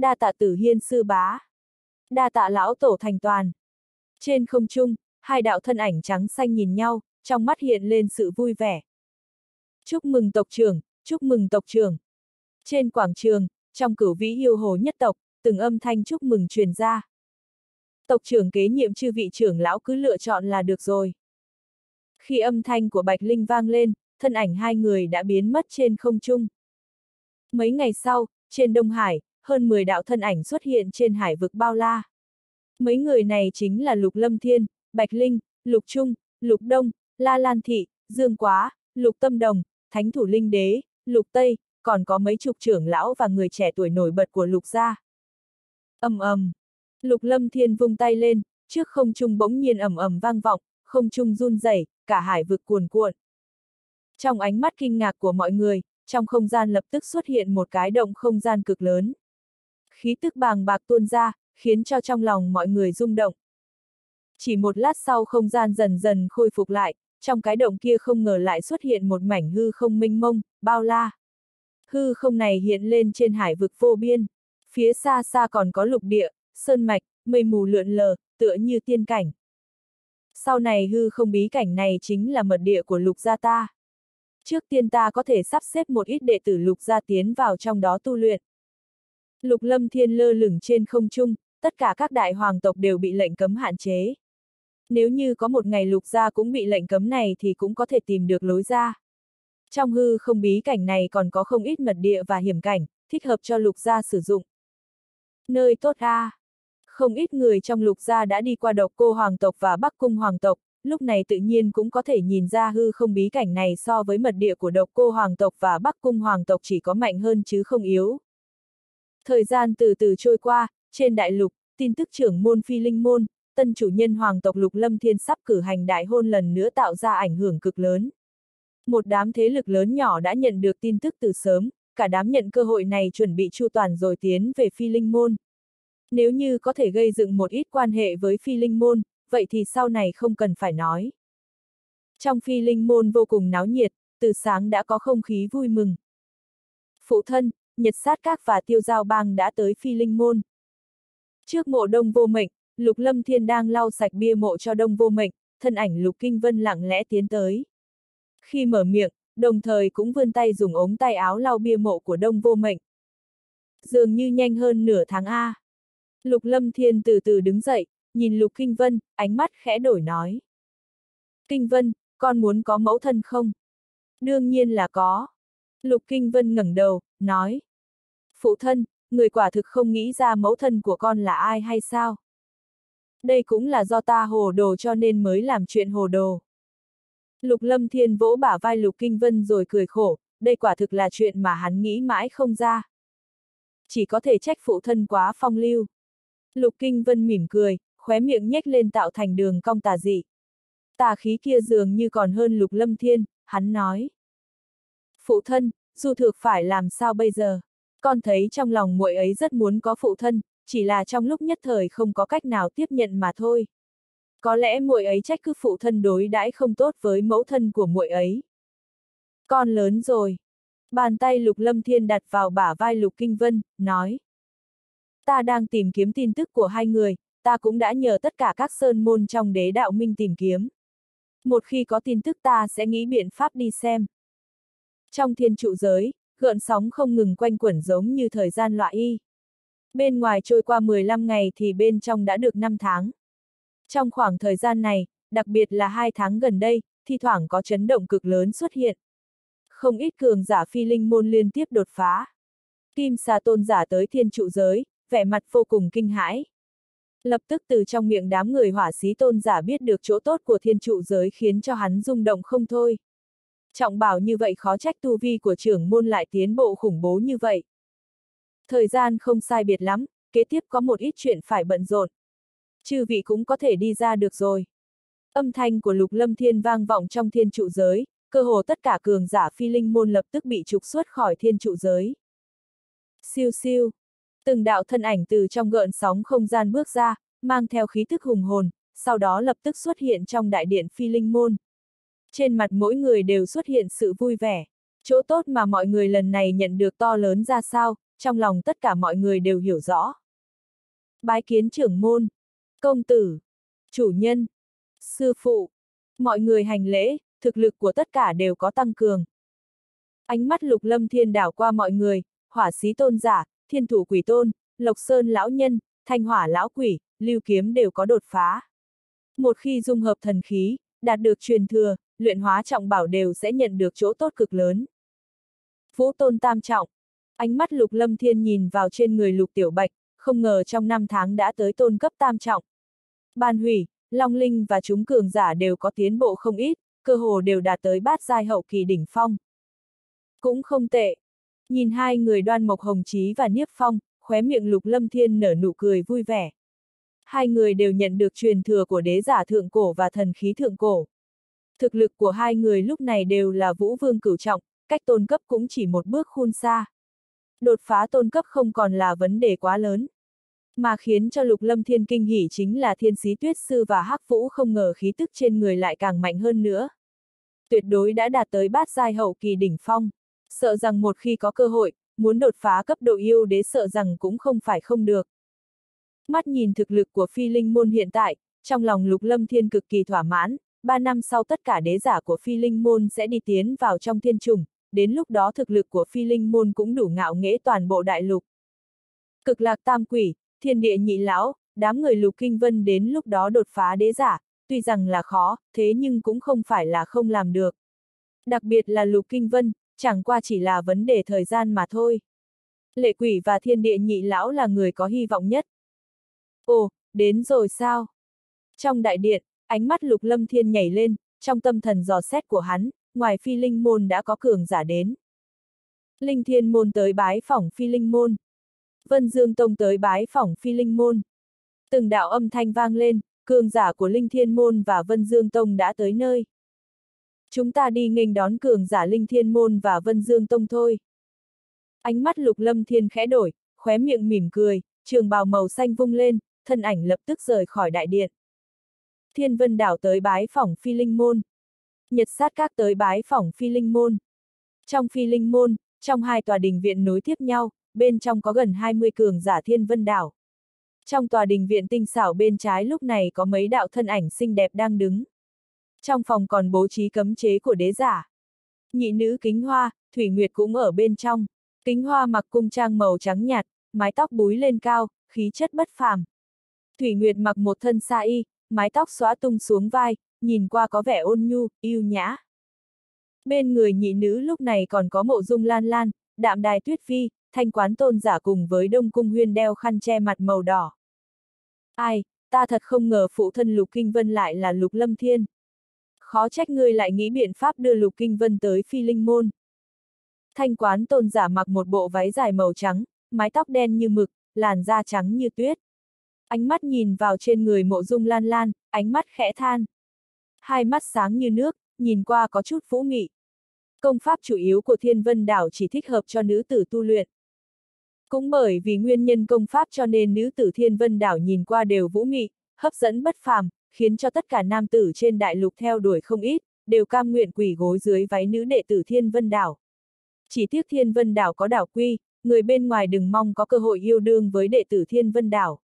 Đa tạ tử hiên sư bá. Đa tạ lão tổ thành toàn. Trên không trung, hai đạo thân ảnh trắng xanh nhìn nhau, trong mắt hiện lên sự vui vẻ. Chúc mừng tộc trưởng, chúc mừng tộc trưởng. Trên quảng trường, trong cửu vĩ yêu hồ nhất tộc, từng âm thanh chúc mừng truyền ra. Tộc trưởng kế nhiệm chư vị trưởng lão cứ lựa chọn là được rồi. Khi âm thanh của Bạch Linh vang lên, thân ảnh hai người đã biến mất trên không trung. Mấy ngày sau, trên Đông Hải, hơn 10 đạo thân ảnh xuất hiện trên hải vực bao la. Mấy người này chính là Lục Lâm Thiên, Bạch Linh, Lục Trung, Lục Đông, La Lan Thị, Dương Quá, Lục Tâm Đồng, Thánh Thủ Linh Đế, Lục Tây, còn có mấy chục trưởng lão và người trẻ tuổi nổi bật của Lục gia. ầm ầm, Lục Lâm Thiên vung tay lên, trước không trung bỗng nhiên ầm ầm vang vọng, không trung run rẩy, cả hải vực cuồn cuộn. Trong ánh mắt kinh ngạc của mọi người, trong không gian lập tức xuất hiện một cái động không gian cực lớn. Khí tức bàng bạc tuôn ra, khiến cho trong lòng mọi người rung động. Chỉ một lát sau không gian dần dần khôi phục lại, trong cái động kia không ngờ lại xuất hiện một mảnh hư không minh mông, bao la. Hư không này hiện lên trên hải vực vô biên. Phía xa xa còn có lục địa, sơn mạch, mây mù lượn lờ, tựa như tiên cảnh. Sau này hư không bí cảnh này chính là mật địa của lục gia ta. Trước tiên ta có thể sắp xếp một ít đệ tử lục gia tiến vào trong đó tu luyện. Lục lâm thiên lơ lửng trên không trung, tất cả các đại hoàng tộc đều bị lệnh cấm hạn chế. Nếu như có một ngày lục gia cũng bị lệnh cấm này thì cũng có thể tìm được lối ra. Trong hư không bí cảnh này còn có không ít mật địa và hiểm cảnh, thích hợp cho lục gia sử dụng. Nơi tốt a. À. Không ít người trong lục gia đã đi qua độc cô hoàng tộc và bắc cung hoàng tộc, lúc này tự nhiên cũng có thể nhìn ra hư không bí cảnh này so với mật địa của độc cô hoàng tộc và bắc cung hoàng tộc chỉ có mạnh hơn chứ không yếu. Thời gian từ từ trôi qua, trên đại lục, tin tức trưởng môn phi linh môn, tân chủ nhân hoàng tộc lục lâm thiên sắp cử hành đại hôn lần nữa tạo ra ảnh hưởng cực lớn. Một đám thế lực lớn nhỏ đã nhận được tin tức từ sớm, cả đám nhận cơ hội này chuẩn bị chu toàn rồi tiến về phi linh môn. Nếu như có thể gây dựng một ít quan hệ với phi linh môn, vậy thì sau này không cần phải nói. Trong phi linh môn vô cùng náo nhiệt, từ sáng đã có không khí vui mừng. Phụ thân, nhật sát các và tiêu giao bang đã tới phi linh môn. Trước mộ đông vô mệnh, Lục Lâm Thiên đang lau sạch bia mộ cho đông vô mệnh, thân ảnh Lục Kinh Vân lặng lẽ tiến tới. Khi mở miệng, đồng thời cũng vươn tay dùng ống tay áo lau bia mộ của đông vô mệnh. Dường như nhanh hơn nửa tháng A. Lục Lâm Thiên từ từ đứng dậy, nhìn Lục Kinh Vân, ánh mắt khẽ đổi nói. Kinh Vân, con muốn có mẫu thân không? Đương nhiên là có. Lục Kinh Vân ngẩng đầu, nói. Phụ thân, người quả thực không nghĩ ra mẫu thân của con là ai hay sao? Đây cũng là do ta hồ đồ cho nên mới làm chuyện hồ đồ. Lục Lâm Thiên vỗ bả vai Lục Kinh Vân rồi cười khổ, đây quả thực là chuyện mà hắn nghĩ mãi không ra. Chỉ có thể trách phụ thân quá phong lưu. Lục Kinh Vân mỉm cười, khóe miệng nhếch lên tạo thành đường cong tà dị. Tà khí kia dường như còn hơn Lục Lâm Thiên, hắn nói. Phụ thân, Du Thược phải làm sao bây giờ? Con thấy trong lòng muội ấy rất muốn có phụ thân, chỉ là trong lúc nhất thời không có cách nào tiếp nhận mà thôi. Có lẽ muội ấy trách cứ phụ thân đối đãi không tốt với mẫu thân của muội ấy. Con lớn rồi. Bàn tay Lục Lâm Thiên đặt vào bả vai Lục Kinh Vân, nói. Ta đang tìm kiếm tin tức của hai người, ta cũng đã nhờ tất cả các sơn môn trong đế đạo minh tìm kiếm. Một khi có tin tức ta sẽ nghĩ biện pháp đi xem. Trong thiên trụ giới, gợn sóng không ngừng quanh quẩn giống như thời gian loại y. Bên ngoài trôi qua 15 ngày thì bên trong đã được 5 tháng. Trong khoảng thời gian này, đặc biệt là hai tháng gần đây, thi thoảng có chấn động cực lớn xuất hiện. Không ít cường giả phi linh môn liên tiếp đột phá. Kim xà tôn giả tới thiên trụ giới, vẻ mặt vô cùng kinh hãi. Lập tức từ trong miệng đám người hỏa sĩ tôn giả biết được chỗ tốt của thiên trụ giới khiến cho hắn rung động không thôi. Trọng bảo như vậy khó trách tu vi của trưởng môn lại tiến bộ khủng bố như vậy. Thời gian không sai biệt lắm, kế tiếp có một ít chuyện phải bận rộn. Chư vị cũng có thể đi ra được rồi. Âm thanh của lục lâm thiên vang vọng trong thiên trụ giới, cơ hồ tất cả cường giả phi linh môn lập tức bị trục xuất khỏi thiên trụ giới. Siêu siêu. Từng đạo thân ảnh từ trong gợn sóng không gian bước ra, mang theo khí thức hùng hồn, sau đó lập tức xuất hiện trong đại điện phi linh môn. Trên mặt mỗi người đều xuất hiện sự vui vẻ. Chỗ tốt mà mọi người lần này nhận được to lớn ra sao, trong lòng tất cả mọi người đều hiểu rõ. Bái kiến trưởng môn, công tử, chủ nhân, sư phụ, mọi người hành lễ, thực lực của tất cả đều có tăng cường. Ánh mắt lục lâm thiên đảo qua mọi người, hỏa sĩ tôn giả, thiên thủ quỷ tôn, lộc sơn lão nhân, thanh hỏa lão quỷ, lưu kiếm đều có đột phá. Một khi dung hợp thần khí, đạt được truyền thừa, luyện hóa trọng bảo đều sẽ nhận được chỗ tốt cực lớn. Vũ tôn tam trọng, ánh mắt lục lâm thiên nhìn vào trên người lục tiểu bạch, không ngờ trong năm tháng đã tới tôn cấp tam trọng. Ban hủy, Long Linh và chúng cường giả đều có tiến bộ không ít, cơ hồ đều đạt tới bát giai hậu kỳ đỉnh phong. Cũng không tệ. Nhìn hai người đoan mộc hồng chí và niếp phong, khóe miệng lục lâm thiên nở nụ cười vui vẻ. Hai người đều nhận được truyền thừa của đế giả thượng cổ và thần khí thượng cổ. Thực lực của hai người lúc này đều là vũ vương cửu trọng, cách tôn cấp cũng chỉ một bước khôn xa. Đột phá tôn cấp không còn là vấn đề quá lớn. Mà khiến cho lục lâm thiên kinh hỉ chính là thiên sĩ tuyết sư và hắc vũ không ngờ khí tức trên người lại càng mạnh hơn nữa. Tuyệt đối đã đạt tới bát giai hậu kỳ đỉnh phong. Sợ rằng một khi có cơ hội, muốn đột phá cấp độ yêu đế sợ rằng cũng không phải không được. Mắt nhìn thực lực của phi linh môn hiện tại, trong lòng lục lâm thiên cực kỳ thỏa mãn, ba năm sau tất cả đế giả của phi linh môn sẽ đi tiến vào trong thiên trùng, đến lúc đó thực lực của phi linh môn cũng đủ ngạo nghễ toàn bộ đại lục. Cực lạc tam quỷ, thiên địa nhị lão, đám người lục kinh vân đến lúc đó đột phá đế giả, tuy rằng là khó, thế nhưng cũng không phải là không làm được. Đặc biệt là lục kinh vân, chẳng qua chỉ là vấn đề thời gian mà thôi. Lệ quỷ và thiên địa nhị lão là người có hy vọng nhất. Ồ, đến rồi sao? Trong đại điện, ánh mắt lục lâm thiên nhảy lên, trong tâm thần dò xét của hắn, ngoài phi linh môn đã có cường giả đến. Linh thiên môn tới bái phỏng phi linh môn. Vân Dương Tông tới bái phỏng phi linh môn. Từng đạo âm thanh vang lên, cường giả của Linh Thiên Môn và Vân Dương Tông đã tới nơi. Chúng ta đi nghênh đón cường giả Linh Thiên Môn và Vân Dương Tông thôi. Ánh mắt lục lâm thiên khẽ đổi, khóe miệng mỉm cười, trường bào màu xanh vung lên, thân ảnh lập tức rời khỏi đại điện. Thiên Vân Đảo tới bái phỏng phi linh môn. Nhật sát các tới bái phỏng phi linh môn. Trong phi linh môn, trong hai tòa đình viện nối tiếp nhau, bên trong có gần 20 cường giả thiên vân đảo. Trong tòa đình viện tinh xảo bên trái lúc này có mấy đạo thân ảnh xinh đẹp đang đứng. Trong phòng còn bố trí cấm chế của đế giả. Nhị nữ kính hoa, Thủy Nguyệt cũng ở bên trong. Kính hoa mặc cung trang màu trắng nhạt, mái tóc búi lên cao, khí chất bất phàm. Thủy Nguyệt mặc một thân sa y, mái tóc xóa tung xuống vai, nhìn qua có vẻ ôn nhu, yêu nhã. Bên người nhị nữ lúc này còn có mộ dung lan lan, đạm đài tuyết phi, thanh quán tôn giả cùng với đông cung huyên đeo khăn che mặt màu đỏ. Ai, ta thật không ngờ phụ thân Lục Kinh Vân lại là Lục Lâm Thiên. Khó trách ngươi lại nghĩ biện pháp đưa Lục Kinh Vân tới phi linh môn. Thanh quán tôn giả mặc một bộ váy dài màu trắng, mái tóc đen như mực, làn da trắng như tuyết. Ánh mắt nhìn vào trên người mộ dung lan lan, ánh mắt khẽ than. Hai mắt sáng như nước, nhìn qua có chút vũ nghị Công pháp chủ yếu của thiên vân đảo chỉ thích hợp cho nữ tử tu luyện. Cũng bởi vì nguyên nhân công pháp cho nên nữ tử thiên vân đảo nhìn qua đều vũ nghị hấp dẫn bất phàm, khiến cho tất cả nam tử trên đại lục theo đuổi không ít, đều cam nguyện quỷ gối dưới váy nữ đệ tử thiên vân đảo. Chỉ tiếc thiên vân đảo có đảo quy, người bên ngoài đừng mong có cơ hội yêu đương với đệ tử thiên vân đảo.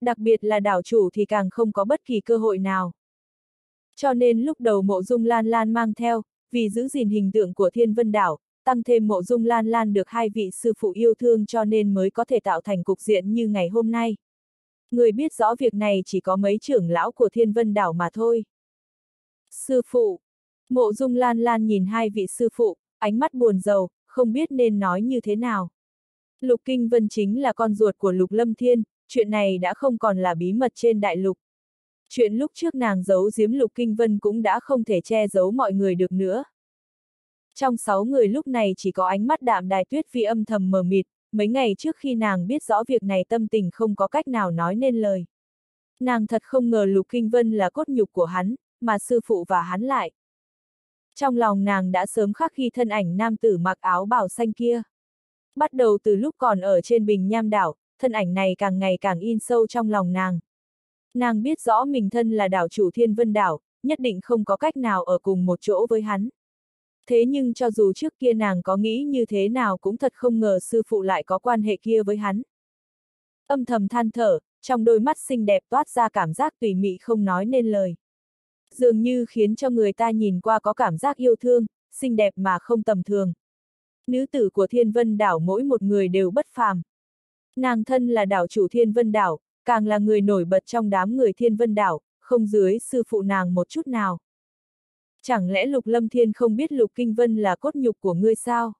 Đặc biệt là đảo chủ thì càng không có bất kỳ cơ hội nào. Cho nên lúc đầu mộ dung lan lan mang theo, vì giữ gìn hình tượng của thiên vân đảo, tăng thêm mộ dung lan lan được hai vị sư phụ yêu thương cho nên mới có thể tạo thành cục diện như ngày hôm nay. Người biết rõ việc này chỉ có mấy trưởng lão của thiên vân đảo mà thôi. Sư phụ. Mộ dung lan lan nhìn hai vị sư phụ, ánh mắt buồn rầu, không biết nên nói như thế nào. Lục Kinh Vân chính là con ruột của Lục Lâm Thiên, chuyện này đã không còn là bí mật trên đại lục. Chuyện lúc trước nàng giấu giếm Lục Kinh Vân cũng đã không thể che giấu mọi người được nữa. Trong sáu người lúc này chỉ có ánh mắt đạm đài tuyết phi âm thầm mờ mịt, mấy ngày trước khi nàng biết rõ việc này tâm tình không có cách nào nói nên lời. Nàng thật không ngờ Lục Kinh Vân là cốt nhục của hắn, mà sư phụ và hắn lại. Trong lòng nàng đã sớm khắc khi thân ảnh nam tử mặc áo bào xanh kia. Bắt đầu từ lúc còn ở trên bình nham đảo, thân ảnh này càng ngày càng in sâu trong lòng nàng. Nàng biết rõ mình thân là đảo chủ thiên vân đảo, nhất định không có cách nào ở cùng một chỗ với hắn. Thế nhưng cho dù trước kia nàng có nghĩ như thế nào cũng thật không ngờ sư phụ lại có quan hệ kia với hắn. Âm thầm than thở, trong đôi mắt xinh đẹp toát ra cảm giác tùy mị không nói nên lời. Dường như khiến cho người ta nhìn qua có cảm giác yêu thương, xinh đẹp mà không tầm thường. Nữ tử của thiên vân đảo mỗi một người đều bất phàm. Nàng thân là đảo chủ thiên vân đảo, càng là người nổi bật trong đám người thiên vân đảo, không dưới sư phụ nàng một chút nào. Chẳng lẽ Lục Lâm Thiên không biết Lục Kinh Vân là cốt nhục của ngươi sao?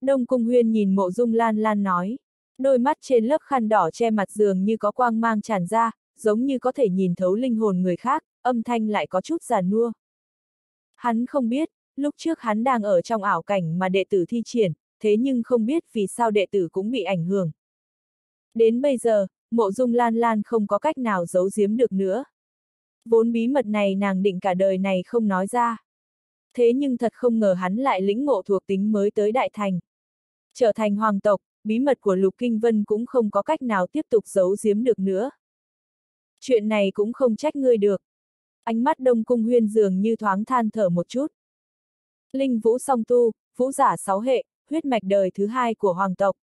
Đông Cung Huyên nhìn mộ dung lan lan nói. Đôi mắt trên lớp khăn đỏ che mặt giường như có quang mang tràn ra, giống như có thể nhìn thấu linh hồn người khác, âm thanh lại có chút già nua. Hắn không biết, lúc trước hắn đang ở trong ảo cảnh mà đệ tử thi triển, thế nhưng không biết vì sao đệ tử cũng bị ảnh hưởng. Đến bây giờ, mộ dung lan lan không có cách nào giấu giếm được nữa. Vốn bí mật này nàng định cả đời này không nói ra. Thế nhưng thật không ngờ hắn lại lĩnh ngộ thuộc tính mới tới đại thành. Trở thành hoàng tộc, bí mật của Lục Kinh Vân cũng không có cách nào tiếp tục giấu giếm được nữa. Chuyện này cũng không trách ngươi được. Ánh mắt Đông Cung Huyên dường như thoáng than thở một chút. Linh Vũ song tu, Vũ giả sáu hệ, huyết mạch đời thứ hai của hoàng tộc.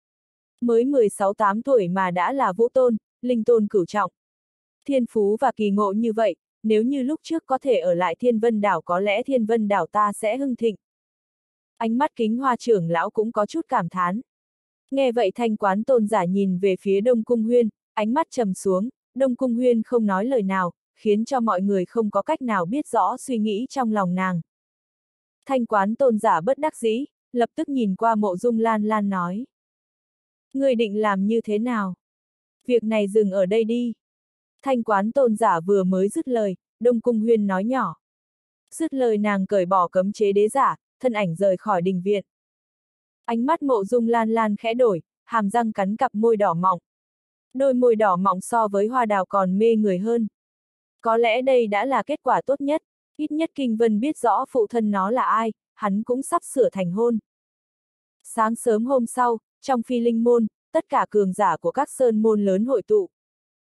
Mới 16-8 tuổi mà đã là Vũ Tôn, Linh Tôn cửu trọng. Thiên phú và kỳ ngộ như vậy, nếu như lúc trước có thể ở lại Thiên Vân Đảo có lẽ Thiên Vân Đảo ta sẽ hưng thịnh. Ánh mắt kính hoa trưởng lão cũng có chút cảm thán. Nghe vậy thanh quán tôn giả nhìn về phía Đông Cung Huyên, ánh mắt trầm xuống, Đông Cung Huyên không nói lời nào, khiến cho mọi người không có cách nào biết rõ suy nghĩ trong lòng nàng. Thanh quán tôn giả bất đắc dĩ, lập tức nhìn qua mộ dung lan lan nói. Người định làm như thế nào? Việc này dừng ở đây đi. Thanh quán tôn giả vừa mới dứt lời, Đông Cung Huyên nói nhỏ. Dứt lời nàng cởi bỏ cấm chế đế giả, thân ảnh rời khỏi đình viện. Ánh mắt mộ dung lan lan khẽ đổi, hàm răng cắn cặp môi đỏ mọng. Đôi môi đỏ mọng so với hoa đào còn mê người hơn. Có lẽ đây đã là kết quả tốt nhất, ít nhất Kinh Vân biết rõ phụ thân nó là ai, hắn cũng sắp sửa thành hôn. Sáng sớm hôm sau, trong phi linh môn, tất cả cường giả của các sơn môn lớn hội tụ.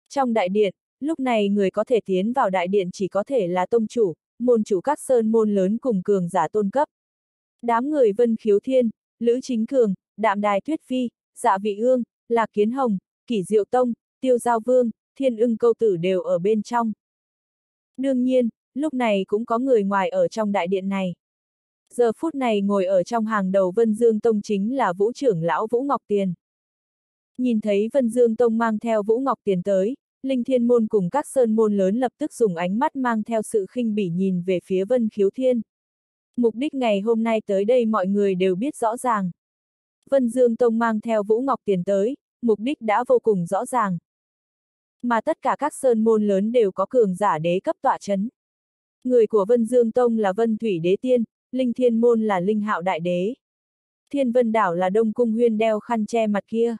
Trong đại điện, lúc này người có thể tiến vào đại điện chỉ có thể là tông chủ, môn chủ các sơn môn lớn cùng cường giả tôn cấp. Đám người Vân Khiếu Thiên, Lữ Chính Cường, Đạm Đài Tuyết Phi, Dạ Vị Ương, Lạc Kiến Hồng, Kỷ Diệu Tông, Tiêu Giao Vương, Thiên ưng câu tử đều ở bên trong. Đương nhiên, lúc này cũng có người ngoài ở trong đại điện này. Giờ phút này ngồi ở trong hàng đầu Vân Dương Tông chính là Vũ trưởng lão Vũ Ngọc Tiền. Nhìn thấy Vân Dương Tông mang theo Vũ Ngọc Tiền tới, Linh Thiên Môn cùng các sơn môn lớn lập tức dùng ánh mắt mang theo sự khinh bỉ nhìn về phía Vân Khiếu Thiên. Mục đích ngày hôm nay tới đây mọi người đều biết rõ ràng. Vân Dương Tông mang theo Vũ Ngọc Tiền tới, mục đích đã vô cùng rõ ràng. Mà tất cả các sơn môn lớn đều có cường giả đế cấp tọa chấn. Người của Vân Dương Tông là Vân Thủy Đế Tiên, Linh Thiên Môn là Linh Hạo Đại Đế. Thiên Vân Đảo là Đông Cung Huyên đeo khăn che mặt kia.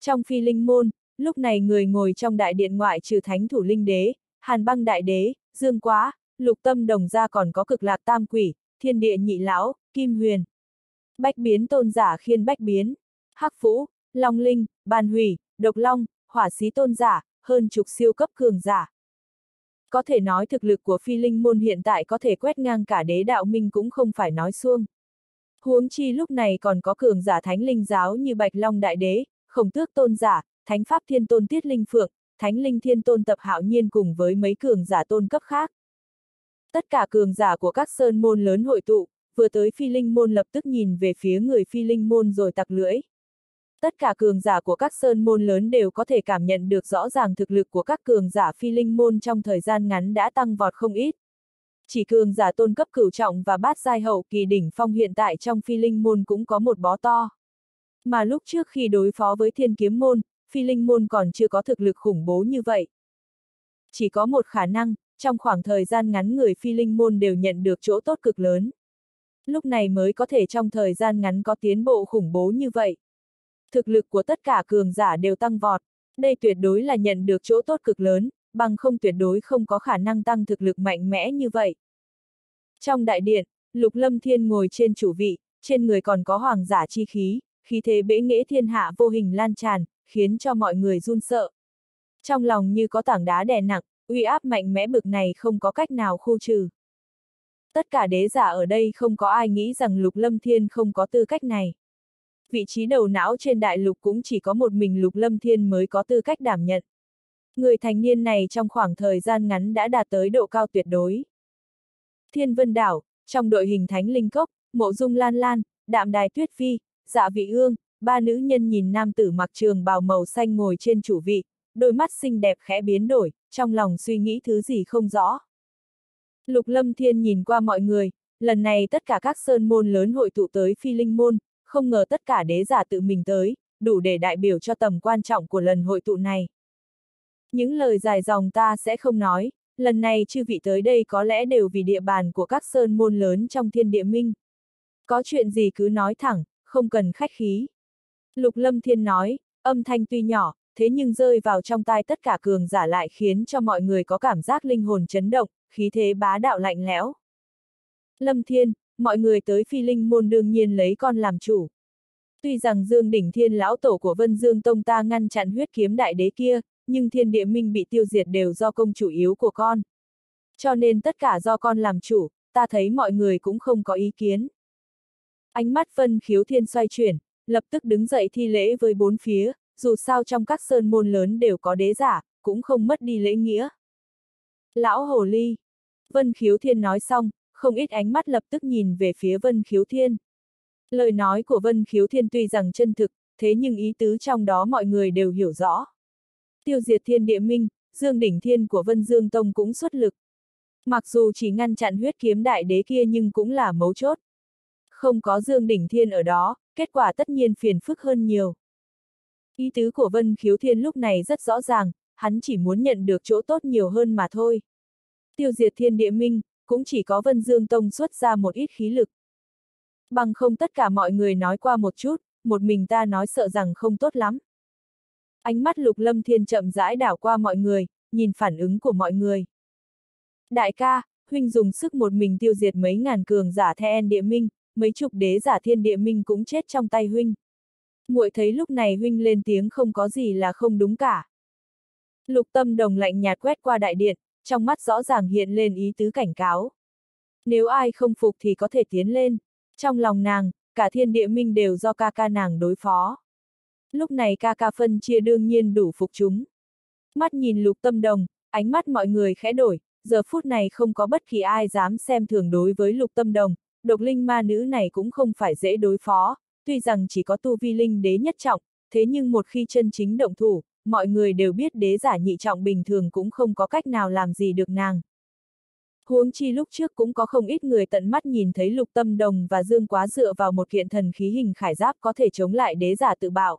Trong phi linh môn, lúc này người ngồi trong đại điện ngoại trừ thánh thủ linh đế, hàn băng đại đế, dương quá, lục tâm đồng gia còn có cực lạc tam quỷ, thiên địa nhị lão, kim huyền. Bách biến tôn giả khiên bách biến, hắc phú, long linh, bàn hủy, độc long, hỏa xí tôn giả, hơn chục siêu cấp cường giả. Có thể nói thực lực của phi linh môn hiện tại có thể quét ngang cả đế đạo minh cũng không phải nói xuông. Huống chi lúc này còn có cường giả thánh linh giáo như Bạch Long Đại Đế, Khổng Tước Tôn Giả, Thánh Pháp Thiên Tôn Tiết Linh Phượng, Thánh Linh Thiên Tôn Tập Hạo Nhiên cùng với mấy cường giả tôn cấp khác. Tất cả cường giả của các sơn môn lớn hội tụ, vừa tới phi linh môn lập tức nhìn về phía người phi linh môn rồi tặc lưỡi. Tất cả cường giả của các sơn môn lớn đều có thể cảm nhận được rõ ràng thực lực của các cường giả phi linh môn trong thời gian ngắn đã tăng vọt không ít. Chỉ cường giả tôn cấp cửu trọng và bát giai hậu kỳ đỉnh phong hiện tại trong phi linh môn cũng có một bó to. Mà lúc trước khi đối phó với thiên kiếm môn, phi linh môn còn chưa có thực lực khủng bố như vậy. Chỉ có một khả năng, trong khoảng thời gian ngắn người phi linh môn đều nhận được chỗ tốt cực lớn. Lúc này mới có thể trong thời gian ngắn có tiến bộ khủng bố như vậy. Thực lực của tất cả cường giả đều tăng vọt, đây tuyệt đối là nhận được chỗ tốt cực lớn, bằng không tuyệt đối không có khả năng tăng thực lực mạnh mẽ như vậy. Trong đại điện, Lục Lâm Thiên ngồi trên chủ vị, trên người còn có hoàng giả chi khí, khí thế bể nghĩa thiên hạ vô hình lan tràn, khiến cho mọi người run sợ. Trong lòng như có tảng đá đè nặng, uy áp mạnh mẽ bực này không có cách nào khu trừ. Tất cả đế giả ở đây không có ai nghĩ rằng Lục Lâm Thiên không có tư cách này. Vị trí đầu não trên đại lục cũng chỉ có một mình Lục Lâm Thiên mới có tư cách đảm nhận. Người thành niên này trong khoảng thời gian ngắn đã đạt tới độ cao tuyệt đối. Thiên Vân Đảo, trong đội hình Thánh Linh Cốc, Mộ Dung Lan Lan, Đạm Đài Tuyết Phi, Dạ Vị Ương, ba nữ nhân nhìn nam tử mặc trường bào màu xanh ngồi trên chủ vị, đôi mắt xinh đẹp khẽ biến đổi, trong lòng suy nghĩ thứ gì không rõ. Lục Lâm Thiên nhìn qua mọi người, lần này tất cả các sơn môn lớn hội tụ tới phi linh môn, không ngờ tất cả đế giả tự mình tới, đủ để đại biểu cho tầm quan trọng của lần hội tụ này. Những lời dài dòng ta sẽ không nói, lần này chư vị tới đây có lẽ đều vì địa bàn của các sơn môn lớn trong thiên địa minh. Có chuyện gì cứ nói thẳng, không cần khách khí. Lục Lâm Thiên nói, âm thanh tuy nhỏ, thế nhưng rơi vào trong tai tất cả cường giả lại khiến cho mọi người có cảm giác linh hồn chấn động, khí thế bá đạo lạnh lẽo. Lâm Thiên, mọi người tới phi linh môn đương nhiên lấy con làm chủ. Tuy rằng Dương Đỉnh Thiên lão tổ của Vân Dương Tông ta ngăn chặn huyết kiếm đại đế kia, nhưng thiên địa minh bị tiêu diệt đều do công chủ yếu của con. Cho nên tất cả do con làm chủ, ta thấy mọi người cũng không có ý kiến. Ánh mắt Vân Khiếu Thiên xoay chuyển, lập tức đứng dậy thi lễ với bốn phía, dù sao trong các sơn môn lớn đều có đế giả, cũng không mất đi lễ nghĩa. Lão Hồ Ly. Vân Khiếu Thiên nói xong, không ít ánh mắt lập tức nhìn về phía Vân Khiếu Thiên. Lời nói của Vân Khiếu Thiên tuy rằng chân thực, thế nhưng ý tứ trong đó mọi người đều hiểu rõ. Tiêu diệt thiên địa minh, Dương Đỉnh Thiên của Vân Dương Tông cũng xuất lực. Mặc dù chỉ ngăn chặn huyết kiếm đại đế kia nhưng cũng là mấu chốt. Không có Dương Đỉnh Thiên ở đó, kết quả tất nhiên phiền phức hơn nhiều. Ý tứ của Vân Khiếu Thiên lúc này rất rõ ràng, hắn chỉ muốn nhận được chỗ tốt nhiều hơn mà thôi. Tiêu diệt thiên địa minh, cũng chỉ có Vân Dương Tông xuất ra một ít khí lực. Bằng không tất cả mọi người nói qua một chút, một mình ta nói sợ rằng không tốt lắm. Ánh mắt lục lâm thiên chậm rãi đảo qua mọi người, nhìn phản ứng của mọi người. Đại ca, huynh dùng sức một mình tiêu diệt mấy ngàn cường giả Theen địa minh, mấy chục đế giả thiên địa minh cũng chết trong tay huynh. Muội thấy lúc này huynh lên tiếng không có gì là không đúng cả. Lục tâm đồng lạnh nhạt quét qua đại điện, trong mắt rõ ràng hiện lên ý tứ cảnh cáo. Nếu ai không phục thì có thể tiến lên. Trong lòng nàng, cả thiên địa minh đều do ca ca nàng đối phó. Lúc này ca ca phân chia đương nhiên đủ phục chúng. Mắt nhìn lục tâm đồng, ánh mắt mọi người khẽ đổi, giờ phút này không có bất kỳ ai dám xem thường đối với lục tâm đồng, độc linh ma nữ này cũng không phải dễ đối phó, tuy rằng chỉ có tu vi linh đế nhất trọng, thế nhưng một khi chân chính động thủ, mọi người đều biết đế giả nhị trọng bình thường cũng không có cách nào làm gì được nàng. Huống chi lúc trước cũng có không ít người tận mắt nhìn thấy lục tâm đồng và dương quá dựa vào một kiện thần khí hình khải giáp có thể chống lại đế giả tự bạo.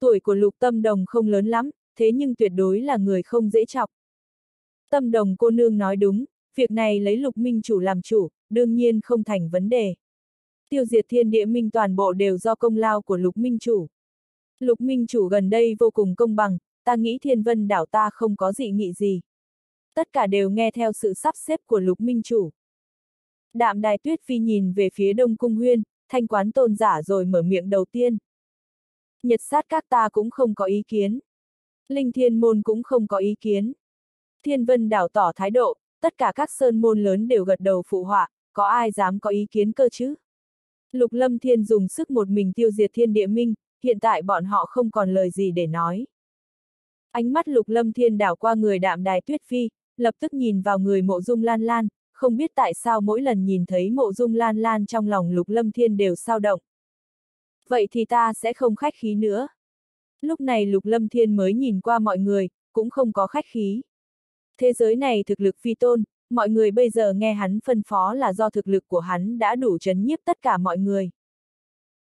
Tuổi của lục tâm đồng không lớn lắm, thế nhưng tuyệt đối là người không dễ chọc. Tâm đồng cô nương nói đúng, việc này lấy lục minh chủ làm chủ, đương nhiên không thành vấn đề. Tiêu diệt thiên địa minh toàn bộ đều do công lao của lục minh chủ. Lục minh chủ gần đây vô cùng công bằng, ta nghĩ thiên vân đảo ta không có dị nghị gì. Tất cả đều nghe theo sự sắp xếp của lục minh chủ. Đạm đài tuyết phi nhìn về phía đông cung huyên, thanh quán tôn giả rồi mở miệng đầu tiên. Nhật sát các ta cũng không có ý kiến. Linh thiên môn cũng không có ý kiến. Thiên vân đảo tỏ thái độ, tất cả các sơn môn lớn đều gật đầu phụ họa, có ai dám có ý kiến cơ chứ? Lục lâm thiên dùng sức một mình tiêu diệt thiên địa minh, hiện tại bọn họ không còn lời gì để nói. Ánh mắt lục lâm thiên đảo qua người đạm đài tuyết phi, lập tức nhìn vào người mộ dung lan lan, không biết tại sao mỗi lần nhìn thấy mộ dung lan lan trong lòng lục lâm thiên đều sao động. Vậy thì ta sẽ không khách khí nữa. Lúc này lục lâm thiên mới nhìn qua mọi người, cũng không có khách khí. Thế giới này thực lực phi tôn, mọi người bây giờ nghe hắn phân phó là do thực lực của hắn đã đủ chấn nhiếp tất cả mọi người.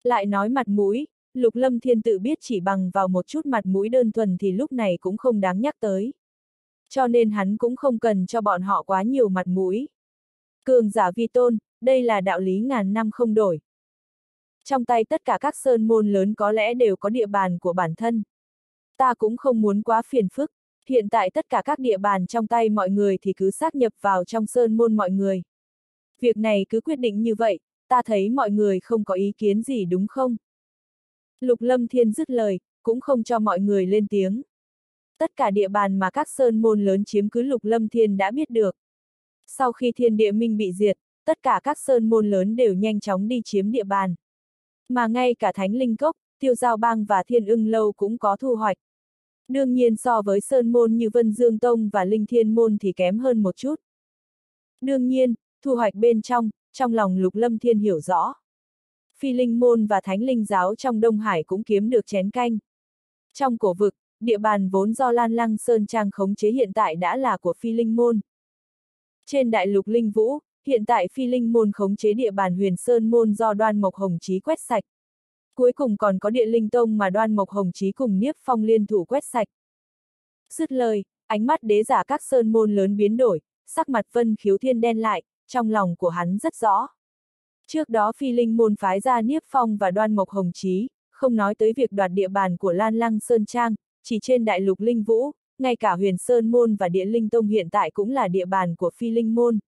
Lại nói mặt mũi, Lục Lâm Thiên tự biết chỉ bằng vào một chút mặt mũi đơn thuần thì lúc này cũng không đáng nhắc tới. Cho nên hắn cũng không cần cho bọn họ quá nhiều mặt mũi. Cường giả vi tôn, đây là đạo lý ngàn năm không đổi. Trong tay tất cả các sơn môn lớn có lẽ đều có địa bàn của bản thân. Ta cũng không muốn quá phiền phức, hiện tại tất cả các địa bàn trong tay mọi người thì cứ xác nhập vào trong sơn môn mọi người. Việc này cứ quyết định như vậy, ta thấy mọi người không có ý kiến gì đúng không? Lục Lâm Thiên dứt lời, cũng không cho mọi người lên tiếng. Tất cả địa bàn mà các sơn môn lớn chiếm cứ Lục Lâm Thiên đã biết được. Sau khi thiên địa minh bị diệt, tất cả các sơn môn lớn đều nhanh chóng đi chiếm địa bàn. Mà ngay cả Thánh Linh Cốc, Tiêu Giao Bang và Thiên ưng Lâu cũng có thu hoạch. Đương nhiên so với sơn môn như Vân Dương Tông và Linh Thiên Môn thì kém hơn một chút. Đương nhiên, thu hoạch bên trong, trong lòng Lục Lâm Thiên hiểu rõ. Phi Linh Môn và Thánh Linh Giáo trong Đông Hải cũng kiếm được chén canh. Trong cổ vực, địa bàn vốn do Lan Lăng Sơn Trang khống chế hiện tại đã là của Phi Linh Môn. Trên đại lục Linh Vũ, hiện tại Phi Linh Môn khống chế địa bàn huyền Sơn Môn do Đoan Mộc Hồng Chí quét sạch. Cuối cùng còn có địa linh tông mà Đoan Mộc Hồng Chí cùng Niếp Phong liên thủ quét sạch. Dứt lời, ánh mắt đế giả các sơn môn lớn biến đổi, sắc mặt Vân Khiếu Thiên đen lại, trong lòng của hắn rất rõ. Trước đó Phi Linh môn phái ra Niếp Phong và Đoan Mộc Hồng Chí, không nói tới việc đoạt địa bàn của Lan Lăng Sơn Trang, chỉ trên đại lục Linh Vũ, ngay cả huyền Sơn Môn và Địa Linh Tông hiện tại cũng là địa bàn của Phi Linh Môn.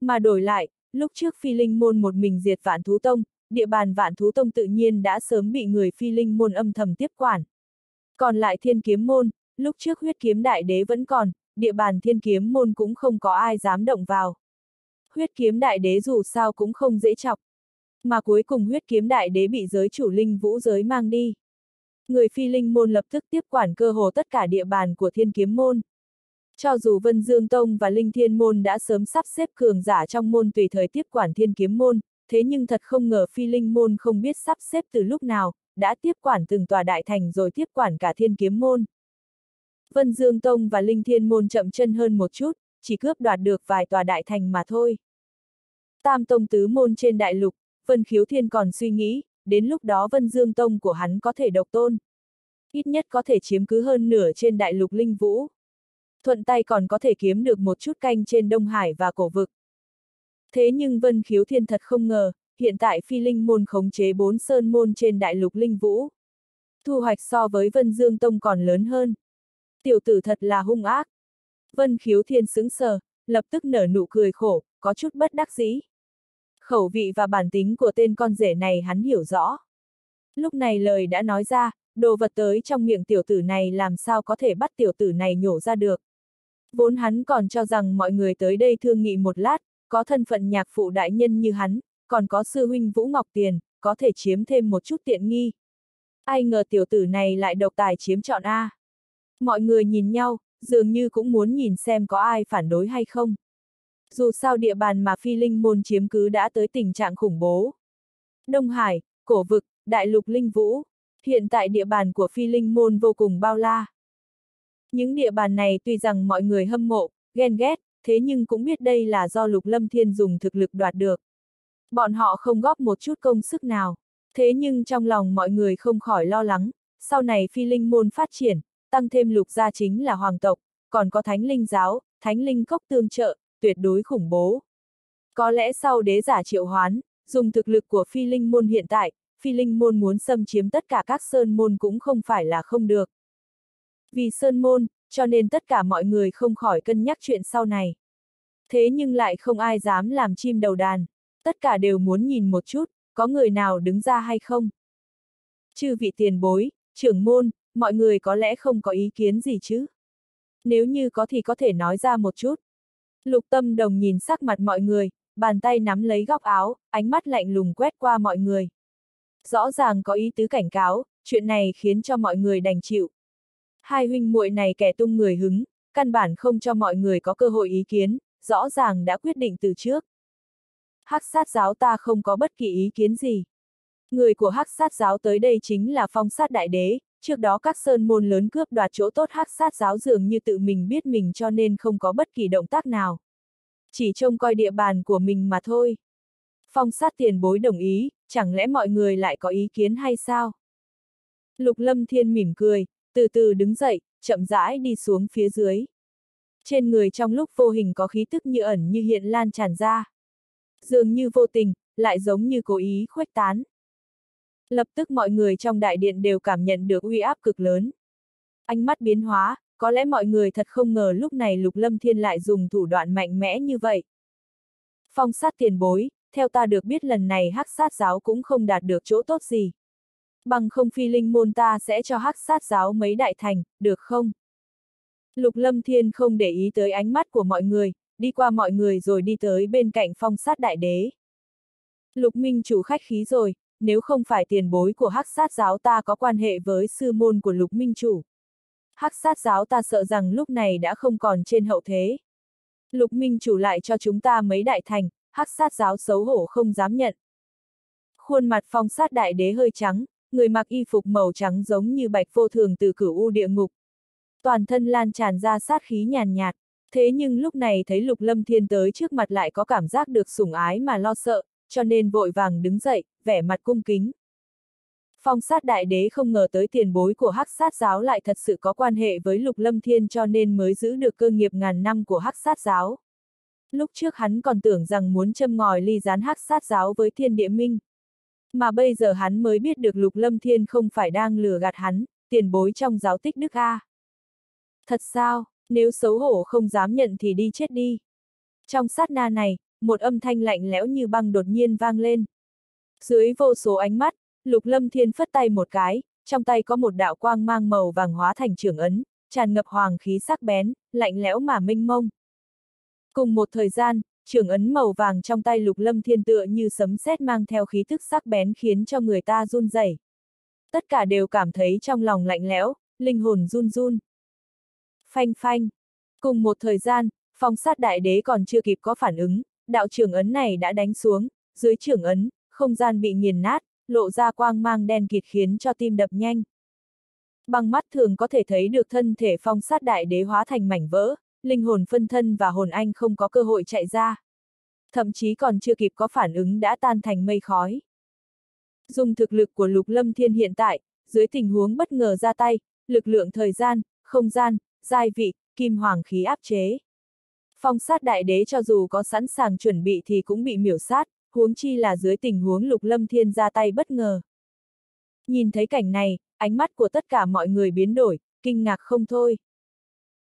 Mà đổi lại, lúc trước Phi Linh Môn một mình diệt Vạn Thú Tông, địa bàn Vạn Thú Tông tự nhiên đã sớm bị người Phi Linh Môn âm thầm tiếp quản. Còn lại Thiên Kiếm Môn, lúc trước huyết kiếm đại đế vẫn còn, địa bàn Thiên Kiếm Môn cũng không có ai dám động vào. Huyết kiếm đại đế dù sao cũng không dễ chọc. Mà cuối cùng huyết kiếm đại đế bị giới chủ linh vũ giới mang đi. Người phi linh môn lập tức tiếp quản cơ hồ tất cả địa bàn của thiên kiếm môn. Cho dù Vân Dương Tông và Linh Thiên Môn đã sớm sắp xếp cường giả trong môn tùy thời tiếp quản thiên kiếm môn, thế nhưng thật không ngờ phi linh môn không biết sắp xếp từ lúc nào, đã tiếp quản từng tòa đại thành rồi tiếp quản cả thiên kiếm môn. Vân Dương Tông và Linh Thiên Môn chậm chân hơn một chút, chỉ cướp đoạt được vài tòa đại thành mà thôi. Tam Tông Tứ Môn trên đại lục, Vân Khiếu Thiên còn suy nghĩ, đến lúc đó Vân Dương Tông của hắn có thể độc tôn. Ít nhất có thể chiếm cứ hơn nửa trên đại lục linh vũ. Thuận tay còn có thể kiếm được một chút canh trên Đông Hải và cổ vực. Thế nhưng Vân Khiếu Thiên thật không ngờ, hiện tại phi linh môn khống chế bốn sơn môn trên đại lục linh vũ. Thu hoạch so với Vân Dương Tông còn lớn hơn. Tiểu tử thật là hung ác. Vân Khiếu Thiên sững sờ, lập tức nở nụ cười khổ, có chút bất đắc dĩ khẩu vị và bản tính của tên con rể này hắn hiểu rõ. Lúc này lời đã nói ra, đồ vật tới trong miệng tiểu tử này làm sao có thể bắt tiểu tử này nhổ ra được. Vốn hắn còn cho rằng mọi người tới đây thương nghị một lát, có thân phận nhạc phụ đại nhân như hắn, còn có sư huynh Vũ Ngọc Tiền, có thể chiếm thêm một chút tiện nghi. Ai ngờ tiểu tử này lại độc tài chiếm chọn A. Mọi người nhìn nhau, dường như cũng muốn nhìn xem có ai phản đối hay không. Dù sao địa bàn mà phi linh môn chiếm cứ đã tới tình trạng khủng bố. Đông Hải, Cổ Vực, Đại lục Linh Vũ, hiện tại địa bàn của phi linh môn vô cùng bao la. Những địa bàn này tuy rằng mọi người hâm mộ, ghen ghét, thế nhưng cũng biết đây là do Lục Lâm Thiên dùng thực lực đoạt được. Bọn họ không góp một chút công sức nào. Thế nhưng trong lòng mọi người không khỏi lo lắng, sau này phi linh môn phát triển, tăng thêm lục gia chính là hoàng tộc, còn có thánh linh giáo, thánh linh cốc tương trợ, tuyệt đối khủng bố. Có lẽ sau đế giả triệu hoán, dùng thực lực của phi linh môn hiện tại, phi linh môn muốn xâm chiếm tất cả các sơn môn cũng không phải là không được. Vì sơn môn, cho nên tất cả mọi người không khỏi cân nhắc chuyện sau này. Thế nhưng lại không ai dám làm chim đầu đàn, tất cả đều muốn nhìn một chút, có người nào đứng ra hay không. Chư vị tiền bối, trưởng môn, mọi người có lẽ không có ý kiến gì chứ. Nếu như có thì có thể nói ra một chút. Lục tâm đồng nhìn sắc mặt mọi người, bàn tay nắm lấy góc áo, ánh mắt lạnh lùng quét qua mọi người. Rõ ràng có ý tứ cảnh cáo, chuyện này khiến cho mọi người đành chịu. Hai huynh muội này kẻ tung người hứng, căn bản không cho mọi người có cơ hội ý kiến, rõ ràng đã quyết định từ trước. Hắc sát giáo ta không có bất kỳ ý kiến gì. Người của hắc sát giáo tới đây chính là phong sát đại đế, Trước đó các sơn môn lớn cướp đoạt chỗ tốt hắc sát giáo dường như tự mình biết mình cho nên không có bất kỳ động tác nào. Chỉ trông coi địa bàn của mình mà thôi. Phong sát tiền bối đồng ý, chẳng lẽ mọi người lại có ý kiến hay sao? Lục lâm thiên mỉm cười, từ từ đứng dậy, chậm rãi đi xuống phía dưới. Trên người trong lúc vô hình có khí tức như ẩn như hiện lan tràn ra. Dường như vô tình, lại giống như cố ý khuếch tán. Lập tức mọi người trong đại điện đều cảm nhận được uy áp cực lớn. Ánh mắt biến hóa, có lẽ mọi người thật không ngờ lúc này Lục Lâm Thiên lại dùng thủ đoạn mạnh mẽ như vậy. Phong sát tiền bối, theo ta được biết lần này hắc sát giáo cũng không đạt được chỗ tốt gì. Bằng không phi linh môn ta sẽ cho hắc sát giáo mấy đại thành, được không? Lục Lâm Thiên không để ý tới ánh mắt của mọi người, đi qua mọi người rồi đi tới bên cạnh phong sát đại đế. Lục Minh chủ khách khí rồi, nếu không phải tiền bối của hắc sát giáo ta có quan hệ với sư môn của Lục Minh chủ. Hắc sát giáo ta sợ rằng lúc này đã không còn trên hậu thế. Lục Minh chủ lại cho chúng ta mấy đại thành, hắc sát giáo xấu hổ không dám nhận. Khuôn mặt phong sát đại đế hơi trắng, người mặc y phục màu trắng giống như bạch vô thường từ cửu u địa ngục. Toàn thân lan tràn ra sát khí nhàn nhạt, thế nhưng lúc này thấy lục lâm thiên tới trước mặt lại có cảm giác được sủng ái mà lo sợ, cho nên vội vàng đứng dậy, vẻ mặt cung kính. Phong sát đại đế không ngờ tới tiền bối của hắc sát giáo lại thật sự có quan hệ với lục lâm thiên cho nên mới giữ được cơ nghiệp ngàn năm của hắc sát giáo. Lúc trước hắn còn tưởng rằng muốn châm ngòi ly gián hắc sát giáo với thiên địa minh. Mà bây giờ hắn mới biết được lục lâm thiên không phải đang lừa gạt hắn, tiền bối trong giáo tích đức A. Thật sao, nếu xấu hổ không dám nhận thì đi chết đi. Trong sát na này, một âm thanh lạnh lẽo như băng đột nhiên vang lên. Dưới vô số ánh mắt, Lục Lâm Thiên phất tay một cái, trong tay có một đạo quang mang màu vàng hóa thành trường ấn, tràn ngập hoàng khí sắc bén, lạnh lẽo mà minh mông. Cùng một thời gian, trường ấn màu vàng trong tay Lục Lâm Thiên tựa như sấm sét mang theo khí thức sắc bén khiến cho người ta run rẩy. Tất cả đều cảm thấy trong lòng lạnh lẽo, linh hồn run run. Phanh phanh. Cùng một thời gian, phong sát đại đế còn chưa kịp có phản ứng, đạo trưởng ấn này đã đánh xuống, dưới trưởng ấn, không gian bị nghiền nát, lộ ra quang mang đen kịt khiến cho tim đập nhanh. Bằng mắt thường có thể thấy được thân thể phong sát đại đế hóa thành mảnh vỡ, linh hồn phân thân và hồn anh không có cơ hội chạy ra. Thậm chí còn chưa kịp có phản ứng đã tan thành mây khói. Dùng thực lực của lục lâm thiên hiện tại, dưới tình huống bất ngờ ra tay, lực lượng thời gian, không gian, giai vị, kim hoàng khí áp chế. Phong sát đại đế cho dù có sẵn sàng chuẩn bị thì cũng bị miểu sát, huống chi là dưới tình huống lục lâm thiên ra tay bất ngờ. Nhìn thấy cảnh này, ánh mắt của tất cả mọi người biến đổi, kinh ngạc không thôi.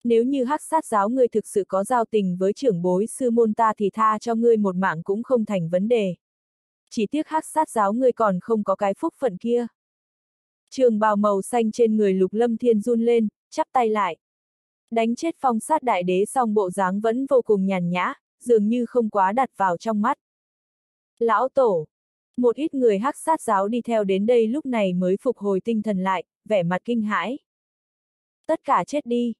Nếu như hắc sát giáo ngươi thực sự có giao tình với trưởng bối sư môn ta thì tha cho ngươi một mạng cũng không thành vấn đề. Chỉ tiếc hắc sát giáo ngươi còn không có cái phúc phận kia. Trường bào màu xanh trên người lục lâm thiên run lên, chắp tay lại. Đánh chết phong sát đại đế xong bộ dáng vẫn vô cùng nhàn nhã, dường như không quá đặt vào trong mắt. Lão Tổ! Một ít người hắc sát giáo đi theo đến đây lúc này mới phục hồi tinh thần lại, vẻ mặt kinh hãi. Tất cả chết đi.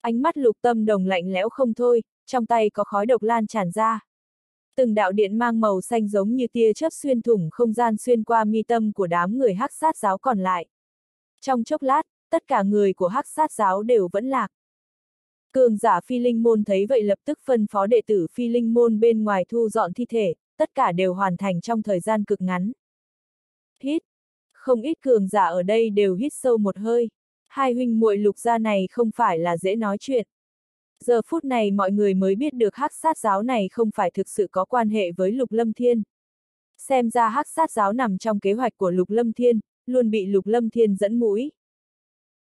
Ánh mắt lục tâm đồng lạnh lẽo không thôi, trong tay có khói độc lan tràn ra. Từng đạo điện mang màu xanh giống như tia chớp xuyên thủng không gian xuyên qua mi tâm của đám người hắc sát giáo còn lại. Trong chốc lát, tất cả người của hắc sát giáo đều vẫn lạc. Cường giả phi linh môn thấy vậy lập tức phân phó đệ tử phi linh môn bên ngoài thu dọn thi thể, tất cả đều hoàn thành trong thời gian cực ngắn. Hít! Không ít cường giả ở đây đều hít sâu một hơi. Hai huynh muội lục gia này không phải là dễ nói chuyện. Giờ phút này mọi người mới biết được hắc sát giáo này không phải thực sự có quan hệ với lục lâm thiên. Xem ra hắc sát giáo nằm trong kế hoạch của lục lâm thiên, luôn bị lục lâm thiên dẫn mũi.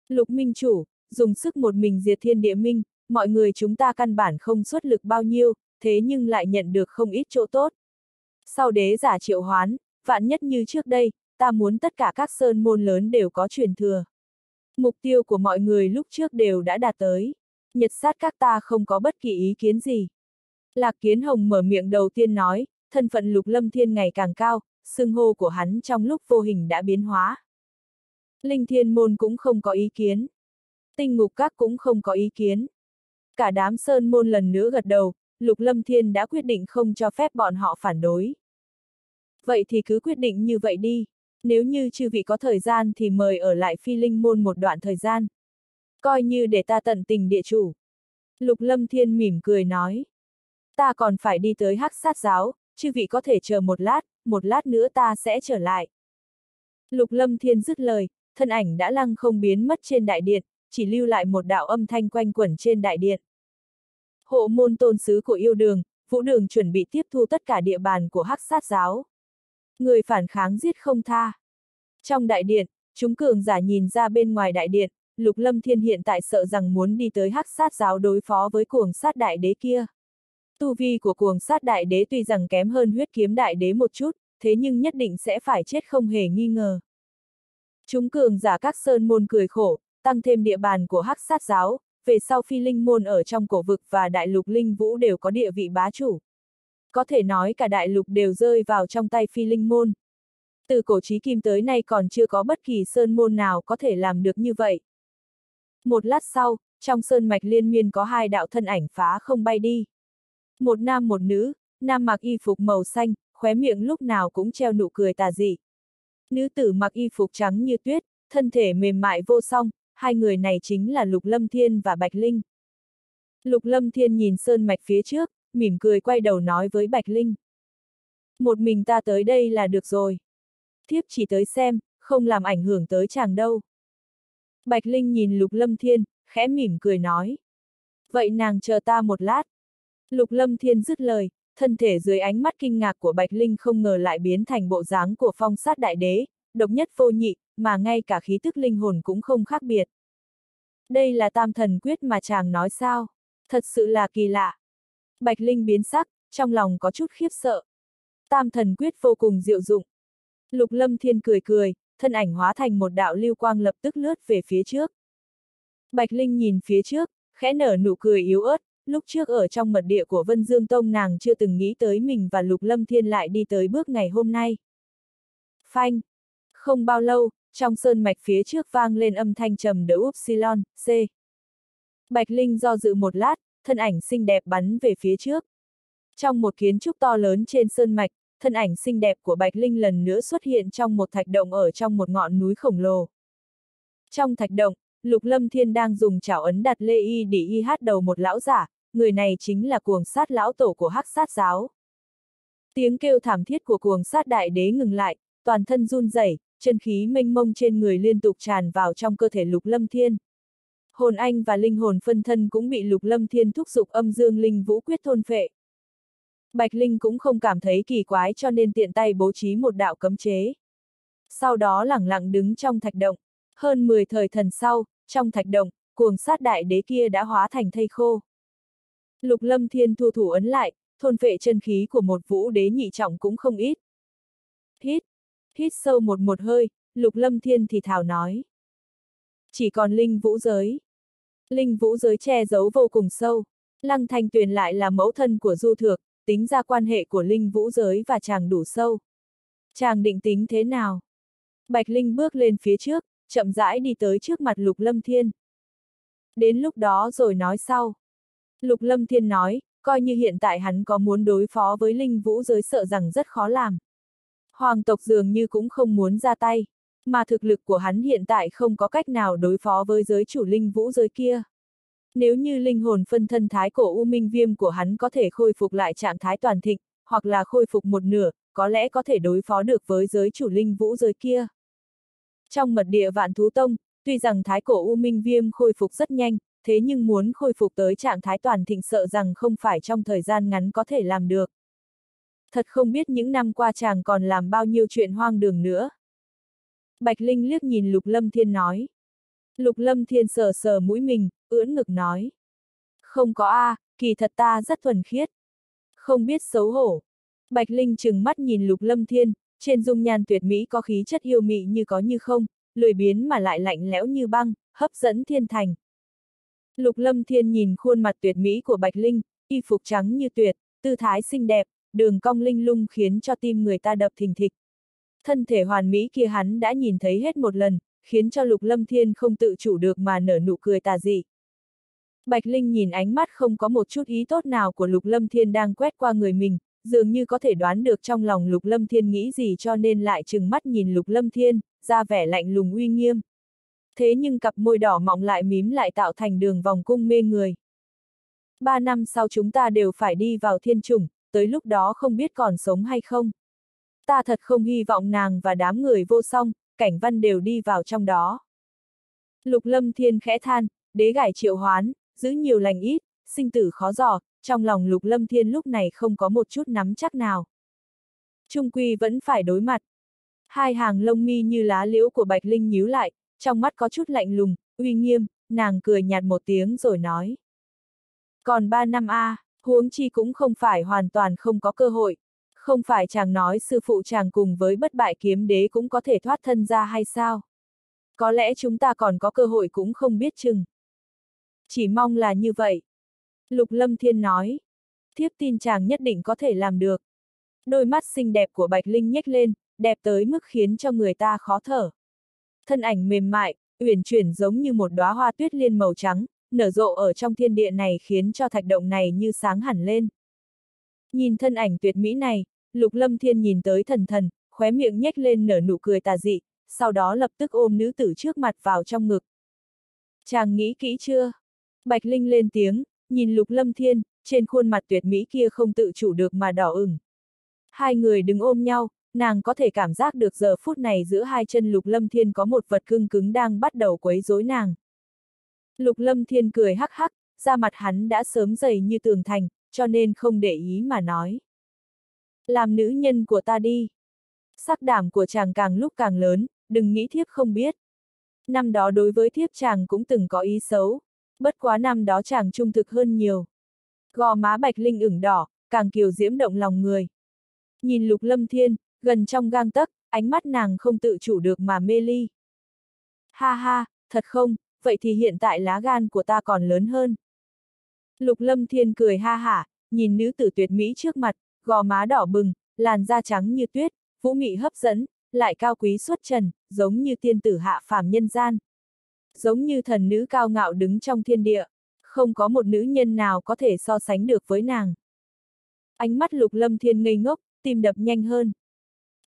Lục minh chủ, dùng sức một mình diệt thiên địa minh, mọi người chúng ta căn bản không xuất lực bao nhiêu, thế nhưng lại nhận được không ít chỗ tốt. Sau đế giả triệu hoán, vạn nhất như trước đây, ta muốn tất cả các sơn môn lớn đều có truyền thừa. Mục tiêu của mọi người lúc trước đều đã đạt tới. Nhật sát các ta không có bất kỳ ý kiến gì. Lạc Kiến Hồng mở miệng đầu tiên nói, thân phận lục lâm thiên ngày càng cao, xưng hô của hắn trong lúc vô hình đã biến hóa. Linh thiên môn cũng không có ý kiến. Tinh ngục các cũng không có ý kiến. Cả đám sơn môn lần nữa gật đầu, Lục Lâm Thiên đã quyết định không cho phép bọn họ phản đối. Vậy thì cứ quyết định như vậy đi. Nếu như chư vị có thời gian thì mời ở lại phi linh môn một đoạn thời gian. Coi như để ta tận tình địa chủ. Lục Lâm Thiên mỉm cười nói. Ta còn phải đi tới hắc sát giáo, chư vị có thể chờ một lát, một lát nữa ta sẽ trở lại. Lục Lâm Thiên dứt lời, thân ảnh đã lăng không biến mất trên đại điện, chỉ lưu lại một đạo âm thanh quanh quẩn trên đại điện. Hộ môn tôn sứ của yêu đường, vũ đường chuẩn bị tiếp thu tất cả địa bàn của hắc sát giáo. Người phản kháng giết không tha. Trong đại điện, chúng cường giả nhìn ra bên ngoài đại điện, Lục Lâm Thiên hiện tại sợ rằng muốn đi tới hắc sát giáo đối phó với cuồng sát đại đế kia. Tu vi của cuồng sát đại đế tuy rằng kém hơn huyết kiếm đại đế một chút, thế nhưng nhất định sẽ phải chết không hề nghi ngờ. Chúng cường giả các sơn môn cười khổ, tăng thêm địa bàn của hắc sát giáo, về sau phi linh môn ở trong cổ vực và đại lục linh vũ đều có địa vị bá chủ. Có thể nói cả đại lục đều rơi vào trong tay phi linh môn. Từ cổ chí kim tới nay còn chưa có bất kỳ sơn môn nào có thể làm được như vậy. Một lát sau, trong sơn mạch liên miên có hai đạo thân ảnh phá không bay đi. Một nam một nữ, nam mặc y phục màu xanh, khóe miệng lúc nào cũng treo nụ cười tà dị. Nữ tử mặc y phục trắng như tuyết, thân thể mềm mại vô song, hai người này chính là Lục Lâm Thiên và Bạch Linh. Lục Lâm Thiên nhìn sơn mạch phía trước, mỉm cười quay đầu nói với Bạch Linh. Một mình ta tới đây là được rồi. Thiếp chỉ tới xem, không làm ảnh hưởng tới chàng đâu. Bạch Linh nhìn Lục Lâm Thiên, khẽ mỉm cười nói. Vậy nàng chờ ta một lát. Lục Lâm Thiên dứt lời, thân thể dưới ánh mắt kinh ngạc của Bạch Linh không ngờ lại biến thành bộ dáng của phong sát đại đế, độc nhất vô nhị, mà ngay cả khí tức linh hồn cũng không khác biệt. Đây là tam thần quyết mà chàng nói sao? Thật sự là kỳ lạ. Bạch Linh biến sắc, trong lòng có chút khiếp sợ. Tam thần quyết vô cùng diệu dụng. Lục Lâm Thiên cười cười, thân ảnh hóa thành một đạo lưu quang lập tức lướt về phía trước. Bạch Linh nhìn phía trước, khẽ nở nụ cười yếu ớt, lúc trước ở trong mật địa của Vân Dương Tông nàng chưa từng nghĩ tới mình và Lục Lâm Thiên lại đi tới bước ngày hôm nay. Phanh! Không bao lâu, trong sơn mạch phía trước vang lên âm thanh trầm đỡ upsilon, C. Bạch Linh do dự một lát, thân ảnh xinh đẹp bắn về phía trước. Trong một kiến trúc to lớn trên sơn mạch, thân ảnh xinh đẹp của Bạch Linh lần nữa xuất hiện trong một thạch động ở trong một ngọn núi khổng lồ. Trong thạch động, Lục Lâm Thiên đang dùng chảo ấn đặt lê y để y hát đầu một lão giả, người này chính là cuồng sát lão tổ của hắc sát giáo. Tiếng kêu thảm thiết của cuồng sát đại đế ngừng lại, toàn thân run rẩy, chân khí mênh mông trên người liên tục tràn vào trong cơ thể Lục Lâm Thiên. Hồn anh và linh hồn phân thân cũng bị Lục Lâm Thiên thúc giục âm dương linh vũ quyết thôn phệ. Bạch Linh cũng không cảm thấy kỳ quái cho nên tiện tay bố trí một đạo cấm chế. Sau đó lẳng lặng đứng trong thạch động. Hơn 10 thời thần sau, trong thạch động, cuồng sát đại đế kia đã hóa thành thây khô. Lục Lâm Thiên thu thủ ấn lại, thôn phệ chân khí của một vũ đế nhị trọng cũng không ít. Hít, hít sâu một một hơi, Lục Lâm Thiên thì thảo nói. Chỉ còn linh vũ giới. Linh vũ giới che giấu vô cùng sâu. Lăng Thanh Tuyền lại là mẫu thân của Du Thược, tính ra quan hệ của Linh vũ giới và chàng đủ sâu. Chàng định tính thế nào? Bạch Linh bước lên phía trước, chậm rãi đi tới trước mặt Lục Lâm Thiên. Đến lúc đó rồi nói sau. Lục Lâm Thiên nói, coi như hiện tại hắn có muốn đối phó với Linh Vũ giới sợ rằng rất khó làm. Hoàng tộc dường như cũng không muốn ra tay, mà thực lực của hắn hiện tại không có cách nào đối phó với giới chủ Linh Vũ giới kia. Nếu như linh hồn phân thân thái cổ U Minh Viêm của hắn có thể khôi phục lại trạng thái toàn thịnh, hoặc là khôi phục một nửa, có lẽ có thể đối phó được với giới chủ Linh Vũ giới kia. Trong mật địa vạn thú tông, tuy rằng thái cổ U Minh Viêm khôi phục rất nhanh, thế nhưng muốn khôi phục tới trạng thái toàn thịnh sợ rằng không phải trong thời gian ngắn có thể làm được. Thật không biết những năm qua chàng còn làm bao nhiêu chuyện hoang đường nữa. Bạch Linh liếc nhìn Lục Lâm Thiên nói. Lục Lâm Thiên sờ sờ mũi mình, ưỡn ngực nói. Không có a, à, kỳ thật ta rất thuần khiết. Không biết xấu hổ. Bạch Linh chừng mắt nhìn Lục Lâm Thiên, trên dung nhan tuyệt mỹ có khí chất yêu mị như có như không, lười biến mà lại lạnh lẽo như băng, hấp dẫn thiên thành. Lục Lâm Thiên nhìn khuôn mặt tuyệt mỹ của Bạch Linh, y phục trắng như tuyệt, tư thái xinh đẹp, đường cong linh lung khiến cho tim người ta đập thình thịch. Thân thể hoàn mỹ kia hắn đã nhìn thấy hết một lần, khiến cho Lục Lâm Thiên không tự chủ được mà nở nụ cười tà dị. Bạch Linh nhìn ánh mắt không có một chút ý tốt nào của Lục Lâm Thiên đang quét qua người mình, dường như có thể đoán được trong lòng Lục Lâm Thiên nghĩ gì cho nên lại trừng mắt nhìn Lục Lâm Thiên, ra vẻ lạnh lùng uy nghiêm. Thế nhưng cặp môi đỏ mọng lại mím lại tạo thành đường vòng cung mê người. Ba năm sau chúng ta đều phải đi vào thiên trùng, tới lúc đó không biết còn sống hay không. Ta thật không hy vọng nàng và đám người vô song, cảnh văn đều đi vào trong đó. Lục Lâm Thiên khẽ than, đế gải triệu hoán, giữ nhiều lành ít, sinh tử khó dò, trong lòng Lục Lâm Thiên lúc này không có một chút nắm chắc nào. Trung Quy vẫn phải đối mặt. Hai hàng lông mi như lá liễu của Bạch Linh nhíu lại, trong mắt có chút lạnh lùng, uy nghiêm, nàng cười nhạt một tiếng rồi nói. Còn ba năm A, huống chi cũng không phải hoàn toàn không có cơ hội. Không phải chàng nói sư phụ chàng cùng với bất bại kiếm đế cũng có thể thoát thân ra hay sao? Có lẽ chúng ta còn có cơ hội cũng không biết chừng. Chỉ mong là như vậy. Lục Lâm Thiên nói. Thiếp tin chàng nhất định có thể làm được. Đôi mắt xinh đẹp của Bạch Linh nhếch lên, đẹp tới mức khiến cho người ta khó thở. Thân ảnh mềm mại, uyển chuyển giống như một đóa hoa tuyết liên màu trắng, nở rộ ở trong thiên địa này khiến cho thạch động này như sáng hẳn lên. Nhìn thân ảnh tuyệt mỹ này, Lục Lâm Thiên nhìn tới thần thần, khóe miệng nhếch lên nở nụ cười tà dị, sau đó lập tức ôm nữ tử trước mặt vào trong ngực. Chàng nghĩ kỹ chưa? Bạch Linh lên tiếng, nhìn Lục Lâm Thiên, trên khuôn mặt tuyệt mỹ kia không tự chủ được mà đỏ ửng. Hai người đứng ôm nhau, nàng có thể cảm giác được giờ phút này giữa hai chân Lục Lâm Thiên có một vật cưng cứng đang bắt đầu quấy rối nàng. Lục Lâm Thiên cười hắc hắc, da mặt hắn đã sớm dày như tường thành, cho nên không để ý mà nói. Làm nữ nhân của ta đi. Sắc đảm của chàng càng lúc càng lớn, đừng nghĩ thiếp không biết. Năm đó đối với thiếp chàng cũng từng có ý xấu, bất quá năm đó chàng trung thực hơn nhiều. Gò má bạch linh ửng đỏ, càng kiều diễm động lòng người. Nhìn lục lâm thiên, gần trong gang tấc, ánh mắt nàng không tự chủ được mà mê ly. Ha ha, thật không, vậy thì hiện tại lá gan của ta còn lớn hơn. Lục lâm thiên cười ha hả, nhìn nữ tử tuyệt mỹ trước mặt, gò má đỏ bừng, làn da trắng như tuyết, vũ mị hấp dẫn, lại cao quý xuất trần, giống như tiên tử hạ phàm nhân gian. Giống như thần nữ cao ngạo đứng trong thiên địa, không có một nữ nhân nào có thể so sánh được với nàng. Ánh mắt lục lâm thiên ngây ngốc, tim đập nhanh hơn.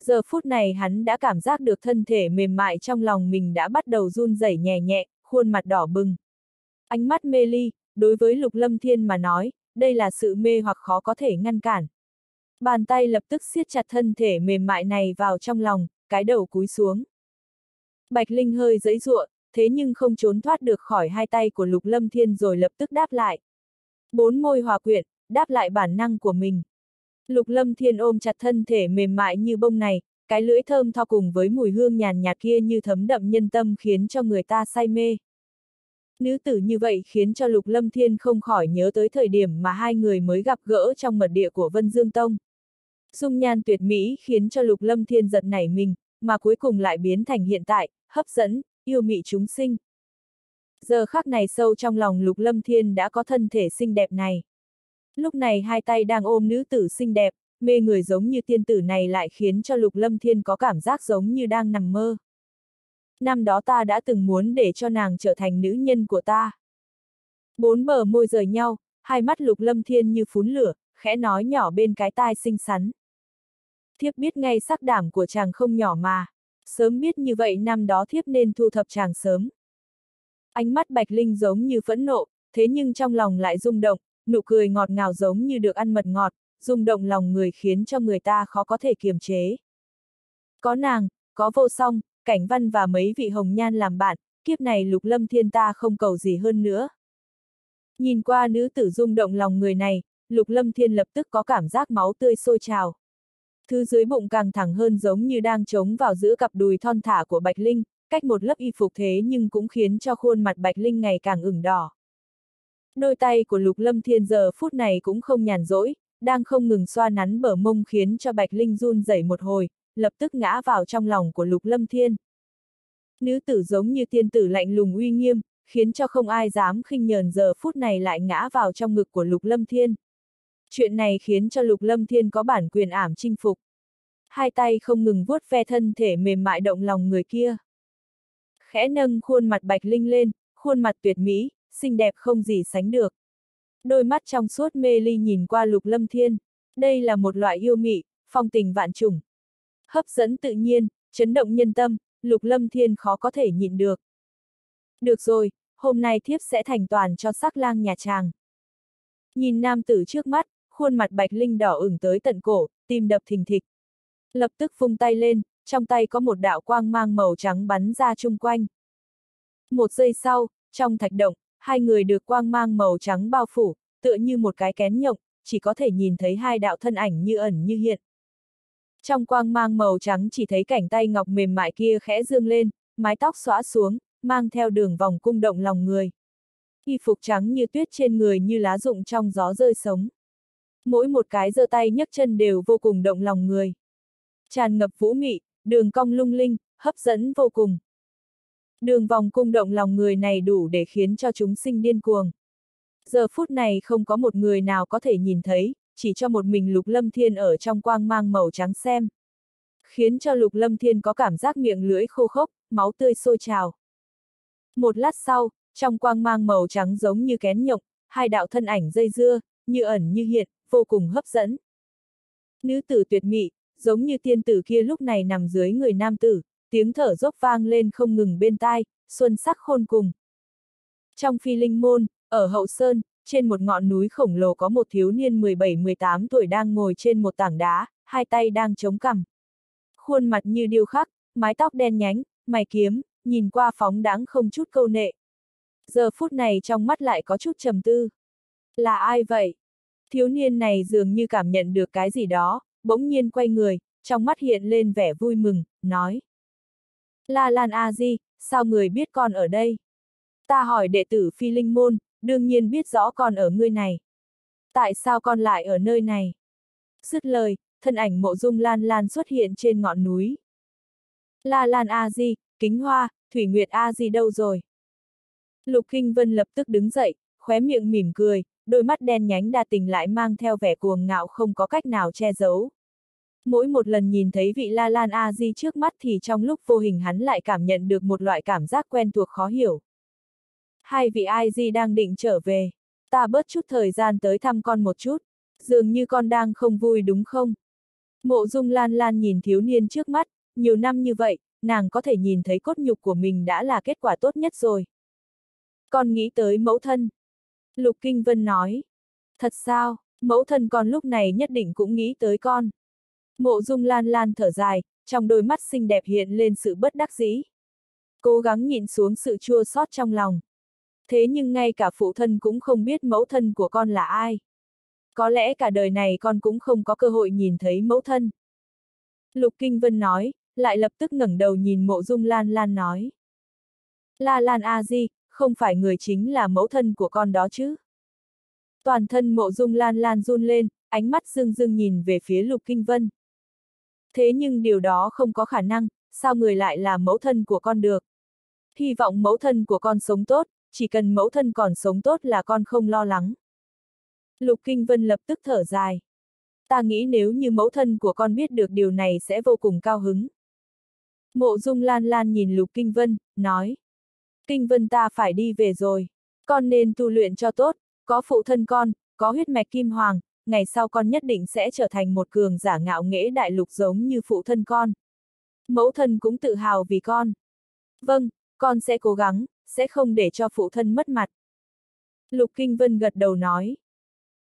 Giờ phút này hắn đã cảm giác được thân thể mềm mại trong lòng mình đã bắt đầu run rẩy nhẹ nhẹ, khuôn mặt đỏ bừng. Ánh mắt mê ly, đối với lục lâm thiên mà nói, đây là sự mê hoặc khó có thể ngăn cản. Bàn tay lập tức siết chặt thân thể mềm mại này vào trong lòng, cái đầu cúi xuống. Bạch Linh hơi giấy ruộng, thế nhưng không trốn thoát được khỏi hai tay của Lục Lâm Thiên rồi lập tức đáp lại. Bốn môi hòa quyện, đáp lại bản năng của mình. Lục Lâm Thiên ôm chặt thân thể mềm mại như bông này, cái lưỡi thơm tho cùng với mùi hương nhàn nhạt kia như thấm đậm nhân tâm khiến cho người ta say mê. Nữ tử như vậy khiến cho Lục Lâm Thiên không khỏi nhớ tới thời điểm mà hai người mới gặp gỡ trong mật địa của Vân Dương Tông. Dung nhan tuyệt mỹ khiến cho Lục Lâm Thiên giật nảy mình, mà cuối cùng lại biến thành hiện tại, hấp dẫn, yêu mị chúng sinh. Giờ khắc này sâu trong lòng Lục Lâm Thiên đã có thân thể xinh đẹp này. Lúc này hai tay đang ôm nữ tử xinh đẹp, mê người giống như tiên tử này lại khiến cho Lục Lâm Thiên có cảm giác giống như đang nằm mơ. Năm đó ta đã từng muốn để cho nàng trở thành nữ nhân của ta. Bốn bờ môi rời nhau, hai mắt Lục Lâm Thiên như phún lửa, khẽ nói nhỏ bên cái tai xinh xắn thiếp biết ngay sắc đảm của chàng không nhỏ mà. Sớm biết như vậy năm đó thiếp nên thu thập chàng sớm. Ánh mắt Bạch Linh giống như phẫn nộ, thế nhưng trong lòng lại rung động, nụ cười ngọt ngào giống như được ăn mật ngọt, rung động lòng người khiến cho người ta khó có thể kiềm chế. Có nàng, có vô song, cảnh văn và mấy vị hồng nhan làm bạn, kiếp này lục lâm thiên ta không cầu gì hơn nữa. Nhìn qua nữ tử rung động lòng người này, lục lâm thiên lập tức có cảm giác máu tươi sôi trào. Thứ dưới bụng càng thẳng hơn giống như đang trống vào giữa cặp đùi thon thả của Bạch Linh, cách một lớp y phục thế nhưng cũng khiến cho khuôn mặt Bạch Linh ngày càng ửng đỏ. Đôi tay của Lục Lâm Thiên giờ phút này cũng không nhàn rỗi, đang không ngừng xoa nắn bờ mông khiến cho Bạch Linh run rẩy một hồi, lập tức ngã vào trong lòng của Lục Lâm Thiên. Nữ tử giống như tiên tử lạnh lùng uy nghiêm, khiến cho không ai dám khinh nhờn giờ phút này lại ngã vào trong ngực của Lục Lâm Thiên. Chuyện này khiến cho Lục Lâm Thiên có bản quyền ảm chinh phục. Hai tay không ngừng vuốt ve thân thể mềm mại động lòng người kia. Khẽ nâng khuôn mặt Bạch Linh lên, khuôn mặt tuyệt mỹ, xinh đẹp không gì sánh được. Đôi mắt trong suốt mê ly nhìn qua Lục Lâm Thiên. Đây là một loại yêu mị, phong tình vạn trùng. Hấp dẫn tự nhiên, chấn động nhân tâm, Lục Lâm Thiên khó có thể nhịn được. Được rồi, hôm nay thiếp sẽ thành toàn cho sắc lang nhà chàng. Nhìn nam tử trước mắt, khuôn mặt bạch linh đỏ ửng tới tận cổ, tim đập thình thịch. Lập tức vung tay lên, trong tay có một đạo quang mang màu trắng bắn ra chung quanh. Một giây sau, trong thạch động, hai người được quang mang màu trắng bao phủ, tựa như một cái kén nhộng, chỉ có thể nhìn thấy hai đạo thân ảnh như ẩn như hiện. Trong quang mang màu trắng chỉ thấy cảnh tay ngọc mềm mại kia khẽ dương lên, mái tóc xõa xuống, mang theo đường vòng cung động lòng người. Y phục trắng như tuyết trên người như lá rụng trong gió rơi sống mỗi một cái giơ tay nhấc chân đều vô cùng động lòng người. Tràn ngập vũ mị, đường cong lung linh, hấp dẫn vô cùng. Đường vòng cung động lòng người này đủ để khiến cho chúng sinh điên cuồng. Giờ phút này không có một người nào có thể nhìn thấy, chỉ cho một mình Lục Lâm Thiên ở trong quang mang màu trắng xem. Khiến cho Lục Lâm Thiên có cảm giác miệng lưỡi khô khốc, máu tươi sôi trào. Một lát sau, trong quang mang màu trắng giống như kén nhộng, hai đạo thân ảnh dây dưa, như ẩn như hiện, vô cùng hấp dẫn. Nữ tử tuyệt mị, giống như tiên tử kia lúc này nằm dưới người nam tử, tiếng thở dốc vang lên không ngừng bên tai, xuân sắc khôn cùng. Trong phi linh môn, ở hậu sơn, trên một ngọn núi khổng lồ có một thiếu niên 17-18 tuổi đang ngồi trên một tảng đá, hai tay đang chống cằm. Khuôn mặt như điêu khắc, mái tóc đen nhánh, mày kiếm, nhìn qua phóng đáng không chút câu nệ. Giờ phút này trong mắt lại có chút trầm tư. Là ai vậy? Thiếu niên này dường như cảm nhận được cái gì đó, bỗng nhiên quay người, trong mắt hiện lên vẻ vui mừng, nói. La Lan à A Di, sao người biết con ở đây? Ta hỏi đệ tử phi linh môn, đương nhiên biết rõ con ở ngươi này. Tại sao con lại ở nơi này? Dứt lời, thân ảnh mộ dung Lan Lan xuất hiện trên ngọn núi. La Lan à A Di, Kính Hoa, Thủy Nguyệt à A Di đâu rồi? Lục Kinh Vân lập tức đứng dậy, khóe miệng mỉm cười, đôi mắt đen nhánh đa tình lại mang theo vẻ cuồng ngạo không có cách nào che giấu. Mỗi một lần nhìn thấy vị La Lan A Di trước mắt thì trong lúc vô hình hắn lại cảm nhận được một loại cảm giác quen thuộc khó hiểu. Hai vị A Di đang định trở về, ta bớt chút thời gian tới thăm con một chút, dường như con đang không vui đúng không? Mộ dung Lan Lan nhìn thiếu niên trước mắt, nhiều năm như vậy, nàng có thể nhìn thấy cốt nhục của mình đã là kết quả tốt nhất rồi. Con nghĩ tới mẫu thân. Lục Kinh Vân nói. Thật sao, mẫu thân con lúc này nhất định cũng nghĩ tới con. Mộ dung lan lan thở dài, trong đôi mắt xinh đẹp hiện lên sự bất đắc dĩ. Cố gắng nhịn xuống sự chua xót trong lòng. Thế nhưng ngay cả phụ thân cũng không biết mẫu thân của con là ai. Có lẽ cả đời này con cũng không có cơ hội nhìn thấy mẫu thân. Lục Kinh Vân nói, lại lập tức ngẩng đầu nhìn mộ dung lan lan nói. La Lan A Di, không phải người chính là mẫu thân của con đó chứ? Toàn thân mộ dung lan lan run lên, ánh mắt dưng dưng nhìn về phía Lục Kinh Vân. Thế nhưng điều đó không có khả năng, sao người lại là mẫu thân của con được? Hy vọng mẫu thân của con sống tốt, chỉ cần mẫu thân còn sống tốt là con không lo lắng. Lục Kinh Vân lập tức thở dài. Ta nghĩ nếu như mẫu thân của con biết được điều này sẽ vô cùng cao hứng. Mộ Dung Lan Lan nhìn Lục Kinh Vân, nói. Kinh Vân ta phải đi về rồi. Con nên tu luyện cho tốt, có phụ thân con, có huyết mạch kim hoàng, ngày sau con nhất định sẽ trở thành một cường giả ngạo nghễ đại lục giống như phụ thân con. Mẫu thân cũng tự hào vì con. Vâng, con sẽ cố gắng, sẽ không để cho phụ thân mất mặt. Lục Kinh Vân gật đầu nói.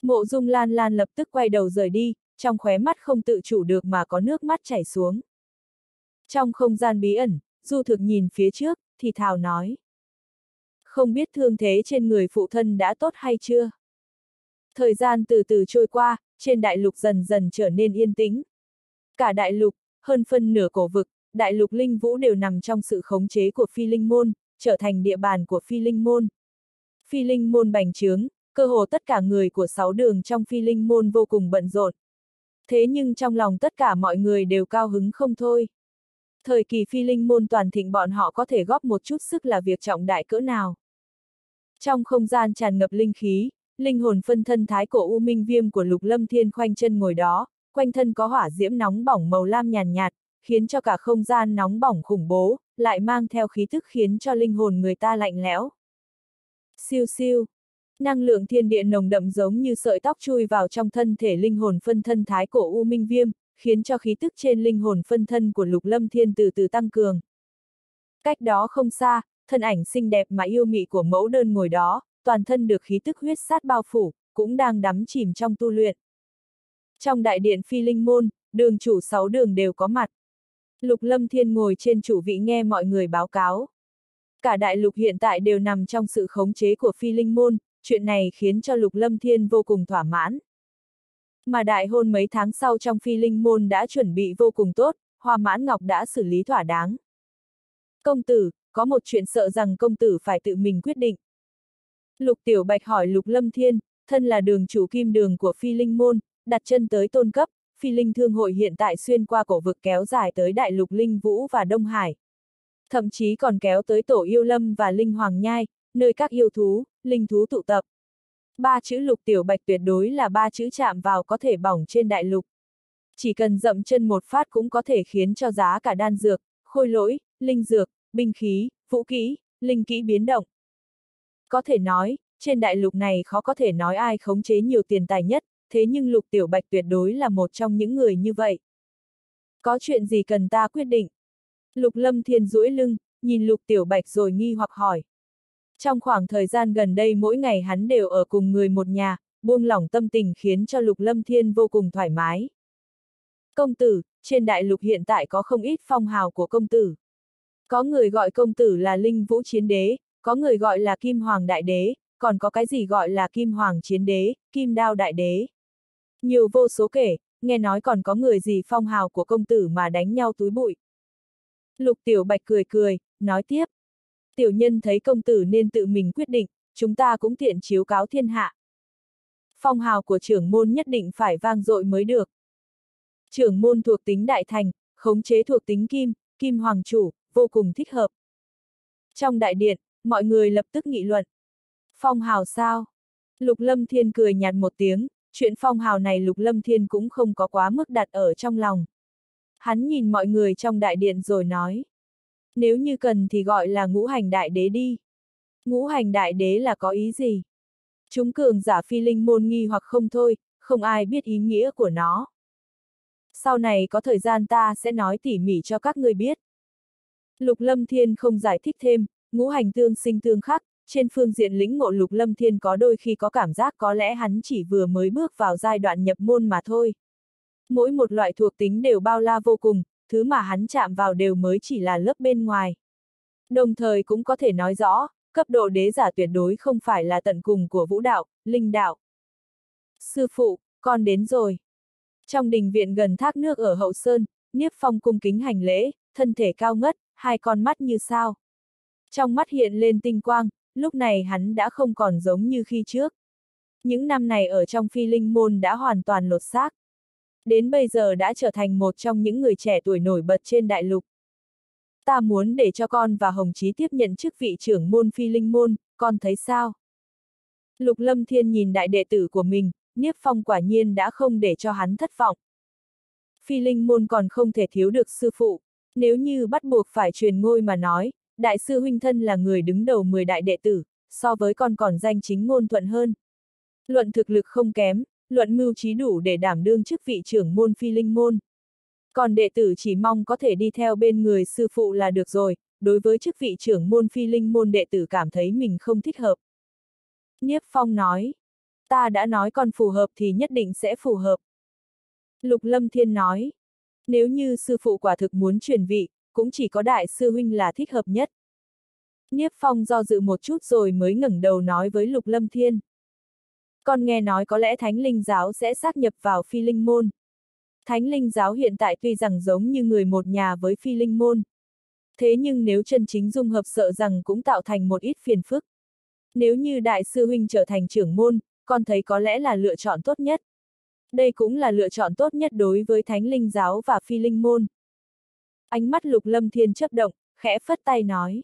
Mộ Dung Lan Lan lập tức quay đầu rời đi, trong khóe mắt không tự chủ được mà có nước mắt chảy xuống. Trong không gian bí ẩn, Du Thực nhìn phía trước, thì thào nói. Không biết thương thế trên người phụ thân đã tốt hay chưa? Thời gian từ từ trôi qua, trên đại lục dần dần trở nên yên tĩnh. Cả đại lục, hơn phân nửa cổ vực, đại lục linh vũ đều nằm trong sự khống chế của phi linh môn, trở thành địa bàn của phi linh môn. Phi linh môn bành trướng, cơ hồ tất cả người của sáu đường trong phi linh môn vô cùng bận rộn. Thế nhưng trong lòng tất cả mọi người đều cao hứng không thôi. Thời kỳ phi linh môn toàn thịnh bọn họ có thể góp một chút sức là việc trọng đại cỡ nào. Trong không gian tràn ngập linh khí, linh hồn phân thân thái cổ U Minh Viêm của Lục Lâm Thiên khoanh chân ngồi đó, quanh thân có hỏa diễm nóng bỏng màu lam nhàn nhạt, khiến cho cả không gian nóng bỏng khủng bố, lại mang theo khí thức khiến cho linh hồn người ta lạnh lẽo. Siêu siêu. Năng lượng thiên địa nồng đậm giống như sợi tóc chui vào trong thân thể linh hồn phân thân thái cổ U Minh Viêm, khiến cho khí tức trên linh hồn phân thân của Lục Lâm Thiên từ từ tăng cường. Cách đó không xa, thân ảnh xinh đẹp mà yêu mị của mẫu đơn ngồi đó, toàn thân được khí tức huyết sát bao phủ, cũng đang đắm chìm trong tu luyện. Trong đại điện phi linh môn, đường chủ sáu đường đều có mặt. Lục Lâm Thiên ngồi trên chủ vị nghe mọi người báo cáo. Cả đại lục hiện tại đều nằm trong sự khống chế của phi linh môn, chuyện này khiến cho Lục Lâm Thiên vô cùng thỏa mãn. Mà đại hôn mấy tháng sau trong phi linh môn đã chuẩn bị vô cùng tốt, Hoa Mãn Ngọc đã xử lý thỏa đáng. Công tử, có một chuyện sợ rằng công tử phải tự mình quyết định. Lục Tiểu Bạch hỏi Lục Lâm Thiên, thân là đường chủ kim đường của phi linh môn, đặt chân tới tôn cấp, phi linh thương hội hiện tại xuyên qua cổ vực kéo dài tới đại lục linh vũ và Đông Hải. Thậm chí còn kéo tới tổ yêu lâm và linh hoàng nhai, nơi các yêu thú, linh thú tụ tập. Ba chữ lục tiểu bạch tuyệt đối là ba chữ chạm vào có thể bỏng trên đại lục. Chỉ cần dậm chân một phát cũng có thể khiến cho giá cả đan dược, khôi lỗi, linh dược, binh khí, vũ khí, linh kỹ biến động. Có thể nói, trên đại lục này khó có thể nói ai khống chế nhiều tiền tài nhất, thế nhưng lục tiểu bạch tuyệt đối là một trong những người như vậy. Có chuyện gì cần ta quyết định? Lục lâm thiên duỗi lưng, nhìn lục tiểu bạch rồi nghi hoặc hỏi. Trong khoảng thời gian gần đây mỗi ngày hắn đều ở cùng người một nhà, buông lỏng tâm tình khiến cho lục lâm thiên vô cùng thoải mái. Công tử, trên đại lục hiện tại có không ít phong hào của công tử. Có người gọi công tử là linh vũ chiến đế, có người gọi là kim hoàng đại đế, còn có cái gì gọi là kim hoàng chiến đế, kim đao đại đế. Nhiều vô số kể, nghe nói còn có người gì phong hào của công tử mà đánh nhau túi bụi. Lục tiểu bạch cười cười, nói tiếp. Tiểu nhân thấy công tử nên tự mình quyết định, chúng ta cũng tiện chiếu cáo thiên hạ. Phong hào của trưởng môn nhất định phải vang dội mới được. Trưởng môn thuộc tính đại thành, khống chế thuộc tính kim, kim hoàng chủ, vô cùng thích hợp. Trong đại điện, mọi người lập tức nghị luận. Phong hào sao? Lục Lâm Thiên cười nhạt một tiếng, chuyện phong hào này Lục Lâm Thiên cũng không có quá mức đặt ở trong lòng. Hắn nhìn mọi người trong đại điện rồi nói. Nếu như cần thì gọi là ngũ hành đại đế đi. Ngũ hành đại đế là có ý gì? Chúng cường giả phi linh môn nghi hoặc không thôi, không ai biết ý nghĩa của nó. Sau này có thời gian ta sẽ nói tỉ mỉ cho các người biết. Lục Lâm Thiên không giải thích thêm, ngũ hành tương sinh tương khắc, trên phương diện lĩnh ngộ Lục Lâm Thiên có đôi khi có cảm giác có lẽ hắn chỉ vừa mới bước vào giai đoạn nhập môn mà thôi. Mỗi một loại thuộc tính đều bao la vô cùng, thứ mà hắn chạm vào đều mới chỉ là lớp bên ngoài. Đồng thời cũng có thể nói rõ, cấp độ đế giả tuyệt đối không phải là tận cùng của vũ đạo, linh đạo. Sư phụ, con đến rồi. Trong đình viện gần thác nước ở Hậu Sơn, Niếp Phong cung kính hành lễ, thân thể cao ngất, hai con mắt như sao. Trong mắt hiện lên tinh quang, lúc này hắn đã không còn giống như khi trước. Những năm này ở trong phi linh môn đã hoàn toàn lột xác. Đến bây giờ đã trở thành một trong những người trẻ tuổi nổi bật trên đại lục. Ta muốn để cho con và Hồng Chí tiếp nhận chức vị trưởng môn phi linh môn, con thấy sao? Lục Lâm Thiên nhìn đại đệ tử của mình, Niếp Phong quả nhiên đã không để cho hắn thất vọng. Phi linh môn còn không thể thiếu được sư phụ, nếu như bắt buộc phải truyền ngôi mà nói, đại sư huynh thân là người đứng đầu 10 đại đệ tử, so với con còn danh chính ngôn thuận hơn. Luận thực lực không kém, luận mưu trí đủ để đảm đương chức vị trưởng môn phi linh môn. Còn đệ tử chỉ mong có thể đi theo bên người sư phụ là được rồi, đối với chức vị trưởng môn phi linh môn đệ tử cảm thấy mình không thích hợp. Niếp Phong nói, ta đã nói con phù hợp thì nhất định sẽ phù hợp. Lục Lâm Thiên nói, nếu như sư phụ quả thực muốn truyền vị, cũng chỉ có đại sư huynh là thích hợp nhất. Niếp Phong do dự một chút rồi mới ngẩng đầu nói với Lục Lâm Thiên. Con nghe nói có lẽ Thánh Linh Giáo sẽ xác nhập vào Phi Linh Môn. Thánh Linh Giáo hiện tại tuy rằng giống như người một nhà với Phi Linh Môn. Thế nhưng nếu chân chính dung hợp sợ rằng cũng tạo thành một ít phiền phức. Nếu như Đại sư Huynh trở thành trưởng môn, con thấy có lẽ là lựa chọn tốt nhất. Đây cũng là lựa chọn tốt nhất đối với Thánh Linh Giáo và Phi Linh Môn. Ánh mắt Lục Lâm Thiên chấp động, khẽ phất tay nói.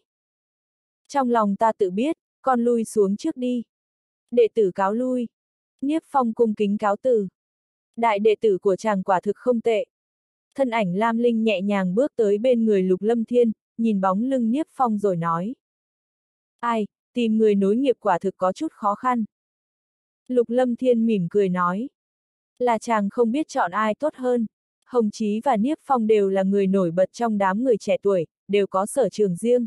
Trong lòng ta tự biết, con lui xuống trước đi. Đệ tử cáo lui. Niếp Phong cung kính cáo từ. Đại đệ tử của chàng quả thực không tệ. Thân ảnh Lam Linh nhẹ nhàng bước tới bên người Lục Lâm Thiên, nhìn bóng lưng Niếp Phong rồi nói. Ai, tìm người nối nghiệp quả thực có chút khó khăn. Lục Lâm Thiên mỉm cười nói. Là chàng không biết chọn ai tốt hơn. Hồng Chí và Niếp Phong đều là người nổi bật trong đám người trẻ tuổi, đều có sở trường riêng.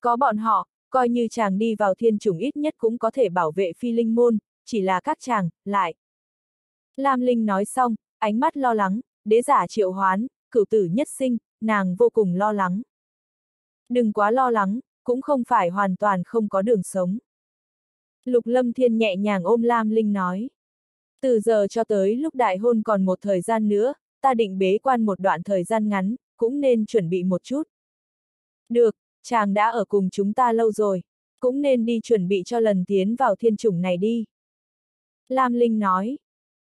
Có bọn họ, coi như chàng đi vào thiên chủng ít nhất cũng có thể bảo vệ phi linh môn, chỉ là các chàng, lại. Lam Linh nói xong, ánh mắt lo lắng, đế giả triệu hoán, cửu tử nhất sinh, nàng vô cùng lo lắng. Đừng quá lo lắng, cũng không phải hoàn toàn không có đường sống. Lục Lâm Thiên nhẹ nhàng ôm Lam Linh nói. Từ giờ cho tới lúc đại hôn còn một thời gian nữa, ta định bế quan một đoạn thời gian ngắn, cũng nên chuẩn bị một chút. Được, chàng đã ở cùng chúng ta lâu rồi, cũng nên đi chuẩn bị cho lần tiến vào thiên chủng này đi. Lam Linh nói.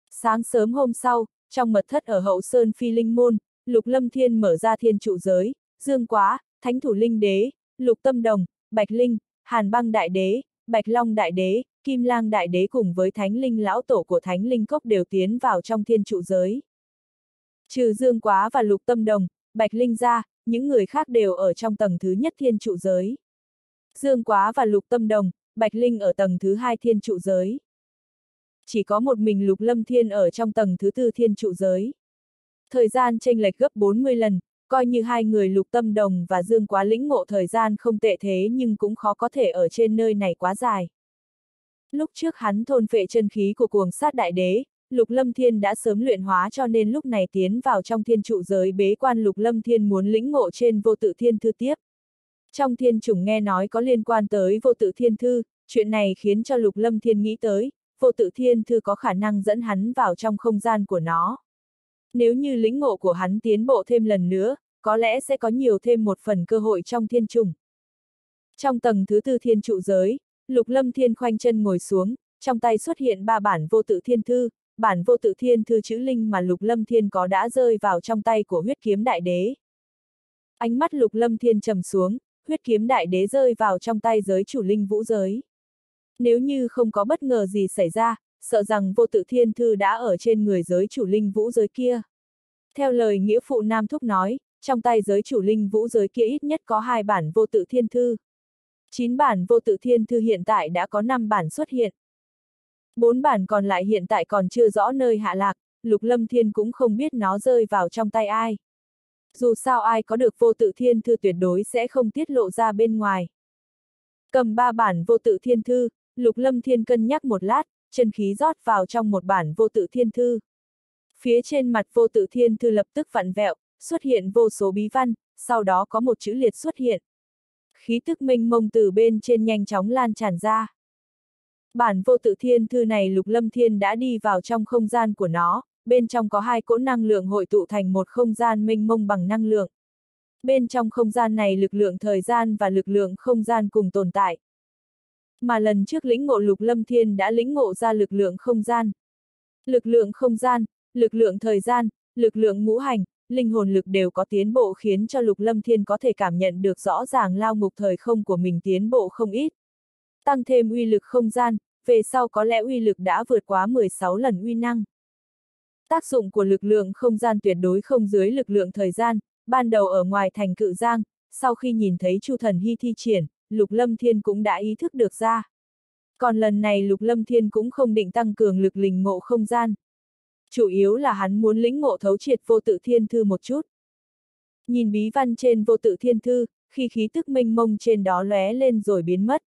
Sáng sớm hôm sau, trong mật thất ở hậu sơn phi linh môn, Lục Lâm Thiên mở ra thiên trụ giới, Dương Quá, Thánh Thủ Linh Đế, Lục Tâm Đồng, Bạch Linh, Hàn Băng Đại Đế, Bạch Long Đại Đế, Kim Lang Đại Đế cùng với Thánh Linh Lão Tổ của Thánh Linh Cốc đều tiến vào trong thiên trụ giới. Trừ Dương Quá và Lục Tâm Đồng, Bạch Linh ra, những người khác đều ở trong tầng thứ nhất thiên trụ giới. Dương Quá và Lục Tâm Đồng, Bạch Linh ở tầng thứ hai thiên trụ giới. Chỉ có một mình Lục Lâm Thiên ở trong tầng thứ tư thiên trụ giới. Thời gian chênh lệch gấp 40 lần, coi như hai người Lục Tâm Đồng và Dương Quá lĩnh ngộ thời gian không tệ thế nhưng cũng khó có thể ở trên nơi này quá dài. Lúc trước hắn thôn phệ chân khí của cuồng sát đại đế, Lục Lâm Thiên đã sớm luyện hóa cho nên lúc này tiến vào trong thiên trụ giới bế quan Lục Lâm Thiên muốn lĩnh ngộ trên vô tự thiên thư tiếp. Trong thiên chủng nghe nói có liên quan tới vô tự thiên thư, chuyện này khiến cho Lục Lâm Thiên nghĩ tới, vô tự thiên thư có khả năng dẫn hắn vào trong không gian của nó. Nếu như lĩnh ngộ của hắn tiến bộ thêm lần nữa, có lẽ sẽ có nhiều thêm một phần cơ hội trong thiên trùng. Trong tầng thứ tư thiên trụ giới, Lục Lâm Thiên khoanh chân ngồi xuống, trong tay xuất hiện ba bản vô tự thiên thư, bản vô tự thiên thư chữ linh mà Lục Lâm Thiên có đã rơi vào trong tay của huyết kiếm đại đế. Ánh mắt Lục Lâm Thiên trầm xuống, huyết kiếm đại đế rơi vào trong tay giới chủ linh vũ giới. Nếu như không có bất ngờ gì xảy ra, sợ rằng vô tự thiên thư đã ở trên người giới chủ linh vũ giới kia. Theo lời nghĩa phụ Nam Thúc nói, trong tay giới chủ linh vũ giới kia ít nhất có hai bản vô tự thiên thư. Chín bản vô tự thiên thư hiện tại đã có 5 bản xuất hiện. Bốn bản còn lại hiện tại còn chưa rõ nơi hạ lạc, Lục Lâm Thiên cũng không biết nó rơi vào trong tay ai. Dù sao ai có được vô tự thiên thư tuyệt đối sẽ không tiết lộ ra bên ngoài. Cầm ba bản vô tự thiên thư, Lục Lâm Thiên cân nhắc một lát, chân khí rót vào trong một bản vô tự thiên thư. Phía trên mặt vô tự thiên thư lập tức vặn vẹo, xuất hiện vô số bí văn, sau đó có một chữ liệt xuất hiện. Khí tức minh mông từ bên trên nhanh chóng lan tràn ra. Bản vô tự thiên thư này Lục Lâm Thiên đã đi vào trong không gian của nó, bên trong có hai cỗ năng lượng hội tụ thành một không gian minh mông bằng năng lượng. Bên trong không gian này lực lượng thời gian và lực lượng không gian cùng tồn tại. Mà lần trước lĩnh ngộ Lục Lâm Thiên đã lĩnh ngộ ra lực lượng không gian. Lực lượng không gian, lực lượng thời gian, lực lượng ngũ hành, linh hồn lực đều có tiến bộ khiến cho Lục Lâm Thiên có thể cảm nhận được rõ ràng lao ngục thời không của mình tiến bộ không ít. Tăng thêm uy lực không gian, về sau có lẽ uy lực đã vượt quá 16 lần uy năng. Tác dụng của lực lượng không gian tuyệt đối không dưới lực lượng thời gian, ban đầu ở ngoài thành cự giang, sau khi nhìn thấy Chu Thần Hy thi triển, Lục Lâm Thiên cũng đã ý thức được ra. Còn lần này Lục Lâm Thiên cũng không định tăng cường lực lình ngộ không gian. Chủ yếu là hắn muốn lĩnh ngộ thấu triệt vô tự thiên thư một chút. Nhìn bí văn trên vô tự thiên thư, khi khí tức minh mông trên đó lóe lên rồi biến mất.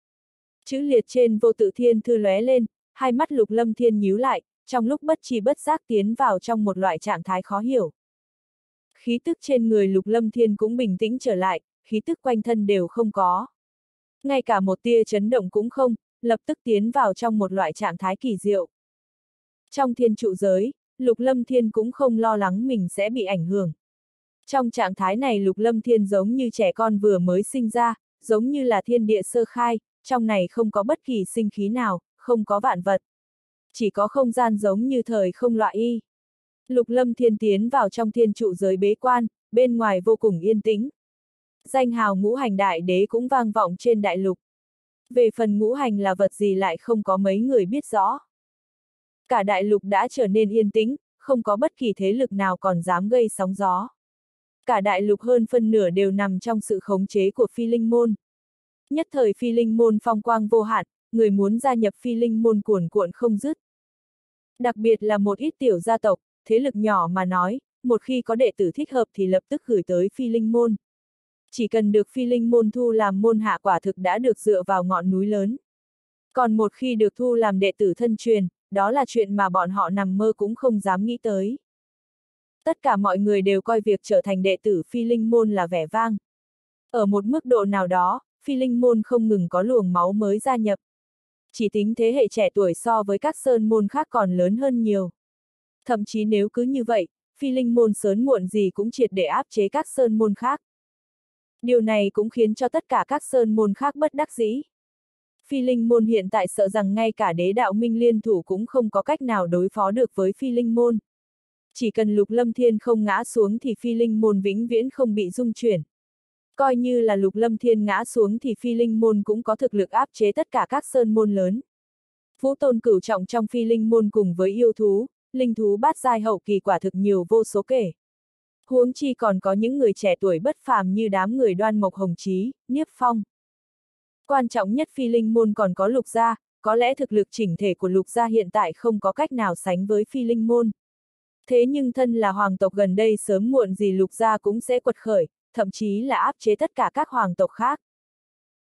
Chữ liệt trên vô tự thiên thư lóe lên, hai mắt lục lâm thiên nhíu lại, trong lúc bất chi bất giác tiến vào trong một loại trạng thái khó hiểu. Khí tức trên người lục lâm thiên cũng bình tĩnh trở lại, khí tức quanh thân đều không có. Ngay cả một tia chấn động cũng không, lập tức tiến vào trong một loại trạng thái kỳ diệu. Trong thiên trụ giới, lục lâm thiên cũng không lo lắng mình sẽ bị ảnh hưởng. Trong trạng thái này lục lâm thiên giống như trẻ con vừa mới sinh ra, giống như là thiên địa sơ khai, trong này không có bất kỳ sinh khí nào, không có vạn vật. Chỉ có không gian giống như thời không loại y. Lục lâm thiên tiến vào trong thiên trụ giới bế quan, bên ngoài vô cùng yên tĩnh. Danh hào ngũ hành đại đế cũng vang vọng trên đại lục. Về phần ngũ hành là vật gì lại không có mấy người biết rõ. Cả đại lục đã trở nên yên tĩnh, không có bất kỳ thế lực nào còn dám gây sóng gió. Cả đại lục hơn phân nửa đều nằm trong sự khống chế của phi linh môn. Nhất thời phi linh môn phong quang vô hạn, người muốn gia nhập phi linh môn cuồn cuộn không dứt. Đặc biệt là một ít tiểu gia tộc, thế lực nhỏ mà nói, một khi có đệ tử thích hợp thì lập tức gửi tới phi linh môn. Chỉ cần được phi linh môn thu làm môn hạ quả thực đã được dựa vào ngọn núi lớn. Còn một khi được thu làm đệ tử thân truyền, đó là chuyện mà bọn họ nằm mơ cũng không dám nghĩ tới. Tất cả mọi người đều coi việc trở thành đệ tử phi linh môn là vẻ vang. Ở một mức độ nào đó, phi linh môn không ngừng có luồng máu mới gia nhập. Chỉ tính thế hệ trẻ tuổi so với các sơn môn khác còn lớn hơn nhiều. Thậm chí nếu cứ như vậy, phi linh môn sớm muộn gì cũng triệt để áp chế các sơn môn khác. Điều này cũng khiến cho tất cả các sơn môn khác bất đắc dĩ. Phi linh môn hiện tại sợ rằng ngay cả đế đạo minh liên thủ cũng không có cách nào đối phó được với phi linh môn. Chỉ cần lục lâm thiên không ngã xuống thì phi linh môn vĩnh viễn không bị dung chuyển. Coi như là lục lâm thiên ngã xuống thì phi linh môn cũng có thực lực áp chế tất cả các sơn môn lớn. Vũ tôn cửu trọng trong phi linh môn cùng với yêu thú, linh thú bát giai hậu kỳ quả thực nhiều vô số kể. Huống chi còn có những người trẻ tuổi bất phàm như đám người đoan mộc hồng trí, niếp phong. Quan trọng nhất phi linh môn còn có lục gia, có lẽ thực lực chỉnh thể của lục gia hiện tại không có cách nào sánh với phi linh môn. Thế nhưng thân là hoàng tộc gần đây sớm muộn gì lục gia cũng sẽ quật khởi, thậm chí là áp chế tất cả các hoàng tộc khác.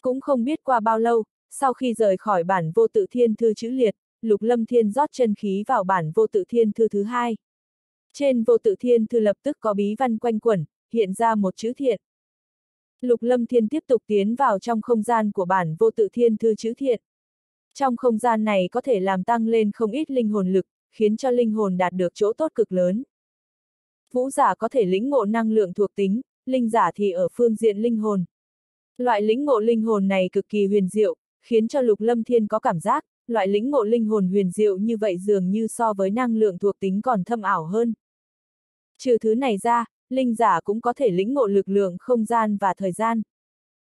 Cũng không biết qua bao lâu, sau khi rời khỏi bản vô tự thiên thư chữ liệt, lục lâm thiên rót chân khí vào bản vô tự thiên thư thứ hai. Trên vô tự thiên thư lập tức có bí văn quanh quẩn, hiện ra một chữ thiện. Lục lâm thiên tiếp tục tiến vào trong không gian của bản vô tự thiên thư chữ thiện. Trong không gian này có thể làm tăng lên không ít linh hồn lực, khiến cho linh hồn đạt được chỗ tốt cực lớn. Vũ giả có thể lĩnh ngộ năng lượng thuộc tính, linh giả thì ở phương diện linh hồn. Loại lĩnh ngộ linh hồn này cực kỳ huyền diệu, khiến cho Lục Lâm Thiên có cảm giác, loại lĩnh ngộ linh hồn huyền diệu như vậy dường như so với năng lượng thuộc tính còn thâm ảo hơn. Trừ thứ này ra, linh giả cũng có thể lĩnh ngộ lực lượng không gian và thời gian.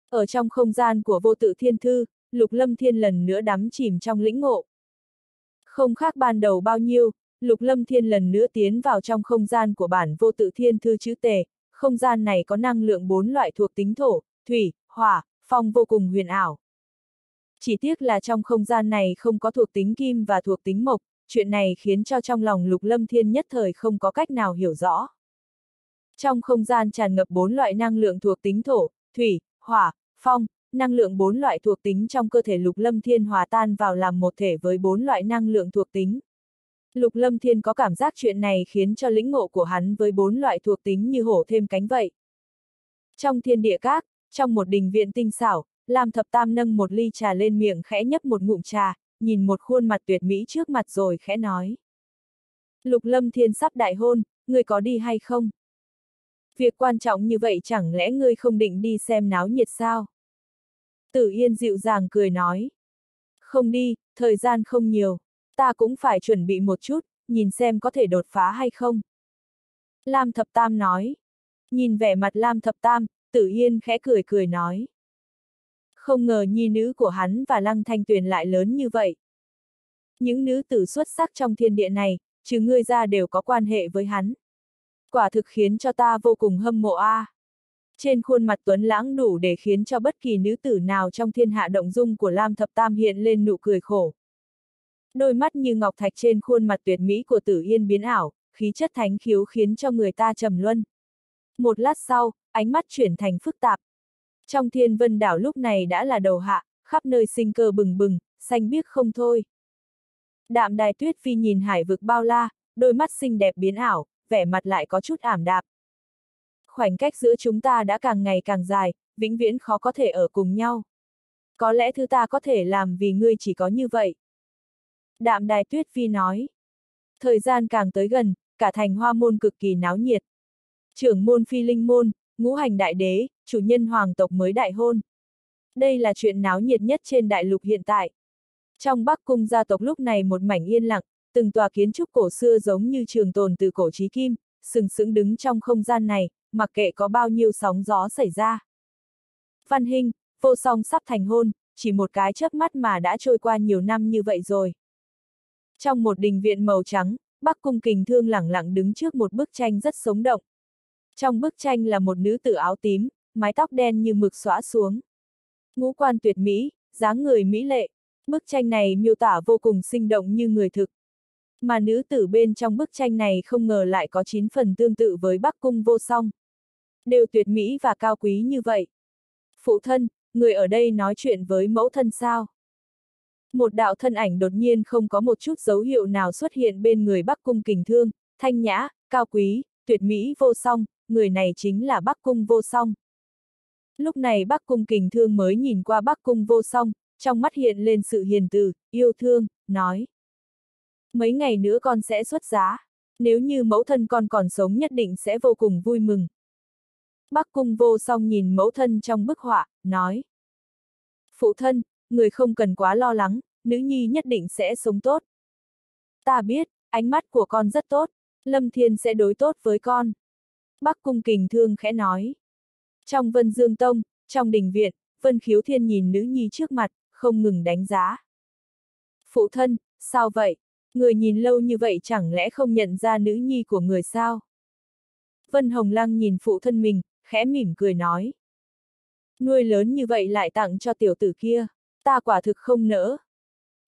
Ở trong không gian của vô tự thiên thư, Lục Lâm Thiên lần nữa đắm chìm trong lĩnh ngộ. Không khác ban đầu bao nhiêu, Lục Lâm Thiên lần nữa tiến vào trong không gian của bản vô tự thiên thư chữ tề, không gian này có năng lượng bốn loại thuộc tính thổ, thủy, hỏa, phong vô cùng huyền ảo. Chỉ tiếc là trong không gian này không có thuộc tính kim và thuộc tính mộc, chuyện này khiến cho trong lòng Lục Lâm Thiên nhất thời không có cách nào hiểu rõ. Trong không gian tràn ngập bốn loại năng lượng thuộc tính thổ, thủy, hỏa, phong, năng lượng bốn loại thuộc tính trong cơ thể Lục Lâm Thiên hòa tan vào làm một thể với bốn loại năng lượng thuộc tính. Lục Lâm Thiên có cảm giác chuyện này khiến cho lĩnh ngộ của hắn với bốn loại thuộc tính như hổ thêm cánh vậy. Trong thiên địa các, trong một đình viện tinh xảo, Lam Thập Tam nâng một ly trà lên miệng khẽ nhấp một ngụm trà, nhìn một khuôn mặt tuyệt mỹ trước mặt rồi khẽ nói. Lục Lâm Thiên sắp đại hôn, ngươi có đi hay không? Việc quan trọng như vậy chẳng lẽ ngươi không định đi xem náo nhiệt sao? Tử Yên dịu dàng cười nói. Không đi, thời gian không nhiều, ta cũng phải chuẩn bị một chút, nhìn xem có thể đột phá hay không. Lam Thập Tam nói. Nhìn vẻ mặt Lam Thập Tam, Tử Yên khẽ cười cười nói. Không ngờ nhi nữ của hắn và Lăng Thanh Tuyền lại lớn như vậy. Những nữ tử xuất sắc trong thiên địa này, trừ ngươi ra đều có quan hệ với hắn. Quả thực khiến cho ta vô cùng hâm mộ a. À. Trên khuôn mặt tuấn lãng đủ để khiến cho bất kỳ nữ tử nào trong thiên hạ động dung của Lam Thập Tam hiện lên nụ cười khổ. Đôi mắt như ngọc thạch trên khuôn mặt tuyệt mỹ của Tử Yên biến ảo, khí chất thánh khiếu khiến cho người ta trầm luân. Một lát sau, ánh mắt chuyển thành phức tạp. Trong thiên vân đảo lúc này đã là đầu hạ, khắp nơi sinh cơ bừng bừng, xanh biếc không thôi. Đạm đài tuyết phi nhìn hải vực bao la, đôi mắt xinh đẹp biến ảo, vẻ mặt lại có chút ảm đạm. Khoảnh cách giữa chúng ta đã càng ngày càng dài, vĩnh viễn khó có thể ở cùng nhau. Có lẽ thứ ta có thể làm vì ngươi chỉ có như vậy. Đạm đài tuyết phi nói. Thời gian càng tới gần, cả thành hoa môn cực kỳ náo nhiệt. Trưởng môn phi linh môn, ngũ hành đại đế, chủ nhân hoàng tộc mới đại hôn. Đây là chuyện náo nhiệt nhất trên đại lục hiện tại. Trong Bắc cung gia tộc lúc này một mảnh yên lặng, từng tòa kiến trúc cổ xưa giống như trường tồn từ cổ chí kim, sừng sững đứng trong không gian này, mặc kệ có bao nhiêu sóng gió xảy ra. Văn Hinh, vô song sắp thành hôn, chỉ một cái chớp mắt mà đã trôi qua nhiều năm như vậy rồi. Trong một đình viện màu trắng, Bắc Cung Kình Thương lẳng lặng đứng trước một bức tranh rất sống động. Trong bức tranh là một nữ tử áo tím, mái tóc đen như mực xõa xuống. Ngũ quan tuyệt mỹ, dáng người mỹ lệ. Bức tranh này miêu tả vô cùng sinh động như người thực. Mà nữ tử bên trong bức tranh này không ngờ lại có 9 phần tương tự với Bắc Cung vô song. Đều tuyệt mỹ và cao quý như vậy. Phụ thân, người ở đây nói chuyện với mẫu thân sao? Một đạo thân ảnh đột nhiên không có một chút dấu hiệu nào xuất hiện bên người Bắc Cung kình thương, thanh nhã, cao quý, tuyệt mỹ vô song, người này chính là Bắc Cung vô song. Lúc này Bắc Cung kình thương mới nhìn qua Bắc Cung vô song, trong mắt hiện lên sự hiền từ, yêu thương, nói. Mấy ngày nữa con sẽ xuất giá, nếu như mẫu thân con còn sống nhất định sẽ vô cùng vui mừng. Bắc Cung vô song nhìn mẫu thân trong bức họa, nói. Phụ thân, người không cần quá lo lắng, nữ nhi nhất định sẽ sống tốt. Ta biết, ánh mắt của con rất tốt, Lâm Thiên sẽ đối tốt với con. Bắc Cung Kình Thương khẽ nói. Trong Vân Dương Tông, trong đình viện, Vân Khiếu Thiên nhìn nữ nhi trước mặt, không ngừng đánh giá. Phụ thân, sao vậy? Người nhìn lâu như vậy chẳng lẽ không nhận ra nữ nhi của người sao? Vân Hồng Lăng nhìn phụ thân mình, khẽ mỉm cười nói. Nuôi lớn như vậy lại tặng cho tiểu tử kia, ta quả thực không nỡ.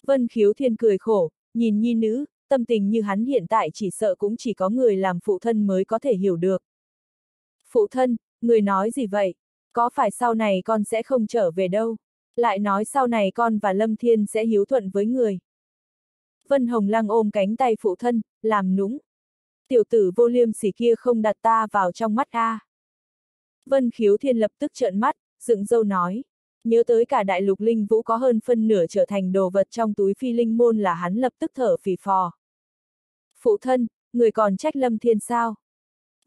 Vân Khiếu Thiên cười khổ, nhìn nhi nữ, tâm tình như hắn hiện tại chỉ sợ cũng chỉ có người làm phụ thân mới có thể hiểu được. Phụ thân, người nói gì vậy? Có phải sau này con sẽ không trở về đâu? Lại nói sau này con và Lâm Thiên sẽ hiếu thuận với người. Vân Hồng Lăng ôm cánh tay phụ thân, làm nũng. Tiểu tử vô liêm sỉ kia không đặt ta vào trong mắt a. Vân Khiếu Thiên lập tức trợn mắt, dựng dâu nói. Nhớ tới cả đại lục linh vũ có hơn phân nửa trở thành đồ vật trong túi phi linh môn là hắn lập tức thở phì phò. Phụ thân, người còn trách Lâm Thiên sao?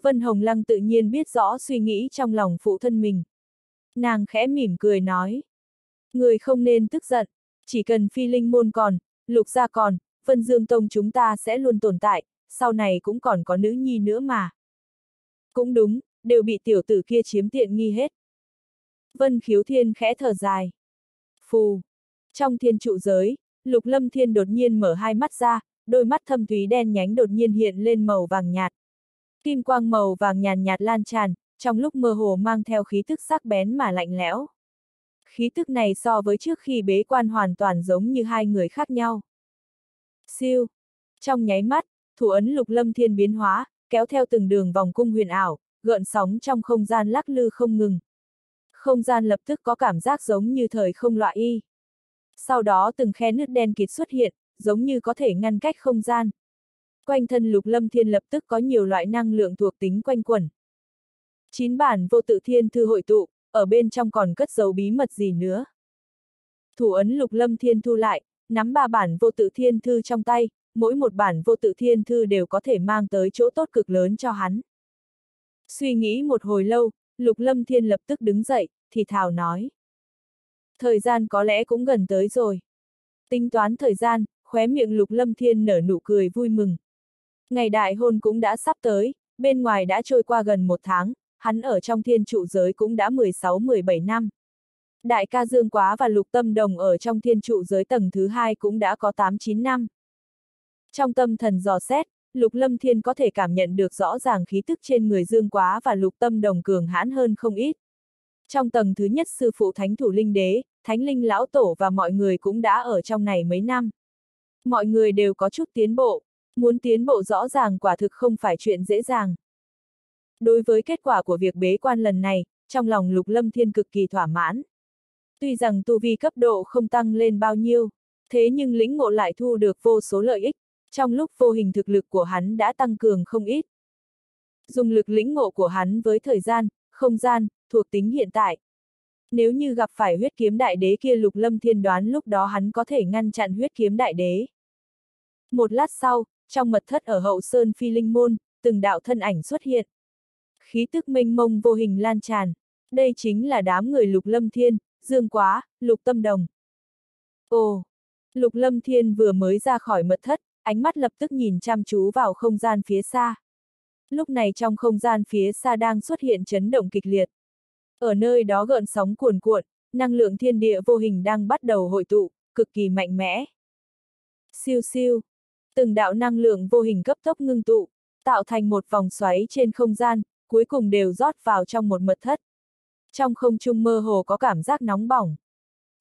Vân Hồng Lăng tự nhiên biết rõ suy nghĩ trong lòng phụ thân mình. Nàng khẽ mỉm cười nói. Người không nên tức giận, chỉ cần phi linh môn còn, lục gia còn, Vân Dương Tông chúng ta sẽ luôn tồn tại, sau này cũng còn có nữ nhi nữa mà. Cũng đúng, đều bị tiểu tử kia chiếm tiện nghi hết. Vân khiếu thiên khẽ thở dài. Phù. Trong thiên trụ giới, lục lâm thiên đột nhiên mở hai mắt ra, đôi mắt thâm thúy đen nhánh đột nhiên hiện lên màu vàng nhạt. Kim quang màu vàng nhàn nhạt lan tràn, trong lúc mơ hồ mang theo khí tức sắc bén mà lạnh lẽo. Khí tức này so với trước khi bế quan hoàn toàn giống như hai người khác nhau. Siêu. Trong nháy mắt, thủ ấn lục lâm thiên biến hóa, kéo theo từng đường vòng cung huyền ảo, gợn sóng trong không gian lắc lư không ngừng. Không gian lập tức có cảm giác giống như thời không loại y. Sau đó từng khe nứt đen kịt xuất hiện, giống như có thể ngăn cách không gian. Quanh thân lục lâm thiên lập tức có nhiều loại năng lượng thuộc tính quanh quẩn. Chín bản vô tự thiên thư hội tụ, ở bên trong còn cất giấu bí mật gì nữa. Thủ ấn lục lâm thiên thu lại, nắm ba bản vô tự thiên thư trong tay, mỗi một bản vô tự thiên thư đều có thể mang tới chỗ tốt cực lớn cho hắn. Suy nghĩ một hồi lâu, lục lâm thiên lập tức đứng dậy, thì thào nói. Thời gian có lẽ cũng gần tới rồi. Tính toán thời gian, khóe miệng lục lâm thiên nở nụ cười vui mừng. Ngày đại hôn cũng đã sắp tới, bên ngoài đã trôi qua gần một tháng, hắn ở trong thiên trụ giới cũng đã 16-17 năm. Đại ca Dương Quá và Lục Tâm Đồng ở trong thiên trụ giới tầng thứ hai cũng đã có 8-9 năm. Trong tâm thần dò xét, Lục Lâm Thiên có thể cảm nhận được rõ ràng khí tức trên người Dương Quá và Lục Tâm Đồng cường hãn hơn không ít. Trong tầng thứ nhất sư phụ Thánh Thủ Linh Đế, Thánh Linh Lão Tổ và mọi người cũng đã ở trong này mấy năm. Mọi người đều có chút tiến bộ, muốn tiến bộ rõ ràng quả thực không phải chuyện dễ dàng. Đối với kết quả của việc bế quan lần này, trong lòng Lục Lâm Thiên cực kỳ thỏa mãn. Tuy rằng tu vi cấp độ không tăng lên bao nhiêu, thế nhưng lĩnh ngộ lại thu được vô số lợi ích, trong lúc vô hình thực lực của hắn đã tăng cường không ít. Dùng lực lĩnh ngộ của hắn với thời gian, không gian, thuộc tính hiện tại. Nếu như gặp phải huyết kiếm đại đế kia lục lâm thiên đoán lúc đó hắn có thể ngăn chặn huyết kiếm đại đế. Một lát sau, trong mật thất ở hậu sơn phi linh môn, từng đạo thân ảnh xuất hiện. Khí tức mênh mông vô hình lan tràn. Đây chính là đám người lục lâm thiên, dương quá, lục tâm đồng. Ồ! Lục lâm thiên vừa mới ra khỏi mật thất, ánh mắt lập tức nhìn chăm chú vào không gian phía xa. Lúc này trong không gian phía xa đang xuất hiện chấn động kịch liệt. Ở nơi đó gợn sóng cuồn cuộn, năng lượng thiên địa vô hình đang bắt đầu hội tụ, cực kỳ mạnh mẽ. Siêu siêu. Từng đạo năng lượng vô hình cấp tốc ngưng tụ, tạo thành một vòng xoáy trên không gian, cuối cùng đều rót vào trong một mật thất. Trong không trung mơ hồ có cảm giác nóng bỏng.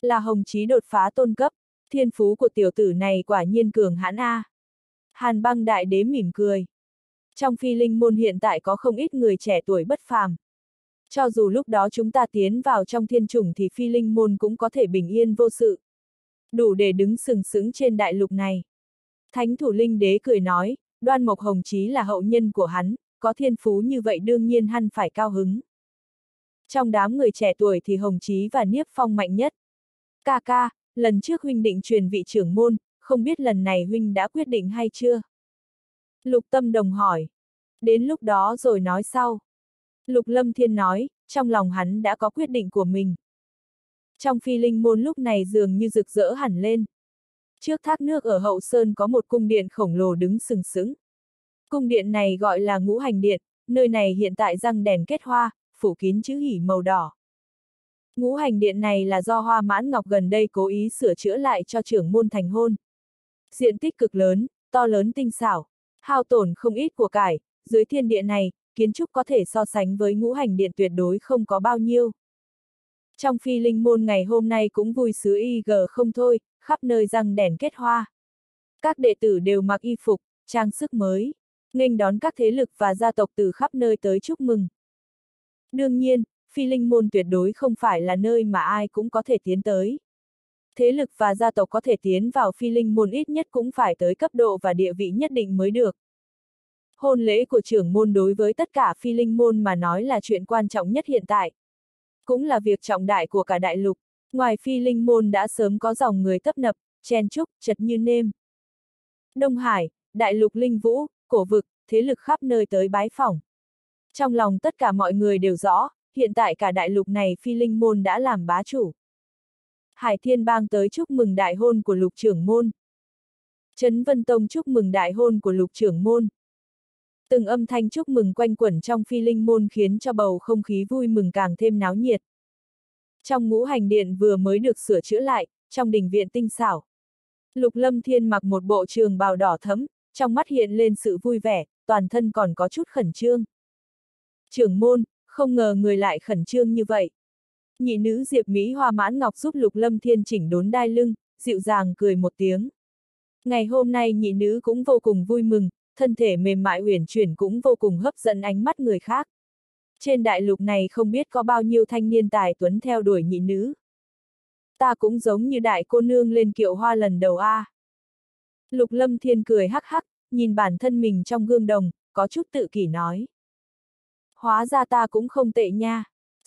Là hồng chí đột phá tôn cấp, thiên phú của tiểu tử này quả nhiên cường hãn A. Hàn băng đại đế mỉm cười. Trong phi linh môn hiện tại có không ít người trẻ tuổi bất phàm. Cho dù lúc đó chúng ta tiến vào trong thiên chủng thì phi linh môn cũng có thể bình yên vô sự. Đủ để đứng sừng sững trên đại lục này. Thánh thủ linh đế cười nói, đoan mộc hồng chí là hậu nhân của hắn, có thiên phú như vậy đương nhiên hắn phải cao hứng. Trong đám người trẻ tuổi thì hồng chí và niếp phong mạnh nhất. Ca ca, lần trước huynh định truyền vị trưởng môn, không biết lần này huynh đã quyết định hay chưa? Lục tâm đồng hỏi. Đến lúc đó rồi nói sau. Lục lâm thiên nói, trong lòng hắn đã có quyết định của mình. Trong phi linh môn lúc này dường như rực rỡ hẳn lên. Trước thác nước ở hậu sơn có một cung điện khổng lồ đứng sừng sững. Cung điện này gọi là ngũ hành điện, nơi này hiện tại răng đèn kết hoa, phủ kín chữ hỉ màu đỏ. Ngũ hành điện này là do Hoa Mãn Ngọc gần đây cố ý sửa chữa lại cho trưởng môn thành hôn. Diện tích cực lớn, to lớn tinh xảo, hao tổn không ít của cải, dưới thiên địa này, kiến trúc có thể so sánh với ngũ hành điện tuyệt đối không có bao nhiêu. Trong phi linh môn ngày hôm nay cũng vui sứ y không thôi, khắp nơi răng đèn kết hoa. Các đệ tử đều mặc y phục, trang sức mới, nghênh đón các thế lực và gia tộc từ khắp nơi tới chúc mừng. Đương nhiên, phi linh môn tuyệt đối không phải là nơi mà ai cũng có thể tiến tới. Thế lực và gia tộc có thể tiến vào phi linh môn ít nhất cũng phải tới cấp độ và địa vị nhất định mới được. Hôn lễ của trưởng môn đối với tất cả phi linh môn mà nói là chuyện quan trọng nhất hiện tại. Cũng là việc trọng đại của cả đại lục, ngoài phi linh môn đã sớm có dòng người tấp nập, chen chúc, chật như nêm. Đông Hải, đại lục linh vũ, cổ vực, thế lực khắp nơi tới bái phỏng. Trong lòng tất cả mọi người đều rõ, hiện tại cả đại lục này phi linh môn đã làm bá chủ. Hải Thiên Bang tới chúc mừng đại hôn của lục trưởng môn. Trấn Vân Tông chúc mừng đại hôn của lục trưởng môn. Từng âm thanh chúc mừng quanh quẩn trong phi linh môn khiến cho bầu không khí vui mừng càng thêm náo nhiệt. Trong ngũ hành điện vừa mới được sửa chữa lại, trong đình viện tinh xảo. Lục Lâm Thiên mặc một bộ trường bào đỏ thấm, trong mắt hiện lên sự vui vẻ, toàn thân còn có chút khẩn trương. Trưởng môn, không ngờ người lại khẩn trương như vậy. Nhị nữ Diệp Mỹ Hoa Mãn Ngọc giúp Lục Lâm Thiên chỉnh đốn đai lưng, dịu dàng cười một tiếng. Ngày hôm nay nhị nữ cũng vô cùng vui mừng, thân thể mềm mại uyển chuyển cũng vô cùng hấp dẫn ánh mắt người khác. Trên đại lục này không biết có bao nhiêu thanh niên tài tuấn theo đuổi nhị nữ. Ta cũng giống như đại cô nương lên kiệu hoa lần đầu A. Lục Lâm Thiên cười hắc hắc, nhìn bản thân mình trong gương đồng, có chút tự kỷ nói. Hóa ra ta cũng không tệ nha.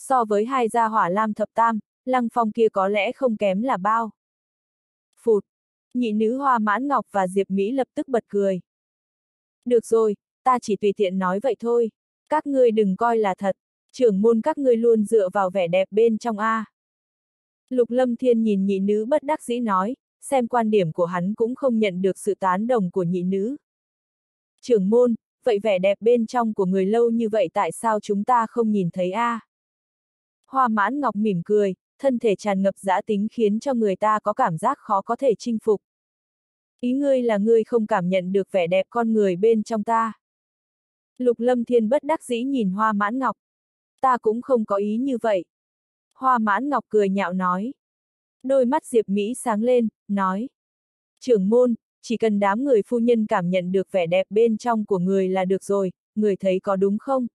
So với hai gia hỏa lam thập tam, lăng phong kia có lẽ không kém là bao. Phụt! Nhị nữ hoa mãn ngọc và Diệp Mỹ lập tức bật cười. Được rồi, ta chỉ tùy tiện nói vậy thôi. Các ngươi đừng coi là thật, trưởng môn các ngươi luôn dựa vào vẻ đẹp bên trong A. Lục Lâm Thiên nhìn nhị nữ bất đắc dĩ nói, xem quan điểm của hắn cũng không nhận được sự tán đồng của nhị nữ. Trưởng môn, vậy vẻ đẹp bên trong của người lâu như vậy tại sao chúng ta không nhìn thấy a? Hoa mãn ngọc mỉm cười, thân thể tràn ngập giã tính khiến cho người ta có cảm giác khó có thể chinh phục. Ý ngươi là ngươi không cảm nhận được vẻ đẹp con người bên trong ta. Lục lâm thiên bất đắc dĩ nhìn hoa mãn ngọc. Ta cũng không có ý như vậy. Hoa mãn ngọc cười nhạo nói. Đôi mắt Diệp Mỹ sáng lên, nói. Trưởng môn, chỉ cần đám người phu nhân cảm nhận được vẻ đẹp bên trong của người là được rồi, người thấy có đúng không?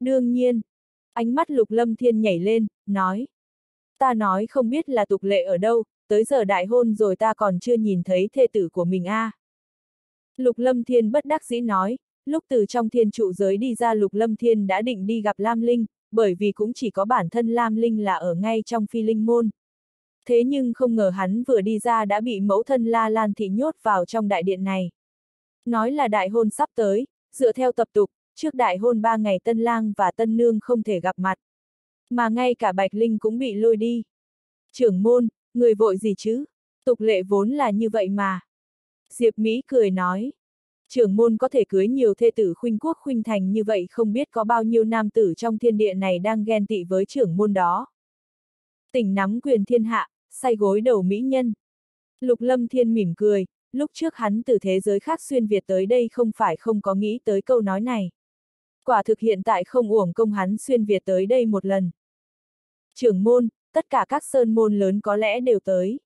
Đương nhiên. Ánh mắt lục lâm thiên nhảy lên, nói. Ta nói không biết là tục lệ ở đâu, tới giờ đại hôn rồi ta còn chưa nhìn thấy thê tử của mình a. À. Lục lâm thiên bất đắc dĩ nói, lúc từ trong thiên trụ giới đi ra lục lâm thiên đã định đi gặp Lam Linh, bởi vì cũng chỉ có bản thân Lam Linh là ở ngay trong phi linh môn. Thế nhưng không ngờ hắn vừa đi ra đã bị mẫu thân La Lan Thị nhốt vào trong đại điện này. Nói là đại hôn sắp tới, dựa theo tập tục, trước đại hôn ba ngày tân lang và tân nương không thể gặp mặt. Mà ngay cả Bạch Linh cũng bị lôi đi. Trưởng môn, người vội gì chứ? Tục lệ vốn là như vậy mà. Diệp Mỹ cười nói. Trưởng môn có thể cưới nhiều thê tử khuynh quốc khuynh thành như vậy không biết có bao nhiêu nam tử trong thiên địa này đang ghen tị với trưởng môn đó. Tỉnh nắm quyền thiên hạ, say gối đầu mỹ nhân. Lục lâm thiên mỉm cười, lúc trước hắn từ thế giới khác xuyên Việt tới đây không phải không có nghĩ tới câu nói này. Quả thực hiện tại không uổng công hắn xuyên Việt tới đây một lần. Trưởng môn, tất cả các sơn môn lớn có lẽ đều tới.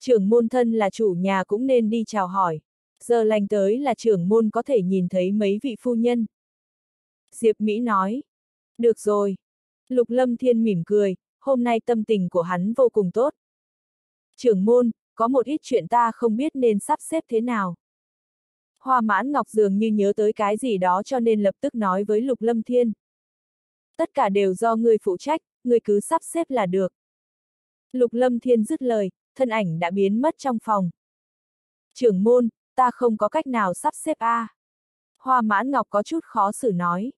Trưởng môn thân là chủ nhà cũng nên đi chào hỏi. Giờ lành tới là trưởng môn có thể nhìn thấy mấy vị phu nhân. Diệp Mỹ nói. Được rồi. Lục Lâm Thiên mỉm cười, hôm nay tâm tình của hắn vô cùng tốt. Trưởng môn, có một ít chuyện ta không biết nên sắp xếp thế nào. Hoa mãn ngọc dường như nhớ tới cái gì đó cho nên lập tức nói với Lục Lâm Thiên. Tất cả đều do ngươi phụ trách, ngươi cứ sắp xếp là được. Lục Lâm Thiên dứt lời, thân ảnh đã biến mất trong phòng. Trưởng môn, ta không có cách nào sắp xếp a. À. Hoa mãn ngọc có chút khó xử nói.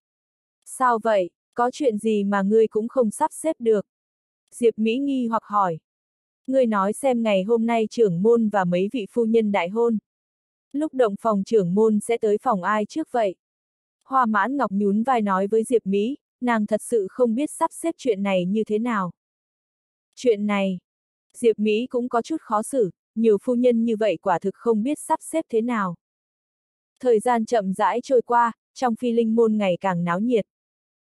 Sao vậy, có chuyện gì mà ngươi cũng không sắp xếp được? Diệp Mỹ nghi hoặc hỏi. Ngươi nói xem ngày hôm nay trưởng môn và mấy vị phu nhân đại hôn. Lúc động phòng trưởng môn sẽ tới phòng ai trước vậy? Hoa mãn ngọc nhún vai nói với Diệp Mỹ, nàng thật sự không biết sắp xếp chuyện này như thế nào. Chuyện này, Diệp Mỹ cũng có chút khó xử, nhiều phu nhân như vậy quả thực không biết sắp xếp thế nào. Thời gian chậm rãi trôi qua, trong phi linh môn ngày càng náo nhiệt.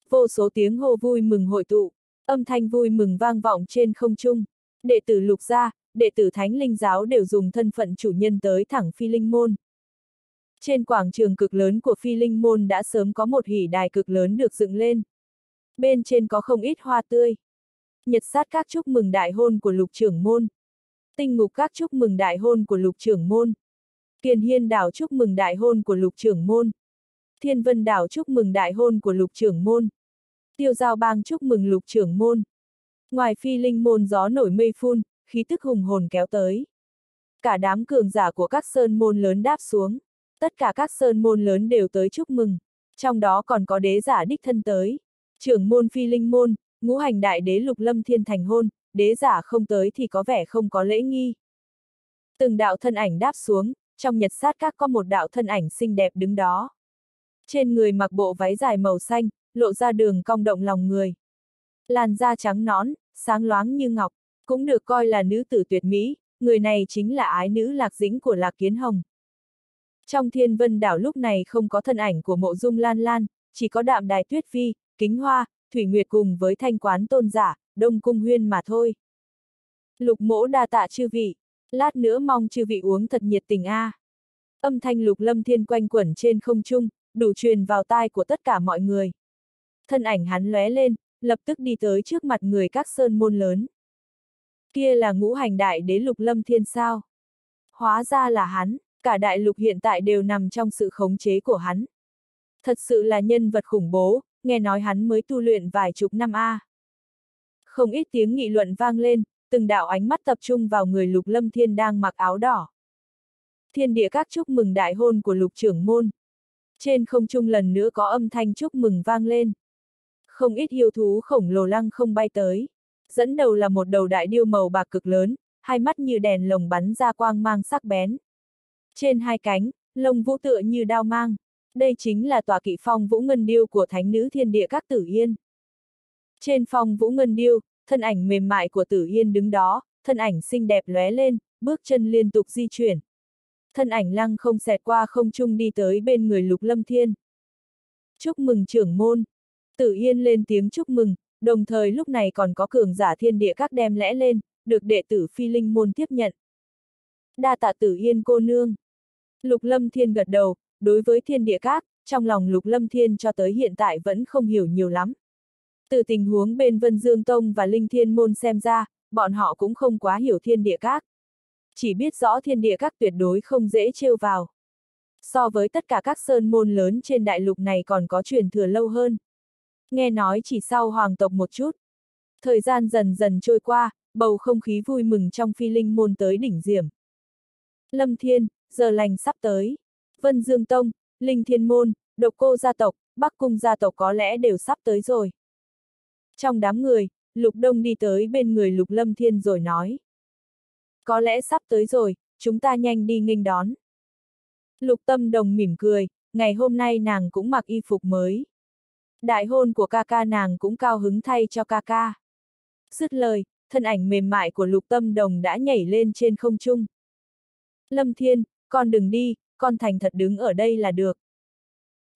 Vô số tiếng hô vui mừng hội tụ, âm thanh vui mừng vang vọng trên không trung. Đệ tử lục gia, đệ tử thánh linh giáo đều dùng thân phận chủ nhân tới thẳng phi linh môn. Trên quảng trường cực lớn của phi linh môn đã sớm có một hỉ đài cực lớn được dựng lên. Bên trên có không ít hoa tươi. Nhật sát các chúc mừng đại hôn của lục trưởng môn. Tinh ngục các chúc mừng đại hôn của lục trưởng môn. Kiền hiên đảo chúc mừng đại hôn của lục trưởng môn. Thiên vân đảo chúc mừng đại hôn của lục trưởng môn. Tiêu giao bang chúc mừng lục trưởng môn. Ngoài phi linh môn gió nổi mây phun, khí tức hùng hồn kéo tới. Cả đám cường giả của các sơn môn lớn đáp xuống. Tất cả các sơn môn lớn đều tới chúc mừng. Trong đó còn có đế giả đích thân tới. Trưởng môn phi linh môn, ngũ hành đại đế lục lâm thiên thành hôn, đế giả không tới thì có vẻ không có lễ nghi. Từng đạo thân ảnh đáp xuống, trong nhật sát các có một đạo thân ảnh xinh đẹp đứng đó. Trên người mặc bộ váy dài màu xanh, lộ ra đường cong động lòng người. Làn da trắng nõn, sáng loáng như ngọc, cũng được coi là nữ tử tuyệt mỹ, người này chính là ái nữ lạc dĩnh của Lạc Kiến Hồng. Trong thiên vân đảo lúc này không có thân ảnh của mộ dung lan lan, chỉ có đạm đài tuyết phi, kính hoa, thủy nguyệt cùng với thanh quán tôn giả, đông cung huyên mà thôi. Lục mỗ đa tạ chư vị, lát nữa mong chư vị uống thật nhiệt tình a. À. Âm thanh lục lâm thiên quanh quẩn trên không trung, đủ truyền vào tai của tất cả mọi người. Thân ảnh hắn lóe lên, lập tức đi tới trước mặt người các sơn môn lớn. Kia là ngũ hành đại đế lục lâm thiên sao? Hóa ra là hắn, cả đại lục hiện tại đều nằm trong sự khống chế của hắn. Thật sự là nhân vật khủng bố, nghe nói hắn mới tu luyện vài chục năm a. Không ít tiếng nghị luận vang lên, từng đạo ánh mắt tập trung vào người lục lâm thiên đang mặc áo đỏ. Thiên địa các chúc mừng đại hôn của lục trưởng môn. Trên không trung lần nữa có âm thanh chúc mừng vang lên. Không ít yêu thú khổng lồ lăng không bay tới. Dẫn đầu là một đầu đại điêu màu bạc cực lớn, hai mắt như đèn lồng bắn ra quang mang sắc bén. Trên hai cánh, lông vũ tựa như đao mang. Đây chính là tòa kỵ phong vũ ngân điêu của thánh nữ thiên địa các tử yên. Trên phong vũ ngân điêu, thân ảnh mềm mại của tử yên đứng đó, thân ảnh xinh đẹp lóe lên, bước chân liên tục di chuyển. Thân ảnh lăng không xẹt qua không trung đi tới bên người lục lâm thiên. Chúc mừng trưởng môn. Tử yên lên tiếng chúc mừng, đồng thời lúc này còn có cường giả thiên địa các đem lẽ lên, được đệ tử phi linh môn tiếp nhận. Đa tạ tử yên cô nương. Lục lâm thiên gật đầu, đối với thiên địa các, trong lòng lục lâm thiên cho tới hiện tại vẫn không hiểu nhiều lắm. Từ tình huống bên Vân Dương Tông và Linh Thiên Môn xem ra, bọn họ cũng không quá hiểu thiên địa các. Chỉ biết rõ thiên địa các tuyệt đối không dễ trêu vào. So với tất cả các sơn môn lớn trên đại lục này còn có truyền thừa lâu hơn. Nghe nói chỉ sau hoàng tộc một chút. Thời gian dần dần trôi qua, bầu không khí vui mừng trong phi linh môn tới đỉnh diểm. Lâm Thiên, giờ lành sắp tới. Vân Dương Tông, Linh Thiên Môn, Độc Cô gia tộc, Bắc Cung gia tộc có lẽ đều sắp tới rồi. Trong đám người, Lục Đông đi tới bên người Lục Lâm Thiên rồi nói. Có lẽ sắp tới rồi, chúng ta nhanh đi nghênh đón. Lục Tâm Đồng mỉm cười, ngày hôm nay nàng cũng mặc y phục mới. Đại hôn của ca ca nàng cũng cao hứng thay cho ca ca. Dứt lời, thân ảnh mềm mại của Lục Tâm Đồng đã nhảy lên trên không trung. Lâm Thiên, con đừng đi, con thành thật đứng ở đây là được.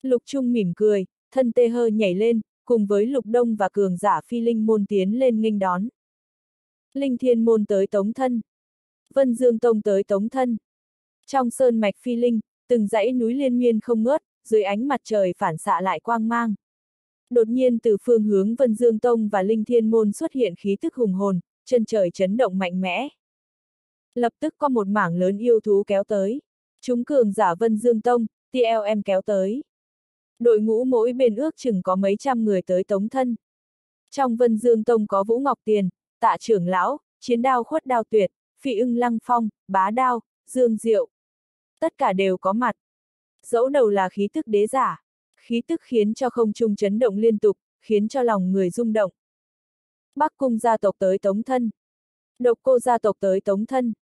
Lục Trung mỉm cười, thân tê hơ nhảy lên, cùng với Lục Đông và cường giả phi linh môn tiến lên nghênh đón. Linh Thiên môn tới Tống Thân. Vân Dương Tông tới Tống Thân. Trong sơn mạch phi linh, từng dãy núi liên miên không ngớt, dưới ánh mặt trời phản xạ lại quang mang. Đột nhiên từ phương hướng Vân Dương Tông và Linh Thiên Môn xuất hiện khí tức hùng hồn, chân trời chấn động mạnh mẽ. Lập tức có một mảng lớn yêu thú kéo tới. Chúng cường giả Vân Dương Tông, TLM kéo tới. Đội ngũ mỗi bên ước chừng có mấy trăm người tới tống thân. Trong Vân Dương Tông có Vũ Ngọc Tiền, Tạ trưởng lão, Chiến đao khuất đao tuyệt, Phi ưng lăng phong, Bá đao, Dương diệu. Tất cả đều có mặt. Dẫu đầu là khí tức đế giả. Khí tức khiến cho không trung chấn động liên tục, khiến cho lòng người rung động. Bắc cung gia tộc tới tống thân. Độc cô gia tộc tới tống thân.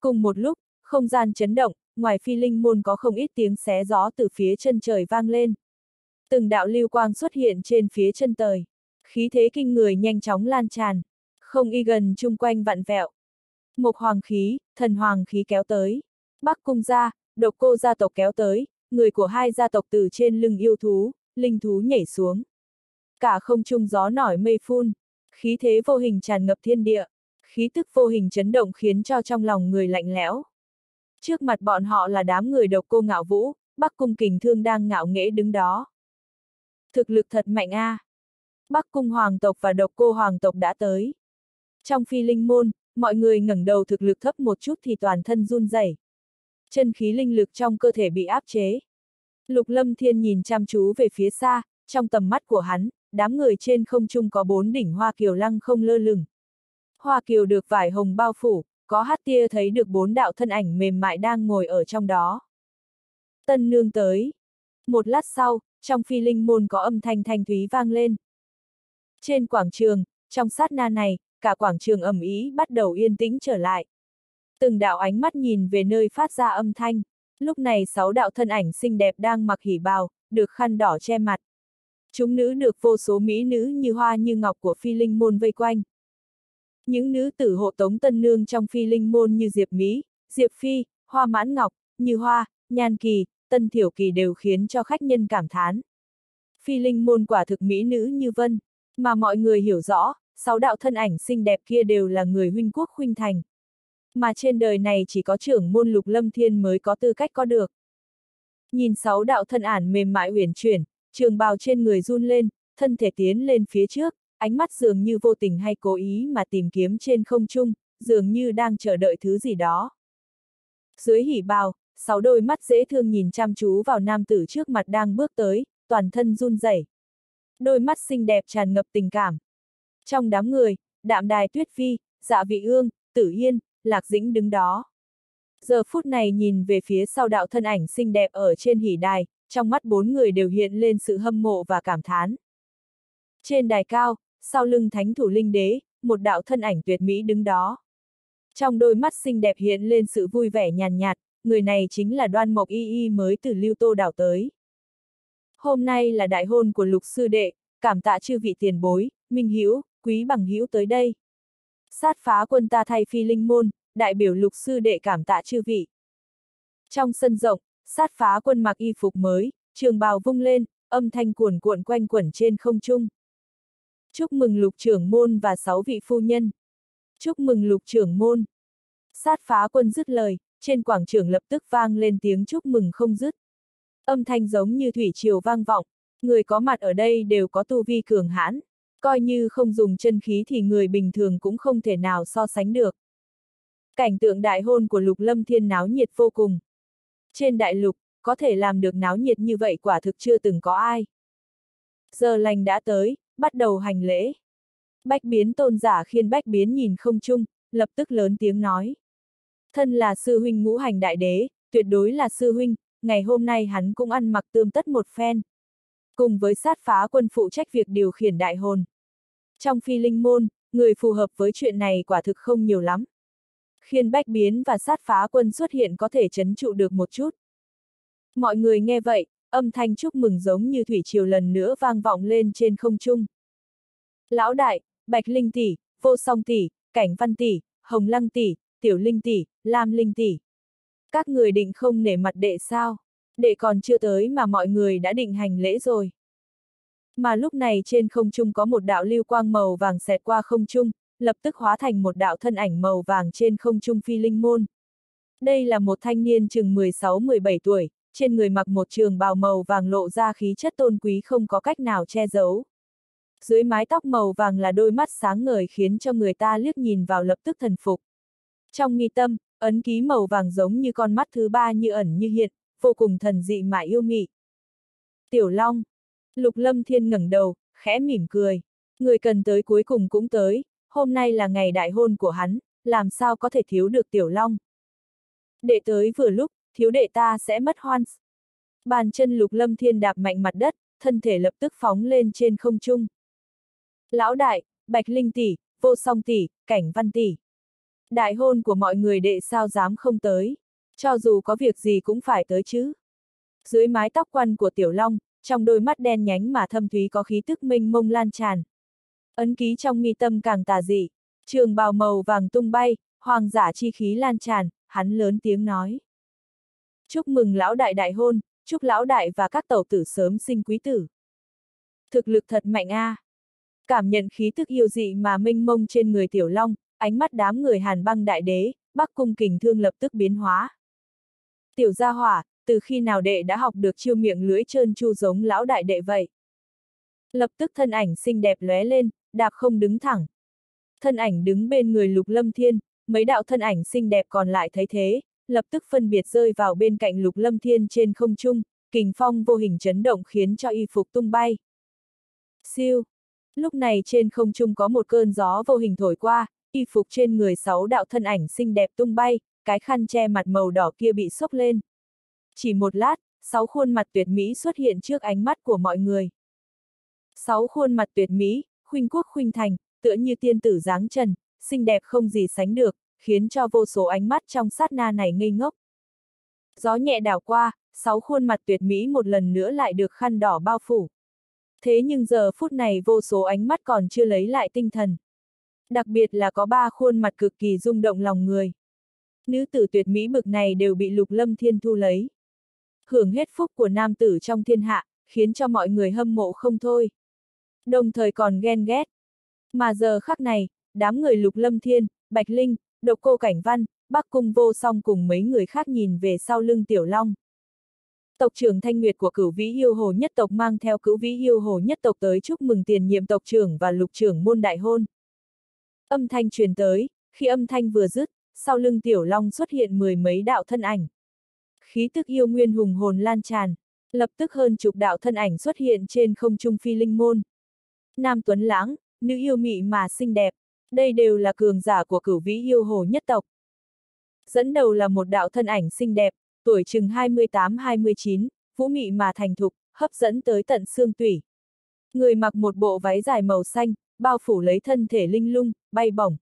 Cùng một lúc, không gian chấn động, ngoài phi linh môn có không ít tiếng xé gió từ phía chân trời vang lên. Từng đạo lưu quang xuất hiện trên phía chân trời Khí thế kinh người nhanh chóng lan tràn. Không y gần chung quanh vặn vẹo. Một hoàng khí, thần hoàng khí kéo tới. Bắc cung gia, độc cô gia tộc kéo tới, người của hai gia tộc từ trên lưng yêu thú, linh thú nhảy xuống. Cả không trung gió nổi mây phun, khí thế vô hình tràn ngập thiên địa, khí tức vô hình chấn động khiến cho trong lòng người lạnh lẽo. Trước mặt bọn họ là đám người độc cô ngạo vũ, Bắc cung kình thương đang ngạo nghễ đứng đó. Thực lực thật mạnh a. À. Bắc cung hoàng tộc và độc cô hoàng tộc đã tới. Trong phi linh môn, mọi người ngẩng đầu thực lực thấp một chút thì toàn thân run rẩy. Chân khí linh lực trong cơ thể bị áp chế. Lục lâm thiên nhìn chăm chú về phía xa, trong tầm mắt của hắn, đám người trên không trung có bốn đỉnh hoa kiều lăng không lơ lửng. Hoa kiều được vải hồng bao phủ, có hát tia thấy được bốn đạo thân ảnh mềm mại đang ngồi ở trong đó. Tân nương tới. Một lát sau, trong phi linh môn có âm thanh thanh thúy vang lên. Trên quảng trường, trong sát na này, cả quảng trường ẩm ý bắt đầu yên tĩnh trở lại. Từng đạo ánh mắt nhìn về nơi phát ra âm thanh. Lúc này sáu đạo thân ảnh xinh đẹp đang mặc hỉ bào, được khăn đỏ che mặt. Chúng nữ được vô số mỹ nữ như hoa như ngọc của phi linh môn vây quanh. Những nữ tử hộ tống tân nương trong phi linh môn như Diệp Mỹ, Diệp Phi, Hoa Mãn Ngọc, Như Hoa, Nhan Kỳ, Tân Thiểu Kỳ đều khiến cho khách nhân cảm thán. Phi linh môn quả thực mỹ nữ như vân, mà mọi người hiểu rõ, sáu đạo thân ảnh xinh đẹp kia đều là người huynh quốc huynh thành. Mà trên đời này chỉ có trưởng môn lục lâm thiên mới có tư cách có được. Nhìn sáu đạo thân ảnh mềm mại uyển chuyển, trường bào trên người run lên, thân thể tiến lên phía trước, ánh mắt dường như vô tình hay cố ý mà tìm kiếm trên không trung, dường như đang chờ đợi thứ gì đó. Dưới hỉ bào, sáu đôi mắt dễ thương nhìn chăm chú vào nam tử trước mặt đang bước tới, toàn thân run rẩy. Đôi mắt xinh đẹp tràn ngập tình cảm. Trong đám người, đạm đài tuyết phi, dạ vị ương, tử yên, lạc dĩnh đứng đó. Giờ phút này nhìn về phía sau đạo thân ảnh xinh đẹp ở trên hỉ đài, trong mắt bốn người đều hiện lên sự hâm mộ và cảm thán. Trên đài cao, sau lưng thánh thủ linh đế, một đạo thân ảnh tuyệt mỹ đứng đó. Trong đôi mắt xinh đẹp hiện lên sự vui vẻ nhàn nhạt, người này chính là đoan mộc y y mới từ lưu tô đảo tới. Hôm nay là đại hôn của lục sư đệ, cảm tạ chư vị tiền bối, minh hữu quý bằng hữu tới đây. Sát phá quân ta thay phi linh môn, đại biểu lục sư đệ cảm tạ chư vị. Trong sân rộng, sát phá quân mặc y phục mới, trường bào vung lên, âm thanh cuồn cuộn quanh quẩn trên không trung. Chúc mừng lục trưởng môn và sáu vị phu nhân. Chúc mừng lục trưởng môn. Sát phá quân dứt lời, trên quảng trường lập tức vang lên tiếng chúc mừng không dứt. Âm thanh giống như thủy triều vang vọng, người có mặt ở đây đều có tu vi cường hãn. Coi như không dùng chân khí thì người bình thường cũng không thể nào so sánh được. Cảnh tượng đại hôn của Lục Lâm Thiên náo nhiệt vô cùng. Trên đại lục, có thể làm được náo nhiệt như vậy quả thực chưa từng có ai. Giờ lành đã tới, bắt đầu hành lễ. Bách biến tôn giả khiên bách biến nhìn không chung, lập tức lớn tiếng nói. Thân là sư huynh ngũ hành đại đế, tuyệt đối là sư huynh, ngày hôm nay hắn cũng ăn mặc tươm tất một phen. Cùng với sát phá quân phụ trách việc điều khiển đại hồn. Trong phi linh môn, người phù hợp với chuyện này quả thực không nhiều lắm. Khiên bách biến và sát phá quân xuất hiện có thể chấn trụ được một chút. Mọi người nghe vậy, âm thanh chúc mừng giống như thủy triều lần nữa vang vọng lên trên không trung. Lão đại, Bạch Linh tỷ, Vô Song tỷ, Cảnh Văn tỷ, Hồng Lăng tỷ, Tiểu Linh tỷ, Lam Linh tỷ. Các người định không nể mặt đệ sao? Đệ còn chưa tới mà mọi người đã định hành lễ rồi. Mà lúc này trên không trung có một đạo lưu quang màu vàng xẹt qua không trung, lập tức hóa thành một đạo thân ảnh màu vàng trên không trung phi linh môn. Đây là một thanh niên chừng 16-17 tuổi, trên người mặc một trường bào màu vàng lộ ra khí chất tôn quý không có cách nào che giấu. Dưới mái tóc màu vàng là đôi mắt sáng ngời khiến cho người ta liếc nhìn vào lập tức thần phục. Trong nghi tâm, ấn ký màu vàng giống như con mắt thứ ba như ẩn như hiện, vô cùng thần dị mà yêu mị. Tiểu Long. Lục Lâm Thiên ngẩng đầu, khẽ mỉm cười. Người cần tới cuối cùng cũng tới, hôm nay là ngày đại hôn của hắn, làm sao có thể thiếu được Tiểu Long. Để tới vừa lúc, thiếu đệ ta sẽ mất hoan. Bàn chân Lục Lâm Thiên đạp mạnh mặt đất, thân thể lập tức phóng lên trên không trung. Lão đại, Bạch Linh tỷ, Vô Song tỷ, Cảnh Văn tỷ. Đại hôn của mọi người đệ sao dám không tới, cho dù có việc gì cũng phải tới chứ. Dưới mái tóc quăn của Tiểu Long, trong đôi mắt đen nhánh mà thâm thúy có khí tức minh mông lan tràn. Ấn ký trong mi tâm càng tà dị, trường bào màu vàng tung bay, hoàng giả chi khí lan tràn, hắn lớn tiếng nói. Chúc mừng lão đại đại hôn, chúc lão đại và các tẩu tử sớm sinh quý tử. Thực lực thật mạnh a. À. Cảm nhận khí tức yêu dị mà mênh mông trên người tiểu long, ánh mắt đám người hàn băng đại đế, bắc cung kình thương lập tức biến hóa. Tiểu gia hỏa, từ khi nào đệ đã học được chiêu miệng lưỡi trơn chu giống lão đại đệ vậy? Lập tức thân ảnh xinh đẹp lóe lên, đạp không đứng thẳng. Thân ảnh đứng bên người lục lâm thiên, mấy đạo thân ảnh xinh đẹp còn lại thấy thế, lập tức phân biệt rơi vào bên cạnh lục lâm thiên trên không trung, kình phong vô hình chấn động khiến cho y phục tung bay. Siêu! Lúc này trên không trung có một cơn gió vô hình thổi qua, y phục trên người sáu đạo thân ảnh xinh đẹp tung bay, cái khăn che mặt màu đỏ kia bị sốc lên. Chỉ một lát, sáu khuôn mặt tuyệt mỹ xuất hiện trước ánh mắt của mọi người. Sáu khuôn mặt tuyệt mỹ, khuynh quốc khuynh thành, tựa như tiên tử dáng trần, xinh đẹp không gì sánh được, khiến cho vô số ánh mắt trong sát na này ngây ngốc. Gió nhẹ đảo qua, sáu khuôn mặt tuyệt mỹ một lần nữa lại được khăn đỏ bao phủ. Thế nhưng giờ phút này vô số ánh mắt còn chưa lấy lại tinh thần. Đặc biệt là có ba khuôn mặt cực kỳ rung động lòng người. Nữ tử tuyệt mỹ bực này đều bị lục lâm thiên thu lấy. Hưởng hết phúc của nam tử trong thiên hạ, khiến cho mọi người hâm mộ không thôi. Đồng thời còn ghen ghét. Mà giờ khắc này, đám người lục lâm thiên, bạch linh, độc cô cảnh văn, bắc cung vô song cùng mấy người khác nhìn về sau lưng tiểu long. Tộc trưởng Thanh Nguyệt của cửu vĩ yêu hồ nhất tộc mang theo cửu vĩ yêu hồ nhất tộc tới chúc mừng tiền nhiệm tộc trưởng và lục trưởng môn đại hôn. Âm thanh truyền tới, khi âm thanh vừa dứt, sau lưng tiểu long xuất hiện mười mấy đạo thân ảnh. Khí tức yêu nguyên hùng hồn lan tràn, lập tức hơn chục đạo thân ảnh xuất hiện trên không trung phi linh môn. Nam Tuấn Lãng, nữ yêu mị mà xinh đẹp, đây đều là cường giả của cửu vĩ yêu hồ nhất tộc. Dẫn đầu là một đạo thân ảnh xinh đẹp, tuổi chừng 28-29, vũ mị mà thành thục, hấp dẫn tới tận xương tủy. Người mặc một bộ váy dài màu xanh, bao phủ lấy thân thể linh lung, bay bổng.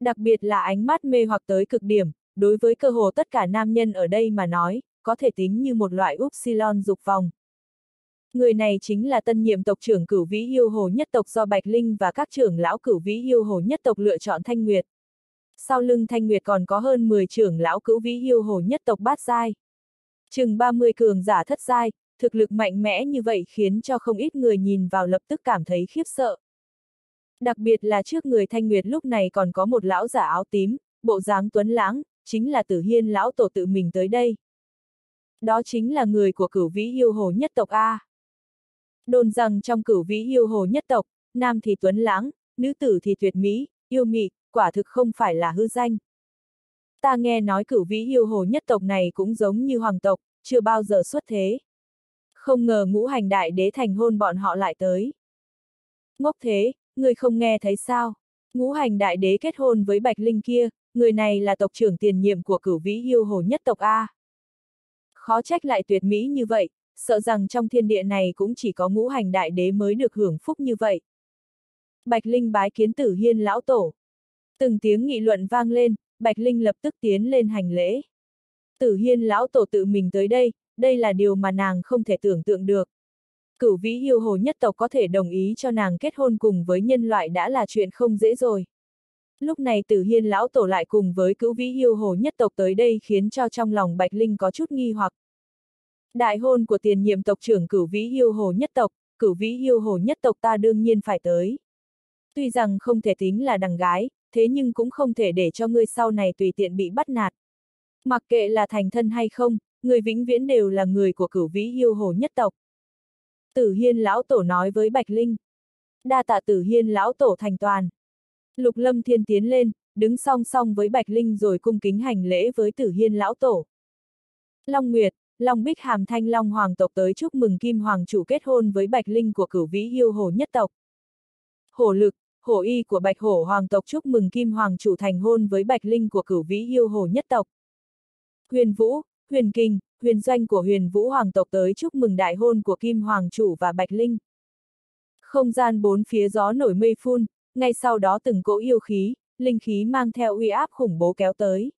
Đặc biệt là ánh mắt mê hoặc tới cực điểm, đối với cơ hồ tất cả nam nhân ở đây mà nói, có thể tính như một loại upsilon dục vòng. Người này chính là tân nhiệm tộc trưởng cửu vĩ yêu hồ nhất tộc do Bạch Linh và các trưởng lão cửu vĩ yêu hồ nhất tộc lựa chọn Thanh Nguyệt. Sau lưng Thanh Nguyệt còn có hơn 10 trưởng lão cửu vĩ yêu hồ nhất tộc bát giai. Chừng 30 cường giả thất giai, thực lực mạnh mẽ như vậy khiến cho không ít người nhìn vào lập tức cảm thấy khiếp sợ. Đặc biệt là trước người Thanh Nguyệt lúc này còn có một lão giả áo tím, bộ dáng tuấn lãng, chính là tử hiên lão tổ tự mình tới đây. Đó chính là người của cửu vĩ yêu hồ nhất tộc A. Đồn rằng trong cửu vĩ yêu hồ nhất tộc, nam thì tuấn lãng, nữ tử thì tuyệt mỹ, yêu mị, quả thực không phải là hư danh. Ta nghe nói cửu vĩ yêu hồ nhất tộc này cũng giống như hoàng tộc, chưa bao giờ xuất thế. Không ngờ ngũ hành đại đế thành hôn bọn họ lại tới. Ngốc thế, người không nghe thấy sao? Ngũ hành đại đế kết hôn với bạch linh kia, người này là tộc trưởng tiền nhiệm của cửu vĩ yêu hồ nhất tộc A. Khó trách lại tuyệt mỹ như vậy, sợ rằng trong thiên địa này cũng chỉ có ngũ hành đại đế mới được hưởng phúc như vậy. Bạch Linh bái kiến tử hiên lão tổ. Từng tiếng nghị luận vang lên, Bạch Linh lập tức tiến lên hành lễ. Tử hiên lão tổ tự mình tới đây, đây là điều mà nàng không thể tưởng tượng được. Cửu vĩ yêu hồ nhất tộc có thể đồng ý cho nàng kết hôn cùng với nhân loại đã là chuyện không dễ rồi. Lúc này tử hiên lão tổ lại cùng với cửu vĩ yêu hồ nhất tộc tới đây khiến cho trong lòng Bạch Linh có chút nghi hoặc. Đại hôn của tiền nhiệm tộc trưởng cửu vĩ yêu hồ nhất tộc, cửu vĩ yêu hồ nhất tộc ta đương nhiên phải tới. Tuy rằng không thể tính là đằng gái, thế nhưng cũng không thể để cho ngươi sau này tùy tiện bị bắt nạt. Mặc kệ là thành thân hay không, người vĩnh viễn đều là người của cửu vĩ yêu hồ nhất tộc. Tử Hiên lão tổ nói với Bạch Linh. Đa tạ Tử Hiên lão tổ thành toàn. Lục Lâm Thiên tiến lên, đứng song song với Bạch Linh rồi cung kính hành lễ với Tử Hiên lão tổ. Long Nguyệt, Long Bích Hàm Thanh Long Hoàng tộc tới chúc mừng Kim Hoàng chủ kết hôn với Bạch Linh của cửu vĩ yêu hồ nhất tộc. Hổ lực, hổ y của Bạch Hổ Hoàng tộc chúc mừng Kim Hoàng chủ thành hôn với Bạch Linh của cửu vĩ yêu hồ nhất tộc. Huyền Vũ, Huyền Kinh, huyền doanh của huyền Vũ Hoàng tộc tới chúc mừng đại hôn của Kim Hoàng chủ và Bạch Linh. Không gian bốn phía gió nổi mây phun, ngay sau đó từng cỗ yêu khí, linh khí mang theo uy áp khủng bố kéo tới.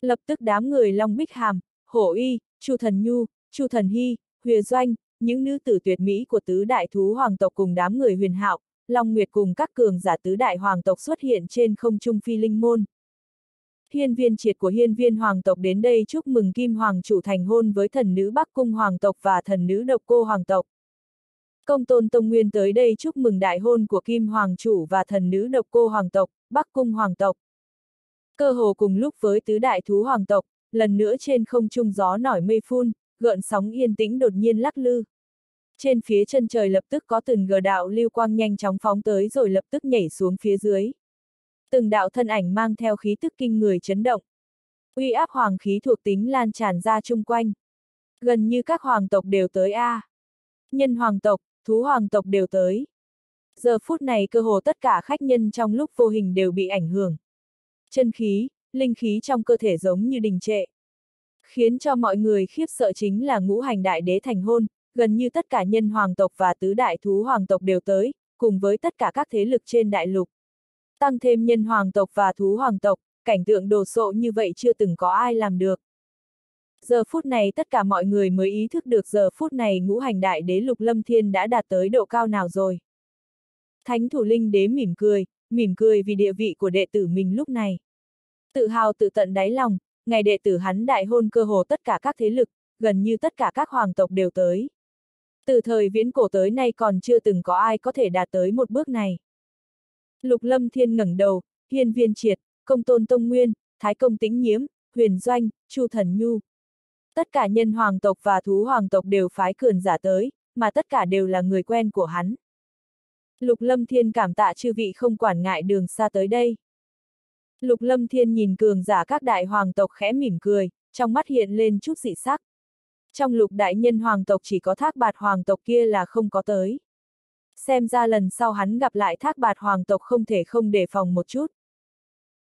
Lập tức đám người Long Bích Hàm, Hổ Y, Chu Thần Nhu, Chu Thần Hy, Huyền Doanh, những nữ tử tuyệt mỹ của tứ đại thú hoàng tộc cùng đám người huyền hạo, Long Nguyệt cùng các cường giả tứ đại hoàng tộc xuất hiện trên không trung phi linh môn. Hiên viên triệt của hiên viên hoàng tộc đến đây chúc mừng Kim Hoàng chủ thành hôn với thần nữ Bắc Cung hoàng tộc và thần nữ Độc Cô hoàng tộc. Công tôn Tông Nguyên tới đây chúc mừng đại hôn của Kim Hoàng chủ và thần nữ Độc Cô hoàng tộc, Bắc Cung hoàng tộc. Cơ hồ cùng lúc với tứ đại thú hoàng tộc, lần nữa trên không trung gió nổi mây phun, gợn sóng yên tĩnh đột nhiên lắc lư. Trên phía chân trời lập tức có từng gờ đạo lưu quang nhanh chóng phóng tới rồi lập tức nhảy xuống phía dưới. Từng đạo thân ảnh mang theo khí tức kinh người chấn động. Uy áp hoàng khí thuộc tính lan tràn ra chung quanh. Gần như các hoàng tộc đều tới A. Nhân hoàng tộc, thú hoàng tộc đều tới. Giờ phút này cơ hồ tất cả khách nhân trong lúc vô hình đều bị ảnh hưởng. Chân khí, linh khí trong cơ thể giống như đình trệ. Khiến cho mọi người khiếp sợ chính là ngũ hành đại đế thành hôn, gần như tất cả nhân hoàng tộc và tứ đại thú hoàng tộc đều tới, cùng với tất cả các thế lực trên đại lục. Tăng thêm nhân hoàng tộc và thú hoàng tộc, cảnh tượng đồ sộ như vậy chưa từng có ai làm được. Giờ phút này tất cả mọi người mới ý thức được giờ phút này ngũ hành đại đế lục lâm thiên đã đạt tới độ cao nào rồi. Thánh thủ linh đế mỉm cười, mỉm cười vì địa vị của đệ tử mình lúc này. Tự hào tự tận đáy lòng, ngày đệ tử hắn đại hôn cơ hồ tất cả các thế lực, gần như tất cả các hoàng tộc đều tới. Từ thời viễn cổ tới nay còn chưa từng có ai có thể đạt tới một bước này. Lục Lâm Thiên ngẩng đầu, Hiên Viên Triệt, Công Tôn Tông Nguyên, Thái Công Tĩnh Nhiễm, Huyền Doanh, Chu Thần Nhu. Tất cả nhân hoàng tộc và thú hoàng tộc đều phái cường giả tới, mà tất cả đều là người quen của hắn. Lục Lâm Thiên cảm tạ chư vị không quản ngại đường xa tới đây. Lục Lâm Thiên nhìn cường giả các đại hoàng tộc khẽ mỉm cười, trong mắt hiện lên chút dị sắc. Trong lục đại nhân hoàng tộc chỉ có thác bạt hoàng tộc kia là không có tới. Xem ra lần sau hắn gặp lại thác bạt hoàng tộc không thể không đề phòng một chút.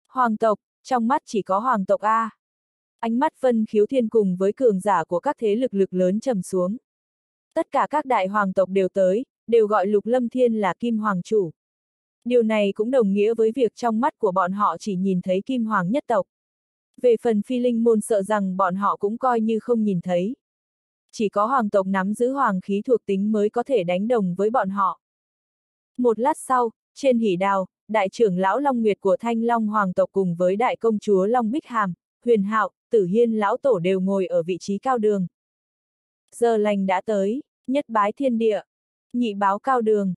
Hoàng tộc, trong mắt chỉ có hoàng tộc A. Ánh mắt vân khiếu thiên cùng với cường giả của các thế lực lực lớn trầm xuống. Tất cả các đại hoàng tộc đều tới, đều gọi lục lâm thiên là kim hoàng chủ. Điều này cũng đồng nghĩa với việc trong mắt của bọn họ chỉ nhìn thấy kim hoàng nhất tộc. Về phần phi linh môn sợ rằng bọn họ cũng coi như không nhìn thấy chỉ có hoàng tộc nắm giữ hoàng khí thuộc tính mới có thể đánh đồng với bọn họ. Một lát sau, trên hỉ đào, đại trưởng lão Long Nguyệt của Thanh Long Hoàng tộc cùng với đại công chúa Long Bích Hàm, Huyền Hạo, Tử Hiên lão tổ đều ngồi ở vị trí cao đường. Giờ lành đã tới, nhất bái thiên địa, nhị báo cao đường.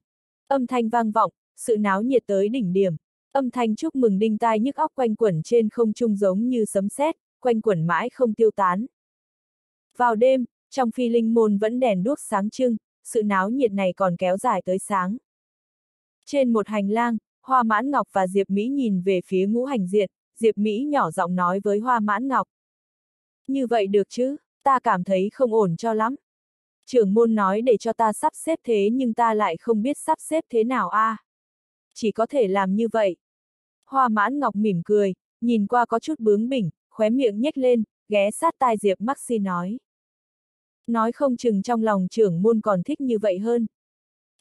Âm thanh vang vọng, sự náo nhiệt tới đỉnh điểm. Âm thanh chúc mừng đinh tai nhức óc quanh quẩn trên không trung giống như sấm sét, quanh quẩn mãi không tiêu tán. Vào đêm, trong phi linh môn vẫn đèn đuốc sáng trưng, sự náo nhiệt này còn kéo dài tới sáng. Trên một hành lang, Hoa Mãn Ngọc và Diệp Mỹ nhìn về phía ngũ hành diệt, Diệp Mỹ nhỏ giọng nói với Hoa Mãn Ngọc. Như vậy được chứ, ta cảm thấy không ổn cho lắm. Trưởng môn nói để cho ta sắp xếp thế nhưng ta lại không biết sắp xếp thế nào a. À. Chỉ có thể làm như vậy. Hoa Mãn Ngọc mỉm cười, nhìn qua có chút bướng bỉnh, khóe miệng nhếch lên, ghé sát tai Diệp Maxi nói nói không chừng trong lòng trưởng môn còn thích như vậy hơn.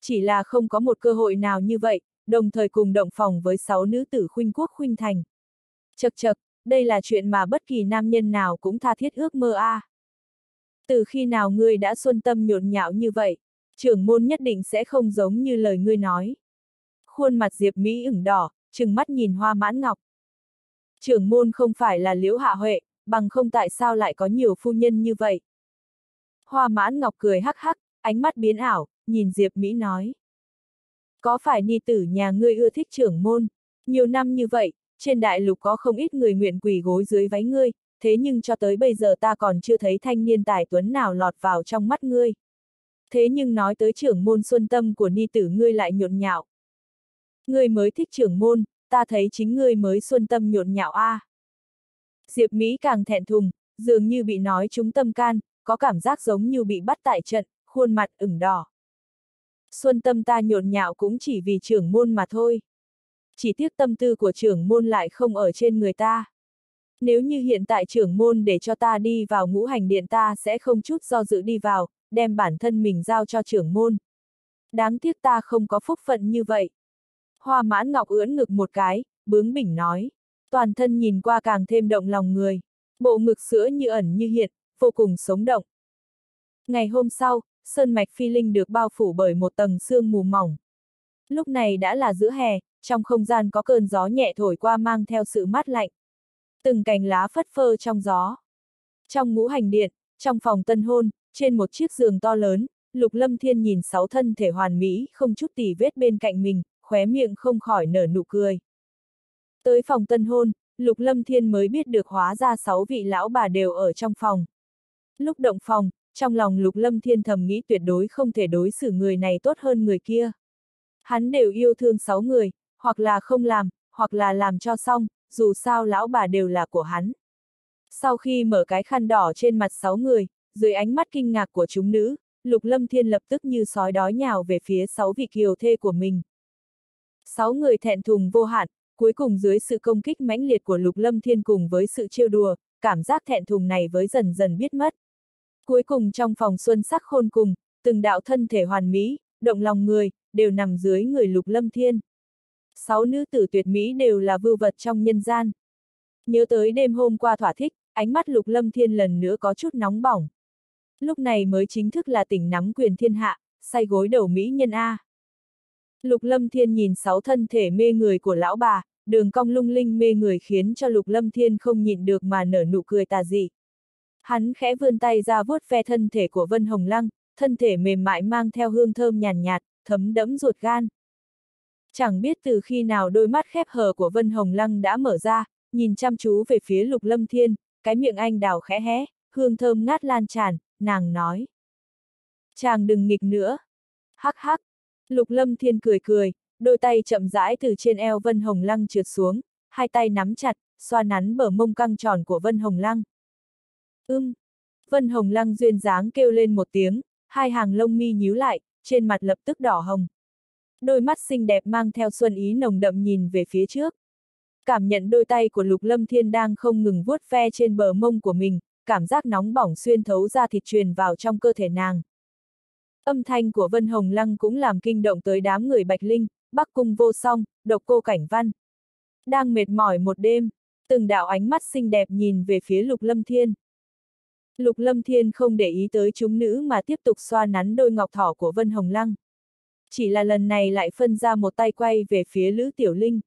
Chỉ là không có một cơ hội nào như vậy, đồng thời cùng động phòng với sáu nữ tử khuynh quốc khuynh thành. Chật chật, đây là chuyện mà bất kỳ nam nhân nào cũng tha thiết ước mơ a. À. Từ khi nào ngươi đã xuân tâm nhộn nhạo như vậy, trưởng môn nhất định sẽ không giống như lời ngươi nói. Khuôn mặt Diệp Mỹ ửng đỏ, trừng mắt nhìn hoa mãn ngọc. Trưởng môn không phải là liễu hạ huệ, bằng không tại sao lại có nhiều phu nhân như vậy. Hoa mãn ngọc cười hắc hắc, ánh mắt biến ảo, nhìn Diệp Mỹ nói. Có phải ni tử nhà ngươi ưa thích trưởng môn? Nhiều năm như vậy, trên đại lục có không ít người nguyện quỳ gối dưới váy ngươi, thế nhưng cho tới bây giờ ta còn chưa thấy thanh niên tài tuấn nào lọt vào trong mắt ngươi. Thế nhưng nói tới trưởng môn xuân tâm của ni tử ngươi lại nhộn nhạo. Ngươi mới thích trưởng môn, ta thấy chính ngươi mới xuân tâm nhộn nhạo a. À. Diệp Mỹ càng thẹn thùng, dường như bị nói trúng tâm can, có cảm giác giống như bị bắt tại trận, khuôn mặt ửng đỏ. Xuân tâm ta nhộn nhạo cũng chỉ vì trưởng môn mà thôi. Chỉ tiếc tâm tư của trưởng môn lại không ở trên người ta. Nếu như hiện tại trưởng môn để cho ta đi vào ngũ hành điện ta sẽ không chút do dự đi vào, đem bản thân mình giao cho trưởng môn. Đáng tiếc ta không có phúc phận như vậy. Hoa mãn ngọc ưỡn ngực một cái, bướng bỉnh nói. Toàn thân nhìn qua càng thêm động lòng người. Bộ ngực sữa như ẩn như hiện, vô cùng sống động. Ngày hôm sau, sơn mạch phi linh được bao phủ bởi một tầng sương mù mỏng. Lúc này đã là giữa hè, trong không gian có cơn gió nhẹ thổi qua mang theo sự mát lạnh. Từng cành lá phất phơ trong gió. Trong ngũ hành điện, trong phòng tân hôn, trên một chiếc giường to lớn, Lục Lâm Thiên nhìn sáu thân thể hoàn mỹ không chút tỉ vết bên cạnh mình, khóe miệng không khỏi nở nụ cười. Tới phòng tân hôn, Lục Lâm Thiên mới biết được hóa ra sáu vị lão bà đều ở trong phòng. Lúc động phòng, trong lòng Lục Lâm Thiên thầm nghĩ tuyệt đối không thể đối xử người này tốt hơn người kia. Hắn đều yêu thương sáu người, hoặc là không làm, hoặc là làm cho xong, dù sao lão bà đều là của hắn. Sau khi mở cái khăn đỏ trên mặt sáu người, dưới ánh mắt kinh ngạc của chúng nữ, Lục Lâm Thiên lập tức như sói đói nhào về phía sáu vị kiều thê của mình. Sáu người thẹn thùng vô hạn, cuối cùng dưới sự công kích mãnh liệt của Lục Lâm Thiên cùng với sự trêu đùa, cảm giác thẹn thùng này với dần dần biết mất. Cuối cùng trong phòng xuân sắc khôn cùng, từng đạo thân thể hoàn mỹ, động lòng người, đều nằm dưới người Lục Lâm Thiên. Sáu nữ tử tuyệt mỹ đều là vưu vật trong nhân gian. Nhớ tới đêm hôm qua thỏa thích, ánh mắt Lục Lâm Thiên lần nữa có chút nóng bỏng. Lúc này mới chính thức là tỉnh nắm quyền thiên hạ, say gối đầu mỹ nhân A. Lục Lâm Thiên nhìn sáu thân thể mê người của lão bà, đường cong lung linh mê người khiến cho Lục Lâm Thiên không nhịn được mà nở nụ cười tà dị. Hắn khẽ vươn tay ra vuốt ve thân thể của Vân Hồng Lăng, thân thể mềm mại mang theo hương thơm nhàn nhạt, thấm đẫm ruột gan. Chẳng biết từ khi nào đôi mắt khép hờ của Vân Hồng Lăng đã mở ra, nhìn chăm chú về phía Lục Lâm Thiên, cái miệng anh đào khẽ hé, hương thơm ngát lan tràn, nàng nói. Chàng đừng nghịch nữa. Hắc hắc. Lục Lâm Thiên cười cười, đôi tay chậm rãi từ trên eo Vân Hồng Lăng trượt xuống, hai tay nắm chặt, xoa nắn bờ mông căng tròn của Vân Hồng Lăng. Ưm. Vân Hồng Lăng duyên dáng kêu lên một tiếng, hai hàng lông mi nhíu lại, trên mặt lập tức đỏ hồng. Đôi mắt xinh đẹp mang theo xuân ý nồng đậm nhìn về phía trước. Cảm nhận đôi tay của Lục Lâm Thiên đang không ngừng vuốt ve trên bờ mông của mình, cảm giác nóng bỏng xuyên thấu ra thịt truyền vào trong cơ thể nàng. Âm thanh của Vân Hồng Lăng cũng làm kinh động tới đám người Bạch Linh, Bắc Cung vô song, độc cô cảnh văn. Đang mệt mỏi một đêm, từng đạo ánh mắt xinh đẹp nhìn về phía Lục Lâm Thiên. Lục Lâm Thiên không để ý tới chúng nữ mà tiếp tục xoa nắn đôi ngọc thỏ của Vân Hồng Lăng. Chỉ là lần này lại phân ra một tay quay về phía Lữ Tiểu Linh.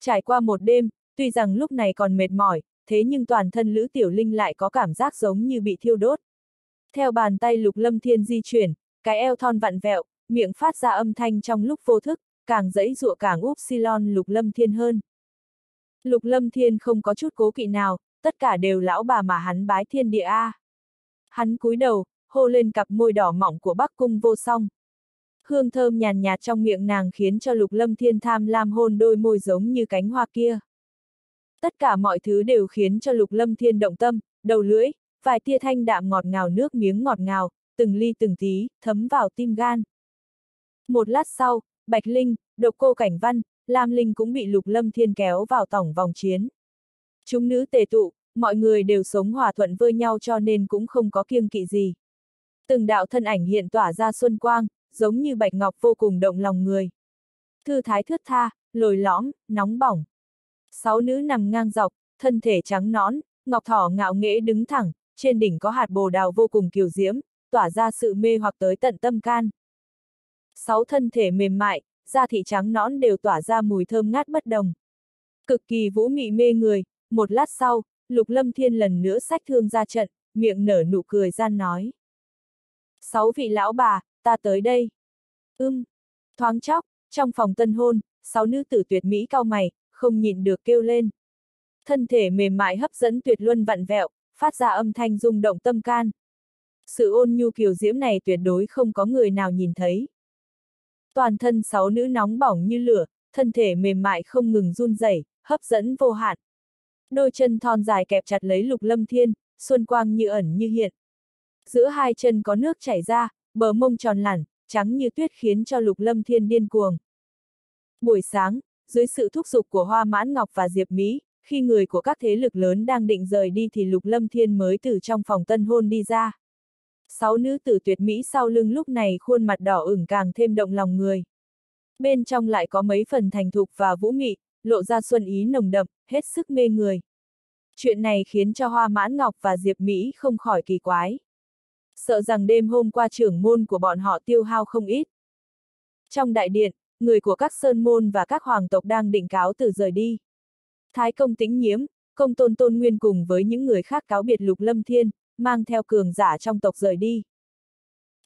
Trải qua một đêm, tuy rằng lúc này còn mệt mỏi, thế nhưng toàn thân Lữ Tiểu Linh lại có cảm giác giống như bị thiêu đốt. Theo bàn tay Lục Lâm Thiên di chuyển, cái eo thon vặn vẹo, miệng phát ra âm thanh trong lúc vô thức, càng dẫy dụa càng úp silon Lục Lâm Thiên hơn. Lục Lâm Thiên không có chút cố kỵ nào, tất cả đều lão bà mà hắn bái thiên địa A. Hắn cúi đầu, hô lên cặp môi đỏ mỏng của Bắc Cung vô song. Hương thơm nhàn nhạt trong miệng nàng khiến cho Lục Lâm Thiên tham lam hôn đôi môi giống như cánh hoa kia. Tất cả mọi thứ đều khiến cho Lục Lâm Thiên động tâm, đầu lưỡi, vài tia thanh đạm ngọt ngào nước miếng ngọt ngào, từng ly từng tí, thấm vào tim gan. Một lát sau, Bạch Linh, Độc Cô Cảnh Văn, Lam Linh cũng bị Lục Lâm Thiên kéo vào tổng vòng chiến. Chúng nữ tề tụ, mọi người đều sống hòa thuận với nhau cho nên cũng không có kiêng kỵ gì. Từng đạo thân ảnh hiện tỏa ra xuân quang, giống như bạch ngọc vô cùng động lòng người. Thư thái thướt tha, lồi lõm, nóng bỏng. Sáu nữ nằm ngang dọc, thân thể trắng nõn, ngọc thỏ ngạo nghễ đứng thẳng, trên đỉnh có hạt bồ đào vô cùng kiều diễm, tỏa ra sự mê hoặc tới tận tâm can. Sáu thân thể mềm mại, da thị trắng nõn đều tỏa ra mùi thơm ngát bất đồng. Cực kỳ vũ mị mê người, một lát sau, Lục Lâm Thiên lần nữa sách thương ra trận, miệng nở nụ cười gian nói. Sáu vị lão bà, ta tới đây. Ưm. Thoáng chốc, trong phòng tân hôn, sáu nữ tử tuyệt mỹ cao mày, không nhịn được kêu lên. Thân thể mềm mại hấp dẫn tuyệt luân vặn vẹo, phát ra âm thanh rung động tâm can. Sự ôn nhu kiều diễm này tuyệt đối không có người nào nhìn thấy. Toàn thân sáu nữ nóng bỏng như lửa, thân thể mềm mại không ngừng run rẩy, hấp dẫn vô hạn. Đôi chân thon dài kẹp chặt lấy lục lâm thiên, xuân quang như ẩn như hiện. Giữa hai chân có nước chảy ra, bờ mông tròn lẳn, trắng như tuyết khiến cho lục lâm thiên điên cuồng. Buổi sáng, dưới sự thúc giục của Hoa Mãn Ngọc và Diệp Mỹ, khi người của các thế lực lớn đang định rời đi thì Lục Lâm Thiên mới từ trong phòng tân hôn đi ra. Sáu nữ tử tuyệt mỹ sau lưng lúc này khuôn mặt đỏ ửng càng thêm động lòng người. Bên trong lại có mấy phần thành thục và vũ mị, lộ ra xuân ý nồng đậm, hết sức mê người. Chuyện này khiến cho Hoa Mãn Ngọc và Diệp Mỹ không khỏi kỳ quái. Sợ rằng đêm hôm qua trưởng môn của bọn họ tiêu hao không ít. Trong đại điện, người của các sơn môn và các hoàng tộc đang định cáo từ rời đi. Thái công tĩnh nhiễm, công tôn tôn nguyên cùng với những người khác cáo biệt lục lâm thiên, mang theo cường giả trong tộc rời đi.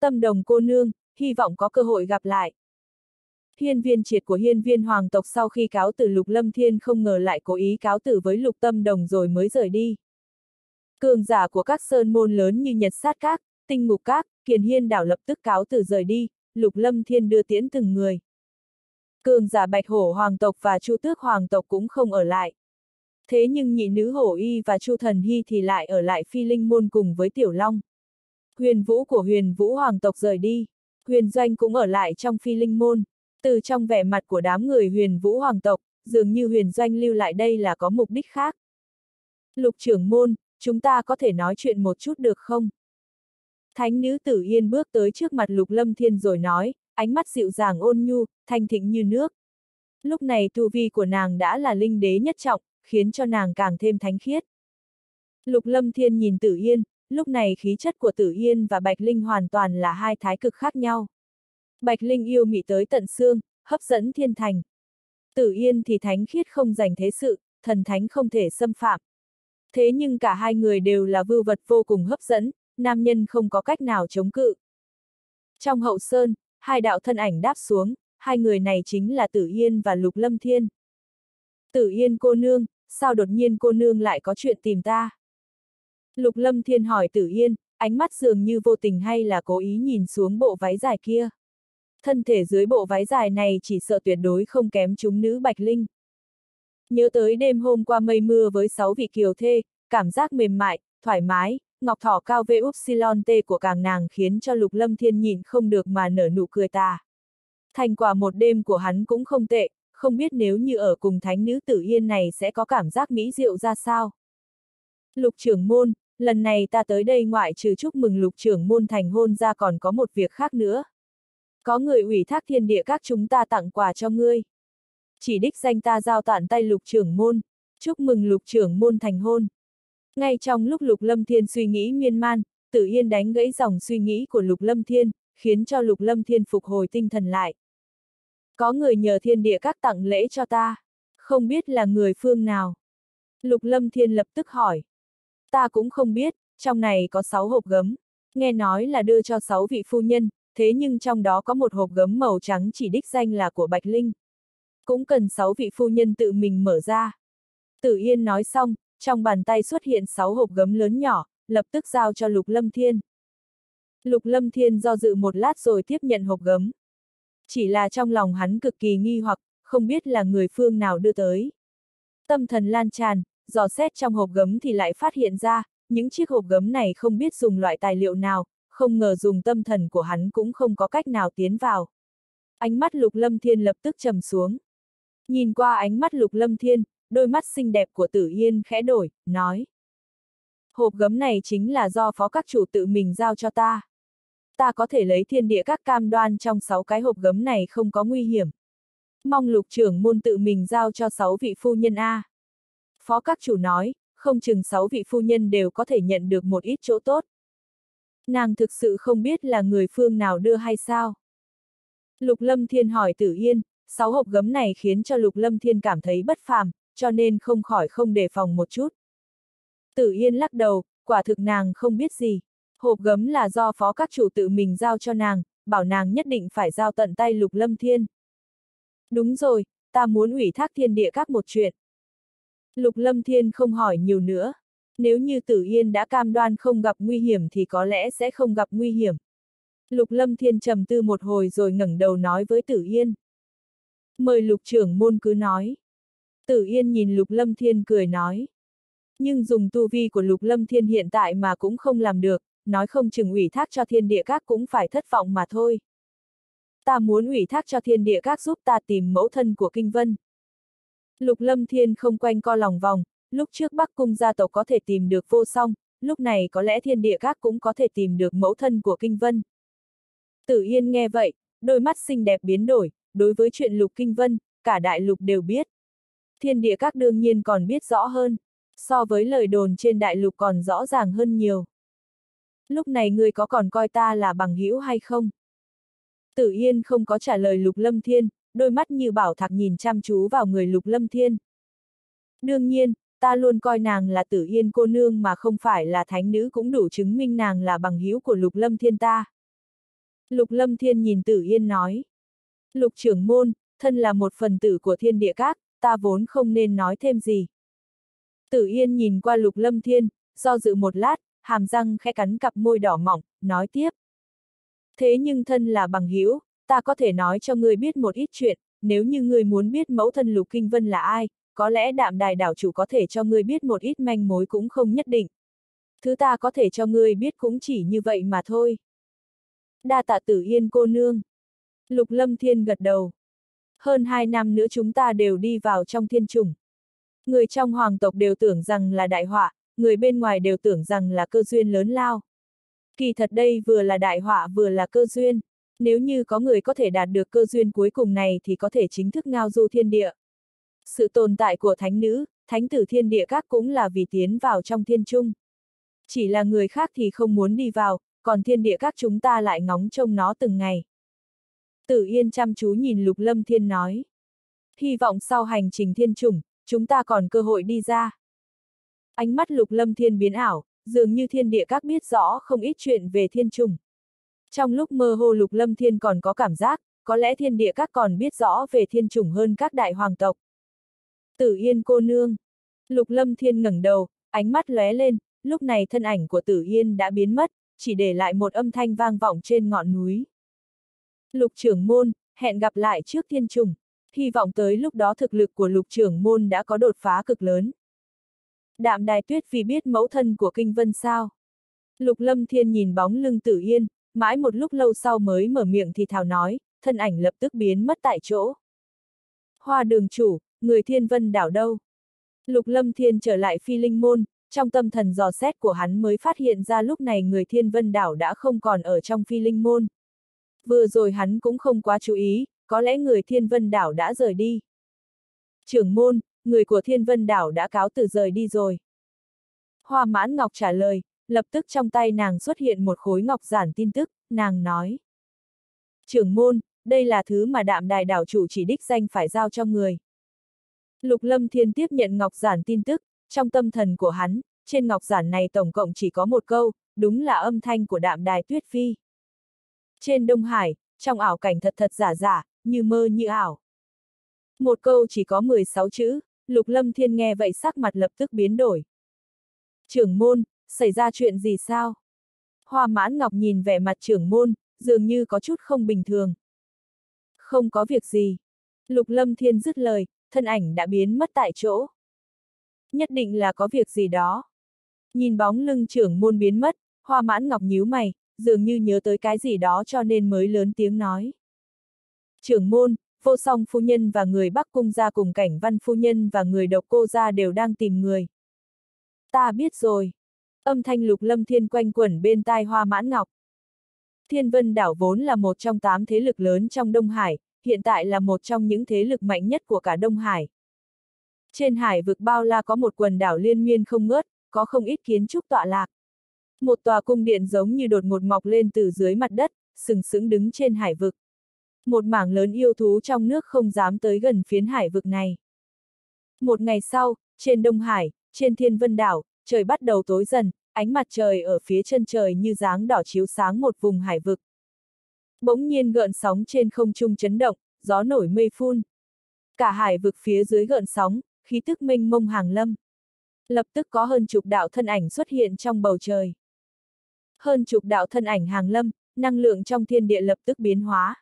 Tâm đồng cô nương, hy vọng có cơ hội gặp lại. Hiên viên triệt của hiên viên hoàng tộc sau khi cáo từ lục lâm thiên không ngờ lại cố ý cáo từ với lục tâm đồng rồi mới rời đi. Cường giả của các sơn môn lớn như Nhật Sát Các, Tinh Ngục Các, Kiền Hiên đảo lập tức cáo từ rời đi, lục lâm thiên đưa tiễn từng người. Cường giả bạch hổ hoàng tộc và chu tước hoàng tộc cũng không ở lại. Thế nhưng nhị nữ hổ y và chu thần hy thì lại ở lại phi linh môn cùng với tiểu long. Huyền vũ của huyền vũ hoàng tộc rời đi, huyền doanh cũng ở lại trong phi linh môn. Từ trong vẻ mặt của đám người huyền vũ hoàng tộc, dường như huyền doanh lưu lại đây là có mục đích khác. Lục trưởng môn, chúng ta có thể nói chuyện một chút được không? Thánh nữ tử yên bước tới trước mặt lục lâm thiên rồi nói, ánh mắt dịu dàng ôn nhu, thanh thịnh như nước. Lúc này tu vi của nàng đã là linh đế nhất trọng, khiến cho nàng càng thêm thánh khiết. Lục lâm thiên nhìn tử yên, lúc này khí chất của tử yên và bạch linh hoàn toàn là hai thái cực khác nhau. Bạch linh yêu mị tới tận xương, hấp dẫn thiên thành. Tử yên thì thánh khiết không dành thế sự, thần thánh không thể xâm phạm. Thế nhưng cả hai người đều là vưu vật vô cùng hấp dẫn, nam nhân không có cách nào chống cự. Trong hậu sơn, hai đạo thân ảnh đáp xuống, hai người này chính là Tử Yên và Lục Lâm Thiên. Tử Yên cô nương, sao đột nhiên cô nương lại có chuyện tìm ta? Lục Lâm Thiên hỏi Tử Yên, ánh mắt dường như vô tình hay là cố ý nhìn xuống bộ váy dài kia. Thân thể dưới bộ váy dài này chỉ sợ tuyệt đối không kém chúng nữ Bạch Linh. Nhớ tới đêm hôm qua mây mưa với sáu vị kiều thê, cảm giác mềm mại, thoải mái, ngọc thỏ cao vê upsilon t của càng nàng khiến cho lục lâm thiên nhìn không được mà nở nụ cười tà. Thành quả một đêm của hắn cũng không tệ, không biết nếu như ở cùng thánh nữ tử yên này sẽ có cảm giác mỹ diệu ra sao. Lục trưởng môn, lần này ta tới đây ngoại trừ chúc mừng lục trưởng môn thành hôn ra còn có một việc khác nữa. Có người ủy thác thiên địa các chúng ta tặng quà cho ngươi. Chỉ đích danh ta giao tản tay lục trưởng môn, chúc mừng lục trưởng môn thành hôn. Ngay trong lúc Lục Lâm Thiên suy nghĩ miên man, Tử Yên đánh gãy dòng suy nghĩ của Lục Lâm Thiên, khiến cho Lục Lâm Thiên phục hồi tinh thần lại. Có người nhờ thiên địa các tặng lễ cho ta, không biết là người phương nào. Lục Lâm Thiên lập tức hỏi. Ta cũng không biết, trong này có sáu hộp gấm, nghe nói là đưa cho sáu vị phu nhân, thế nhưng trong đó có một hộp gấm màu trắng chỉ đích danh là của Bạch Linh. Cũng cần sáu vị phu nhân tự mình mở ra. Tử Yên nói xong, trong bàn tay xuất hiện sáu hộp gấm lớn nhỏ, lập tức giao cho Lục Lâm Thiên. Lục Lâm Thiên do dự một lát rồi tiếp nhận hộp gấm. Chỉ là trong lòng hắn cực kỳ nghi hoặc, không biết là người phương nào đưa tới. Tâm thần lan tràn, dò xét trong hộp gấm thì lại phát hiện ra, những chiếc hộp gấm này không biết dùng loại tài liệu nào, không ngờ dùng tâm thần của hắn cũng không có cách nào tiến vào. Ánh mắt Lục Lâm Thiên lập tức trầm xuống. Nhìn qua ánh mắt Lục Lâm Thiên, đôi mắt xinh đẹp của Tử Yên khẽ đổi, nói. Hộp gấm này chính là do phó các chủ tự mình giao cho ta. Ta có thể lấy thiên địa các cam đoan trong sáu cái hộp gấm này không có nguy hiểm. Mong lục trưởng môn tự mình giao cho sáu vị phu nhân A. Phó các chủ nói, không chừng sáu vị phu nhân đều có thể nhận được một ít chỗ tốt. Nàng thực sự không biết là người phương nào đưa hay sao. Lục Lâm Thiên hỏi Tử Yên, sáu hộp gấm này khiến cho Lục Lâm Thiên cảm thấy bất phàm, cho nên không khỏi không đề phòng một chút. Tử Yên lắc đầu, quả thực nàng không biết gì. Hộp gấm là do phó các chủ tự mình giao cho nàng, bảo nàng nhất định phải giao tận tay Lục Lâm Thiên. Đúng rồi, ta muốn ủy thác thiên địa các một chuyện. Lục Lâm Thiên không hỏi nhiều nữa. Nếu như Tử Yên đã cam đoan không gặp nguy hiểm thì có lẽ sẽ không gặp nguy hiểm. Lục Lâm Thiên trầm tư một hồi rồi ngẩng đầu nói với Tử Yên. Mời Lục trưởng môn cứ nói. Tử Yên nhìn Lục Lâm Thiên cười nói. Nhưng dùng tu vi của Lục Lâm Thiên hiện tại mà cũng không làm được, nói không chừng ủy thác cho thiên địa các cũng phải thất vọng mà thôi. Ta muốn ủy thác cho thiên địa các giúp ta tìm mẫu thân của Kinh Vân. Lục Lâm Thiên không quanh co lòng vòng, lúc trước Bắc Cung gia tộc có thể tìm được vô song, lúc này có lẽ thiên địa các cũng có thể tìm được mẫu thân của Kinh Vân. Tử Yên nghe vậy, đôi mắt xinh đẹp biến đổi, đối với chuyện Lục Kinh Vân, cả đại lục đều biết thiên địa các đương nhiên còn biết rõ hơn, so với lời đồn trên đại lục còn rõ ràng hơn nhiều. Lúc này ngươi có còn coi ta là bằng hữu hay không? Tử Yên không có trả lời Lục Lâm Thiên, đôi mắt như bảo thạc nhìn chăm chú vào người Lục Lâm Thiên. Đương nhiên, ta luôn coi nàng là Tử Yên cô nương mà không phải là thánh nữ cũng đủ chứng minh nàng là bằng hữu của Lục Lâm Thiên ta. Lục Lâm Thiên nhìn Tử Yên nói. Lục trưởng môn, thân là một phần tử của thiên địa các, ta vốn không nên nói thêm gì. Tử Yên nhìn qua Lục Lâm Thiên, do dự một lát, hàm răng khẽ cắn cặp môi đỏ mỏng, nói tiếp. Thế nhưng thân là bằng hữu, ta có thể nói cho ngươi biết một ít chuyện, nếu như ngươi muốn biết mẫu thân Lục Kinh Vân là ai, có lẽ đạm đài đảo chủ có thể cho ngươi biết một ít manh mối cũng không nhất định. Thứ ta có thể cho ngươi biết cũng chỉ như vậy mà thôi. Đa tạ tử yên cô nương. Lục Lâm Thiên gật đầu. Hơn hai năm nữa chúng ta đều đi vào trong thiên trùng. Người trong hoàng tộc đều tưởng rằng là đại họa, người bên ngoài đều tưởng rằng là cơ duyên lớn lao. Kỳ thật đây vừa là đại họa vừa là cơ duyên. Nếu như có người có thể đạt được cơ duyên cuối cùng này thì có thể chính thức ngao du thiên địa. Sự tồn tại của thánh nữ, thánh tử thiên địa các cũng là vì tiến vào trong thiên trung. Chỉ là người khác thì không muốn đi vào, còn thiên địa các chúng ta lại ngóng trông nó từng ngày. Tử Yên chăm chú nhìn Lục Lâm Thiên nói. Hy vọng sau hành trình thiên trùng, chúng ta còn cơ hội đi ra. Ánh mắt Lục Lâm Thiên biến ảo, dường như thiên địa các biết rõ không ít chuyện về thiên trùng. Trong lúc mơ hồ Lục Lâm Thiên còn có cảm giác, có lẽ thiên địa các còn biết rõ về thiên trùng hơn các đại hoàng tộc. Tử Yên cô nương. Lục Lâm Thiên ngẩng đầu, ánh mắt lóe lên, lúc này thân ảnh của Tử Yên đã biến mất, chỉ để lại một âm thanh vang vọng trên ngọn núi. Lục trưởng môn, hẹn gặp lại trước thiên trùng, hy vọng tới lúc đó thực lực của lục trưởng môn đã có đột phá cực lớn. Đạm đài tuyết vì biết mẫu thân của kinh vân sao. Lục lâm thiên nhìn bóng lưng tử yên, mãi một lúc lâu sau mới mở miệng thì thào nói, thân ảnh lập tức biến mất tại chỗ. Hoa đường chủ, người thiên vân đảo đâu? Lục lâm thiên trở lại phi linh môn, trong tâm thần dò xét của hắn mới phát hiện ra lúc này người thiên vân đảo đã không còn ở trong phi linh môn. Vừa rồi hắn cũng không quá chú ý, có lẽ người thiên vân đảo đã rời đi. Trưởng môn, người của thiên vân đảo đã cáo từ rời đi rồi. Hoa mãn ngọc trả lời, lập tức trong tay nàng xuất hiện một khối ngọc giản tin tức, nàng nói. Trưởng môn, đây là thứ mà đạm đài đảo chủ chỉ đích danh phải giao cho người. Lục lâm thiên tiếp nhận ngọc giản tin tức, trong tâm thần của hắn, trên ngọc giản này tổng cộng chỉ có một câu, đúng là âm thanh của đạm đài tuyết phi. Trên Đông Hải, trong ảo cảnh thật thật giả giả, như mơ như ảo. Một câu chỉ có 16 chữ, Lục Lâm Thiên nghe vậy sắc mặt lập tức biến đổi. Trưởng môn, xảy ra chuyện gì sao? Hoa mãn ngọc nhìn vẻ mặt trưởng môn, dường như có chút không bình thường. Không có việc gì. Lục Lâm Thiên dứt lời, thân ảnh đã biến mất tại chỗ. Nhất định là có việc gì đó. Nhìn bóng lưng trưởng môn biến mất, hoa mãn ngọc nhíu mày, dường như nhớ tới cái gì đó cho nên mới lớn tiếng nói. Trưởng môn, vô song phu nhân và người Bắc Cung gia cùng cảnh văn phu nhân và người độc cô gia đều đang tìm người. Ta biết rồi. Âm thanh lục lâm thiên quanh quẩn bên tai hoa mãn ngọc. Thiên vân đảo vốn là một trong tám thế lực lớn trong Đông Hải, hiện tại là một trong những thế lực mạnh nhất của cả Đông Hải. Trên hải vực bao la có một quần đảo liên miên không ngớt, có không ít kiến trúc tọa lạc. Một tòa cung điện giống như đột ngột mọc lên từ dưới mặt đất, sừng sững đứng trên hải vực. Một mảng lớn yêu thú trong nước không dám tới gần phiến hải vực này. Một ngày sau, trên Đông Hải, trên Thiên Vân Đảo, trời bắt đầu tối dần, ánh mặt trời ở phía chân trời như dáng đỏ chiếu sáng một vùng hải vực. Bỗng nhiên gợn sóng trên không trung chấn động, gió nổi mây phun. Cả hải vực phía dưới gợn sóng, khí tức minh mông hàng lâm. Lập tức có hơn chục đạo thân ảnh xuất hiện trong bầu trời. Hơn chục đạo thân ảnh hàng lâm, năng lượng trong thiên địa lập tức biến hóa.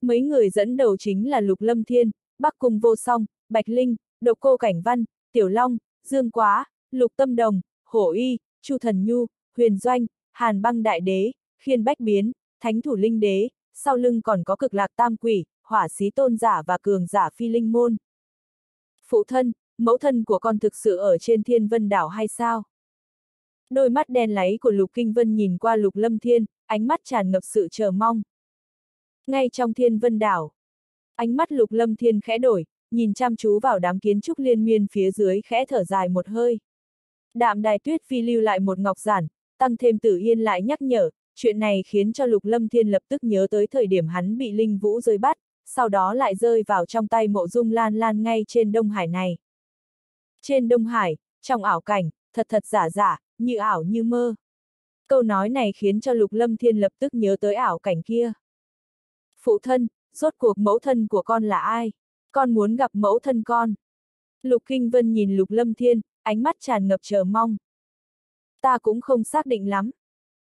Mấy người dẫn đầu chính là Lục Lâm Thiên, Bắc Cung Vô Song, Bạch Linh, Độc Cô Cảnh Văn, Tiểu Long, Dương Quá, Lục Tâm Đồng, Hổ Y, Chu Thần Nhu, Huyền Doanh, Hàn Băng Đại Đế, Khiên Bách Biến, Thánh Thủ Linh Đế, sau lưng còn có cực lạc tam quỷ, hỏa xí tôn giả và cường giả phi linh môn. Phụ thân, mẫu thân của con thực sự ở trên thiên vân đảo hay sao? Đôi mắt đen láy của Lục Kinh Vân nhìn qua Lục Lâm Thiên, ánh mắt tràn ngập sự chờ mong. Ngay trong thiên vân đảo, ánh mắt Lục Lâm Thiên khẽ đổi, nhìn chăm chú vào đám kiến trúc liên miên phía dưới khẽ thở dài một hơi. Đạm đài tuyết phi lưu lại một ngọc giản, tăng thêm tử yên lại nhắc nhở, chuyện này khiến cho Lục Lâm Thiên lập tức nhớ tới thời điểm hắn bị Linh Vũ rơi bắt, sau đó lại rơi vào trong tay mộ dung lan lan ngay trên Đông Hải này. Trên Đông Hải, trong ảo cảnh, thật thật giả giả, như ảo như mơ. Câu nói này khiến cho Lục Lâm Thiên lập tức nhớ tới ảo cảnh kia. Phụ thân, rốt cuộc mẫu thân của con là ai? Con muốn gặp mẫu thân con. Lục Kinh Vân nhìn Lục Lâm Thiên, ánh mắt tràn ngập chờ mong. Ta cũng không xác định lắm.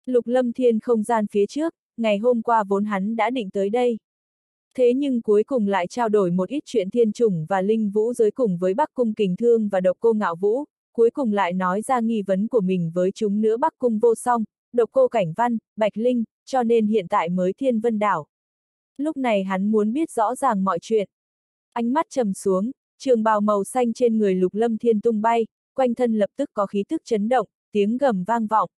Lục Lâm Thiên không gian phía trước, ngày hôm qua vốn hắn đã định tới đây. Thế nhưng cuối cùng lại trao đổi một ít chuyện thiên trùng và linh vũ giới cùng với Bắc Cung Kình Thương và độc cô ngạo vũ, cuối cùng lại nói ra nghi vấn của mình với chúng nữa Bắc Cung vô song, độc cô cảnh văn, Bạch Linh, cho nên hiện tại mới thiên vân đảo. Lúc này hắn muốn biết rõ ràng mọi chuyện. Ánh mắt trầm xuống, trường bào màu xanh trên người lục lâm thiên tung bay, quanh thân lập tức có khí tức chấn động, tiếng gầm vang vọng.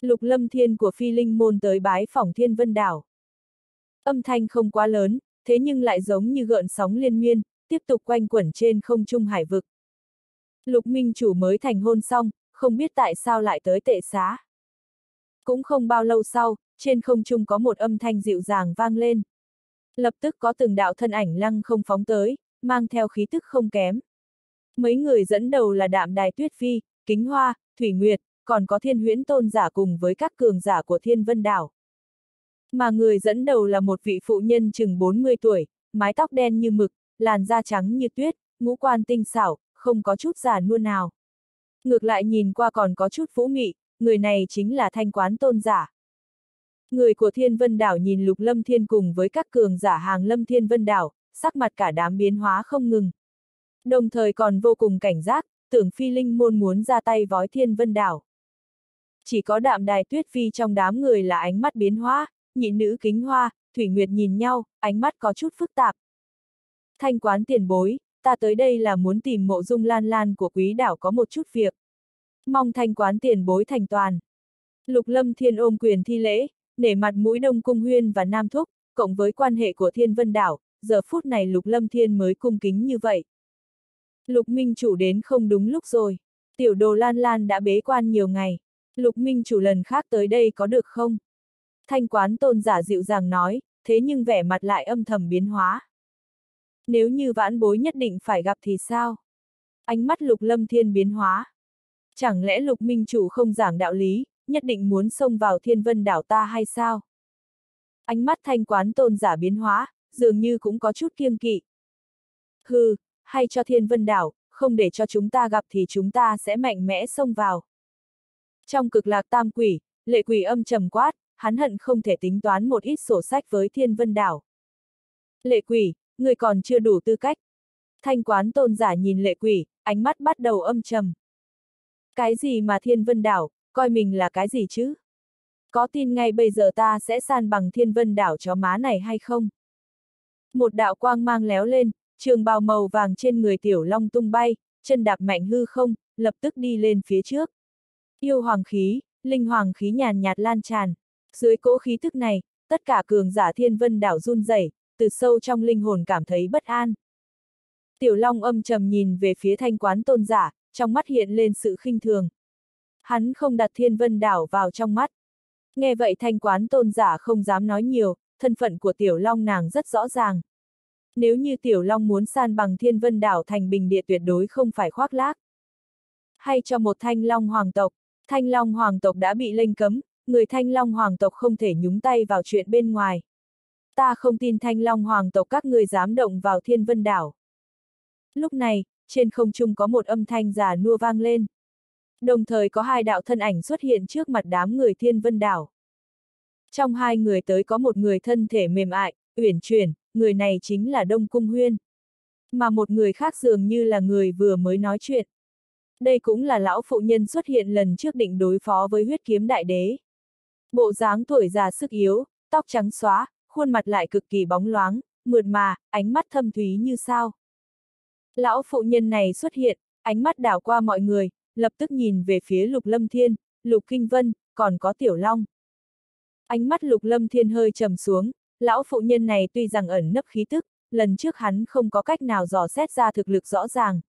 Lục lâm thiên của phi linh môn tới bái phỏng thiên vân đảo. Âm thanh không quá lớn, thế nhưng lại giống như gợn sóng liên miên, tiếp tục quanh quẩn trên không trung hải vực. Lục minh chủ mới thành hôn xong, không biết tại sao lại tới tệ xá. Cũng không bao lâu sau, trên không trung có một âm thanh dịu dàng vang lên. Lập tức có từng đạo thân ảnh lăng không phóng tới, mang theo khí tức không kém. Mấy người dẫn đầu là đạm đài tuyết phi, kính hoa, thủy nguyệt, còn có thiên huyễn tôn giả cùng với các cường giả của thiên vân đảo. Mà người dẫn đầu là một vị phụ nhân chừng 40 tuổi, mái tóc đen như mực, làn da trắng như tuyết, ngũ quan tinh xảo, không có chút già nua nào. Ngược lại nhìn qua còn có chút vũ mị, người này chính là thanh quán tôn giả. Người của Thiên Vân Đảo nhìn Lục Lâm Thiên cùng với các cường giả hàng Lâm Thiên Vân Đảo, sắc mặt cả đám biến hóa không ngừng. Đồng thời còn vô cùng cảnh giác, tưởng phi linh môn muốn ra tay vói Thiên Vân Đảo. Chỉ có đạm đài tuyết phi trong đám người là ánh mắt biến hóa, nhị nữ kính hoa, Thủy Nguyệt nhìn nhau, ánh mắt có chút phức tạp. Thanh quán tiền bối, ta tới đây là muốn tìm mộ dung lan lan của quý đảo có một chút việc. Mong thanh quán tiền bối thành toàn. Lục lâm thiên ôm quyền thi lễ, nể mặt mũi đông cung huyên và nam thúc, cộng với quan hệ của thiên vân đảo, giờ phút này lục lâm thiên mới cung kính như vậy. Lục minh chủ đến không đúng lúc rồi. Tiểu đồ lan lan đã bế quan nhiều ngày. Lục minh chủ lần khác tới đây có được không? Thanh quán tôn giả dịu dàng nói, thế nhưng vẻ mặt lại âm thầm biến hóa. Nếu như vãn bối nhất định phải gặp thì sao? Ánh mắt lục lâm thiên biến hóa. Chẳng lẽ lục minh chủ không giảng đạo lý, nhất định muốn xông vào thiên vân đảo ta hay sao? Ánh mắt thanh quán tôn giả biến hóa, dường như cũng có chút kiêng kỵ. Hừ, hay cho thiên vân đảo, không để cho chúng ta gặp thì chúng ta sẽ mạnh mẽ xông vào. Trong cực lạc tam quỷ, lệ quỷ âm trầm quát, hắn hận không thể tính toán một ít sổ sách với thiên vân đảo. Lệ quỷ, người còn chưa đủ tư cách. Thanh quán tôn giả nhìn lệ quỷ, ánh mắt bắt đầu âm trầm. Cái gì mà thiên vân đảo, coi mình là cái gì chứ? Có tin ngay bây giờ ta sẽ san bằng thiên vân đảo chó má này hay không? Một đạo quang mang léo lên, trường bào màu vàng trên người tiểu long tung bay, chân đạp mạnh hư không, lập tức đi lên phía trước. Yêu hoàng khí, linh hoàng khí nhàn nhạt lan tràn. Dưới cỗ khí thức này, tất cả cường giả thiên vân đảo run rẩy, từ sâu trong linh hồn cảm thấy bất an. Tiểu Long âm trầm nhìn về phía thanh quán tôn giả, trong mắt hiện lên sự khinh thường. Hắn không đặt thiên vân đảo vào trong mắt. Nghe vậy thanh quán tôn giả không dám nói nhiều, thân phận của Tiểu Long nàng rất rõ ràng. Nếu như Tiểu Long muốn san bằng thiên vân đảo thành bình địa tuyệt đối không phải khoác lác. Hay cho một thanh long hoàng tộc, thanh long hoàng tộc đã bị lệnh cấm, người thanh long hoàng tộc không thể nhúng tay vào chuyện bên ngoài. Ta không tin thanh long hoàng tộc các người dám động vào thiên vân đảo. Lúc này, trên không trung có một âm thanh giả nua vang lên. Đồng thời có hai đạo thân ảnh xuất hiện trước mặt đám người thiên vân đảo. Trong hai người tới có một người thân thể mềm ại, uyển chuyển, người này chính là Đông Cung Huyên. Mà một người khác dường như là người vừa mới nói chuyện. Đây cũng là lão phụ nhân xuất hiện lần trước định đối phó với huyết kiếm đại đế. Bộ dáng tuổi già sức yếu, tóc trắng xóa, khuôn mặt lại cực kỳ bóng loáng, mượt mà, ánh mắt thâm thúy như sao. Lão phụ nhân này xuất hiện, ánh mắt đảo qua mọi người, lập tức nhìn về phía Lục Lâm Thiên, Lục Kinh Vân, còn có Tiểu Long. Ánh mắt Lục Lâm Thiên hơi trầm xuống, lão phụ nhân này tuy rằng ẩn nấp khí tức, lần trước hắn không có cách nào dò xét ra thực lực rõ ràng.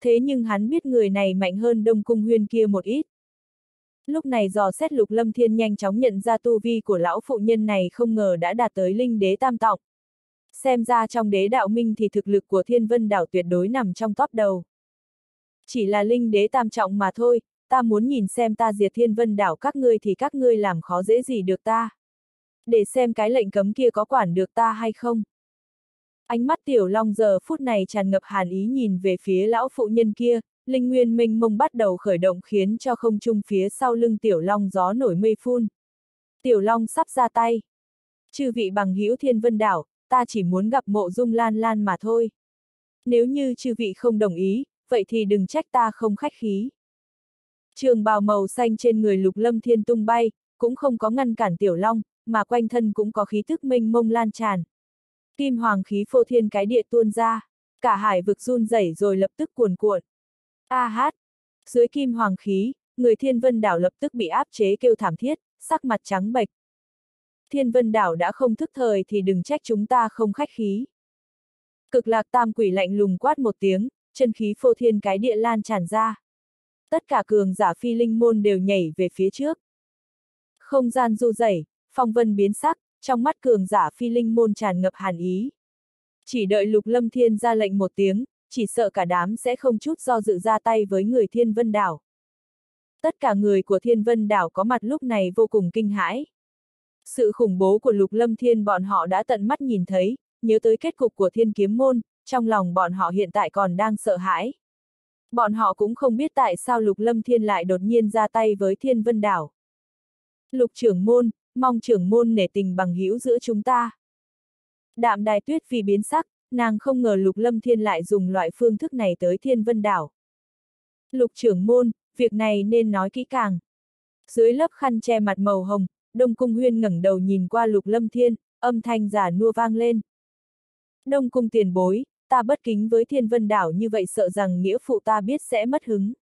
Thế nhưng hắn biết người này mạnh hơn Đông Cung Huyên kia một ít. Lúc này dò xét lục lâm thiên nhanh chóng nhận ra tu vi của lão phụ nhân này không ngờ đã đạt tới linh đế tam tọng. Xem ra trong đế đạo minh thì thực lực của thiên vân đảo tuyệt đối nằm trong top đầu. Chỉ là linh đế tam trọng mà thôi, ta muốn nhìn xem ta diệt thiên vân đảo các ngươi thì các ngươi làm khó dễ gì được ta. Để xem cái lệnh cấm kia có quản được ta hay không. Ánh mắt tiểu long giờ phút này tràn ngập hàn ý nhìn về phía lão phụ nhân kia, linh nguyên minh mông bắt đầu khởi động khiến cho không trung phía sau lưng tiểu long gió nổi mây phun. Tiểu long sắp ra tay. Chư vị bằng hữu thiên vân đảo, ta chỉ muốn gặp mộ dung lan lan mà thôi. Nếu như chư vị không đồng ý, vậy thì đừng trách ta không khách khí. Trường bào màu xanh trên người lục lâm thiên tung bay, cũng không có ngăn cản tiểu long, mà quanh thân cũng có khí thức minh mông lan tràn. Kim hoàng khí phô thiên cái địa tuôn ra, cả hải vực run rẩy rồi lập tức cuồn cuộn. A hát! Dưới kim hoàng khí, người thiên vân đảo lập tức bị áp chế kêu thảm thiết, sắc mặt trắng bệch. Thiên vân đảo đã không thức thời thì đừng trách chúng ta không khách khí. Cực lạc tam quỷ lạnh lùng quát một tiếng, chân khí phô thiên cái địa lan tràn ra. Tất cả cường giả phi linh môn đều nhảy về phía trước. Không gian du dày, phong vân biến sắc, trong mắt cường giả phi linh môn tràn ngập hàn ý. Chỉ đợi lục lâm thiên ra lệnh một tiếng, chỉ sợ cả đám sẽ không chút do dự ra tay với người thiên vân đảo. Tất cả người của thiên vân đảo có mặt lúc này vô cùng kinh hãi. Sự khủng bố của lục lâm thiên bọn họ đã tận mắt nhìn thấy, nhớ tới kết cục của thiên kiếm môn, trong lòng bọn họ hiện tại còn đang sợ hãi. Bọn họ cũng không biết tại sao lục lâm thiên lại đột nhiên ra tay với thiên vân đảo. Lục trưởng môn, mong trưởng môn nể tình bằng hữu giữa chúng ta. Đạm đài tuyết vì biến sắc, nàng không ngờ lục lâm thiên lại dùng loại phương thức này tới thiên vân đảo. Lục trưởng môn, việc này nên nói kỹ càng. Dưới lớp khăn che mặt màu hồng, Đông Cung Huyên ngẩng đầu nhìn qua lục lâm thiên, âm thanh giả nua vang lên. Đông Cung tiền bối, ta bất kính với thiên vân đảo như vậy sợ rằng nghĩa phụ ta biết sẽ mất hứng.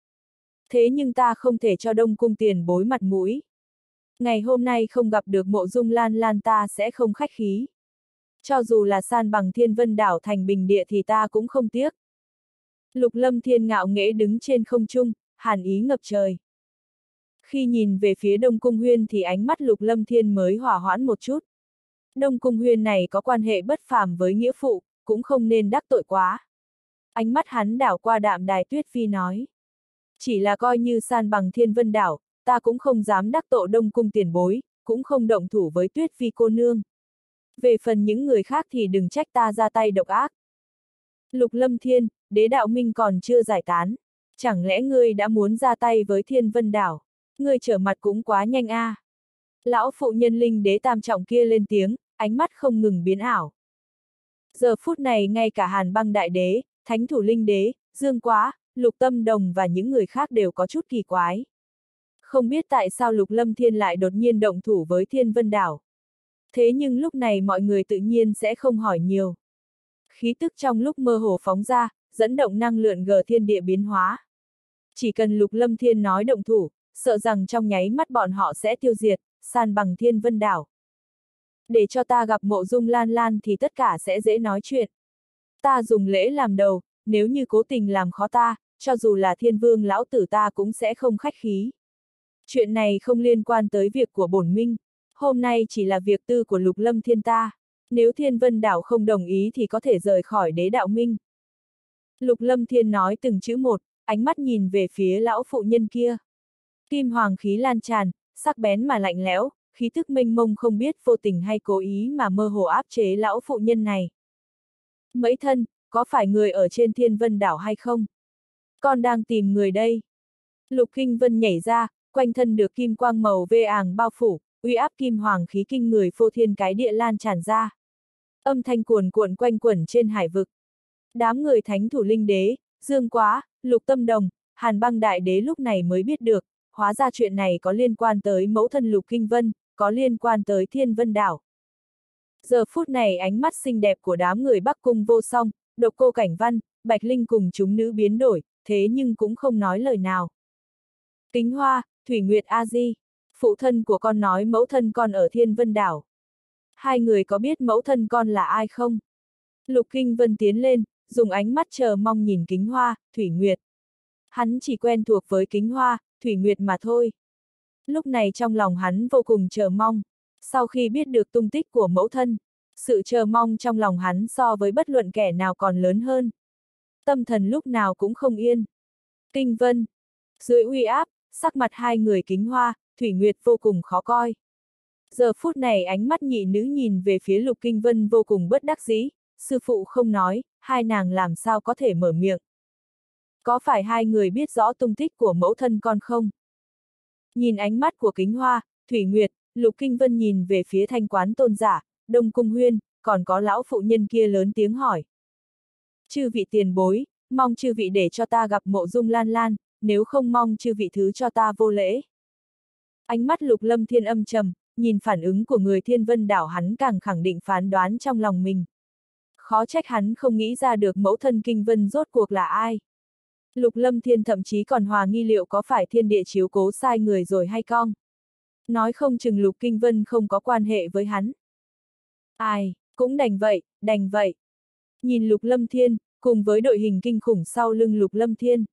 Thế nhưng ta không thể cho Đông Cung tiền bối mặt mũi. Ngày hôm nay không gặp được mộ dung lan lan ta sẽ không khách khí. Cho dù là san bằng thiên vân đảo thành bình địa thì ta cũng không tiếc. Lục lâm thiên ngạo nghễ đứng trên không trung, hàn ý ngập trời. Khi nhìn về phía Đông Cung Huyên thì ánh mắt Lục Lâm Thiên mới hỏa hoãn một chút. Đông Cung Huyên này có quan hệ bất phàm với nghĩa phụ, cũng không nên đắc tội quá. Ánh mắt hắn đảo qua đạm đài tuyết phi nói. Chỉ là coi như san bằng thiên vân đảo, ta cũng không dám đắc tội đông cung tiền bối, cũng không động thủ với tuyết phi cô nương. Về phần những người khác thì đừng trách ta ra tay độc ác. Lục lâm thiên, đế đạo minh còn chưa giải tán. Chẳng lẽ ngươi đã muốn ra tay với thiên vân đảo? Ngươi trở mặt cũng quá nhanh a. À. Lão phụ nhân linh đế tam trọng kia lên tiếng, ánh mắt không ngừng biến ảo. Giờ phút này ngay cả hàn băng đại đế, thánh thủ linh đế, dương quá, lục tâm đồng và những người khác đều có chút kỳ quái. Không biết tại sao lục lâm thiên lại đột nhiên động thủ với thiên vân đảo. Thế nhưng lúc này mọi người tự nhiên sẽ không hỏi nhiều. Khí tức trong lúc mơ hồ phóng ra, dẫn động năng lượng gờ thiên địa biến hóa. Chỉ cần lục lâm thiên nói động thủ, sợ rằng trong nháy mắt bọn họ sẽ tiêu diệt, san bằng thiên vân đảo để cho ta gặp mộ dung lan lan thì tất cả sẽ dễ nói chuyện. Ta dùng lễ làm đầu, nếu như cố tình làm khó ta, cho dù là thiên vương lão tử ta cũng sẽ không khách khí. Chuyện này không liên quan tới việc của bổn minh, hôm nay chỉ là việc tư của lục lâm thiên ta, nếu thiên vân đảo không đồng ý thì có thể rời khỏi đế đạo minh. Lục lâm thiên nói từng chữ một, ánh mắt nhìn về phía lão phụ nhân kia. Kim hoàng khí lan tràn, sắc bén mà lạnh lẽo, khí thức mênh mông không biết vô tình hay cố ý mà mơ hồ áp chế lão phụ nhân này. Mấy thân, có phải người ở trên thiên vân đảo hay không? Con đang tìm người đây. Lục kinh vân nhảy ra, quanh thân được kim quang màu vê àng bao phủ, uy áp kim hoàng khí kinh người phô thiên cái địa lan tràn ra. Âm thanh cuồn cuộn quanh quẩn trên hải vực. Đám người thánh thủ linh đế, dương quá, lục tâm đồng, hàn băng đại đế lúc này mới biết được, hóa ra chuyện này có liên quan tới mẫu thân lục kinh vân, có liên quan tới thiên vân đảo. Giờ phút này ánh mắt xinh đẹp của đám người Bắc Cung vô song, độc cô cảnh văn, Bạch Linh cùng chúng nữ biến đổi, thế nhưng cũng không nói lời nào. Kính Hoa, Thủy Nguyệt A Di, phụ thân của con nói mẫu thân con ở Thiên Vân Đảo. Hai người có biết mẫu thân con là ai không? Lục Kinh Vân tiến lên, dùng ánh mắt chờ mong nhìn Kính Hoa, Thủy Nguyệt. Hắn chỉ quen thuộc với Kính Hoa, Thủy Nguyệt mà thôi. Lúc này trong lòng hắn vô cùng chờ mong. Sau khi biết được tung tích của mẫu thân, sự chờ mong trong lòng hắn so với bất luận kẻ nào còn lớn hơn. Tâm thần lúc nào cũng không yên. Kinh Vân. Dưới uy áp, sắc mặt hai người kính hoa, Thủy Nguyệt vô cùng khó coi. Giờ phút này ánh mắt nhị nữ nhìn về phía Lục Kinh Vân vô cùng bất đắc dĩ, sư phụ không nói, hai nàng làm sao có thể mở miệng. Có phải hai người biết rõ tung tích của mẫu thân con không? Nhìn ánh mắt của kính hoa, Thủy Nguyệt, Lục Kinh Vân nhìn về phía thanh quán tôn giả, Đông Cung Huyên, còn có lão phụ nhân kia lớn tiếng hỏi. Chư vị tiền bối, mong chư vị để cho ta gặp mộ dung lan lan, nếu không mong chư vị thứ cho ta vô lễ. Ánh mắt lục lâm thiên âm trầm, nhìn phản ứng của người thiên vân đảo hắn càng khẳng định phán đoán trong lòng mình. Khó trách hắn không nghĩ ra được mẫu thân kinh vân rốt cuộc là ai. Lục lâm thiên thậm chí còn hòa nghi liệu có phải thiên địa chiếu cố sai người rồi hay không. Nói không chừng lục kinh vân không có quan hệ với hắn. Ai, cũng đành vậy, đành vậy. Nhìn lục lâm thiên, cùng với đội hình kinh khủng sau lưng lục lâm thiên.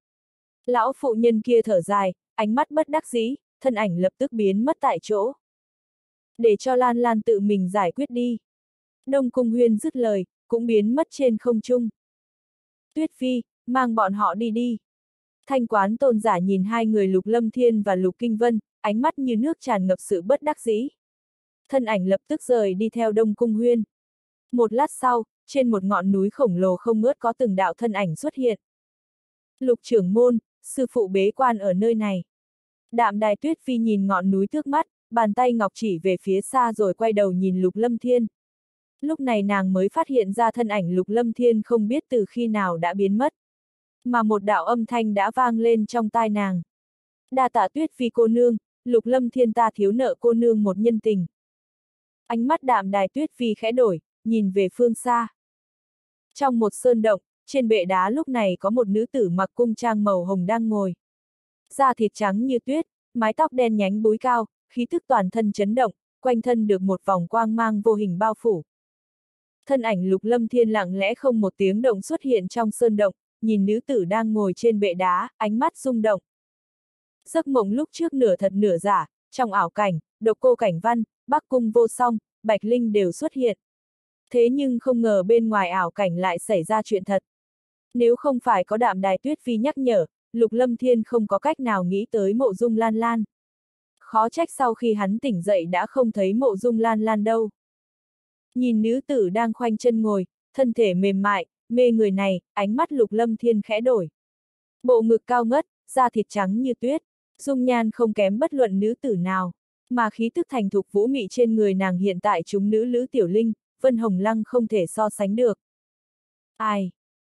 Lão phụ nhân kia thở dài, ánh mắt bất đắc dĩ, thân ảnh lập tức biến mất tại chỗ. Để cho Lan Lan tự mình giải quyết đi. Đông Cung Huyên dứt lời, cũng biến mất trên không trung. Tuyết Phi, mang bọn họ đi đi. Thanh quán tôn giả nhìn hai người Lục Lâm Thiên và Lục Kinh Vân, ánh mắt như nước tràn ngập sự bất đắc dĩ. Thân ảnh lập tức rời đi theo Đông Cung Huyên. Một lát sau, trên một ngọn núi khổng lồ không ngớt có từng đạo thân ảnh xuất hiện. Lục trưởng môn, sư phụ bế quan ở nơi này. Đạm đài tuyết phi nhìn ngọn núi trước mắt, bàn tay ngọc chỉ về phía xa rồi quay đầu nhìn lục lâm thiên. Lúc này nàng mới phát hiện ra thân ảnh lục lâm thiên không biết từ khi nào đã biến mất. Mà một đạo âm thanh đã vang lên trong tai nàng. Đa tạ tuyết phi cô nương, lục lâm thiên ta thiếu nợ cô nương một nhân tình. Ánh mắt đạm đài tuyết phi khẽ đổi, nhìn về phương xa. Trong một sơn động, trên bệ đá lúc này có một nữ tử mặc cung trang màu hồng đang ngồi. Da thịt trắng như tuyết, mái tóc đen nhánh búi cao, khí thức toàn thân chấn động, quanh thân được một vòng quang mang vô hình bao phủ. Thân ảnh lục lâm thiên lặng lẽ không một tiếng động xuất hiện trong sơn động, nhìn nữ tử đang ngồi trên bệ đá, ánh mắt rung động. Giấc mộng lúc trước nửa thật nửa giả, trong ảo cảnh, độc cô cảnh văn, bắc cung vô song, bạch linh đều xuất hiện. Thế nhưng không ngờ bên ngoài ảo cảnh lại xảy ra chuyện thật. Nếu không phải có đạm đài tuyết phi nhắc nhở, Lục Lâm Thiên không có cách nào nghĩ tới mộ dung lan lan. Khó trách sau khi hắn tỉnh dậy đã không thấy mộ dung lan lan đâu. Nhìn nữ tử đang khoanh chân ngồi, thân thể mềm mại, mê người này, ánh mắt Lục Lâm Thiên khẽ đổi. Bộ ngực cao ngất, da thịt trắng như tuyết, dung nhan không kém bất luận nữ tử nào. Mà khí tức thành thục vũ mị trên người nàng hiện tại chúng nữ Lữ Tiểu Linh, Vân Hồng Lăng không thể so sánh được. Ai?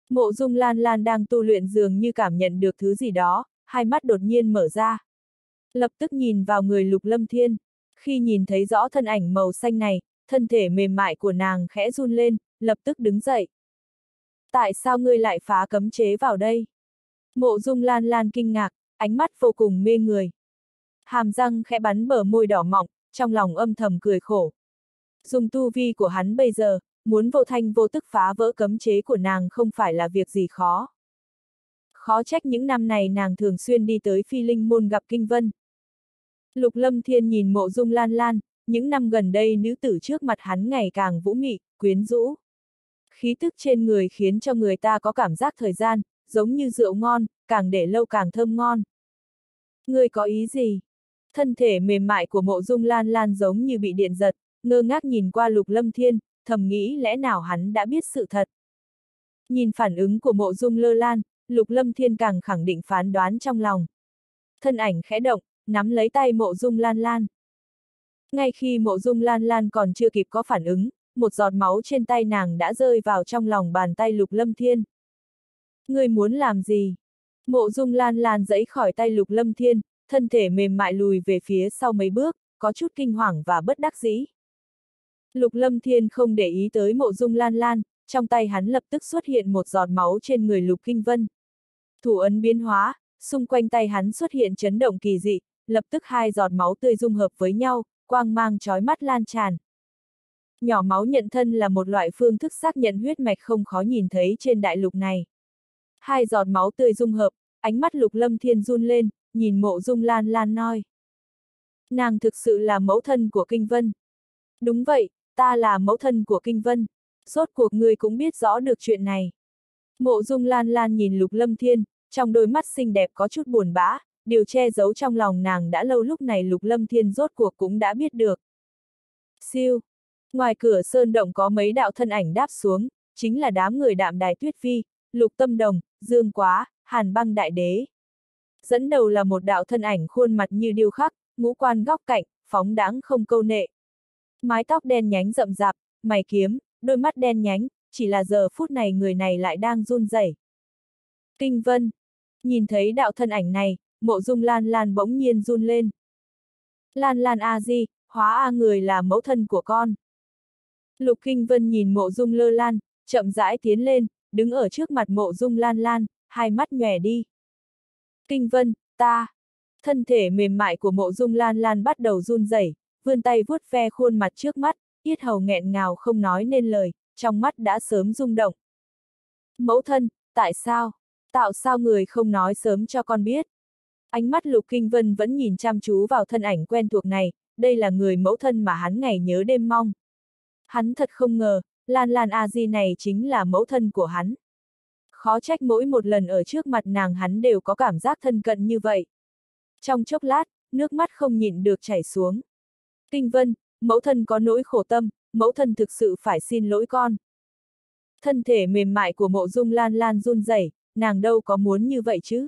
Mộ dung lan lan đang tu luyện dường như cảm nhận được thứ gì đó, hai mắt đột nhiên mở ra. Lập tức nhìn vào người lục lâm thiên. Khi nhìn thấy rõ thân ảnh màu xanh này, thân thể mềm mại của nàng khẽ run lên, lập tức đứng dậy. Tại sao ngươi lại phá cấm chế vào đây? Mộ dung lan lan kinh ngạc, ánh mắt vô cùng mê người. Hàm răng khẽ bắn bờ môi đỏ mọng, trong lòng âm thầm cười khổ. Dùng tu vi của hắn bây giờ, muốn vô thanh vô tức phá vỡ cấm chế của nàng không phải là việc gì khó. Khó trách những năm này nàng thường xuyên đi tới phi linh môn gặp kinh vân. Lục lâm thiên nhìn mộ dung lan lan, những năm gần đây nữ tử trước mặt hắn ngày càng vũ mị, quyến rũ. Khí tức trên người khiến cho người ta có cảm giác thời gian, giống như rượu ngon, càng để lâu càng thơm ngon. Người có ý gì? Thân thể mềm mại của mộ dung lan lan giống như bị điện giật, ngơ ngác nhìn qua lục lâm thiên, thầm nghĩ lẽ nào hắn đã biết sự thật. Nhìn phản ứng của mộ dung lơ lan, lục lâm thiên càng khẳng định phán đoán trong lòng. Thân ảnh khẽ động, nắm lấy tay mộ dung lan lan. Ngay khi mộ dung lan lan còn chưa kịp có phản ứng, một giọt máu trên tay nàng đã rơi vào trong lòng bàn tay lục lâm thiên. Người muốn làm gì? Mộ dung lan lan dẫy khỏi tay lục lâm thiên, thân thể mềm mại lùi về phía sau mấy bước, có chút kinh hoàng và bất đắc dĩ. Lục Lâm Thiên không để ý tới mộ dung lan lan, trong tay hắn lập tức xuất hiện một giọt máu trên người Lục Kinh Vân. Thủ ấn biến hóa, xung quanh tay hắn xuất hiện chấn động kỳ dị, lập tức hai giọt máu tươi dung hợp với nhau, quang mang trói mắt lan tràn. Nhỏ máu nhận thân là một loại phương thức xác nhận huyết mạch không khó nhìn thấy trên đại lục này. Hai giọt máu tươi dung hợp, ánh mắt Lục Lâm Thiên run lên, nhìn mộ dung lan lan nói. Nàng thực sự là mẫu thân của Kinh Vân. Đúng vậy, ta là mẫu thân của Kinh Vân. Rốt cuộc người cũng biết rõ được chuyện này. Mộ dung lan lan nhìn lục lâm thiên, trong đôi mắt xinh đẹp có chút buồn bã, điều che giấu trong lòng nàng đã lâu lúc này lục lâm thiên rốt cuộc cũng đã biết được. Siêu! Ngoài cửa sơn động có mấy đạo thân ảnh đáp xuống, chính là đám người đạm đài tuyết phi, lục tâm đồng, dương quá, hàn băng đại đế. Dẫn đầu là một đạo thân ảnh khuôn mặt như điêu khắc, ngũ quan góc cạnh, phóng đáng không câu nệ. Mái tóc đen nhánh rậm rạp, mày kiếm, đôi mắt đen nhánh, chỉ là giờ phút này người này lại đang run rẩy. Kinh Vân. Nhìn thấy đạo thân ảnh này, mộ dung lan lan bỗng nhiên run lên. Lan lan a di, hóa a người là mẫu thân của con. Lục Kinh Vân nhìn mộ dung lơ lan, chậm rãi tiến lên, đứng ở trước mặt mộ dung lan lan, hai mắt nhòe đi. Kinh Vân, ta. Thân thể mềm mại của mộ dung lan lan bắt đầu run rẩy, vươn tay vuốt ve khuôn mặt trước mắt, yết hầu nghẹn ngào không nói nên lời, trong mắt đã sớm rung động. Mẫu thân, tại sao? Tạo sao người không nói sớm cho con biết? Ánh mắt Lục Kinh Vân vẫn nhìn chăm chú vào thân ảnh quen thuộc này, đây là người mẫu thân mà hắn ngày nhớ đêm mong. Hắn thật không ngờ, Lan Lan A Di này chính là mẫu thân của hắn. Khó trách mỗi một lần ở trước mặt nàng hắn đều có cảm giác thân cận như vậy. Trong chốc lát, nước mắt không nhịn được chảy xuống. Kinh Vân, mẫu thân có nỗi khổ tâm, mẫu thân thực sự phải xin lỗi con. Thân thể mềm mại của mộ dung lan lan run rẩy, nàng đâu có muốn như vậy chứ.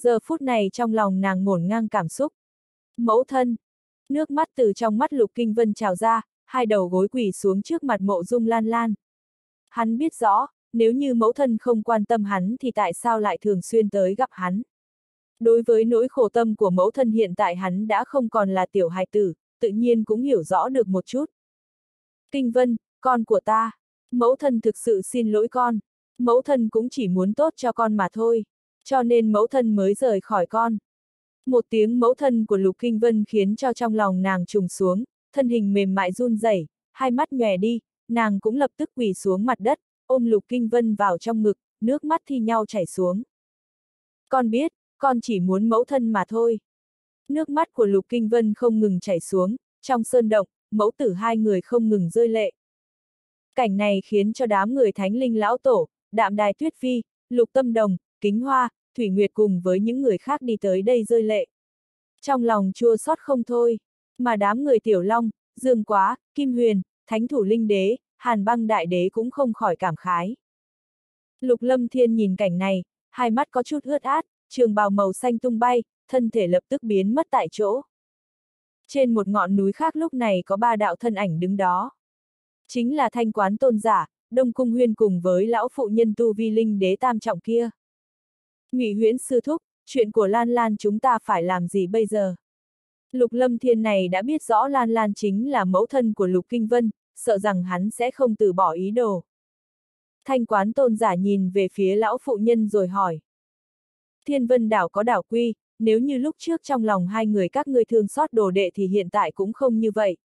Giờ phút này trong lòng nàng ngổn ngang cảm xúc. Mẫu thân. Nước mắt từ trong mắt lục kinh vân trào ra, hai đầu gối quỳ xuống trước mặt mộ dung lan lan. Hắn biết rõ, nếu như mẫu thân không quan tâm hắn thì tại sao lại thường xuyên tới gặp hắn. Đối với nỗi khổ tâm của mẫu thân hiện tại hắn đã không còn là tiểu hài tử, tự nhiên cũng hiểu rõ được một chút. Kinh Vân, con của ta, mẫu thân thực sự xin lỗi con, mẫu thân cũng chỉ muốn tốt cho con mà thôi, cho nên mẫu thân mới rời khỏi con. Một tiếng mẫu thân của Lục Kinh Vân khiến cho trong lòng nàng trùng xuống, thân hình mềm mại run rẩy, hai mắt nhòe đi, nàng cũng lập tức quỳ xuống mặt đất, ôm Lục Kinh Vân vào trong ngực, nước mắt thi nhau chảy xuống. Con biết, con chỉ muốn mẫu thân mà thôi. Nước mắt của Lục Kinh Vân không ngừng chảy xuống, trong sơn động, mẫu tử hai người không ngừng rơi lệ. Cảnh này khiến cho đám người thánh linh lão tổ, đạm đài tuyết phi, lục tâm đồng, kính hoa, thủy nguyệt cùng với những người khác đi tới đây rơi lệ. Trong lòng chua xót không thôi, mà đám người tiểu long, dương quá, kim huyền, thánh thủ linh đế, hàn băng đại đế cũng không khỏi cảm khái. Lục lâm thiên nhìn cảnh này, hai mắt có chút ướt át, trường bào màu xanh tung bay, thân thể lập tức biến mất tại chỗ. Trên một ngọn núi khác lúc này có ba đạo thân ảnh đứng đó. Chính là thanh quán tôn giả, Đông Cung Huyên cùng với lão phụ nhân tu vi linh đế tam trọng kia. Ngụy huyễn sư thúc, chuyện của Lan Lan chúng ta phải làm gì bây giờ? Lục Lâm Thiên này đã biết rõ Lan Lan chính là mẫu thân của Lục Kinh Vân, sợ rằng hắn sẽ không từ bỏ ý đồ. Thanh quán tôn giả nhìn về phía lão phụ nhân rồi hỏi. Thiên Vân đảo có đảo quy, nếu như lúc trước trong lòng hai người các ngươi thương xót đồ đệ thì hiện tại cũng không như vậy.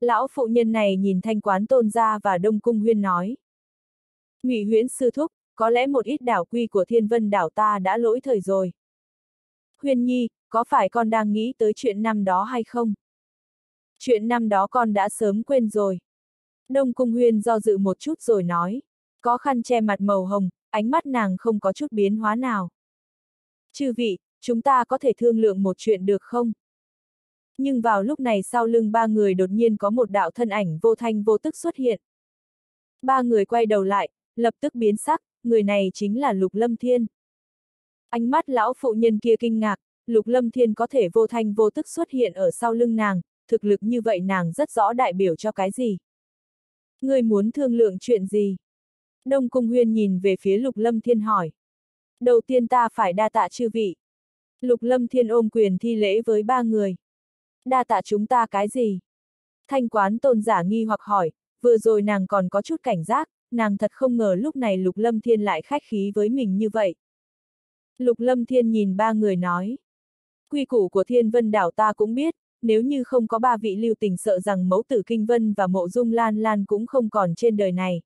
Lão phụ nhân này nhìn thanh quán tôn gia và đông cung huyên nói. Ngụy huyễn sư thúc, có lẽ một ít đảo quy của thiên vân đảo ta đã lỗi thời rồi. Huyên nhi, có phải con đang nghĩ tới chuyện năm đó hay không? Chuyện năm đó con đã sớm quên rồi. Đông cung huyên do dự một chút rồi nói. Có khăn che mặt màu hồng, ánh mắt nàng không có chút biến hóa nào. Chư vị, chúng ta có thể thương lượng một chuyện được không? Nhưng vào lúc này sau lưng ba người đột nhiên có một đạo thân ảnh vô thanh vô tức xuất hiện. Ba người quay đầu lại, lập tức biến sắc, người này chính là Lục Lâm Thiên. Ánh mắt lão phụ nhân kia kinh ngạc, Lục Lâm Thiên có thể vô thanh vô tức xuất hiện ở sau lưng nàng, thực lực như vậy nàng rất rõ đại biểu cho cái gì. Ngươi muốn thương lượng chuyện gì? Đông Cung Huyên nhìn về phía Lục Lâm Thiên hỏi. Đầu tiên ta phải đa tạ chư vị. Lục Lâm Thiên ôm quyền thi lễ với ba người. Đa tạ chúng ta cái gì? Thanh quán tôn giả nghi hoặc hỏi, vừa rồi nàng còn có chút cảnh giác, nàng thật không ngờ lúc này Lục Lâm Thiên lại khách khí với mình như vậy. Lục Lâm Thiên nhìn ba người nói. Quy củ của Thiên Vân đảo ta cũng biết, nếu như không có ba vị lưu tình sợ rằng mẫu tử Kinh Vân và mộ dung lan lan cũng không còn trên đời này.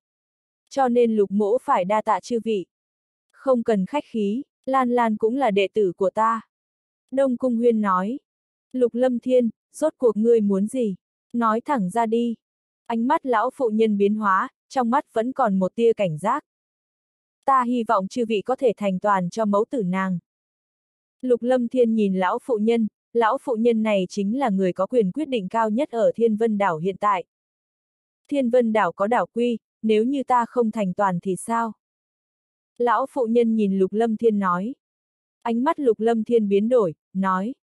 Cho nên lục mỗ phải đa tạ chư vị. Không cần khách khí, Lan Lan cũng là đệ tử của ta. Đông Cung Huyên nói. Lục Lâm Thiên, rốt cuộc ngươi muốn gì? Nói thẳng ra đi. Ánh mắt lão phụ nhân biến hóa, trong mắt vẫn còn một tia cảnh giác. Ta hy vọng chư vị có thể thành toàn cho mẫu tử nàng. Lục Lâm Thiên nhìn lão phụ nhân, lão phụ nhân này chính là người có quyền quyết định cao nhất ở Thiên Vân Đảo hiện tại. Thiên Vân Đảo có đảo quy, nếu như ta không thành toàn thì sao? Lão phụ nhân nhìn Lục Lâm Thiên nói. Ánh mắt Lục Lâm Thiên biến đổi, nói.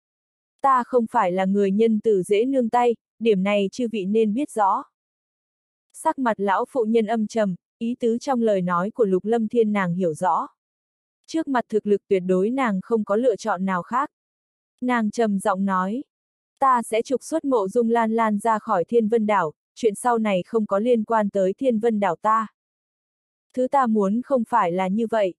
Ta không phải là người nhân từ dễ nương tay, điểm này chư vị nên biết rõ. Sắc mặt lão phụ nhân âm trầm, ý tứ trong lời nói của Lục Lâm Thiên nàng hiểu rõ. Trước mặt thực lực tuyệt đối nàng không có lựa chọn nào khác. Nàng trầm giọng nói, ta sẽ trục xuất mộ dung lan lan ra khỏi thiên vân đảo, chuyện sau này không có liên quan tới thiên vân đảo ta. Thứ ta muốn không phải là như vậy.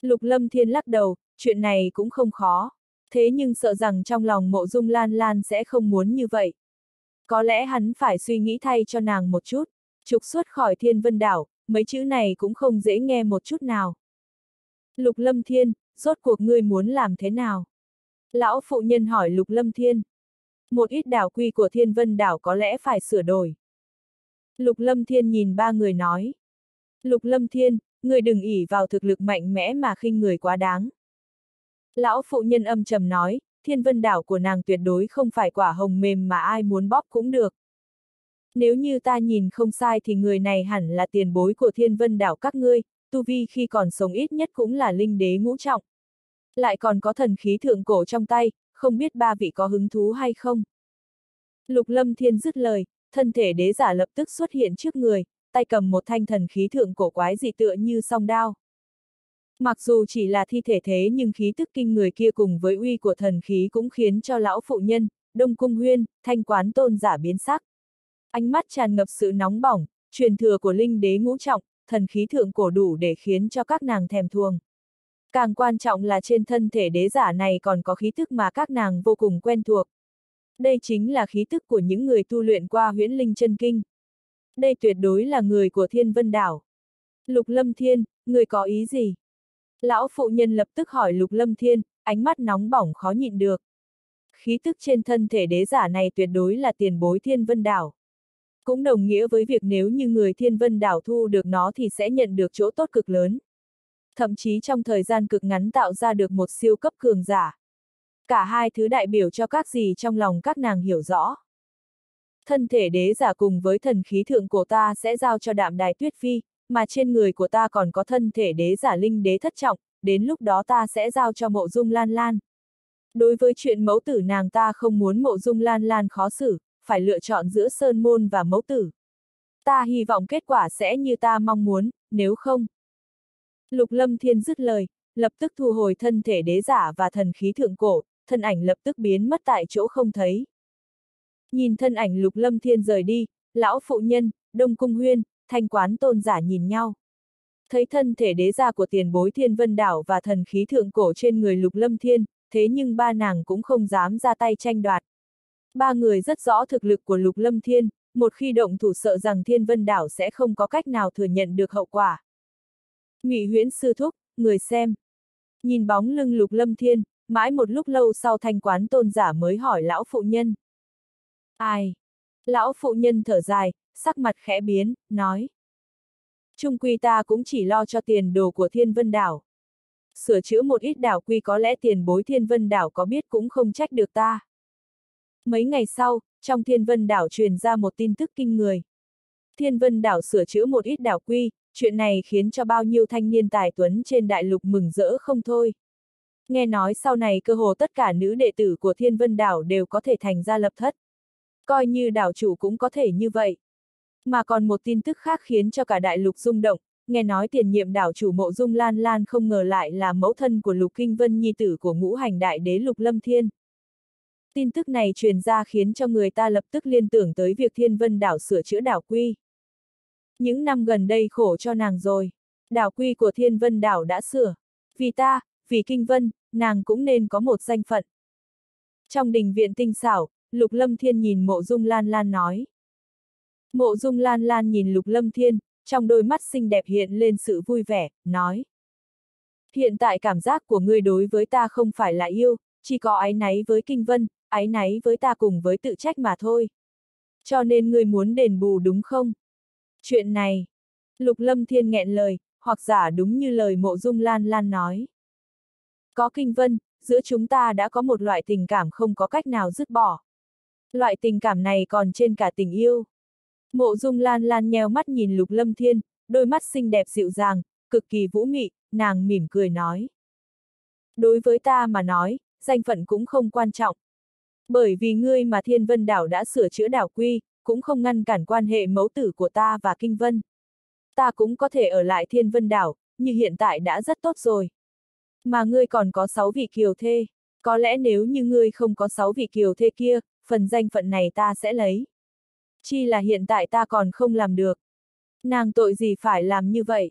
Lục lâm thiên lắc đầu, chuyện này cũng không khó. Thế nhưng sợ rằng trong lòng mộ dung lan lan sẽ không muốn như vậy. Có lẽ hắn phải suy nghĩ thay cho nàng một chút. Trục xuất khỏi thiên vân đảo, mấy chữ này cũng không dễ nghe một chút nào. Lục lâm thiên, rốt cuộc ngươi muốn làm thế nào? Lão phụ nhân hỏi Lục lâm thiên. Một ít đảo quy của thiên vân đảo có lẽ phải sửa đổi. Lục lâm thiên nhìn ba người nói. Lục lâm thiên, người đừng ỉ vào thực lực mạnh mẽ mà khinh người quá đáng. Lão phụ nhân âm trầm nói, thiên vân đảo của nàng tuyệt đối không phải quả hồng mềm mà ai muốn bóp cũng được. Nếu như ta nhìn không sai thì người này hẳn là tiền bối của thiên vân đảo các ngươi, tu vi khi còn sống ít nhất cũng là linh đế ngũ trọng. Lại còn có thần khí thượng cổ trong tay, không biết ba vị có hứng thú hay không. Lục lâm thiên dứt lời, thân thể đế giả lập tức xuất hiện trước người, tay cầm một thanh thần khí thượng cổ quái dị tựa như song đao. Mặc dù chỉ là thi thể thế nhưng khí tức kinh người kia cùng với uy của thần khí cũng khiến cho lão phụ nhân, đông cung huyên, thanh quán tôn giả biến sắc. Ánh mắt tràn ngập sự nóng bỏng, truyền thừa của linh đế ngũ trọng, thần khí thượng cổ đủ để khiến cho các nàng thèm thuồng. Càng quan trọng là trên thân thể đế giả này còn có khí tức mà các nàng vô cùng quen thuộc. Đây chính là khí tức của những người tu luyện qua huyễn linh chân kinh. Đây tuyệt đối là người của thiên vân đảo. Lục lâm thiên, người có ý gì? Lão phụ nhân lập tức hỏi lục lâm thiên, ánh mắt nóng bỏng khó nhịn được. Khí tức trên thân thể đế giả này tuyệt đối là tiền bối thiên vân đảo. Cũng đồng nghĩa với việc nếu như người thiên vân đảo thu được nó thì sẽ nhận được chỗ tốt cực lớn. Thậm chí trong thời gian cực ngắn tạo ra được một siêu cấp cường giả. Cả hai thứ đại biểu cho các gì trong lòng các nàng hiểu rõ. Thân thể đế giả cùng với thần khí thượng của ta sẽ giao cho đạm đài tuyết phi, mà trên người của ta còn có thân thể đế giả linh đế thất trọng, đến lúc đó ta sẽ giao cho mộ dung lan lan. Đối với chuyện mẫu tử nàng ta không muốn mộ dung lan lan khó xử, phải lựa chọn giữa sơn môn và mẫu tử. Ta hy vọng kết quả sẽ như ta mong muốn, nếu không. Lục lâm thiên dứt lời, lập tức thu hồi thân thể đế giả và thần khí thượng cổ, thân ảnh lập tức biến mất tại chỗ không thấy. Nhìn thân ảnh lục lâm thiên rời đi, lão phụ nhân, đông cung huyên, thanh quán tôn giả nhìn nhau. Thấy thân thể đế gia của tiền bối thiên vân đảo và thần khí thượng cổ trên người lục lâm thiên, thế nhưng ba nàng cũng không dám ra tay tranh đoạt. Ba người rất rõ thực lực của lục lâm thiên, một khi động thủ sợ rằng thiên vân đảo sẽ không có cách nào thừa nhận được hậu quả. Ngụy huyễn sư thúc, người xem. Nhìn bóng lưng lục lâm thiên, mãi một lúc lâu sau thanh quán tôn giả mới hỏi lão phụ nhân. Ai? Lão phụ nhân thở dài, sắc mặt khẽ biến, nói. Trung quy ta cũng chỉ lo cho tiền đồ của thiên vân đảo. Sửa chữa một ít đảo quy có lẽ tiền bối thiên vân đảo có biết cũng không trách được ta. Mấy ngày sau, trong thiên vân đảo truyền ra một tin tức kinh người. Thiên vân đảo sửa chữa một ít đảo quy, chuyện này khiến cho bao nhiêu thanh niên tài tuấn trên đại lục mừng rỡ không thôi. Nghe nói sau này cơ hồ tất cả nữ đệ tử của thiên vân đảo đều có thể thành ra lập thất. Coi như đảo chủ cũng có thể như vậy. Mà còn một tin tức khác khiến cho cả đại lục rung động, nghe nói tiền nhiệm đảo chủ mộ dung lan lan không ngờ lại là mẫu thân của lục kinh vân nhi tử của ngũ hành đại đế lục lâm thiên. Tin tức này truyền ra khiến cho người ta lập tức liên tưởng tới việc thiên vân đảo sửa chữa đảo quy. Những năm gần đây khổ cho nàng rồi. Đảo quy của thiên vân đảo đã sửa. Vì ta, vì kinh vân, nàng cũng nên có một danh phận. Trong đình viện tinh xảo, Lục Lâm Thiên nhìn mộ dung lan lan nói. Mộ dung lan lan nhìn Lục Lâm Thiên, trong đôi mắt xinh đẹp hiện lên sự vui vẻ, nói. Hiện tại cảm giác của ngươi đối với ta không phải là yêu, chỉ có ái náy với kinh vân, ái náy với ta cùng với tự trách mà thôi. Cho nên ngươi muốn đền bù đúng không? Chuyện này, Lục Lâm Thiên nghẹn lời, hoặc giả đúng như lời mộ dung lan lan nói. Có kinh vân, giữa chúng ta đã có một loại tình cảm không có cách nào dứt bỏ. Loại tình cảm này còn trên cả tình yêu. Mộ dung lan lan nheo mắt nhìn lục lâm thiên, đôi mắt xinh đẹp dịu dàng, cực kỳ vũ mị, nàng mỉm cười nói. Đối với ta mà nói, danh phận cũng không quan trọng. Bởi vì ngươi mà thiên vân đảo đã sửa chữa đảo quy, cũng không ngăn cản quan hệ mẫu tử của ta và kinh vân. Ta cũng có thể ở lại thiên vân đảo, như hiện tại đã rất tốt rồi. Mà ngươi còn có sáu vị kiều thê, có lẽ nếu như ngươi không có sáu vị kiều thê kia, phần danh phận này ta sẽ lấy. Chi là hiện tại ta còn không làm được. Nàng tội gì phải làm như vậy?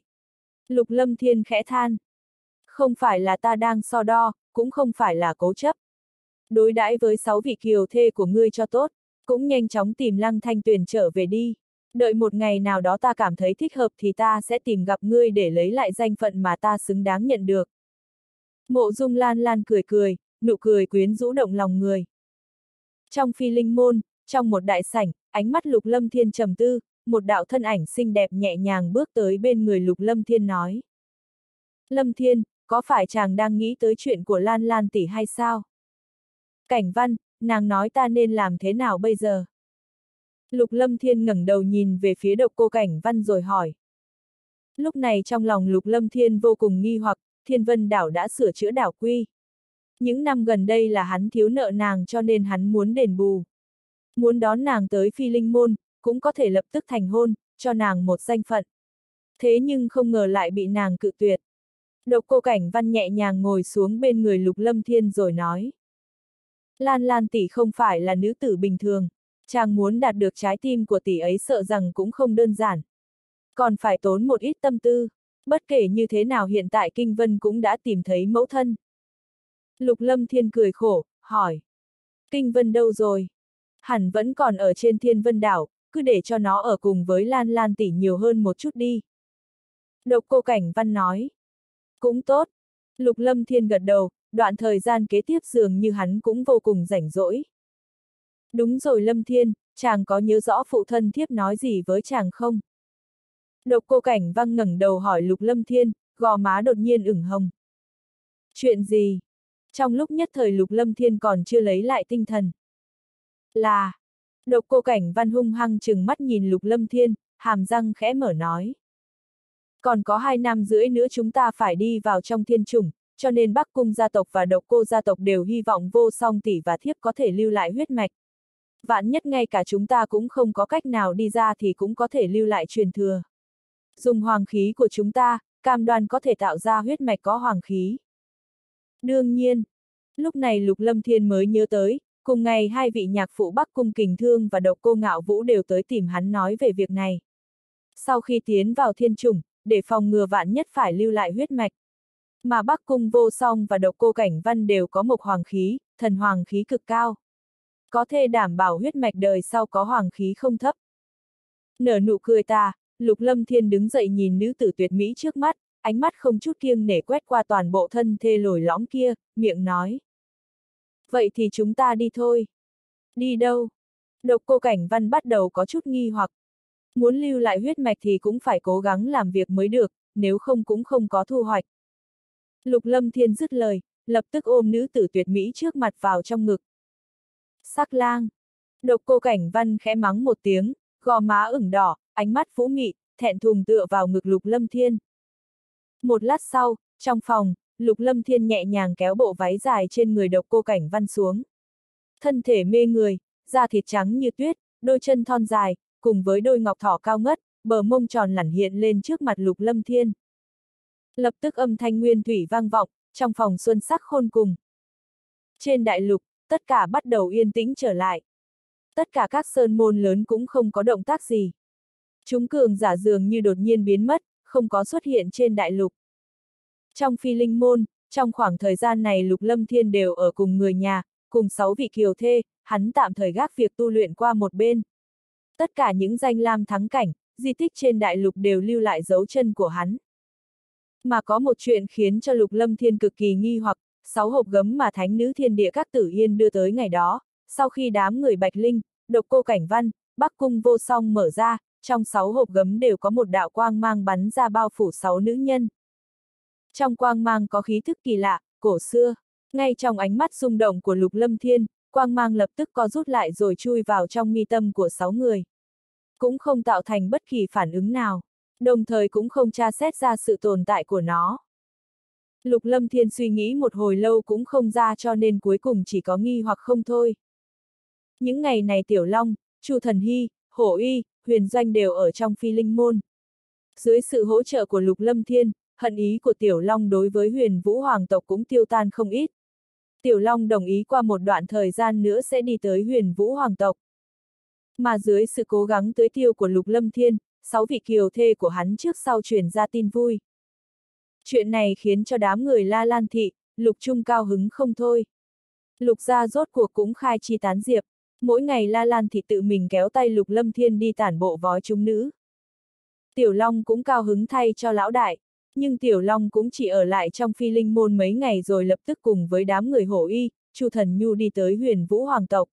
Lục lâm thiên khẽ than. Không phải là ta đang so đo, cũng không phải là cố chấp. Đối đãi với sáu vị kiều thê của ngươi cho tốt, cũng nhanh chóng tìm lăng thanh tuyền trở về đi. Đợi một ngày nào đó ta cảm thấy thích hợp thì ta sẽ tìm gặp ngươi để lấy lại danh phận mà ta xứng đáng nhận được. Mộ dung lan lan cười cười, nụ cười quyến rũ động lòng người. Trong phi linh môn, trong một đại sảnh, ánh mắt lục lâm thiên trầm tư, một đạo thân ảnh xinh đẹp nhẹ nhàng bước tới bên người lục lâm thiên nói. Lâm thiên, có phải chàng đang nghĩ tới chuyện của Lan Lan tỷ hay sao? Cảnh văn, nàng nói ta nên làm thế nào bây giờ? Lục lâm thiên ngẩng đầu nhìn về phía độc cô cảnh văn rồi hỏi. Lúc này trong lòng lục lâm thiên vô cùng nghi hoặc, thiên vân đảo đã sửa chữa đảo quy. Những năm gần đây là hắn thiếu nợ nàng cho nên hắn muốn đền bù. Muốn đón nàng tới phi linh môn, cũng có thể lập tức thành hôn, cho nàng một danh phận. Thế nhưng không ngờ lại bị nàng cự tuyệt. Độc cô cảnh văn nhẹ nhàng ngồi xuống bên người lục lâm thiên rồi nói. Lan Lan tỷ không phải là nữ tử bình thường, chàng muốn đạt được trái tim của tỷ ấy sợ rằng cũng không đơn giản. Còn phải tốn một ít tâm tư, bất kể như thế nào hiện tại Kinh Vân cũng đã tìm thấy mẫu thân. Lục Lâm Thiên cười khổ, hỏi. Kinh Vân đâu rồi? Hẳn vẫn còn ở trên Thiên Vân Đảo, cứ để cho nó ở cùng với Lan Lan tỷ nhiều hơn một chút đi. Độc cô Cảnh Văn nói. Cũng tốt. Lục Lâm Thiên gật đầu, đoạn thời gian kế tiếp dường như hắn cũng vô cùng rảnh rỗi. Đúng rồi Lâm Thiên, chàng có nhớ rõ phụ thân thiếp nói gì với chàng không? Độc cô cảnh văng ngẩng đầu hỏi Lục Lâm Thiên, gò má đột nhiên ửng hồng. Chuyện gì? Trong lúc nhất thời Lục Lâm Thiên còn chưa lấy lại tinh thần. Là, độc cô cảnh văn hung hăng chừng mắt nhìn Lục Lâm Thiên, hàm răng khẽ mở nói. Còn có hai năm rưỡi nữa chúng ta phải đi vào trong thiên chủng, cho nên Bắc Cung gia tộc và độc cô gia tộc đều hy vọng vô song tỷ và thiếp có thể lưu lại huyết mạch. Vạn nhất ngay cả chúng ta cũng không có cách nào đi ra thì cũng có thể lưu lại truyền thừa. Dùng hoàng khí của chúng ta, cam đoan có thể tạo ra huyết mạch có hoàng khí. Đương nhiên, lúc này Lục Lâm Thiên mới nhớ tới, cùng ngày hai vị nhạc phụ Bắc Cung Kình Thương và Độc Cô Ngạo Vũ đều tới tìm hắn nói về việc này. Sau khi tiến vào thiên trùng, để phòng ngừa vạn nhất phải lưu lại huyết mạch. Mà Bắc Cung Vô Song và Độc Cô Cảnh Văn đều có một hoàng khí, thần hoàng khí cực cao. Có thể đảm bảo huyết mạch đời sau có hoàng khí không thấp. Nở nụ cười ta, Lục Lâm Thiên đứng dậy nhìn nữ tử tuyệt mỹ trước mắt, ánh mắt không chút kiêng nể quét qua toàn bộ thân thê lồi lõm kia, miệng nói. Vậy thì chúng ta đi thôi. Đi đâu? Độc cô cảnh văn bắt đầu có chút nghi hoặc. Muốn lưu lại huyết mạch thì cũng phải cố gắng làm việc mới được, nếu không cũng không có thu hoạch. Lục lâm thiên dứt lời, lập tức ôm nữ tử tuyệt mỹ trước mặt vào trong ngực. Sắc lang. Độc cô cảnh văn khẽ mắng một tiếng, gò má ửng đỏ, ánh mắt phú mị, thẹn thùng tựa vào ngực lục lâm thiên. Một lát sau, trong phòng, lục lâm thiên nhẹ nhàng kéo bộ váy dài trên người độc cô cảnh văn xuống. Thân thể mê người, da thịt trắng như tuyết, đôi chân thon dài, cùng với đôi ngọc thỏ cao ngất, bờ mông tròn lẳn hiện lên trước mặt lục lâm thiên. Lập tức âm thanh nguyên thủy vang vọng, trong phòng xuân sắc khôn cùng. Trên đại lục, tất cả bắt đầu yên tĩnh trở lại. Tất cả các sơn môn lớn cũng không có động tác gì. Chúng cường giả dường như đột nhiên biến mất, không có xuất hiện trên đại lục. Trong phi linh môn, trong khoảng thời gian này Lục Lâm Thiên đều ở cùng người nhà, cùng sáu vị kiều thê, hắn tạm thời gác việc tu luyện qua một bên. Tất cả những danh lam thắng cảnh, di tích trên đại lục đều lưu lại dấu chân của hắn. Mà có một chuyện khiến cho Lục Lâm Thiên cực kỳ nghi hoặc, sáu hộp gấm mà thánh nữ thiên địa các tử yên đưa tới ngày đó, sau khi đám người Bạch Linh, độc cô cảnh văn, Bắc Cung vô song mở ra, trong sáu hộp gấm đều có một đạo quang mang bắn ra bao phủ sáu nữ nhân. Trong quang mang có khí thức kỳ lạ, cổ xưa, ngay trong ánh mắt rung động của Lục Lâm Thiên, quang mang lập tức co rút lại rồi chui vào trong mi tâm của sáu người. Cũng không tạo thành bất kỳ phản ứng nào, đồng thời cũng không tra xét ra sự tồn tại của nó. Lục Lâm Thiên suy nghĩ một hồi lâu cũng không ra cho nên cuối cùng chỉ có nghi hoặc không thôi. Những ngày này Tiểu Long, Chu Thần Hy, Hổ Y, Huyền Doanh đều ở trong phi linh môn. Dưới sự hỗ trợ của Lục Lâm Thiên, hận ý của Tiểu Long đối với huyền vũ hoàng tộc cũng tiêu tan không ít. Tiểu Long đồng ý qua một đoạn thời gian nữa sẽ đi tới huyền vũ hoàng tộc. Mà dưới sự cố gắng tới tiêu của Lục Lâm Thiên, sáu vị kiều thê của hắn trước sau truyền ra tin vui. Chuyện này khiến cho đám người La Lan Thị, Lục Trung cao hứng không thôi. Lục gia rốt cuộc cũng khai chi tán diệp, mỗi ngày La Lan Thị tự mình kéo tay Lục Lâm Thiên đi tản bộ vói chúng nữ. Tiểu Long cũng cao hứng thay cho lão đại, nhưng Tiểu Long cũng chỉ ở lại trong phi linh môn mấy ngày rồi lập tức cùng với đám người hổ y, Chu Thần Nhu đi tới huyền vũ hoàng tộc.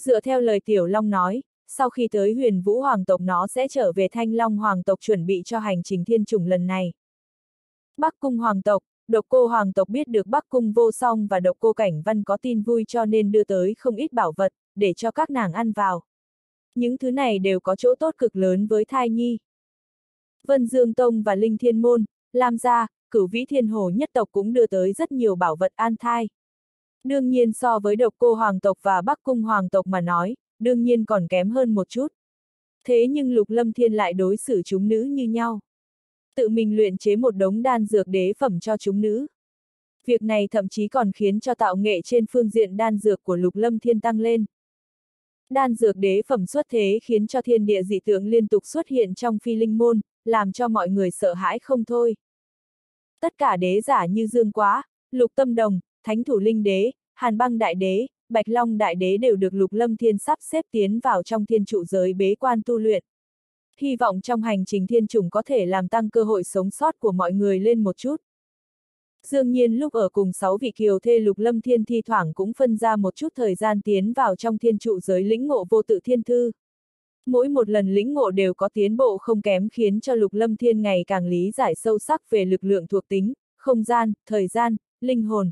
Dựa theo lời Tiểu Long nói, sau khi tới huyền vũ hoàng tộc nó sẽ trở về thanh long hoàng tộc chuẩn bị cho hành trình thiên trùng lần này. Bắc cung hoàng tộc, độc cô hoàng tộc biết được Bắc cung vô song và độc cô cảnh văn có tin vui cho nên đưa tới không ít bảo vật, để cho các nàng ăn vào. Những thứ này đều có chỗ tốt cực lớn với thai nhi. Vân Dương Tông và Linh Thiên Môn, Lam Gia, cửu vĩ thiên hồ nhất tộc cũng đưa tới rất nhiều bảo vật an thai. Đương nhiên so với độc cô hoàng tộc và bắc cung hoàng tộc mà nói, đương nhiên còn kém hơn một chút. Thế nhưng lục lâm thiên lại đối xử chúng nữ như nhau. Tự mình luyện chế một đống đan dược đế phẩm cho chúng nữ. Việc này thậm chí còn khiến cho tạo nghệ trên phương diện đan dược của lục lâm thiên tăng lên. Đan dược đế phẩm xuất thế khiến cho thiên địa dị tượng liên tục xuất hiện trong phi linh môn, làm cho mọi người sợ hãi không thôi. Tất cả đế giả như Dương Quá, Lục Tâm Đồng, Thánh Thủ Linh Đế, Hàn Băng Đại Đế, Bạch Long Đại Đế đều được Lục Lâm Thiên sắp xếp tiến vào trong thiên trụ giới bế quan tu luyện. Hy vọng trong hành trình thiên trùng có thể làm tăng cơ hội sống sót của mọi người lên một chút. Dương nhiên lúc ở cùng sáu vị kiều thê lục lâm thiên thi thoảng cũng phân ra một chút thời gian tiến vào trong thiên trụ giới lĩnh ngộ vô tự thiên thư. Mỗi một lần lĩnh ngộ đều có tiến bộ không kém khiến cho lục lâm thiên ngày càng lý giải sâu sắc về lực lượng thuộc tính, không gian, thời gian, linh hồn.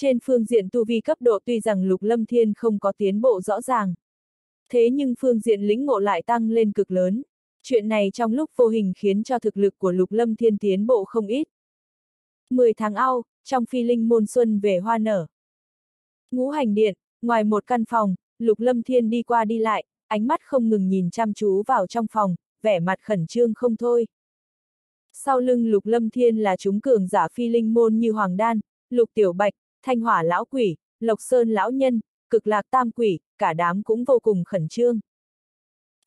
Trên phương diện tu vi cấp độ tuy rằng lục lâm thiên không có tiến bộ rõ ràng. Thế nhưng phương diện lĩnh ngộ lại tăng lên cực lớn. Chuyện này trong lúc vô hình khiến cho thực lực của lục lâm thiên tiến bộ không ít. 10 tháng ao, trong phi linh môn xuân về hoa nở. Ngũ hành điện, ngoài một căn phòng, lục lâm thiên đi qua đi lại, ánh mắt không ngừng nhìn chăm chú vào trong phòng, vẻ mặt khẩn trương không thôi. Sau lưng lục lâm thiên là chúng cường giả phi linh môn như Hoàng Đan, lục tiểu bạch, thanh hỏa lão quỷ, lộc sơn lão nhân, cực lạc tam quỷ, cả đám cũng vô cùng khẩn trương.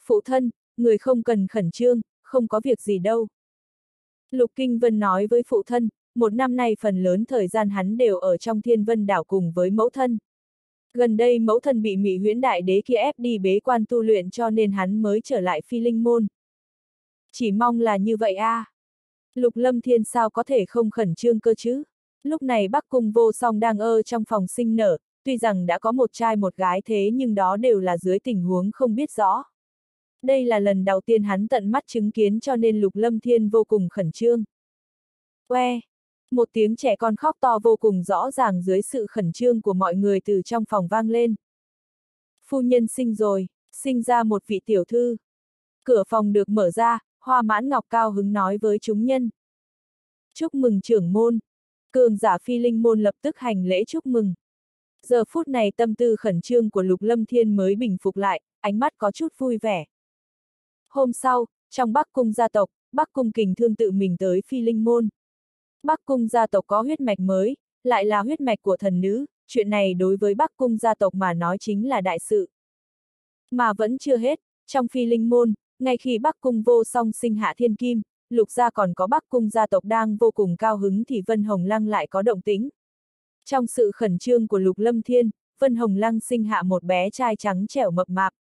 Phụ thân, người không cần khẩn trương, không có việc gì đâu. Lục Kinh Vân nói với phụ thân, một năm nay phần lớn thời gian hắn đều ở trong thiên vân đảo cùng với mẫu thân. Gần đây mẫu thân bị Mỹ huyễn đại đế kia ép đi bế quan tu luyện cho nên hắn mới trở lại phi linh môn. Chỉ mong là như vậy a. À. Lục lâm thiên sao có thể không khẩn trương cơ chứ? Lúc này Bắc Cung vô song đang ơ trong phòng sinh nở, tuy rằng đã có một trai một gái thế nhưng đó đều là dưới tình huống không biết rõ. Đây là lần đầu tiên hắn tận mắt chứng kiến cho nên Lục Lâm Thiên vô cùng khẩn trương. Que! Một tiếng trẻ con khóc to vô cùng rõ ràng dưới sự khẩn trương của mọi người từ trong phòng vang lên. Phu nhân sinh rồi, sinh ra một vị tiểu thư. Cửa phòng được mở ra, hoa mãn ngọc cao hứng nói với chúng nhân. Chúc mừng trưởng môn. Cường giả phi linh môn lập tức hành lễ chúc mừng. Giờ phút này tâm tư khẩn trương của Lục Lâm Thiên mới bình phục lại, ánh mắt có chút vui vẻ. Hôm sau, trong Bắc Cung gia tộc, Bắc Cung kình thương tự mình tới phi linh môn. Bắc Cung gia tộc có huyết mạch mới, lại là huyết mạch của thần nữ, chuyện này đối với Bắc Cung gia tộc mà nói chính là đại sự. Mà vẫn chưa hết, trong phi linh môn, ngay khi Bắc Cung vô song sinh hạ thiên kim, lục gia còn có Bắc Cung gia tộc đang vô cùng cao hứng thì Vân Hồng Lăng lại có động tính. Trong sự khẩn trương của lục lâm thiên, Vân Hồng Lăng sinh hạ một bé trai trắng trẻo mập mạp.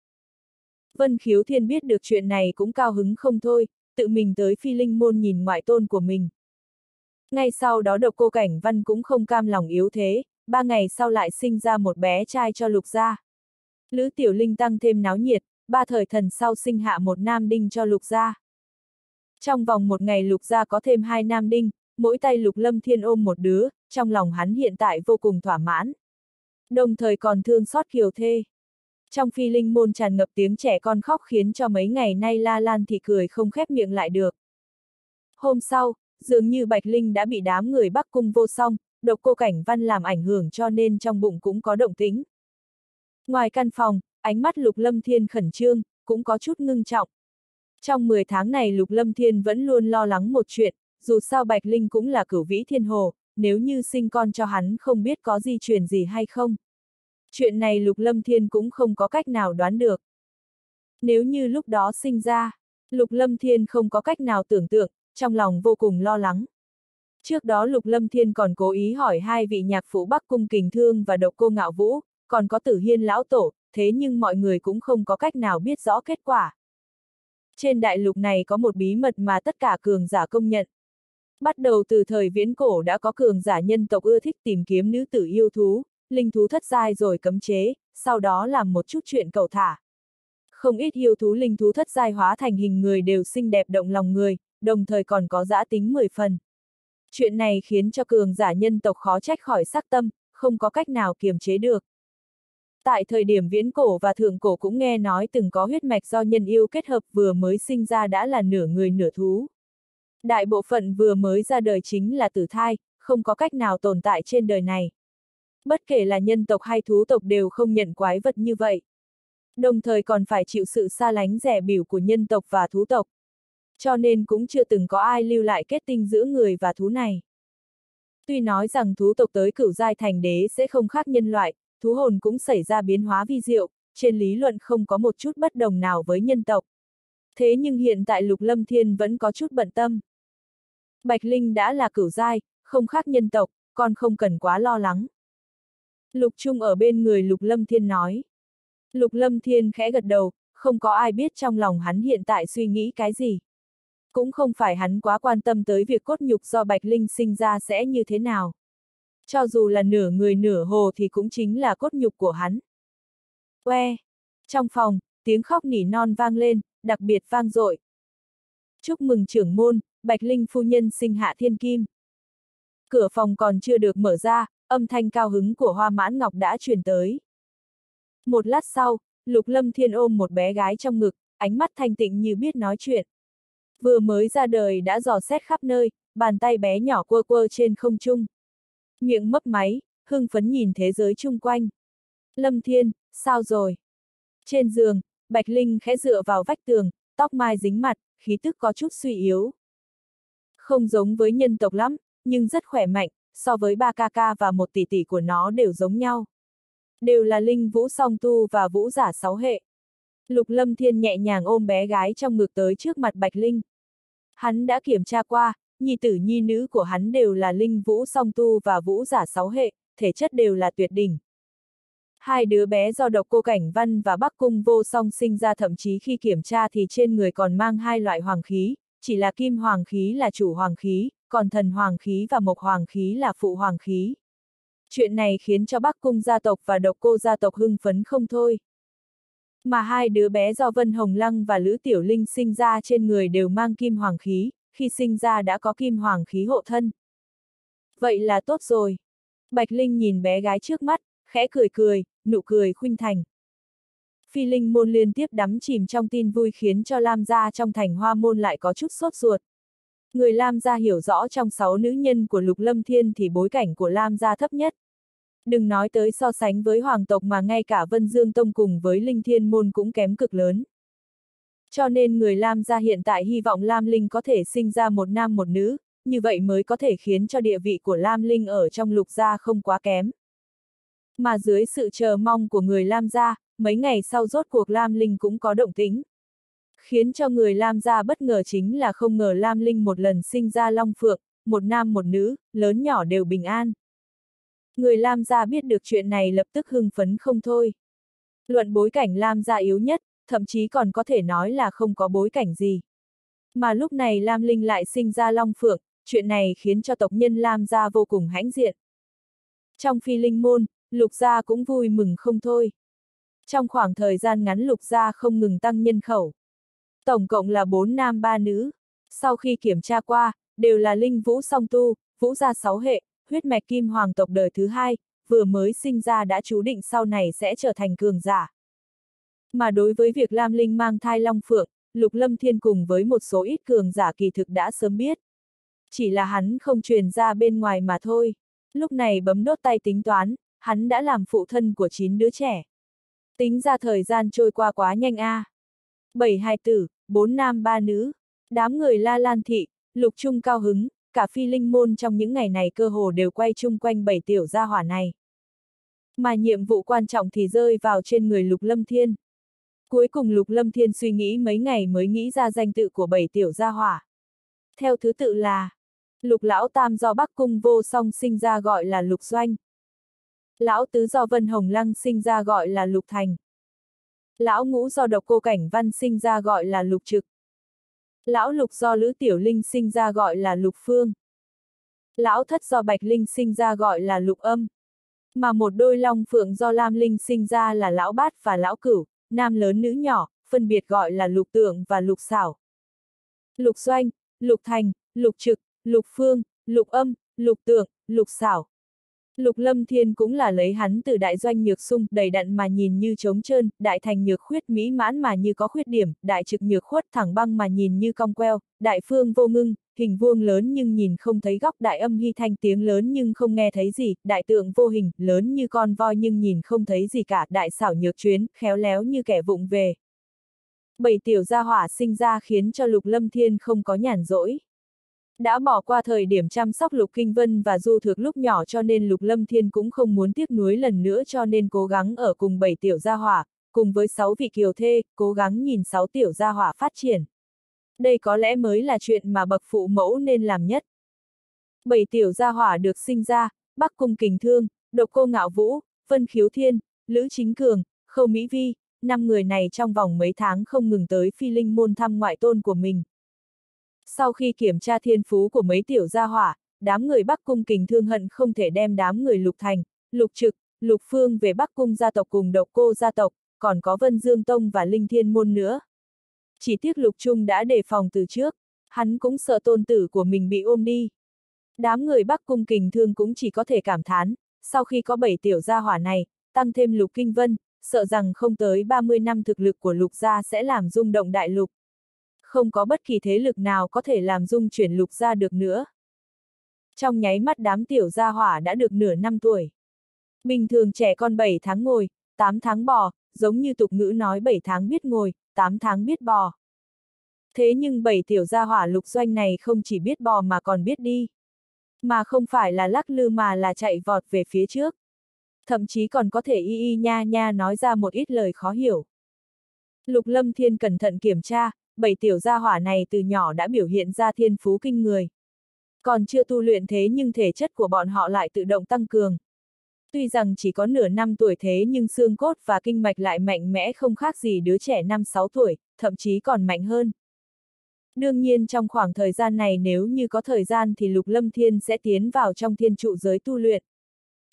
Vân Khiếu Thiên biết được chuyện này cũng cao hứng không thôi, tự mình tới phi linh môn nhìn ngoại tôn của mình. Ngay sau đó độc cô cảnh văn cũng không cam lòng yếu thế, ba ngày sau lại sinh ra một bé trai cho Lục gia. Lữ Tiểu Linh tăng thêm náo nhiệt, ba thời thần sau sinh hạ một nam đinh cho Lục gia. Trong vòng một ngày Lục gia có thêm hai nam đinh, mỗi tay Lục Lâm Thiên ôm một đứa, trong lòng hắn hiện tại vô cùng thỏa mãn. Đồng thời còn thương xót kiều thê. Trong phi linh môn tràn ngập tiếng trẻ con khóc khiến cho mấy ngày nay La Lan thì cười không khép miệng lại được. Hôm sau, dường như Bạch Linh đã bị đám người Bắc Cung vô song, độc cô cảnh văn làm ảnh hưởng cho nên trong bụng cũng có động tĩnh. Ngoài căn phòng, ánh mắt Lục Lâm Thiên khẩn trương, cũng có chút ngưng trọng. Trong 10 tháng này Lục Lâm Thiên vẫn luôn lo lắng một chuyện, dù sao Bạch Linh cũng là cửu vĩ thiên hồ, nếu như sinh con cho hắn không biết có di truyền gì hay không. Chuyện này Lục Lâm Thiên cũng không có cách nào đoán được. Nếu như lúc đó sinh ra, Lục Lâm Thiên không có cách nào tưởng tượng, trong lòng vô cùng lo lắng. Trước đó Lục Lâm Thiên còn cố ý hỏi hai vị nhạc phụ Bắc Cung Kình Thương và Độc Cô Ngạo Vũ, còn có Tử Hiên Lão Tổ, thế nhưng mọi người cũng không có cách nào biết rõ kết quả. Trên đại lục này có một bí mật mà tất cả cường giả công nhận. Bắt đầu từ thời viễn cổ đã có cường giả nhân tộc ưa thích tìm kiếm nữ tử yêu thú, linh thú thất giai rồi cấm chế, sau đó làm một chút chuyện cầu thả. Không ít yêu thú linh thú thất giai hóa thành hình người đều xinh đẹp động lòng người, đồng thời còn có giã tính 10 phần. Chuyện này khiến cho cường giả nhân tộc khó trách khỏi sắc tâm, không có cách nào kiềm chế được. Tại thời điểm viễn cổ và thượng cổ cũng nghe nói từng có huyết mạch do nhân yêu kết hợp vừa mới sinh ra đã là nửa người nửa thú. Đại bộ phận vừa mới ra đời chính là tử thai, không có cách nào tồn tại trên đời này. Bất kể là nhân tộc hay thú tộc đều không nhận quái vật như vậy. Đồng thời còn phải chịu sự xa lánh rẻ biểu của nhân tộc và thú tộc. Cho nên cũng chưa từng có ai lưu lại kết tinh giữa người và thú này. Tuy nói rằng thú tộc tới cửu giai thành đế sẽ không khác nhân loại, thú hồn cũng xảy ra biến hóa vi diệu, trên lý luận không có một chút bất đồng nào với nhân tộc. Thế nhưng hiện tại Lục Lâm Thiên vẫn có chút bận tâm. Bạch Linh đã là cửu giai, không khác nhân tộc, còn không cần quá lo lắng. Lục Trung ở bên người Lục Lâm Thiên nói. Lục Lâm Thiên khẽ gật đầu, không có ai biết trong lòng hắn hiện tại suy nghĩ cái gì. Cũng không phải hắn quá quan tâm tới việc cốt nhục do Bạch Linh sinh ra sẽ như thế nào. Cho dù là nửa người nửa hồ thì cũng chính là cốt nhục của hắn. Que! Trong phòng, tiếng khóc nỉ non vang lên, đặc biệt vang dội. Chúc mừng trưởng môn, Bạch Linh phu nhân sinh hạ thiên kim. Cửa phòng còn chưa được mở ra, âm thanh cao hứng của hoa mãn ngọc đã truyền tới. Một lát sau, Lục Lâm Thiên ôm một bé gái trong ngực, ánh mắt thanh tịnh như biết nói chuyện. Vừa mới ra đời đã dò xét khắp nơi, bàn tay bé nhỏ quơ quơ trên không trung. Miệng mấp máy, hưng phấn nhìn thế giới chung quanh. Lâm Thiên, sao rồi? Trên giường, Bạch Linh khẽ dựa vào vách tường, tóc mai dính mặt, khí tức có chút suy yếu. Không giống với nhân tộc lắm, nhưng rất khỏe mạnh, so với ba ca ca và một tỷ tỷ của nó đều giống nhau. Đều là linh vũ song tu và vũ giả sáu hệ. Lục Lâm Thiên nhẹ nhàng ôm bé gái trong ngực tới trước mặt Bạch Linh. Hắn đã kiểm tra qua, nhi tử nhi nữ của hắn đều là linh vũ song tu và vũ giả sáu hệ, thể chất đều là tuyệt đỉnh. Hai đứa bé do độc cô cảnh văn và bắc cung vô song sinh ra thậm chí khi kiểm tra thì trên người còn mang hai loại hoàng khí, chỉ là kim hoàng khí là chủ hoàng khí, còn thần hoàng khí và mộc hoàng khí là phụ hoàng khí. Chuyện này khiến cho Bắc Cung gia tộc và độc cô gia tộc hưng phấn không thôi. Mà hai đứa bé do Vân Hồng Lăng và Lữ Tiểu Linh sinh ra trên người đều mang kim hoàng khí, khi sinh ra đã có kim hoàng khí hộ thân. Vậy là tốt rồi. Bạch Linh nhìn bé gái trước mắt, khẽ cười cười, nụ cười khuynh thành. Phi Linh môn liên tiếp đắm chìm trong tin vui khiến cho Lam gia trong thành hoa môn lại có chút sốt ruột. Người Lam gia hiểu rõ trong sáu nữ nhân của Lục Lâm Thiên thì bối cảnh của Lam gia thấp nhất. Đừng nói tới so sánh với hoàng tộc mà ngay cả Vân Dương Tông cùng với Linh Thiên Môn cũng kém cực lớn. Cho nên người Lam gia hiện tại hy vọng Lam Linh có thể sinh ra một nam một nữ, như vậy mới có thể khiến cho địa vị của Lam Linh ở trong lục gia không quá kém. Mà dưới sự chờ mong của người Lam gia, mấy ngày sau rốt cuộc Lam Linh cũng có động tính. Khiến cho người Lam gia bất ngờ chính là không ngờ Lam Linh một lần sinh ra Long Phượng, một nam một nữ, lớn nhỏ đều bình an. Người Lam gia biết được chuyện này lập tức hưng phấn không thôi. Luận bối cảnh Lam gia yếu nhất, thậm chí còn có thể nói là không có bối cảnh gì. Mà lúc này Lam Linh lại sinh ra Long Phượng, chuyện này khiến cho tộc nhân Lam gia vô cùng hãnh diện. Trong phi linh môn, lục gia cũng vui mừng không thôi. Trong khoảng thời gian ngắn lục gia không ngừng tăng nhân khẩu. Tổng cộng là 4 nam 3 nữ. Sau khi kiểm tra qua, đều là linh vũ song tu, vũ gia 6 hệ, huyết mạch kim hoàng tộc đời thứ hai, vừa mới sinh ra đã chú định sau này sẽ trở thành cường giả. Mà đối với việc Lam Linh mang thai Long Phượng, Lục Lâm Thiên cùng với một số ít cường giả kỳ thực đã sớm biết. Chỉ là hắn không truyền ra bên ngoài mà thôi. Lúc này bấm đốt tay tính toán, hắn đã làm phụ thân của 9 đứa trẻ. Tính ra thời gian trôi qua quá nhanh a. À. Bảy hai tử, bốn nam ba nữ. Đám người la lan thị, lục trung cao hứng, cả phi linh môn trong những ngày này cơ hồ đều quay chung quanh bảy tiểu gia hỏa này. Mà nhiệm vụ quan trọng thì rơi vào trên người lục lâm thiên. Cuối cùng lục lâm thiên suy nghĩ mấy ngày mới nghĩ ra danh tự của bảy tiểu gia hỏa. Theo thứ tự là, lục lão tam do bắc cung vô song sinh ra gọi là lục doanh. Lão tứ do vân hồng lăng sinh ra gọi là lục thành. Lão ngũ do độc cô cảnh văn sinh ra gọi là lục trực. Lão lục do Lữ Tiểu Linh sinh ra gọi là lục phương. Lão thất do Bạch Linh sinh ra gọi là lục âm. Mà một đôi long phượng do Lam Linh sinh ra là lão bát và lão cửu, nam lớn nữ nhỏ, phân biệt gọi là lục tượng và lục xảo. Lục doanh, lục thành, lục trực, lục phương, lục âm, lục tượng, lục xảo. Lục Lâm Thiên cũng là lấy hắn từ đại doanh nhược sung, đầy đặn mà nhìn như trống trơn, đại thành nhược khuyết mỹ mãn mà như có khuyết điểm, đại trực nhược khuất thẳng băng mà nhìn như cong queo, đại phương vô ngưng, hình vuông lớn nhưng nhìn không thấy góc, đại âm hy thanh tiếng lớn nhưng không nghe thấy gì, đại tượng vô hình, lớn như con voi nhưng nhìn không thấy gì cả, đại xảo nhược chuyến, khéo léo như kẻ vụng về. Bảy tiểu gia hỏa sinh ra khiến cho Lục Lâm Thiên không có nhàn rỗi. Đã bỏ qua thời điểm chăm sóc Lục Kinh Vân và Du Thược lúc nhỏ cho nên Lục Lâm Thiên cũng không muốn tiếc nuối lần nữa cho nên cố gắng ở cùng bảy tiểu gia hỏa, cùng với sáu vị kiều thê, cố gắng nhìn sáu tiểu gia hỏa phát triển. Đây có lẽ mới là chuyện mà bậc phụ mẫu nên làm nhất. Bảy tiểu gia hỏa được sinh ra, Bắc Cung Kình Thương, Độc Cô Ngạo Vũ, Vân Khiếu Thiên, Lữ Chính Cường, Khâu Mỹ Vi, năm người này trong vòng mấy tháng không ngừng tới phi linh môn thăm ngoại tôn của mình. Sau khi kiểm tra thiên phú của mấy tiểu gia hỏa, đám người Bắc Cung kình thương hận không thể đem đám người Lục Thành, Lục Trực, Lục Phương về Bắc Cung gia tộc cùng độc cô gia tộc, còn có Vân Dương Tông và Linh Thiên Môn nữa. Chỉ tiếc Lục Trung đã đề phòng từ trước, hắn cũng sợ tôn tử của mình bị ôm đi. Đám người Bắc Cung kình thương cũng chỉ có thể cảm thán, sau khi có bảy tiểu gia hỏa này, tăng thêm Lục Kinh Vân, sợ rằng không tới 30 năm thực lực của Lục gia sẽ làm rung động đại lục không có bất kỳ thế lực nào có thể làm dung chuyển lục gia được nữa. Trong nháy mắt đám tiểu gia hỏa đã được nửa năm tuổi. Bình thường trẻ con 7 tháng ngồi, 8 tháng bò, giống như tục ngữ nói 7 tháng biết ngồi, 8 tháng biết bò. Thế nhưng bảy tiểu gia hỏa lục doanh này không chỉ biết bò mà còn biết đi. Mà không phải là lắc lư mà là chạy vọt về phía trước. Thậm chí còn có thể y y nha nha nói ra một ít lời khó hiểu. Lục Lâm Thiên cẩn thận kiểm tra, bảy tiểu gia hỏa này từ nhỏ đã biểu hiện ra thiên phú kinh người. Còn chưa tu luyện thế nhưng thể chất của bọn họ lại tự động tăng cường. Tuy rằng chỉ có nửa năm tuổi thế nhưng xương cốt và kinh mạch lại mạnh mẽ không khác gì đứa trẻ 5-6 tuổi, thậm chí còn mạnh hơn. Đương nhiên trong khoảng thời gian này nếu như có thời gian thì Lục Lâm Thiên sẽ tiến vào trong thiên trụ giới tu luyện.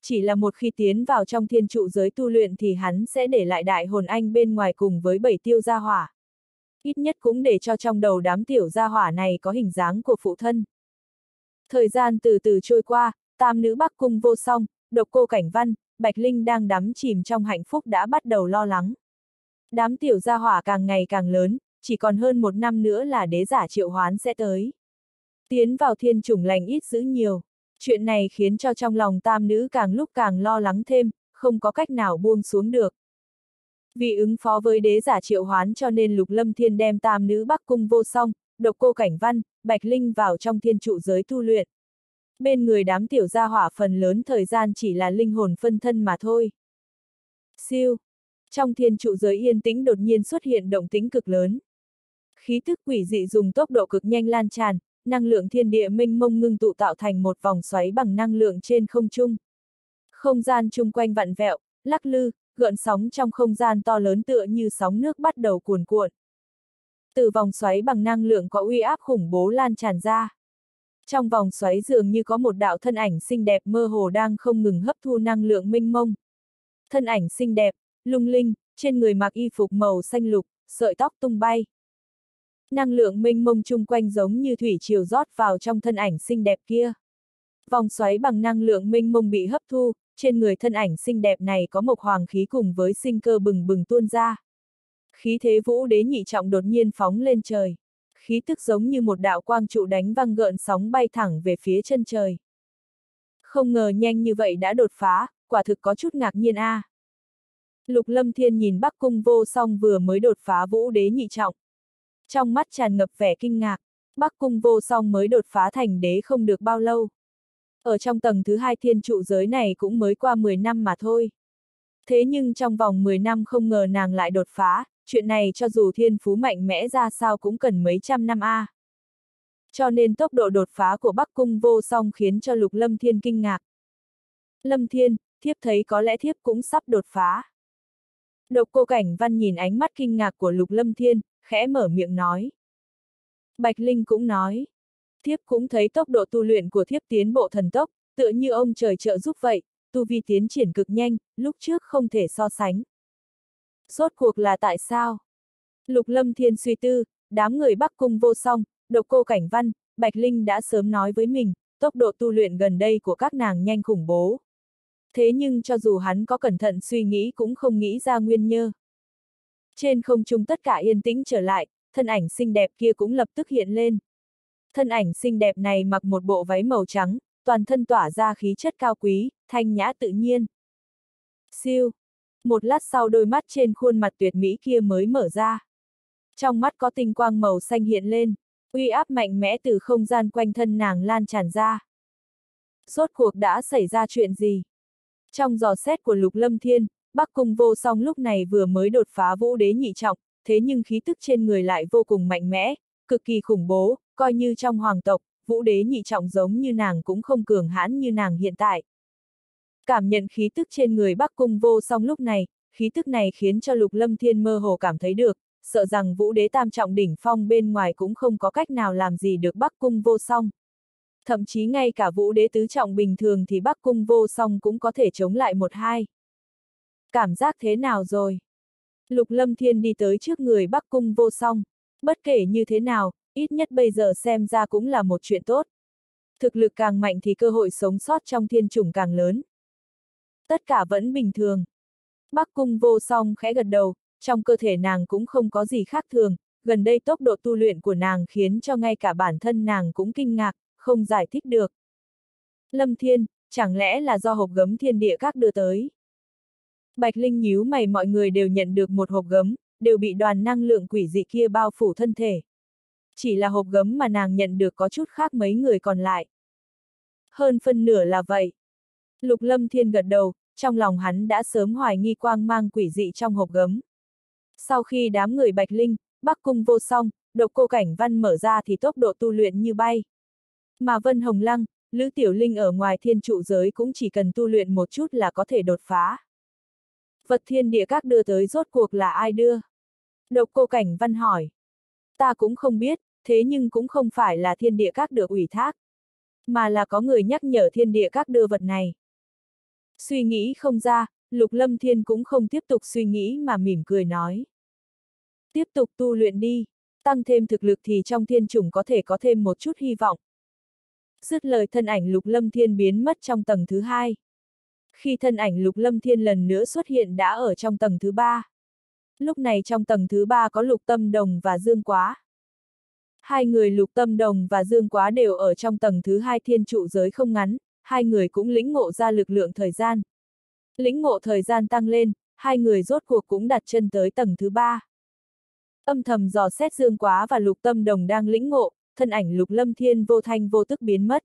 Chỉ là một khi tiến vào trong thiên trụ giới tu luyện thì hắn sẽ để lại đại hồn anh bên ngoài cùng với bảy tiêu gia hỏa ít nhất cũng để cho trong đầu đám tiểu gia hỏa này có hình dáng của phụ thân. Thời gian từ từ trôi qua, tam nữ bắc cung vô song, độc cô cảnh văn, Bạch Linh đang đắm chìm trong hạnh phúc đã bắt đầu lo lắng. Đám tiểu gia hỏa càng ngày càng lớn, chỉ còn hơn một năm nữa là đế giả triệu hoán sẽ tới. Tiến vào thiên chủng lành ít giữ nhiều. Chuyện này khiến cho trong lòng tam nữ càng lúc càng lo lắng thêm, không có cách nào buông xuống được. Vì ứng phó với đế giả triệu hoán cho nên Lục Lâm Thiên đem tam nữ Bắc Cung vô song, độc cô cảnh văn, Bạch Linh vào trong thiên trụ giới tu luyện. Bên người đám tiểu gia hỏa phần lớn thời gian chỉ là linh hồn phân thân mà thôi. Siêu. Trong thiên trụ giới yên tĩnh đột nhiên xuất hiện động tĩnh cực lớn. Khí thức quỷ dị dùng tốc độ cực nhanh lan tràn, năng lượng thiên địa minh mông ngưng tụ tạo thành một vòng xoáy bằng năng lượng trên không trung. Không gian chung quanh vặn vẹo, lắc lư, gợn sóng trong không gian to lớn tựa như sóng nước bắt đầu cuồn cuộn. Từ vòng xoáy bằng năng lượng có uy áp khủng bố lan tràn ra. Trong vòng xoáy dường như có một đạo thân ảnh xinh đẹp mơ hồ đang không ngừng hấp thu năng lượng minh mông. Thân ảnh xinh đẹp, lung linh, trên người mặc y phục màu xanh lục, sợi tóc tung bay. Năng lượng minh mông chung quanh giống như thủy triều rót vào trong thân ảnh xinh đẹp kia. Vòng xoáy bằng năng lượng minh mông bị hấp thu, trên người thân ảnh xinh đẹp này có một hoàng khí cùng với sinh cơ bừng bừng tuôn ra. Khí thế vũ đế nhị trọng đột nhiên phóng lên trời. Khí tức giống như một đạo quang trụ đánh văng gợn sóng bay thẳng về phía chân trời. Không ngờ nhanh như vậy đã đột phá, quả thực có chút ngạc nhiên a. À. Lục Lâm Thiên nhìn Bắc Cung vô song vừa mới đột phá vũ đế nhị trọng. Trong mắt tràn ngập vẻ kinh ngạc, Bắc Cung vô song mới đột phá thành đế không được bao lâu. Ở trong tầng thứ hai thiên trụ giới này cũng mới qua 10 năm mà thôi. Thế nhưng trong vòng 10 năm không ngờ nàng lại đột phá, chuyện này cho dù thiên phú mạnh mẽ ra sao cũng cần mấy trăm năm a. À. Cho nên tốc độ đột phá của Bắc Cung vô song khiến cho Lục Lâm Thiên kinh ngạc. Lâm Thiên, thiếp thấy có lẽ thiếp cũng sắp đột phá. Độc cô cảnh văn nhìn ánh mắt kinh ngạc của Lục Lâm Thiên, khẽ mở miệng nói. Bạch Linh cũng nói. Thiếp cũng thấy tốc độ tu luyện của thiếp tiến bộ thần tốc, tựa như ông trời trợ giúp vậy, tu vi tiến triển cực nhanh, lúc trước không thể so sánh. Rốt cuộc là tại sao? Lục Lâm Thiên suy tư, đám người Bắc Cung vô song, độc cô cảnh văn, Bạch Linh đã sớm nói với mình, tốc độ tu luyện gần đây của các nàng nhanh khủng bố. Thế nhưng cho dù hắn có cẩn thận suy nghĩ cũng không nghĩ ra nguyên nhơ. Trên không trung tất cả yên tĩnh trở lại, thân ảnh xinh đẹp kia cũng lập tức hiện lên. Thân ảnh xinh đẹp này mặc một bộ váy màu trắng, toàn thân tỏa ra khí chất cao quý, thanh nhã tự nhiên. Siêu! Một lát sau đôi mắt trên khuôn mặt tuyệt mỹ kia mới mở ra. Trong mắt có tinh quang màu xanh hiện lên, uy áp mạnh mẽ từ không gian quanh thân nàng lan tràn ra. Rốt cuộc đã xảy ra chuyện gì? Trong dò xét của Lục Lâm Thiên, Bắc Cung vô song lúc này vừa mới đột phá vũ đế nhị trọng, thế nhưng khí tức trên người lại vô cùng mạnh mẽ, cực kỳ khủng bố, coi như trong hoàng tộc, vũ đế nhị trọng giống như nàng cũng không cường hãn như nàng hiện tại. Cảm nhận khí tức trên người Bắc Cung vô song lúc này, khí tức này khiến cho Lục Lâm Thiên mơ hồ cảm thấy được, sợ rằng vũ đế tam trọng đỉnh phong bên ngoài cũng không có cách nào làm gì được Bắc Cung vô song. Thậm chí ngay cả vũ đế tứ trọng bình thường thì Bắc Cung vô song cũng có thể chống lại một hai. Cảm giác thế nào rồi? Lục Lâm Thiên đi tới trước người Bắc Cung vô song. Bất kể như thế nào, ít nhất bây giờ xem ra cũng là một chuyện tốt. Thực lực càng mạnh thì cơ hội sống sót trong thiên chủng càng lớn. Tất cả vẫn bình thường. Bắc cung vô song khẽ gật đầu, trong cơ thể nàng cũng không có gì khác thường, gần đây tốc độ tu luyện của nàng khiến cho ngay cả bản thân nàng cũng kinh ngạc, không giải thích được. Lâm Thiên, chẳng lẽ là do hộp gấm thiên địa các đưa tới? Bạch Linh nhíu mày mọi người đều nhận được một hộp gấm, đều bị đoàn năng lượng quỷ dị kia bao phủ thân thể. Chỉ là hộp gấm mà nàng nhận được có chút khác mấy người còn lại. Hơn phân nửa là vậy. Lục Lâm Thiên gật đầu, trong lòng hắn đã sớm hoài nghi quang mang quỷ dị trong hộp gấm. Sau khi đám người Bạch Linh, Bắc Cung vô song, độc cô cảnh văn mở ra thì tốc độ tu luyện như bay. Mà Vân Hồng Lăng, Lữ Tiểu Linh ở ngoài thiên trụ giới cũng chỉ cần tu luyện một chút là có thể đột phá. Vật thiên địa các đưa tới rốt cuộc là ai đưa? Độc cô cảnh văn hỏi. Ta cũng không biết, thế nhưng cũng không phải là thiên địa các được ủy thác. Mà là có người nhắc nhở thiên địa các đưa vật này. Suy nghĩ không ra, Lục Lâm Thiên cũng không tiếp tục suy nghĩ mà mỉm cười nói. Tiếp tục tu luyện đi, tăng thêm thực lực thì trong thiên chủng có thể có thêm một chút hy vọng. Dứt lời thân ảnh Lục Lâm Thiên biến mất trong tầng thứ hai. Khi thân ảnh Lục Lâm Thiên lần nữa xuất hiện đã ở trong tầng thứ ba. Lúc này trong tầng thứ ba có Lục Tâm Đồng và Dương Quá. Hai người Lục Tâm Đồng và Dương Quá đều ở trong tầng thứ hai thiên trụ giới không ngắn, hai người cũng lĩnh ngộ ra lực lượng thời gian. Lĩnh ngộ thời gian tăng lên, hai người rốt cuộc cũng đặt chân tới tầng thứ ba. Âm thầm dò xét Dương Quá và Lục Tâm Đồng đang lĩnh ngộ, thân ảnh Lục Lâm Thiên vô thanh vô tức biến mất.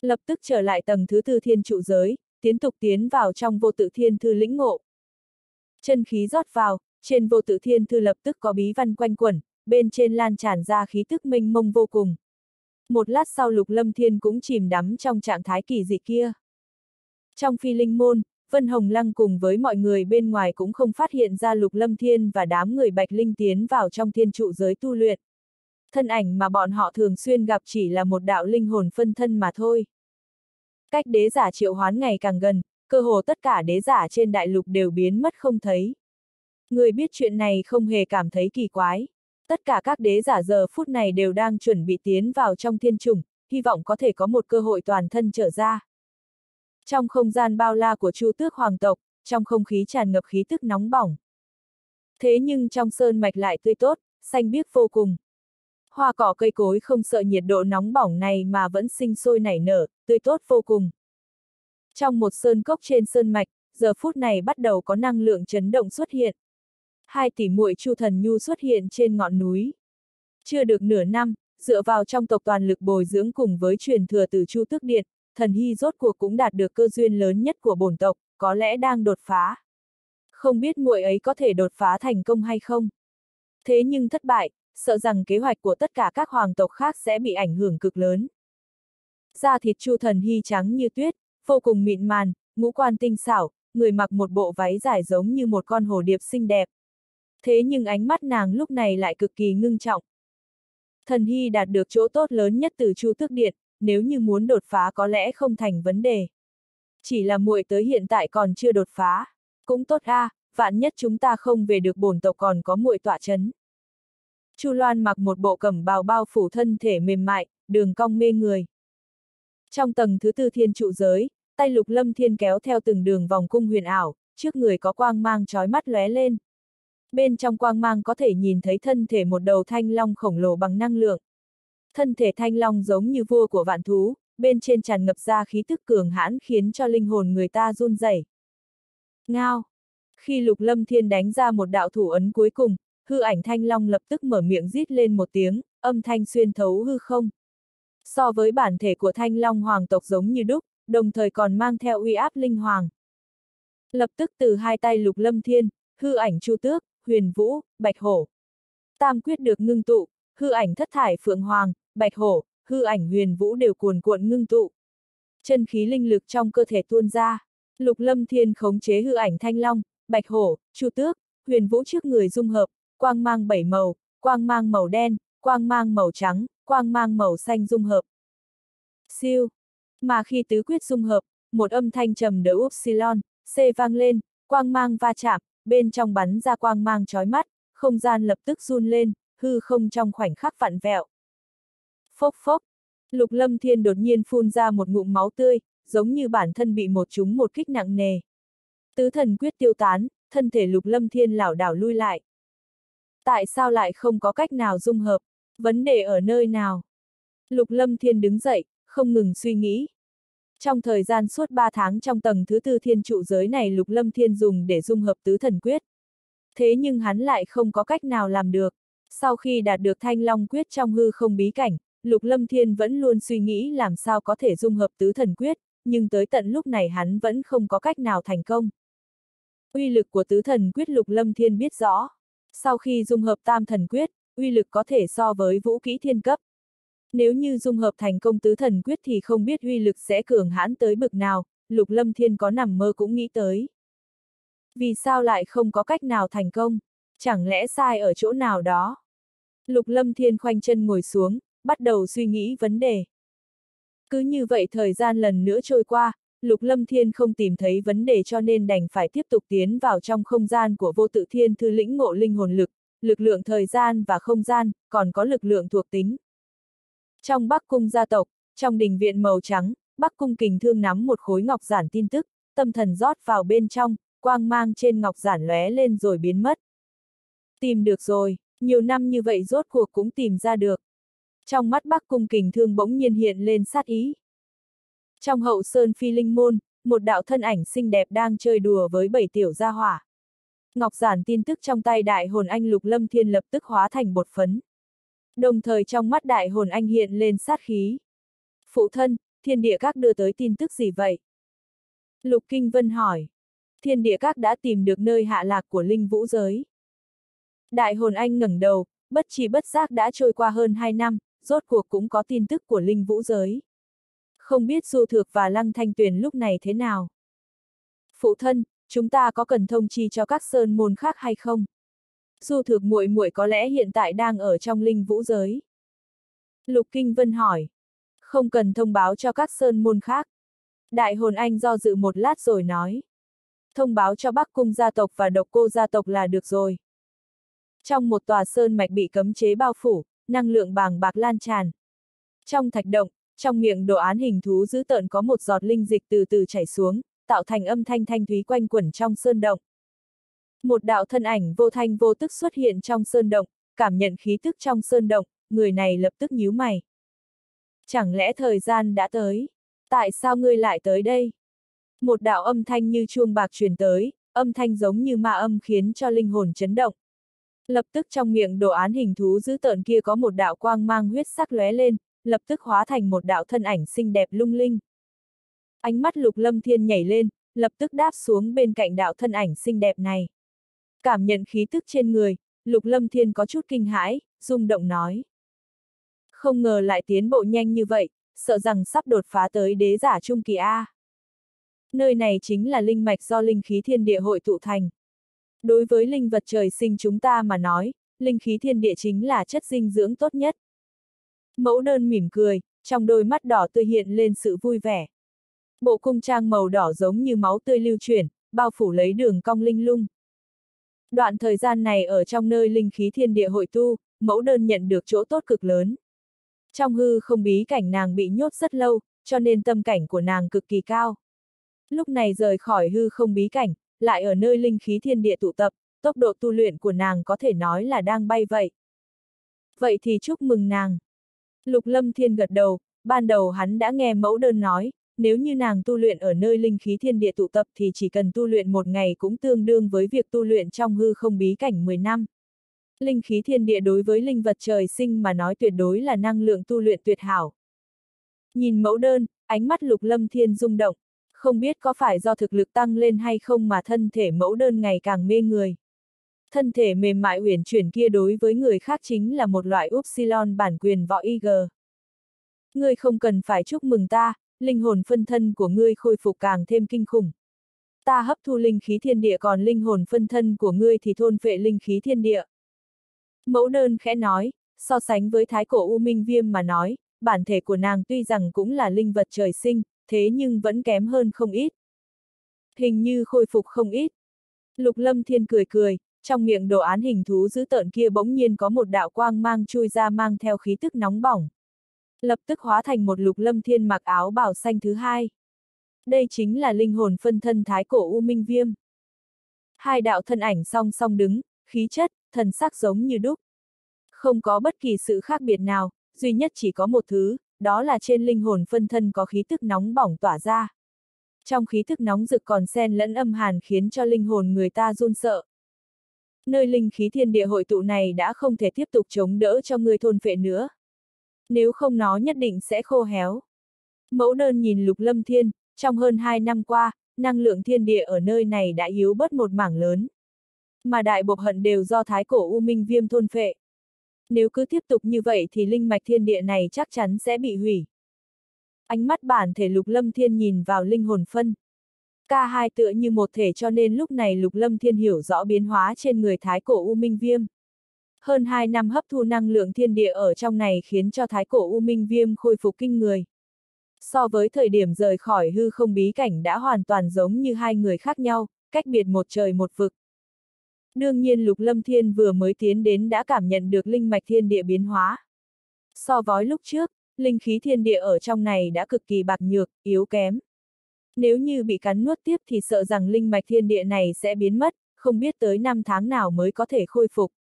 Lập tức trở lại tầng thứ tư thiên trụ giới, tiến tục tiến vào trong vô tự thiên thư lĩnh ngộ. Chân khí rót vào, trên vô tự thiên thư lập tức có bí văn quanh quẩn, bên trên lan tràn ra khí tức minh mông vô cùng. Một lát sau lục lâm thiên cũng chìm đắm trong trạng thái kỳ dị kia. Trong phi linh môn, Vân Hồng Lăng cùng với mọi người bên ngoài cũng không phát hiện ra lục lâm thiên và đám người bạch linh tiến vào trong thiên trụ giới tu luyện. thân ảnh mà bọn họ thường xuyên gặp chỉ là một đạo linh hồn phân thân mà thôi. Cách đế giả triệu hoán ngày càng gần, cơ hồ tất cả đế giả trên đại lục đều biến mất không thấy. Người biết chuyện này không hề cảm thấy kỳ quái. Tất cả các đế giả giờ phút này đều đang chuẩn bị tiến vào trong thiên trùng, hy vọng có thể có một cơ hội toàn thân trở ra. Trong không gian bao la của Chu Tước Hoàng tộc, trong không khí tràn ngập khí tức nóng bỏng. Thế nhưng trong sơn mạch lại tươi tốt, xanh biếc vô cùng. Hoa cỏ cây cối không sợ nhiệt độ nóng bỏng này mà vẫn sinh sôi nảy nở, tươi tốt vô cùng. Trong một sơn cốc trên sơn mạch, giờ phút này bắt đầu có năng lượng chấn động xuất hiện. Hai tỷ muội Chu Thần Nhu xuất hiện trên ngọn núi. Chưa được nửa năm, dựa vào trong tộc toàn lực bồi dưỡng cùng với truyền thừa từ Chu Tước Điện, thần hy rốt cuộc cũng đạt được cơ duyên lớn nhất của bổn tộc, có lẽ đang đột phá. Không biết muội ấy có thể đột phá thành công hay không? Thế nhưng thất bại, sợ rằng kế hoạch của tất cả các hoàng tộc khác sẽ bị ảnh hưởng cực lớn. Da thịt Chu Thần Hy trắng như tuyết, vô cùng mịn màn, ngũ quan tinh xảo, người mặc một bộ váy dài giống như một con hồ điệp xinh đẹp. Thế nhưng ánh mắt nàng lúc này lại cực kỳ ngưng trọng. Thần Hy đạt được chỗ tốt lớn nhất từ Chu Tước Điện, nếu như muốn đột phá có lẽ không thành vấn đề. Chỉ là muội tới hiện tại còn chưa đột phá. Cũng tốt a, à, vạn nhất chúng ta không về được bổn tộc còn có muội tọa chấn. Chu Loan mặc một bộ cẩm bào bao phủ thân thể mềm mại, đường cong mê người. Trong tầng thứ tư thiên trụ giới, tay lục lâm thiên kéo theo từng đường vòng cung huyền ảo, trước người có quang mang trói mắt lóe lên. Bên trong quang mang có thể nhìn thấy thân thể một đầu thanh long khổng lồ bằng năng lượng. Thân thể thanh long giống như vua của vạn thú, bên trên tràn ngập ra khí tức cường hãn khiến cho linh hồn người ta run rẩy. Ngao! Khi lục lâm thiên đánh ra một đạo thủ ấn cuối cùng, hư ảnh thanh long lập tức mở miệng rít lên một tiếng, âm thanh xuyên thấu hư không. So với bản thể của thanh long hoàng tộc giống như đúc, đồng thời còn mang theo uy áp linh hoàng. Lập tức từ hai tay lục lâm thiên, hư ảnh chu tước, huyền vũ, bạch hổ. Tam quyết được ngưng tụ, hư ảnh thất thải phượng hoàng, bạch hổ, hư ảnh huyền vũ đều cuồn cuộn ngưng tụ. Chân khí linh lực trong cơ thể tuôn ra, lục lâm thiên khống chế hư ảnh thanh long, bạch hổ, chu tước, huyền vũ trước người dung hợp, quang mang bảy màu, quang mang màu đen, quang mang màu trắng, quang mang màu xanh dung hợp. Siêu. Mà khi tứ quyết dung hợp, một âm thanh trầm đỡ upsilon, C vang lên, quang mang va chạm, bên trong bắn ra quang mang chói mắt, không gian lập tức run lên, hư không trong khoảnh khắc vặn vẹo. Phốc phốc. Lục lâm thiên đột nhiên phun ra một ngụm máu tươi, giống như bản thân bị một chúng một kích nặng nề. Tứ thần quyết tiêu tán, thân thể lục lâm thiên lảo đảo lui lại. Tại sao lại không có cách nào dung hợp? Vấn đề ở nơi nào? Lục lâm thiên đứng dậy, không ngừng suy nghĩ. Trong thời gian suốt 3 tháng trong tầng thứ tư thiên trụ giới này Lục Lâm Thiên dùng để dung hợp tứ thần quyết. Thế nhưng hắn lại không có cách nào làm được. Sau khi đạt được thanh long quyết trong hư không bí cảnh, Lục Lâm Thiên vẫn luôn suy nghĩ làm sao có thể dung hợp tứ thần quyết, nhưng tới tận lúc này hắn vẫn không có cách nào thành công. Uy lực của tứ thần quyết Lục Lâm Thiên biết rõ. Sau khi dung hợp tam thần quyết, uy lực có thể so với vũ kỹ thiên cấp. Nếu như dung hợp thành công tứ thần quyết thì không biết uy lực sẽ cường hãn tới bực nào, Lục Lâm Thiên có nằm mơ cũng nghĩ tới. Vì sao lại không có cách nào thành công? Chẳng lẽ sai ở chỗ nào đó? Lục Lâm Thiên khoanh chân ngồi xuống, bắt đầu suy nghĩ vấn đề. Cứ như vậy thời gian lần nữa trôi qua, Lục Lâm Thiên không tìm thấy vấn đề cho nên đành phải tiếp tục tiến vào trong không gian của vô tự thiên thư lĩnh ngộ linh hồn lực, lực lượng thời gian và không gian, còn có lực lượng thuộc tính. Trong Bắc Cung gia tộc, trong đình viện màu trắng, Bắc Cung kình thương nắm một khối ngọc giản tin tức, tâm thần rót vào bên trong, quang mang trên ngọc giản lóe lên rồi biến mất. Tìm được rồi, nhiều năm như vậy rốt cuộc cũng tìm ra được. Trong mắt Bắc Cung kình thương bỗng nhiên hiện lên sát ý. Trong hậu sơn phi linh môn, một đạo thân ảnh xinh đẹp đang chơi đùa với bảy tiểu gia hỏa. Ngọc giản tin tức trong tay đại hồn anh lục lâm thiên lập tức hóa thành bột phấn. Đồng thời trong mắt đại hồn anh hiện lên sát khí. Phụ thân, thiên địa các đưa tới tin tức gì vậy? Lục Kinh Vân hỏi. Thiên địa các đã tìm được nơi hạ lạc của linh vũ giới. Đại hồn anh ngẩng đầu, bất chi bất giác đã trôi qua hơn 2 năm, rốt cuộc cũng có tin tức của linh vũ giới. Không biết Du Thược và Lăng Thanh Tuyền lúc này thế nào? Phụ thân, chúng ta có cần thông chi cho các sơn môn khác hay không? Du Thược muội muội có lẽ hiện tại đang ở trong linh vũ giới. Lục Kinh Vân hỏi. Không cần thông báo cho các sơn môn khác. Đại hồn anh do dự một lát rồi nói. Thông báo cho Bắc Cung gia tộc và độc cô gia tộc là được rồi. Trong một tòa sơn mạch bị cấm chế bao phủ, năng lượng bàng bạc lan tràn. Trong thạch động, trong miệng đồ án hình thú dữ tợn có một giọt linh dịch từ từ chảy xuống, tạo thành âm thanh thanh thúy quanh quẩn trong sơn động. Một đạo thân ảnh vô thanh vô tức xuất hiện trong sơn động, cảm nhận khí tức trong sơn động, người này lập tức nhíu mày. Chẳng lẽ thời gian đã tới? Tại sao ngươi lại tới đây? Một đạo âm thanh như chuông bạc truyền tới, âm thanh giống như ma âm khiến cho linh hồn chấn động. Lập tức trong miệng đồ án hình thú dữ tợn kia có một đạo quang mang huyết sắc lóe lên, lập tức hóa thành một đạo thân ảnh xinh đẹp lung linh. Ánh mắt lục lâm thiên nhảy lên, lập tức đáp xuống bên cạnh đạo thân ảnh xinh đẹp này. Cảm nhận khí tức trên người, lục lâm thiên có chút kinh hãi, rung động nói. Không ngờ lại tiến bộ nhanh như vậy, sợ rằng sắp đột phá tới đế giả trung kỳ A. Nơi này chính là linh mạch do linh khí thiên địa hội tụ thành. Đối với linh vật trời sinh chúng ta mà nói, linh khí thiên địa chính là chất dinh dưỡng tốt nhất. Mẫu đơn mỉm cười, trong đôi mắt đỏ tươi hiện lên sự vui vẻ. Bộ cung trang màu đỏ giống như máu tươi lưu chuyển, bao phủ lấy đường cong linh lung. Đoạn thời gian này ở trong nơi linh khí thiên địa hội tu, mẫu đơn nhận được chỗ tốt cực lớn. Trong hư không bí cảnh nàng bị nhốt rất lâu, cho nên tâm cảnh của nàng cực kỳ cao. Lúc này rời khỏi hư không bí cảnh, lại ở nơi linh khí thiên địa tụ tập, tốc độ tu luyện của nàng có thể nói là đang bay vậy. Vậy thì chúc mừng nàng. Lục Lâm Thiên gật đầu, ban đầu hắn đã nghe mẫu đơn nói, nếu như nàng tu luyện ở nơi linh khí thiên địa tụ tập thì chỉ cần tu luyện một ngày cũng tương đương với việc tu luyện trong hư không bí cảnh 10 năm. Linh khí thiên địa đối với linh vật trời sinh mà nói tuyệt đối là năng lượng tu luyện tuyệt hảo. Nhìn mẫu đơn, ánh mắt lục lâm thiên rung động, không biết có phải do thực lực tăng lên hay không mà thân thể mẫu đơn ngày càng mê người. Thân thể mềm mại uyển chuyển kia đối với người khác chính là một loại upsilon bản quyền võ IG. Ngươi không cần phải chúc mừng ta, linh hồn phân thân của ngươi khôi phục càng thêm kinh khủng. Ta hấp thu linh khí thiên địa còn linh hồn phân thân của ngươi thì thôn phệ linh khí thiên địa. Mẫu đơn khẽ nói, so sánh với thái cổ U Minh Viêm mà nói, bản thể của nàng tuy rằng cũng là linh vật trời sinh, thế nhưng vẫn kém hơn không ít. Hình như khôi phục không ít. Lục Lâm Thiên cười cười, trong miệng đồ án hình thú dữ tợn kia bỗng nhiên có một đạo quang mang chui ra mang theo khí tức nóng bỏng. Lập tức hóa thành một lục lâm thiên mặc áo bảo xanh thứ hai. Đây chính là linh hồn phân thân thái cổ U Minh Viêm. Hai đạo thân ảnh song song đứng, khí chất, thần sắc giống như đúc. Không có bất kỳ sự khác biệt nào, duy nhất chỉ có một thứ, đó là trên linh hồn phân thân có khí tức nóng bỏng tỏa ra. Trong khí tức nóng rực còn xen lẫn âm hàn khiến cho linh hồn người ta run sợ. Nơi linh khí thiên địa hội tụ này đã không thể tiếp tục chống đỡ cho người thôn phệ nữa. Nếu không nó nhất định sẽ khô héo. Mẫu đơn nhìn lục lâm thiên, trong hơn hai năm qua, năng lượng thiên địa ở nơi này đã yếu bớt một mảng lớn. Mà đại bộ hận đều do thái cổ U Minh Viêm thôn phệ. Nếu cứ tiếp tục như vậy thì linh mạch thiên địa này chắc chắn sẽ bị hủy. Ánh mắt bản thể lục lâm thiên nhìn vào linh hồn phân. Cả hai tựa như một thể cho nên lúc này lục lâm thiên hiểu rõ biến hóa trên người thái cổ U Minh Viêm. Hơn hai năm hấp thu năng lượng thiên địa ở trong này khiến cho thái cổ U Minh Viêm khôi phục kinh người. So với thời điểm rời khỏi hư không bí cảnh đã hoàn toàn giống như hai người khác nhau, cách biệt một trời một vực. Đương nhiên Lục Lâm Thiên vừa mới tiến đến đã cảm nhận được linh mạch thiên địa biến hóa. So với lúc trước, linh khí thiên địa ở trong này đã cực kỳ bạc nhược, yếu kém. Nếu như bị cắn nuốt tiếp thì sợ rằng linh mạch thiên địa này sẽ biến mất, không biết tới năm tháng nào mới có thể khôi phục.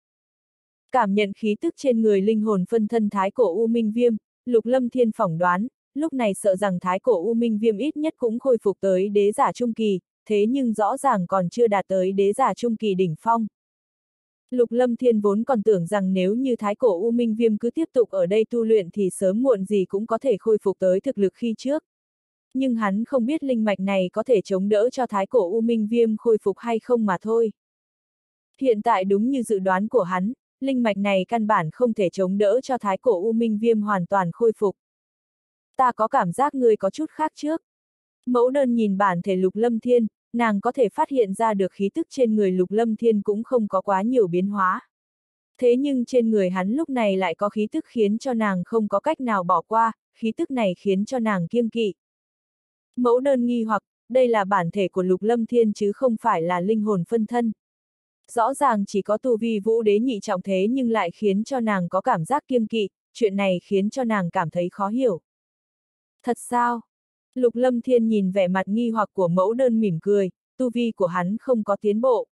Cảm nhận khí tức trên người linh hồn phân thân thái cổ U Minh Viêm, Lục Lâm Thiên phỏng đoán, lúc này sợ rằng thái cổ U Minh Viêm ít nhất cũng khôi phục tới đế giả trung kỳ, thế nhưng rõ ràng còn chưa đạt tới đế giả trung kỳ đỉnh phong. Lục Lâm Thiên vốn còn tưởng rằng nếu như thái cổ U Minh Viêm cứ tiếp tục ở đây tu luyện thì sớm muộn gì cũng có thể khôi phục tới thực lực khi trước. Nhưng hắn không biết linh mạch này có thể chống đỡ cho thái cổ U Minh Viêm khôi phục hay không mà thôi. Hiện tại đúng như dự đoán của hắn, linh mạch này căn bản không thể chống đỡ cho thái cổ U Minh Viêm hoàn toàn khôi phục. Ta có cảm giác ngươi có chút khác trước. Mẫu đơn nhìn bản thể lục lâm thiên, nàng có thể phát hiện ra được khí tức trên người lục lâm thiên cũng không có quá nhiều biến hóa. Thế nhưng trên người hắn lúc này lại có khí tức khiến cho nàng không có cách nào bỏ qua, khí tức này khiến cho nàng kiêng kỵ. Mẫu đơn nghi hoặc, đây là bản thể của lục lâm thiên chứ không phải là linh hồn phân thân. Rõ ràng chỉ có tu vi vũ đế nhị trọng thế nhưng lại khiến cho nàng có cảm giác kiêng kỵ, chuyện này khiến cho nàng cảm thấy khó hiểu. Thật sao? Lục lâm thiên nhìn vẻ mặt nghi hoặc của mẫu đơn mỉm cười, tu vi của hắn không có tiến bộ.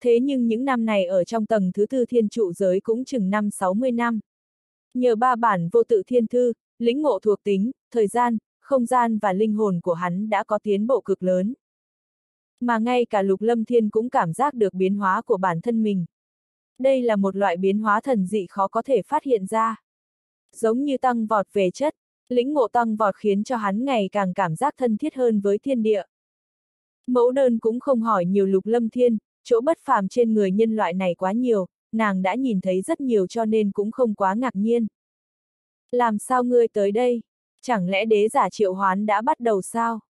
Thế nhưng những năm này ở trong tầng thứ tư thiên trụ giới cũng chừng năm 60 năm. Nhờ ba bản vô tự thiên thư, lĩnh ngộ thuộc tính, thời gian, không gian và linh hồn của hắn đã có tiến bộ cực lớn. Mà ngay cả lục lâm thiên cũng cảm giác được biến hóa của bản thân mình. Đây là một loại biến hóa thần dị khó có thể phát hiện ra. Giống như tăng vọt về chất, lĩnh ngộ tăng vọt khiến cho hắn ngày càng cảm giác thân thiết hơn với thiên địa. Mẫu đơn cũng không hỏi nhiều lục lâm thiên, chỗ bất phàm trên người nhân loại này quá nhiều, nàng đã nhìn thấy rất nhiều cho nên cũng không quá ngạc nhiên. Làm sao ngươi tới đây? Chẳng lẽ đế giả triệu hoán đã bắt đầu sao?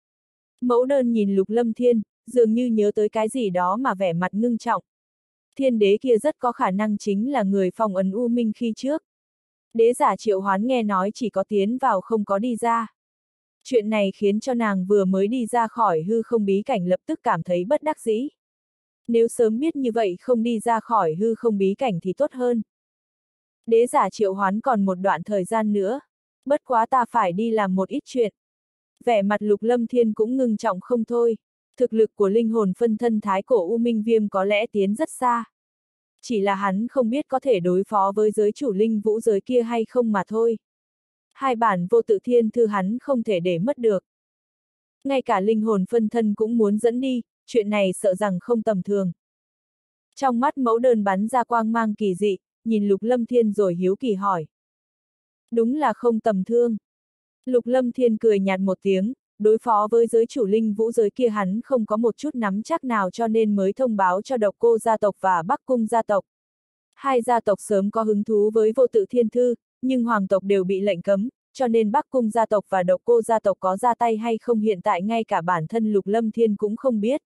Mẫu đơn nhìn lục lâm thiên, dường như nhớ tới cái gì đó mà vẻ mặt ngưng trọng. Thiên đế kia rất có khả năng chính là người phong ấn U Minh khi trước. Đế giả triệu hoán nghe nói chỉ có tiến vào không có đi ra. Chuyện này khiến cho nàng vừa mới đi ra khỏi hư không bí cảnh lập tức cảm thấy bất đắc dĩ. Nếu sớm biết như vậy không đi ra khỏi hư không bí cảnh thì tốt hơn. Đế giả triệu hoán còn một đoạn thời gian nữa. Bất quá ta phải đi làm một ít chuyện. Vẻ mặt lục lâm thiên cũng ngưng trọng không thôi. Thực lực của linh hồn phân thân thái cổ U Minh Viêm có lẽ tiến rất xa. Chỉ là hắn không biết có thể đối phó với giới chủ linh vũ giới kia hay không mà thôi. Hai bản vô tự thiên thư hắn không thể để mất được. Ngay cả linh hồn phân thân cũng muốn dẫn đi, chuyện này sợ rằng không tầm thường. Trong mắt mẫu đơn bắn ra quang mang kỳ dị, nhìn Lục Lâm Thiên rồi hiếu kỳ hỏi. Đúng là không tầm thương. Lục Lâm Thiên cười nhạt một tiếng, đối phó với giới chủ linh vũ giới kia hắn không có một chút nắm chắc nào cho nên mới thông báo cho độc cô gia tộc và bắc cung gia tộc. Hai gia tộc sớm có hứng thú với vô tự thiên thư, nhưng hoàng tộc đều bị lệnh cấm, cho nên bắc cung gia tộc và độc cô gia tộc có ra tay hay không hiện tại ngay cả bản thân lục lâm thiên cũng không biết.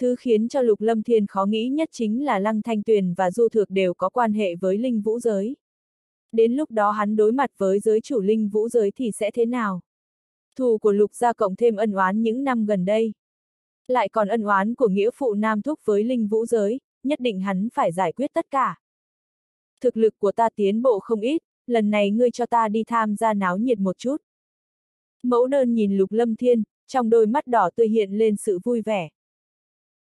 Thứ khiến cho lục lâm thiên khó nghĩ nhất chính là lăng thanh tuyền và du thược đều có quan hệ với linh vũ giới. Đến lúc đó hắn đối mặt với giới chủ linh vũ giới thì sẽ thế nào? Thù của lục gia cộng thêm ân oán những năm gần đây. Lại còn ân oán của nghĩa phụ nam thúc với linh vũ giới, nhất định hắn phải giải quyết tất cả. Thực lực của ta tiến bộ không ít, lần này ngươi cho ta đi tham gia náo nhiệt một chút. Mẫu đơn nhìn lục lâm thiên, trong đôi mắt đỏ tươi hiện lên sự vui vẻ.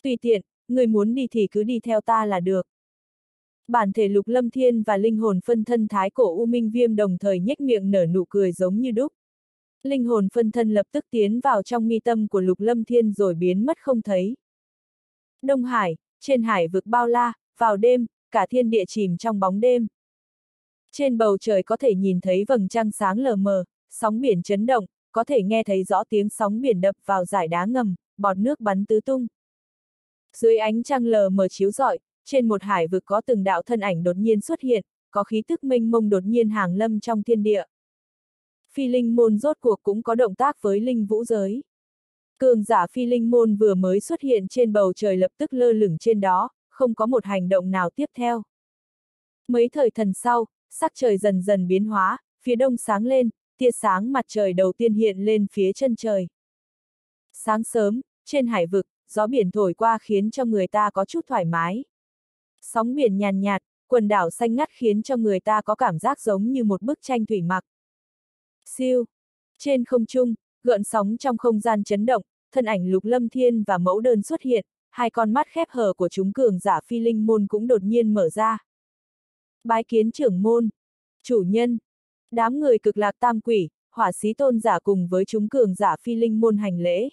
Tùy tiện, người muốn đi thì cứ đi theo ta là được. Bản thể lục lâm thiên và linh hồn phân thân thái cổ U Minh Viêm đồng thời nhếch miệng nở nụ cười giống như đúc. Linh hồn phân thân lập tức tiến vào trong mi tâm của lục lâm thiên rồi biến mất không thấy. Đông Hải, trên hải vực bao la, vào đêm, cả thiên địa chìm trong bóng đêm. Trên bầu trời có thể nhìn thấy vầng trăng sáng lờ mờ, sóng biển chấn động, có thể nghe thấy rõ tiếng sóng biển đập vào dải đá ngầm, bọt nước bắn tứ tung. Dưới ánh trăng lờ mờ chiếu rọi, trên một hải vực có từng đạo thân ảnh đột nhiên xuất hiện, có khí tức mênh mông đột nhiên hàng lâm trong thiên địa. Phi linh môn rốt cuộc cũng có động tác với linh vũ giới. Cường giả phi linh môn vừa mới xuất hiện trên bầu trời lập tức lơ lửng trên đó, không có một hành động nào tiếp theo. Mấy thời thần sau, sắc trời dần dần biến hóa, phía đông sáng lên, tia sáng mặt trời đầu tiên hiện lên phía chân trời. Sáng sớm, trên hải vực, gió biển thổi qua khiến cho người ta có chút thoải mái. Sóng biển nhàn nhạt, quần đảo xanh ngắt khiến cho người ta có cảm giác giống như một bức tranh thủy mặc. Siêu. Trên không trung, gợn sóng trong không gian chấn động, thân ảnh lục lâm thiên và mẫu đơn xuất hiện, hai con mắt khép hờ của chúng cường giả phi linh môn cũng đột nhiên mở ra. Bái kiến trưởng môn. Chủ nhân. Đám người cực lạc tam quỷ, hỏa sĩ tôn giả cùng với chúng cường giả phi linh môn hành lễ.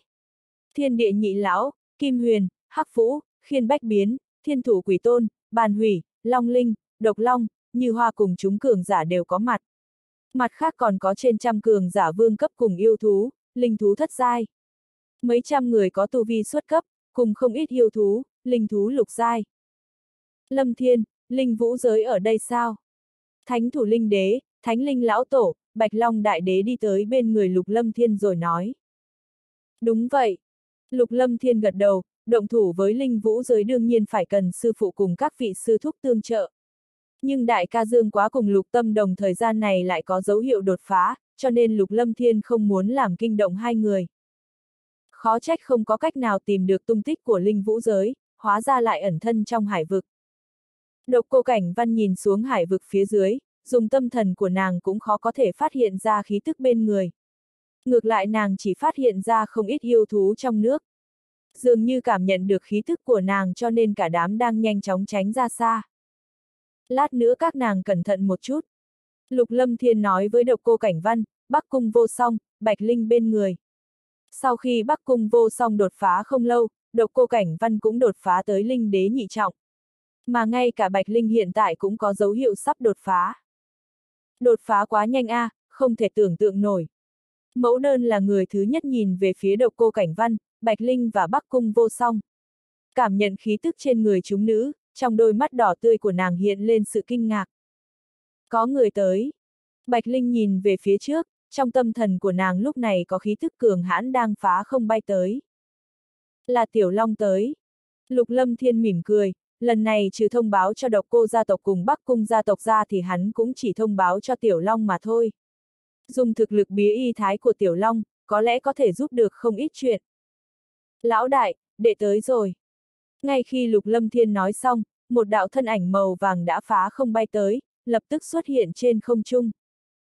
Thiên địa nhị lão, Kim Huyền, Hắc Vũ, Khiên Bách Biến, Thiên Thủ Quỷ Tôn, Bàn Hủy, Long Linh, Độc Long, Như Hoa cùng chúng cường giả đều có mặt. Mặt khác còn có trên trăm cường giả vương cấp cùng yêu thú, linh thú thất giai. Mấy trăm người có tu vi xuất cấp, cùng không ít yêu thú, linh thú lục giai. Lâm Thiên, linh vũ giới ở đây sao? Thánh thủ linh đế, thánh linh lão tổ, bạch long đại đế đi tới bên người lục lâm thiên rồi nói. Đúng vậy, Lục Lâm Thiên gật đầu, động thủ với linh vũ giới đương nhiên phải cần sư phụ cùng các vị sư thúc tương trợ. Nhưng đại ca Dương quá cùng lục tâm đồng thời gian này lại có dấu hiệu đột phá, cho nên lục lâm thiên không muốn làm kinh động hai người. Khó trách không có cách nào tìm được tung tích của linh vũ giới, hóa ra lại ẩn thân trong hải vực. Độc cô cảnh văn nhìn xuống hải vực phía dưới, dùng tâm thần của nàng cũng khó có thể phát hiện ra khí tức bên người. Ngược lại nàng chỉ phát hiện ra không ít yêu thú trong nước. Dường như cảm nhận được khí tức của nàng cho nên cả đám đang nhanh chóng tránh ra xa. Lát nữa các nàng cẩn thận một chút. Lục Lâm Thiên nói với độc cô Cảnh Văn, Bắc Cung vô song, Bạch Linh bên người. Sau khi Bắc Cung vô song đột phá không lâu, độc cô Cảnh Văn cũng đột phá tới Linh đế nhị trọng. Mà ngay cả Bạch Linh hiện tại cũng có dấu hiệu sắp đột phá. Đột phá quá nhanh a, à, không thể tưởng tượng nổi. Mẫu đơn là người thứ nhất nhìn về phía độc cô Cảnh Văn, Bạch Linh và Bắc Cung vô song. Cảm nhận khí tức trên người chúng nữ, trong đôi mắt đỏ tươi của nàng hiện lên sự kinh ngạc. Có người tới. Bạch Linh nhìn về phía trước, trong tâm thần của nàng lúc này có khí tức cường hãn đang phá không bay tới. Là Tiểu Long tới. Lục Lâm Thiên mỉm cười, lần này trừ thông báo cho độc cô gia tộc cùng Bắc Cung gia tộc ra thì hắn cũng chỉ thông báo cho Tiểu Long mà thôi. Dùng thực lực bía y thái của Tiểu Long, có lẽ có thể giúp được không ít chuyện. Lão đại, đệ tới rồi. Ngay khi Lục Lâm Thiên nói xong, một đạo thân ảnh màu vàng đã phá không bay tới, lập tức xuất hiện trên không trung.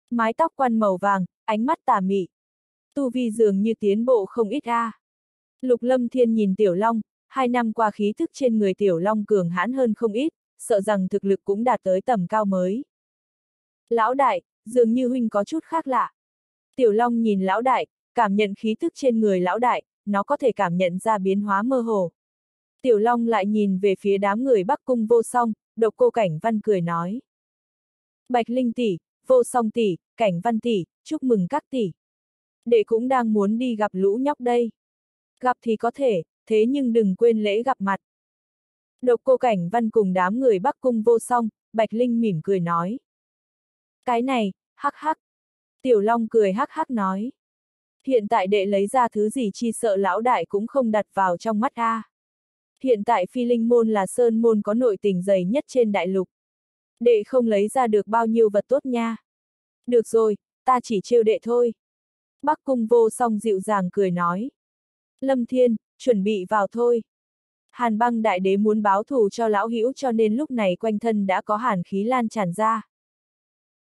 Mái tóc quan màu vàng, ánh mắt tà mị. Tu vi dường như tiến bộ không ít a. Lục Lâm Thiên nhìn Tiểu Long, hai năm qua khí thức trên người Tiểu Long cường hãn hơn không ít, sợ rằng thực lực cũng đạt tới tầm cao mới. Lão đại, dường như huynh có chút khác lạ. Tiểu Long nhìn lão đại, cảm nhận khí tức trên người lão đại, nó có thể cảm nhận ra biến hóa mơ hồ. Tiểu Long lại nhìn về phía đám người Bắc Cung vô song, độc cô Cảnh Văn cười nói. Bạch Linh tỷ, vô song tỷ, Cảnh Văn tỷ, chúc mừng các tỷ. Đệ cũng đang muốn đi gặp lũ nhóc đây. Gặp thì có thể, thế nhưng đừng quên lễ gặp mặt. Độc cô Cảnh Văn cùng đám người Bắc Cung vô song, Bạch Linh mỉm cười nói. Cái này, hắc hắc. Tiểu Long cười hắc hắc nói. Hiện tại đệ lấy ra thứ gì chi sợ lão đại cũng không đặt vào trong mắt a. Hiện tại phi linh môn là sơn môn có nội tình dày nhất trên đại lục. Đệ không lấy ra được bao nhiêu vật tốt nha. Được rồi, ta chỉ trêu đệ thôi. Bắc cung vô song dịu dàng cười nói. Lâm Thiên, chuẩn bị vào thôi. Hàn băng đại đế muốn báo thù cho lão hữu cho nên lúc này quanh thân đã có hàn khí lan tràn ra.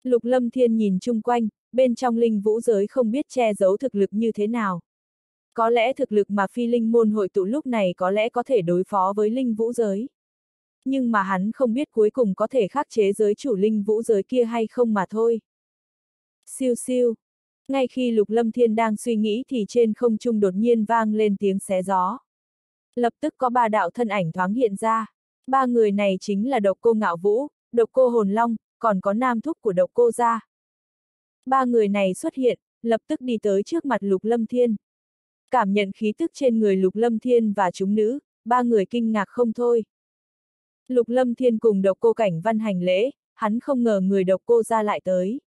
Lục Lâm Thiên nhìn chung quanh, bên trong linh vũ giới không biết che giấu thực lực như thế nào. Có lẽ thực lực mà phi linh môn hội tụ lúc này có lẽ có thể đối phó với linh vũ giới. Nhưng mà hắn không biết cuối cùng có thể khắc chế giới chủ linh vũ giới kia hay không mà thôi. Siêu siêu. Ngay khi Lục Lâm Thiên đang suy nghĩ thì trên không trung đột nhiên vang lên tiếng xé gió. Lập tức có ba đạo thân ảnh thoáng hiện ra. Ba người này chính là độc cô ngạo vũ, độc cô hồn long, còn có nam thúc của độc cô gia. Ba người này xuất hiện, lập tức đi tới trước mặt Lục Lâm Thiên. Cảm nhận khí tức trên người Lục Lâm Thiên và chúng nữ, ba người kinh ngạc không thôi. Lục Lâm Thiên cùng độc cô cảnh văn hành lễ, hắn không ngờ người độc cô ra lại tới.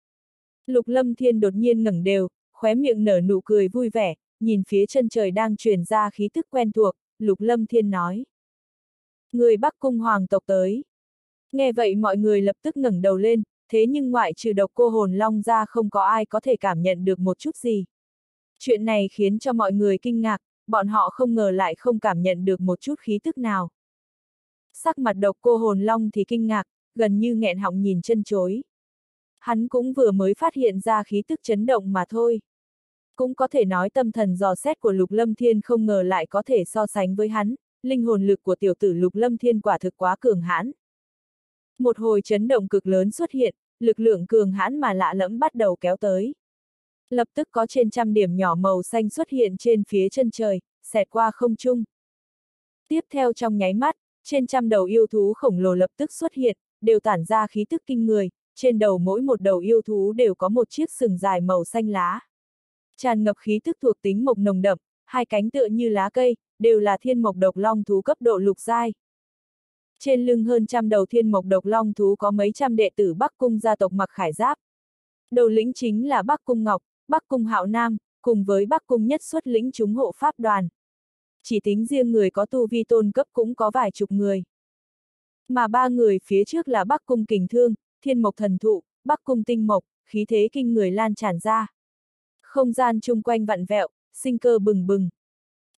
Lục Lâm Thiên đột nhiên ngẩng đều, khóe miệng nở nụ cười vui vẻ, nhìn phía chân trời đang truyền ra khí tức quen thuộc, Lục Lâm Thiên nói. Người Bắc Cung Hoàng tộc tới. Nghe vậy mọi người lập tức ngẩng đầu lên, thế nhưng ngoại trừ độc cô hồn long ra không có ai có thể cảm nhận được một chút gì. Chuyện này khiến cho mọi người kinh ngạc, bọn họ không ngờ lại không cảm nhận được một chút khí tức nào. Sắc mặt độc cô hồn long thì kinh ngạc, gần như nghẹn họng nhìn chân chối. Hắn cũng vừa mới phát hiện ra khí tức chấn động mà thôi. Cũng có thể nói tâm thần dò xét của Lục Lâm Thiên không ngờ lại có thể so sánh với hắn, linh hồn lực của tiểu tử Lục Lâm Thiên quả thực quá cường hãn. Một hồi chấn động cực lớn xuất hiện, lực lượng cường hãn mà lạ lẫm bắt đầu kéo tới. Lập tức có trên trăm điểm nhỏ màu xanh xuất hiện trên phía chân trời, xẹt qua không trung. Tiếp theo trong nháy mắt, trên trăm đầu yêu thú khổng lồ lập tức xuất hiện, đều tản ra khí tức kinh người, trên đầu mỗi một đầu yêu thú đều có một chiếc sừng dài màu xanh lá. Tràn ngập khí tức thuộc tính mộc nồng đậm, hai cánh tựa như lá cây, đều là thiên mộc độc long thú cấp độ lục giai. Trên lưng hơn trăm đầu thiên mộc độc long thú có mấy trăm đệ tử Bắc Cung gia tộc mặc khải giáp. Đầu lĩnh chính là Bắc Cung Ngọc, Bắc Cung Hạo Nam, cùng với Bắc Cung nhất xuất lĩnh chúng hộ pháp đoàn. Chỉ tính riêng người có tu vi tôn cấp cũng có vài chục người. Mà ba người phía trước là Bắc Cung Kình Thương, Thiên Mộc Thần Thụ, Bắc Cung Tinh Mộc, khí thế kinh người lan tràn ra. Không gian chung quanh vặn vẹo, sinh cơ bừng bừng.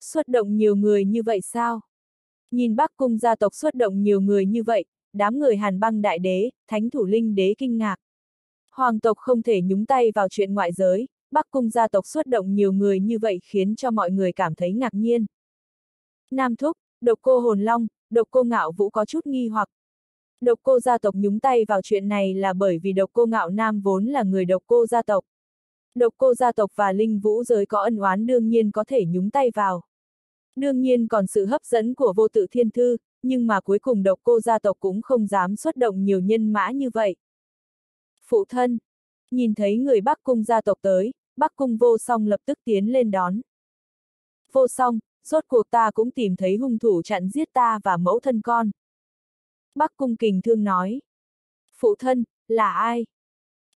Xuất động nhiều người như vậy sao? Nhìn Bắc Cung gia tộc xuất động nhiều người như vậy, đám người hàn băng đại đế, thánh thủ linh đế kinh ngạc. Hoàng tộc không thể nhúng tay vào chuyện ngoại giới, Bắc Cung gia tộc xuất động nhiều người như vậy khiến cho mọi người cảm thấy ngạc nhiên. Nam Thúc, độc cô hồn long, độc cô ngạo vũ có chút nghi hoặc. Độc cô gia tộc nhúng tay vào chuyện này là bởi vì độc cô ngạo nam vốn là người độc cô gia tộc. Độc cô gia tộc và linh vũ giới có ân oán đương nhiên có thể nhúng tay vào. Đương nhiên còn sự hấp dẫn của vô tự thiên thư, nhưng mà cuối cùng độc cô gia tộc cũng không dám xuất động nhiều nhân mã như vậy. Phụ thân, nhìn thấy người Bắc Cung gia tộc tới, Bắc Cung vô song lập tức tiến lên đón. Vô song, rốt cuộc ta cũng tìm thấy hung thủ chặn giết ta và mẫu thân con. Bắc Cung kình thương nói. Phụ thân, là ai?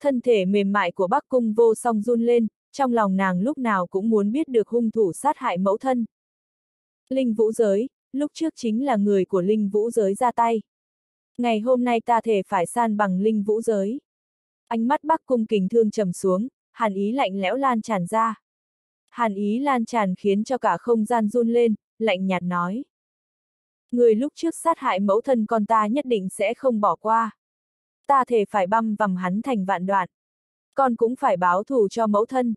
Thân thể mềm mại của Bắc Cung vô song run lên, trong lòng nàng lúc nào cũng muốn biết được hung thủ sát hại mẫu thân. Linh vũ giới, lúc trước chính là người của linh vũ giới ra tay. Ngày hôm nay ta thể phải san bằng linh vũ giới. Ánh mắt Bắc Cung kình thương trầm xuống, hàn ý lạnh lẽo lan tràn ra. Hàn ý lan tràn khiến cho cả không gian run lên, lạnh nhạt nói. Người lúc trước sát hại mẫu thân con ta nhất định sẽ không bỏ qua. Ta thể phải băm vằm hắn thành vạn đoạn. Con cũng phải báo thù cho mẫu thân.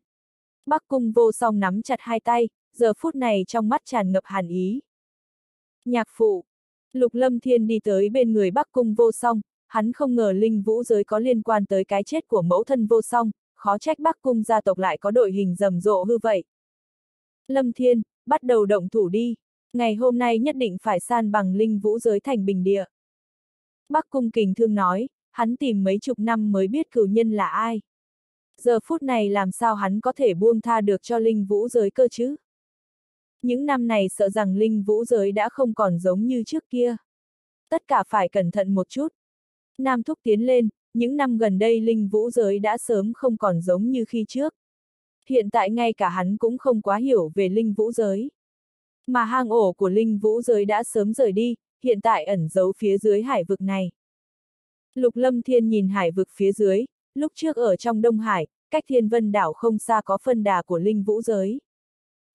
Bắc cung vô song nắm chặt hai tay, giờ phút này trong mắt tràn ngập hàn ý. Nhạc phụ. Lục Lâm Thiên đi tới bên người Bắc cung vô song, hắn không ngờ linh vũ giới có liên quan tới cái chết của mẫu thân vô song, khó trách Bắc cung gia tộc lại có đội hình rầm rộ hư vậy. Lâm Thiên, bắt đầu động thủ đi, ngày hôm nay nhất định phải san bằng linh vũ giới thành bình địa. Bắc cung kình thương nói, hắn tìm mấy chục năm mới biết cửu nhân là ai. Giờ phút này làm sao hắn có thể buông tha được cho linh vũ giới cơ chứ? Những năm này sợ rằng linh vũ giới đã không còn giống như trước kia. Tất cả phải cẩn thận một chút. Nam Thúc tiến lên, những năm gần đây linh vũ giới đã sớm không còn giống như khi trước. Hiện tại ngay cả hắn cũng không quá hiểu về linh vũ giới. Mà hang ổ của linh vũ giới đã sớm rời đi, hiện tại ẩn giấu phía dưới hải vực này. Lục Lâm Thiên nhìn hải vực phía dưới, lúc trước ở trong Đông Hải, cách thiên vân đảo không xa có phân đà của linh vũ giới.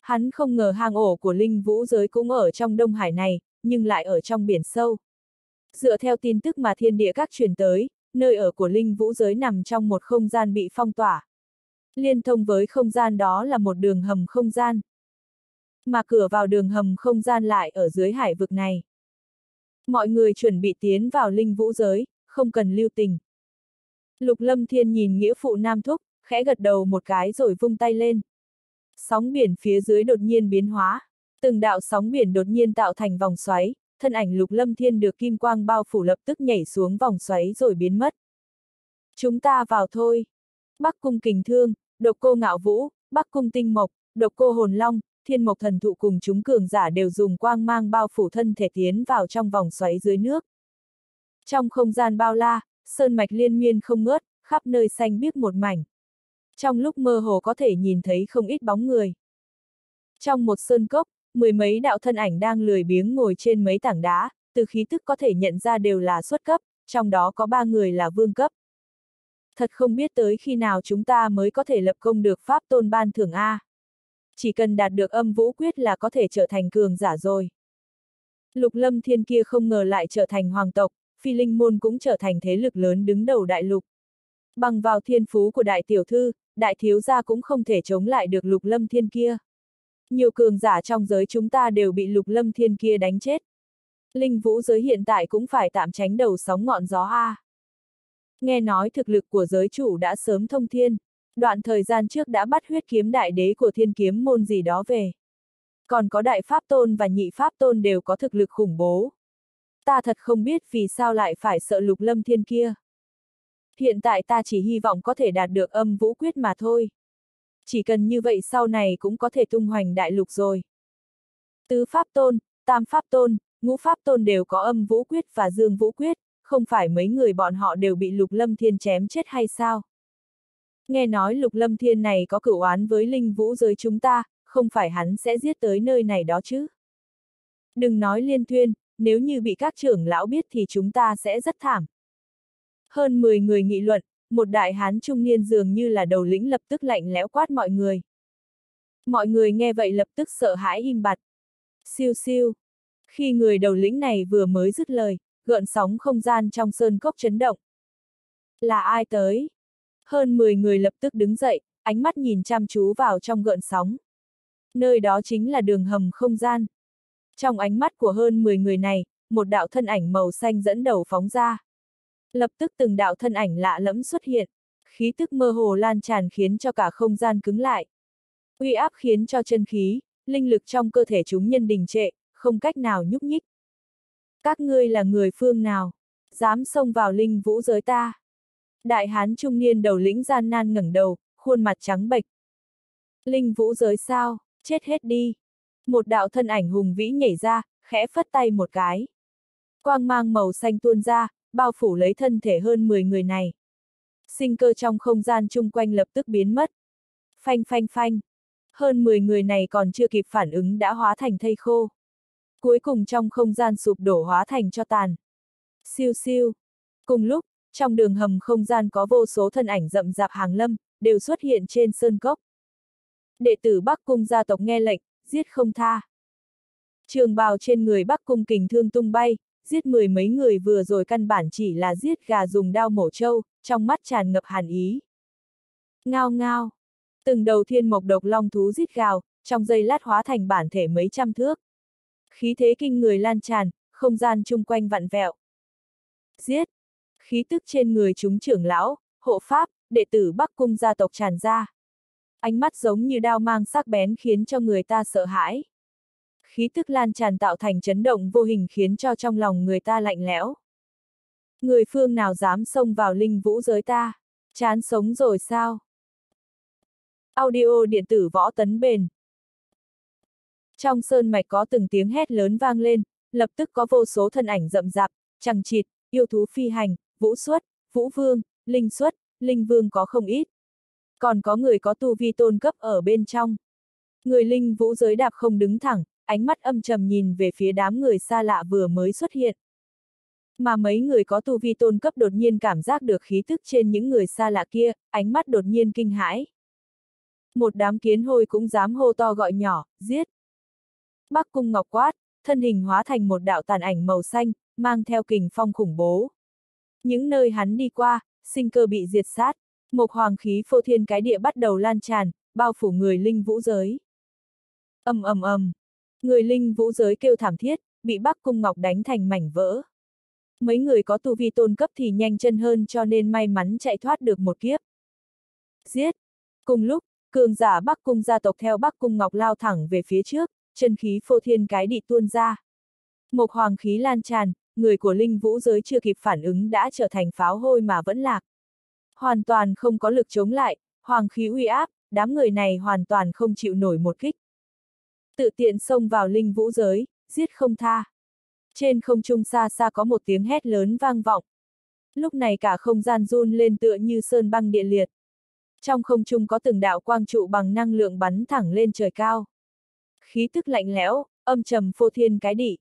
Hắn không ngờ hang ổ của linh vũ giới cũng ở trong Đông Hải này, nhưng lại ở trong biển sâu. Dựa theo tin tức mà thiên địa các truyền tới, nơi ở của linh vũ giới nằm trong một không gian bị phong tỏa. Liên thông với không gian đó là một đường hầm không gian. Mà cửa vào đường hầm không gian lại ở dưới hải vực này. Mọi người chuẩn bị tiến vào linh vũ giới, không cần lưu tình. Lục Lâm Thiên nhìn nghĩa phụ Nam Thúc, khẽ gật đầu một cái rồi vung tay lên. Sóng biển phía dưới đột nhiên biến hóa, từng đạo sóng biển đột nhiên tạo thành vòng xoáy, thân ảnh Lục Lâm Thiên được kim quang bao phủ lập tức nhảy xuống vòng xoáy rồi biến mất. Chúng ta vào thôi. Bắc cung kình thương, độc cô ngạo vũ, Bắc cung tinh mộc, độc cô hồn long, thiên mộc thần thụ cùng chúng cường giả đều dùng quang mang bao phủ thân thể tiến vào trong vòng xoáy dưới nước. Trong không gian bao la, sơn mạch liên miên không ngớt, khắp nơi xanh biếc một mảnh. Trong lúc mơ hồ có thể nhìn thấy không ít bóng người. Trong một sơn cốc, mười mấy đạo thân ảnh đang lười biếng ngồi trên mấy tảng đá, từ khí tức có thể nhận ra đều là xuất cấp, trong đó có ba người là vương cấp. Thật không biết tới khi nào chúng ta mới có thể lập công được pháp tôn ban thưởng A. Chỉ cần đạt được âm vũ quyết là có thể trở thành cường giả rồi. Lục lâm thiên kia không ngờ lại trở thành hoàng tộc, phi linh môn cũng trở thành thế lực lớn đứng đầu đại lục. Bằng vào thiên phú của đại tiểu thư, đại thiếu gia cũng không thể chống lại được lục lâm thiên kia. Nhiều cường giả trong giới chúng ta đều bị lục lâm thiên kia đánh chết. Linh vũ giới hiện tại cũng phải tạm tránh đầu sóng ngọn gió A. Nghe nói thực lực của giới chủ đã sớm thông thiên, đoạn thời gian trước đã bắt huyết kiếm đại đế của thiên kiếm môn gì đó về. Còn có đại pháp tôn và nhị pháp tôn đều có thực lực khủng bố. Ta thật không biết vì sao lại phải sợ lục lâm thiên kia. Hiện tại ta chỉ hy vọng có thể đạt được âm vũ quyết mà thôi. Chỉ cần như vậy sau này cũng có thể tung hoành đại lục rồi. Tứ pháp tôn, tam pháp tôn, ngũ pháp tôn đều có âm vũ quyết và dương vũ quyết, không phải mấy người bọn họ đều bị lục lâm thiên chém chết hay sao? Nghe nói lục lâm thiên này có cửu oán với linh vũ giới chúng ta, không phải hắn sẽ giết tới nơi này đó chứ? Đừng nói liên thuyên, nếu như bị các trưởng lão biết thì chúng ta sẽ rất thảm. Hơn 10 người nghị luận, một đại hán trung niên dường như là đầu lĩnh lập tức lạnh lẽo quát mọi người. Mọi người nghe vậy lập tức sợ hãi im bặt. Siêu siêu. Khi người đầu lĩnh này vừa mới dứt lời, gợn sóng không gian trong sơn cốc chấn động. Là ai tới? Hơn 10 người lập tức đứng dậy, ánh mắt nhìn chăm chú vào trong gợn sóng. Nơi đó chính là đường hầm không gian. Trong ánh mắt của hơn 10 người này, một đạo thân ảnh màu xanh dẫn đầu phóng ra. Lập tức từng đạo thân ảnh lạ lẫm xuất hiện, khí tức mơ hồ lan tràn khiến cho cả không gian cứng lại. Uy áp khiến cho chân khí, linh lực trong cơ thể chúng nhân đình trệ, không cách nào nhúc nhích. Các ngươi là người phương nào? Dám xông vào linh vũ giới ta? Đại hán trung niên đầu lĩnh gian nan ngẩng đầu, khuôn mặt trắng bệch. Linh vũ giới sao? Chết hết đi. Một đạo thân ảnh hùng vĩ nhảy ra, khẽ phất tay một cái. Quang mang màu xanh tuôn ra, bao phủ lấy thân thể hơn 10 người này. Sinh cơ trong không gian chung quanh lập tức biến mất. Phanh phanh phanh. Hơn 10 người này còn chưa kịp phản ứng đã hóa thành thây khô. Cuối cùng trong không gian sụp đổ hóa thành cho tàn. Siêu siêu. Cùng lúc, trong đường hầm không gian có vô số thân ảnh rậm rạp hàng lâm, đều xuất hiện trên sơn cốc. Đệ tử Bắc Cung gia tộc nghe lệnh, giết không tha. Trường bào trên người Bắc Cung kình thương tung bay, giết mười mấy người vừa rồi căn bản chỉ là giết gà dùng đao mổ trâu, trong mắt tràn ngập hàn ý. Ngao ngao. Từng đầu thiên mộc độc long thú giết gào, trong giây lát hóa thành bản thể mấy trăm thước. Khí thế kinh người lan tràn, không gian chung quanh vặn vẹo. Giết! Khí tức trên người chúng trưởng lão, hộ pháp, đệ tử Bắc Cung gia tộc tràn ra. Ánh mắt giống như đao mang sắc bén khiến cho người ta sợ hãi. Khí tức lan tràn tạo thành chấn động vô hình khiến cho trong lòng người ta lạnh lẽo. Người phương nào dám xông vào linh vũ giới ta? Chán sống rồi sao? Audio điện tử võ tấn bền. Trong sơn mạch có từng tiếng hét lớn vang lên, lập tức có vô số thân ảnh rậm rạp, chẳng chịt, yêu thú phi hành, vũ xuất, vũ vương, linh xuất, linh vương có không ít. Còn có người có tu vi tôn cấp ở bên trong. Người linh vũ giới đạp không đứng thẳng, ánh mắt âm trầm nhìn về phía đám người xa lạ vừa mới xuất hiện. Mà mấy người có tu vi tôn cấp đột nhiên cảm giác được khí thức trên những người xa lạ kia, ánh mắt đột nhiên kinh hãi. Một đám kiến hôi cũng dám hô to gọi nhỏ, giết. Bắc cung ngọc quát, thân hình hóa thành một đạo tàn ảnh màu xanh, mang theo kình phong khủng bố. Những nơi hắn đi qua, sinh cơ bị diệt sát, một hoàng khí phô thiên cái địa bắt đầu lan tràn, bao phủ người linh vũ giới. ầm ầm ầm, người linh vũ giới kêu thảm thiết, bị Bắc Cung Ngọc đánh thành mảnh vỡ. Mấy người có tu vi tôn cấp thì nhanh chân hơn cho nên may mắn chạy thoát được một kiếp. Giết! Cùng lúc, cường giả Bắc Cung gia tộc theo Bắc Cung Ngọc lao thẳng về phía trước, chân khí phô thiên cái địa tuôn ra. Một hoàng khí lan tràn, người của linh vũ giới chưa kịp phản ứng đã trở thành pháo hôi mà vẫn lạc. Hoàn toàn không có lực chống lại, hoàng khí uy áp, đám người này hoàn toàn không chịu nổi một kích. Tự tiện xông vào linh vũ giới, giết không tha. Trên không trung xa xa có một tiếng hét lớn vang vọng. Lúc này cả không gian run lên tựa như sơn băng địa liệt. Trong không trung có từng đạo quang trụ bằng năng lượng bắn thẳng lên trời cao. Khí tức lạnh lẽo, âm trầm phô thiên cái đỉ.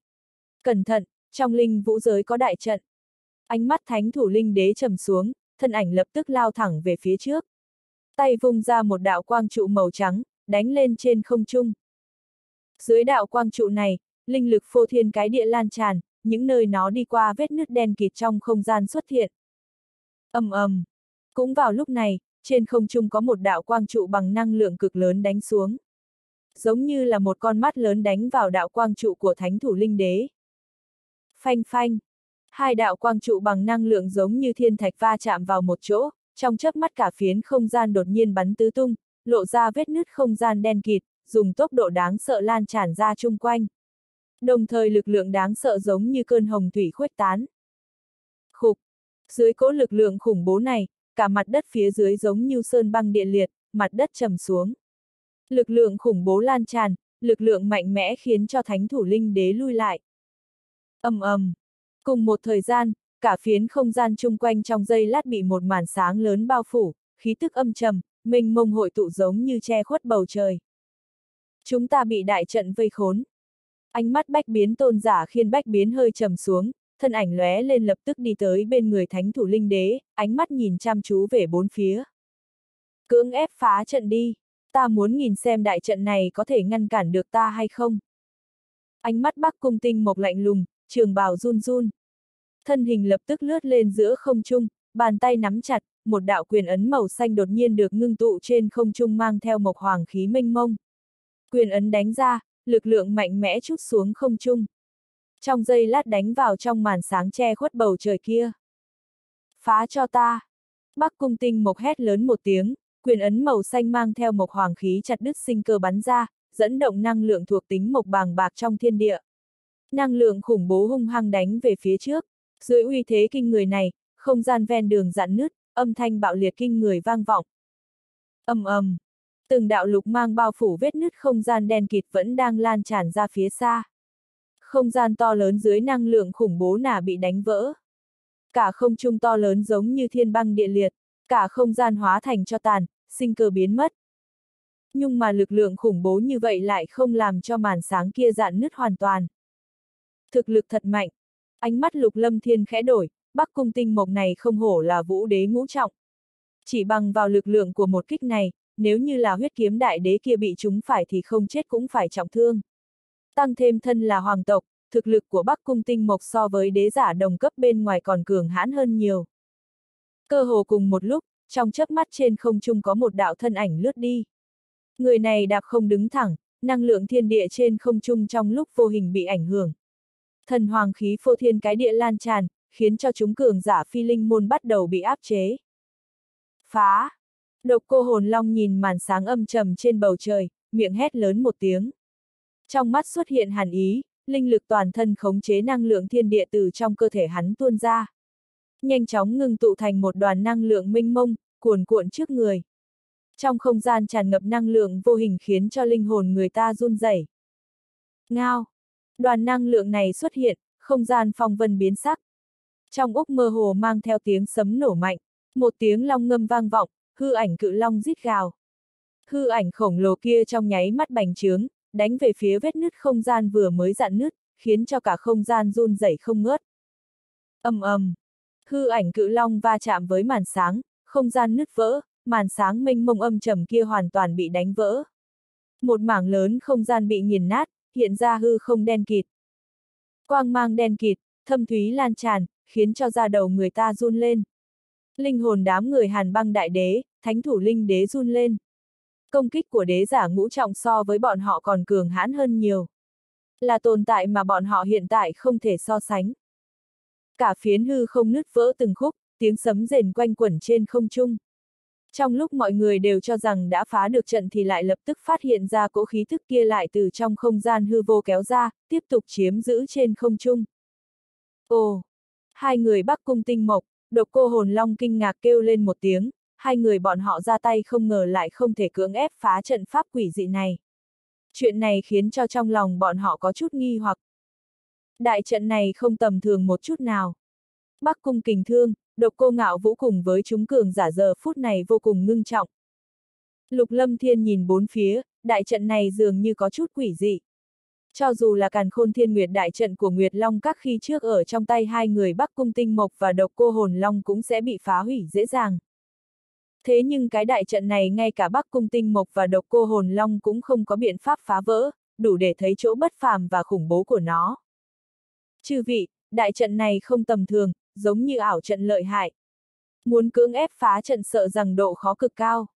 Cẩn thận, trong linh vũ giới có đại trận. Ánh mắt thánh thủ linh đế trầm xuống, thân ảnh lập tức lao thẳng về phía trước. Tay vung ra một đạo quang trụ màu trắng, đánh lên trên không trung. Dưới đạo quang trụ này, linh lực phô thiên cái địa lan tràn, những nơi nó đi qua vết nứt đen kịt trong không gian xuất hiện. ầm ầm. Cũng vào lúc này, trên không trung có một đạo quang trụ bằng năng lượng cực lớn đánh xuống. Giống như là một con mắt lớn đánh vào đạo quang trụ của thánh thủ linh đế. Phanh phanh. Hai đạo quang trụ bằng năng lượng giống như thiên thạch va chạm vào một chỗ, trong chớp mắt cả phiến không gian đột nhiên bắn tứ tung, lộ ra vết nứt không gian đen kịt, dùng tốc độ đáng sợ lan tràn ra chung quanh. Đồng thời lực lượng đáng sợ giống như cơn hồng thủy khuếch tán. Khục! Dưới cỗ lực lượng khủng bố này, cả mặt đất phía dưới giống như sơn băng địa liệt, mặt đất trầm xuống. Lực lượng khủng bố lan tràn, lực lượng mạnh mẽ khiến cho thánh thủ linh đế lui lại. ầm ầm. Cùng một thời gian, cả phiến không gian chung quanh trong giây lát bị một màn sáng lớn bao phủ, khí tức âm trầm, mình mông hội tụ giống như che khuất bầu trời. Chúng ta bị đại trận vây khốn. Ánh mắt bách biến tôn giả khiến bách biến hơi trầm xuống, thân ảnh lóe lên lập tức đi tới bên người thánh thủ linh đế, ánh mắt nhìn chăm chú về bốn phía. Cưỡng ép phá trận đi, ta muốn nhìn xem đại trận này có thể ngăn cản được ta hay không. Ánh mắt bắc cung tinh mộc lạnh lùng, trường bào run run. Thân hình lập tức lướt lên giữa không trung, bàn tay nắm chặt, một đạo quyền ấn màu xanh đột nhiên được ngưng tụ trên không trung mang theo mộc hoàng khí minh mông. Quyền ấn đánh ra, lực lượng mạnh mẽ chút xuống không trung. Trong giây lát đánh vào trong màn sáng che khuất bầu trời kia. Phá cho ta! Bắc cung tinh mộc hét lớn một tiếng, quyền ấn màu xanh mang theo một hoàng khí chặt đứt sinh cơ bắn ra, dẫn động năng lượng thuộc tính mộc bàng bạc trong thiên địa. Năng lượng khủng bố hung hăng đánh về phía trước, dưới uy thế kinh người này, không gian ven đường dạn nứt, âm thanh bạo liệt kinh người vang vọng. ầm ầm, từng đạo lục mang bao phủ vết nứt không gian đen kịt vẫn đang lan tràn ra phía xa. Không gian to lớn dưới năng lượng khủng bố nả bị đánh vỡ. Cả không trung to lớn giống như thiên băng địa liệt, cả không gian hóa thành cho tàn, sinh cơ biến mất. Nhưng mà lực lượng khủng bố như vậy lại không làm cho màn sáng kia dạn nứt hoàn toàn. Thực lực thật mạnh. Ánh mắt lục lâm thiên khẽ đổi, bắc cung tinh mộc này không hổ là vũ đế ngũ trọng. Chỉ bằng vào lực lượng của một kích này, nếu như là huyết kiếm đại đế kia bị chúng phải thì không chết cũng phải trọng thương. Tăng thêm thân là hoàng tộc, thực lực của Bắc Cung Tinh Mộc so với đế giả đồng cấp bên ngoài còn cường hãn hơn nhiều. Cơ hồ cùng một lúc, trong chớp mắt trên không trung có một đạo thân ảnh lướt đi. Người này đạp không đứng thẳng, năng lượng thiên địa trên không trung trong lúc vô hình bị ảnh hưởng. Thần hoàng khí phô thiên cái địa lan tràn, khiến cho chúng cường giả phi linh môn bắt đầu bị áp chế. Phá! Độc cô hồn long nhìn màn sáng âm trầm trên bầu trời, miệng hét lớn một tiếng. Trong mắt xuất hiện hàn ý, linh lực toàn thân khống chế năng lượng thiên địa từ trong cơ thể hắn tuôn ra. Nhanh chóng ngừng tụ thành một đoàn năng lượng minh mông, cuồn cuộn trước người. Trong không gian tràn ngập năng lượng vô hình khiến cho linh hồn người ta run rẩy. Ngao! Đoàn năng lượng này xuất hiện, không gian phong vân biến sắc. Trong úc mơ hồ mang theo tiếng sấm nổ mạnh, một tiếng long ngâm vang vọng, hư ảnh cự long rít gào. Hư ảnh khổng lồ kia trong nháy mắt bành trướng, đánh về phía vết nứt không gian vừa mới dạn nứt, khiến cho cả không gian run rẩy không ngớt. ầm ầm, hư ảnh cự long va chạm với màn sáng, không gian nứt vỡ, màn sáng mênh mông âm trầm kia hoàn toàn bị đánh vỡ. Một mảng lớn không gian bị nghiền nát, hiện ra hư không đen kịt. Quang mang đen kịt, thâm thúy lan tràn, khiến cho da đầu người ta run lên. Linh hồn đám người hàn băng đại đế, thánh thủ linh đế run lên. Công kích của đế giả ngũ trọng so với bọn họ còn cường hãn hơn nhiều. Là tồn tại mà bọn họ hiện tại không thể so sánh. Cả phiến hư không nứt vỡ từng khúc, tiếng sấm rền quanh quẩn trên không trung. Trong lúc mọi người đều cho rằng đã phá được trận thì lại lập tức phát hiện ra cỗ khí thức kia lại từ trong không gian hư vô kéo ra, tiếp tục chiếm giữ trên không trung. Ồ! Hai người bắc cung tinh mộc, độc cô hồn long kinh ngạc kêu lên một tiếng, hai người bọn họ ra tay không ngờ lại không thể cưỡng ép phá trận pháp quỷ dị này. Chuyện này khiến cho trong lòng bọn họ có chút nghi hoặc. Đại trận này không tầm thường một chút nào. Bắc cung kình thương, độc cô ngạo vũ cùng với chúng cường giả giờ phút này vô cùng ngưng trọng. Lục lâm thiên nhìn bốn phía, đại trận này dường như có chút quỷ dị. Cho dù là càn khôn thiên nguyệt đại trận của Nguyệt Long các khi trước ở trong tay hai người Bắc Cung Tinh Mộc và độc cô hồn Long cũng sẽ bị phá hủy dễ dàng. Thế nhưng cái đại trận này ngay cả Bắc Cung Tinh Mộc và độc cô hồn Long cũng không có biện pháp phá vỡ, đủ để thấy chỗ bất phàm và khủng bố của nó. Chư vị, đại trận này không tầm thường, giống như ảo trận lợi hại. Muốn cưỡng ép phá trận sợ rằng độ khó cực cao.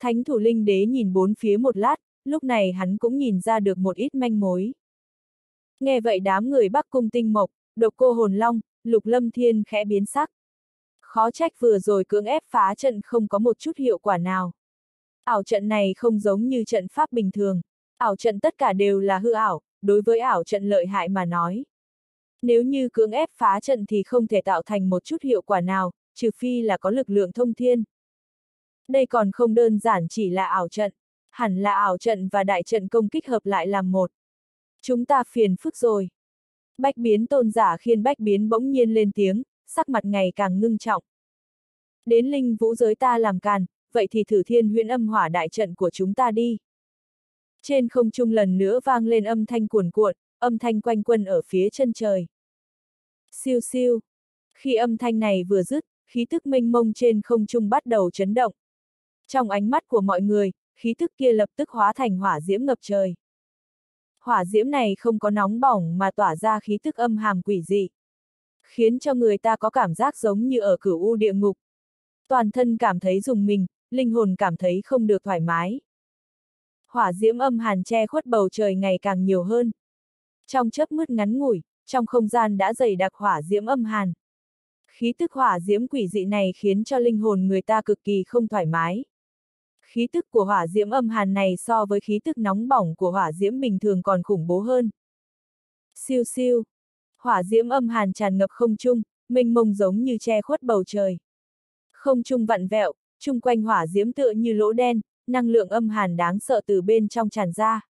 Thánh thủ linh đế nhìn bốn phía một lát, lúc này hắn cũng nhìn ra được một ít manh mối. Nghe vậy đám người Bắc Cung Tinh Mộc, độc cô hồn long, lục lâm thiên khẽ biến sắc. Khó trách vừa rồi cưỡng ép phá trận không có một chút hiệu quả nào. Ảo trận này không giống như trận pháp bình thường. Ảo trận tất cả đều là hư ảo, đối với ảo trận lợi hại mà nói. Nếu như cưỡng ép phá trận thì không thể tạo thành một chút hiệu quả nào, trừ phi là có lực lượng thông thiên. Đây còn không đơn giản chỉ là ảo trận, hẳn là ảo trận và đại trận công kích hợp lại làm một. Chúng ta phiền phức rồi. Bách biến tôn giả khiên bách biến bỗng nhiên lên tiếng, sắc mặt ngày càng ngưng trọng. Đến linh vũ giới ta làm càn, vậy thì thử thiên huyễn âm hỏa đại trận của chúng ta đi. Trên không trung lần nữa vang lên âm thanh cuồn cuộn, âm thanh quanh quân ở phía chân trời. Siêu siêu. Khi âm thanh này vừa dứt, khí tức mênh mông trên không trung bắt đầu chấn động. Trong ánh mắt của mọi người, khí tức kia lập tức hóa thành hỏa diễm ngập trời. Hỏa diễm này không có nóng bỏng mà tỏa ra khí tức âm hàm quỷ dị. Khiến cho người ta có cảm giác giống như ở cửu u địa ngục. Toàn thân cảm thấy dùng mình, linh hồn cảm thấy không được thoải mái. Hỏa diễm âm hàn che khuất bầu trời ngày càng nhiều hơn. Trong chớp mứt ngắn ngủi, trong không gian đã dày đặc hỏa diễm âm hàn. Khí tức hỏa diễm quỷ dị này khiến cho linh hồn người ta cực kỳ không thoải mái. Khí tức của hỏa diễm âm hàn này so với khí tức nóng bỏng của hỏa diễm bình thường còn khủng bố hơn. Siêu siêu. Hỏa diễm âm hàn tràn ngập không trung, mênh mông giống như che khuất bầu trời. Không trung vặn vẹo, chung quanh hỏa diễm tựa như lỗ đen, năng lượng âm hàn đáng sợ từ bên trong tràn ra.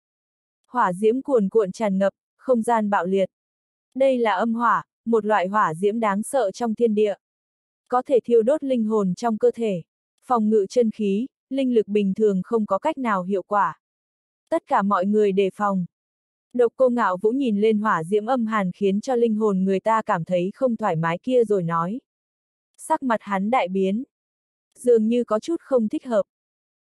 Hỏa diễm cuồn cuộn tràn ngập, không gian bạo liệt. Đây là âm hỏa, một loại hỏa diễm đáng sợ trong thiên địa. Có thể thiêu đốt linh hồn trong cơ thể, phòng ngự chân khí, linh lực bình thường không có cách nào hiệu quả. Tất cả mọi người đề phòng. Độc cô ngạo vũ nhìn lên hỏa diễm âm hàn khiến cho linh hồn người ta cảm thấy không thoải mái kia rồi nói. Sắc mặt hắn đại biến. Dường như có chút không thích hợp.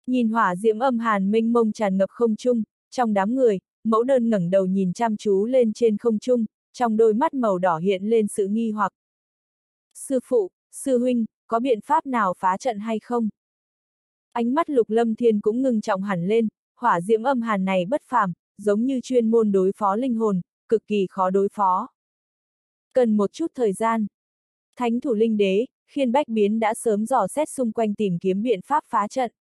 Nhìn hỏa diễm âm hàn mênh mông tràn ngập không trung, trong đám người, mẫu đơn ngẩng đầu nhìn chăm chú lên trên không trung, trong đôi mắt màu đỏ hiện lên sự nghi hoặc. Sư phụ, sư huynh, có biện pháp nào phá trận hay không? Ánh mắt lục lâm thiên cũng ngưng trọng hẳn lên, hỏa diễm âm hàn này bất phàm, giống như chuyên môn đối phó linh hồn, cực kỳ khó đối phó. Cần một chút thời gian. Thánh thủ linh đế, khiên bách biến đã sớm dò xét xung quanh tìm kiếm biện pháp phá trận.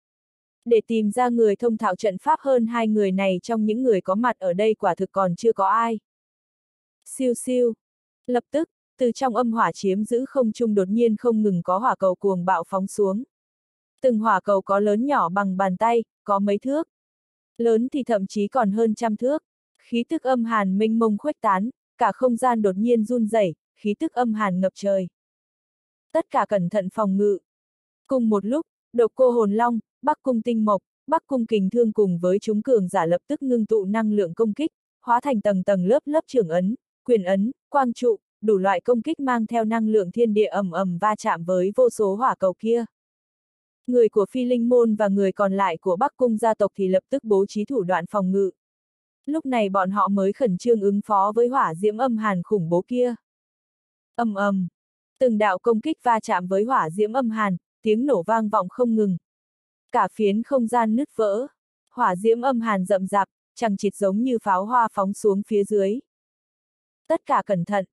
Để tìm ra người thông thạo trận pháp hơn hai người này trong những người có mặt ở đây quả thực còn chưa có ai. Siêu siêu. Lập tức, từ trong âm hỏa chiếm giữ không trung đột nhiên không ngừng có hỏa cầu cuồng bạo phóng xuống. Từng hỏa cầu có lớn nhỏ bằng bàn tay, có mấy thước. Lớn thì thậm chí còn hơn trăm thước. Khí tức âm hàn minh mông khuếch tán, cả không gian đột nhiên run rẩy, khí tức âm hàn ngập trời. Tất cả cẩn thận phòng ngự. Cùng một lúc, độc cô hồn long, bắc cung tinh mộc, bắc cung kình thương cùng với chúng cường giả lập tức ngưng tụ năng lượng công kích, hóa thành tầng tầng lớp lớp trưởng ấn, quyền ấn, quang trụ, đủ loại công kích mang theo năng lượng thiên địa ầm ầm va chạm với vô số hỏa cầu kia. Người của phi linh môn và người còn lại của Bắc Cung gia tộc thì lập tức bố trí thủ đoạn phòng ngự. Lúc này bọn họ mới khẩn trương ứng phó với hỏa diễm âm hàn khủng bố kia. Âm ầm. Từng đạo công kích va chạm với hỏa diễm âm hàn, tiếng nổ vang vọng không ngừng. Cả phiến không gian nứt vỡ. Hỏa diễm âm hàn rậm rạp, chẳng chịt giống như pháo hoa phóng xuống phía dưới. Tất cả cẩn thận.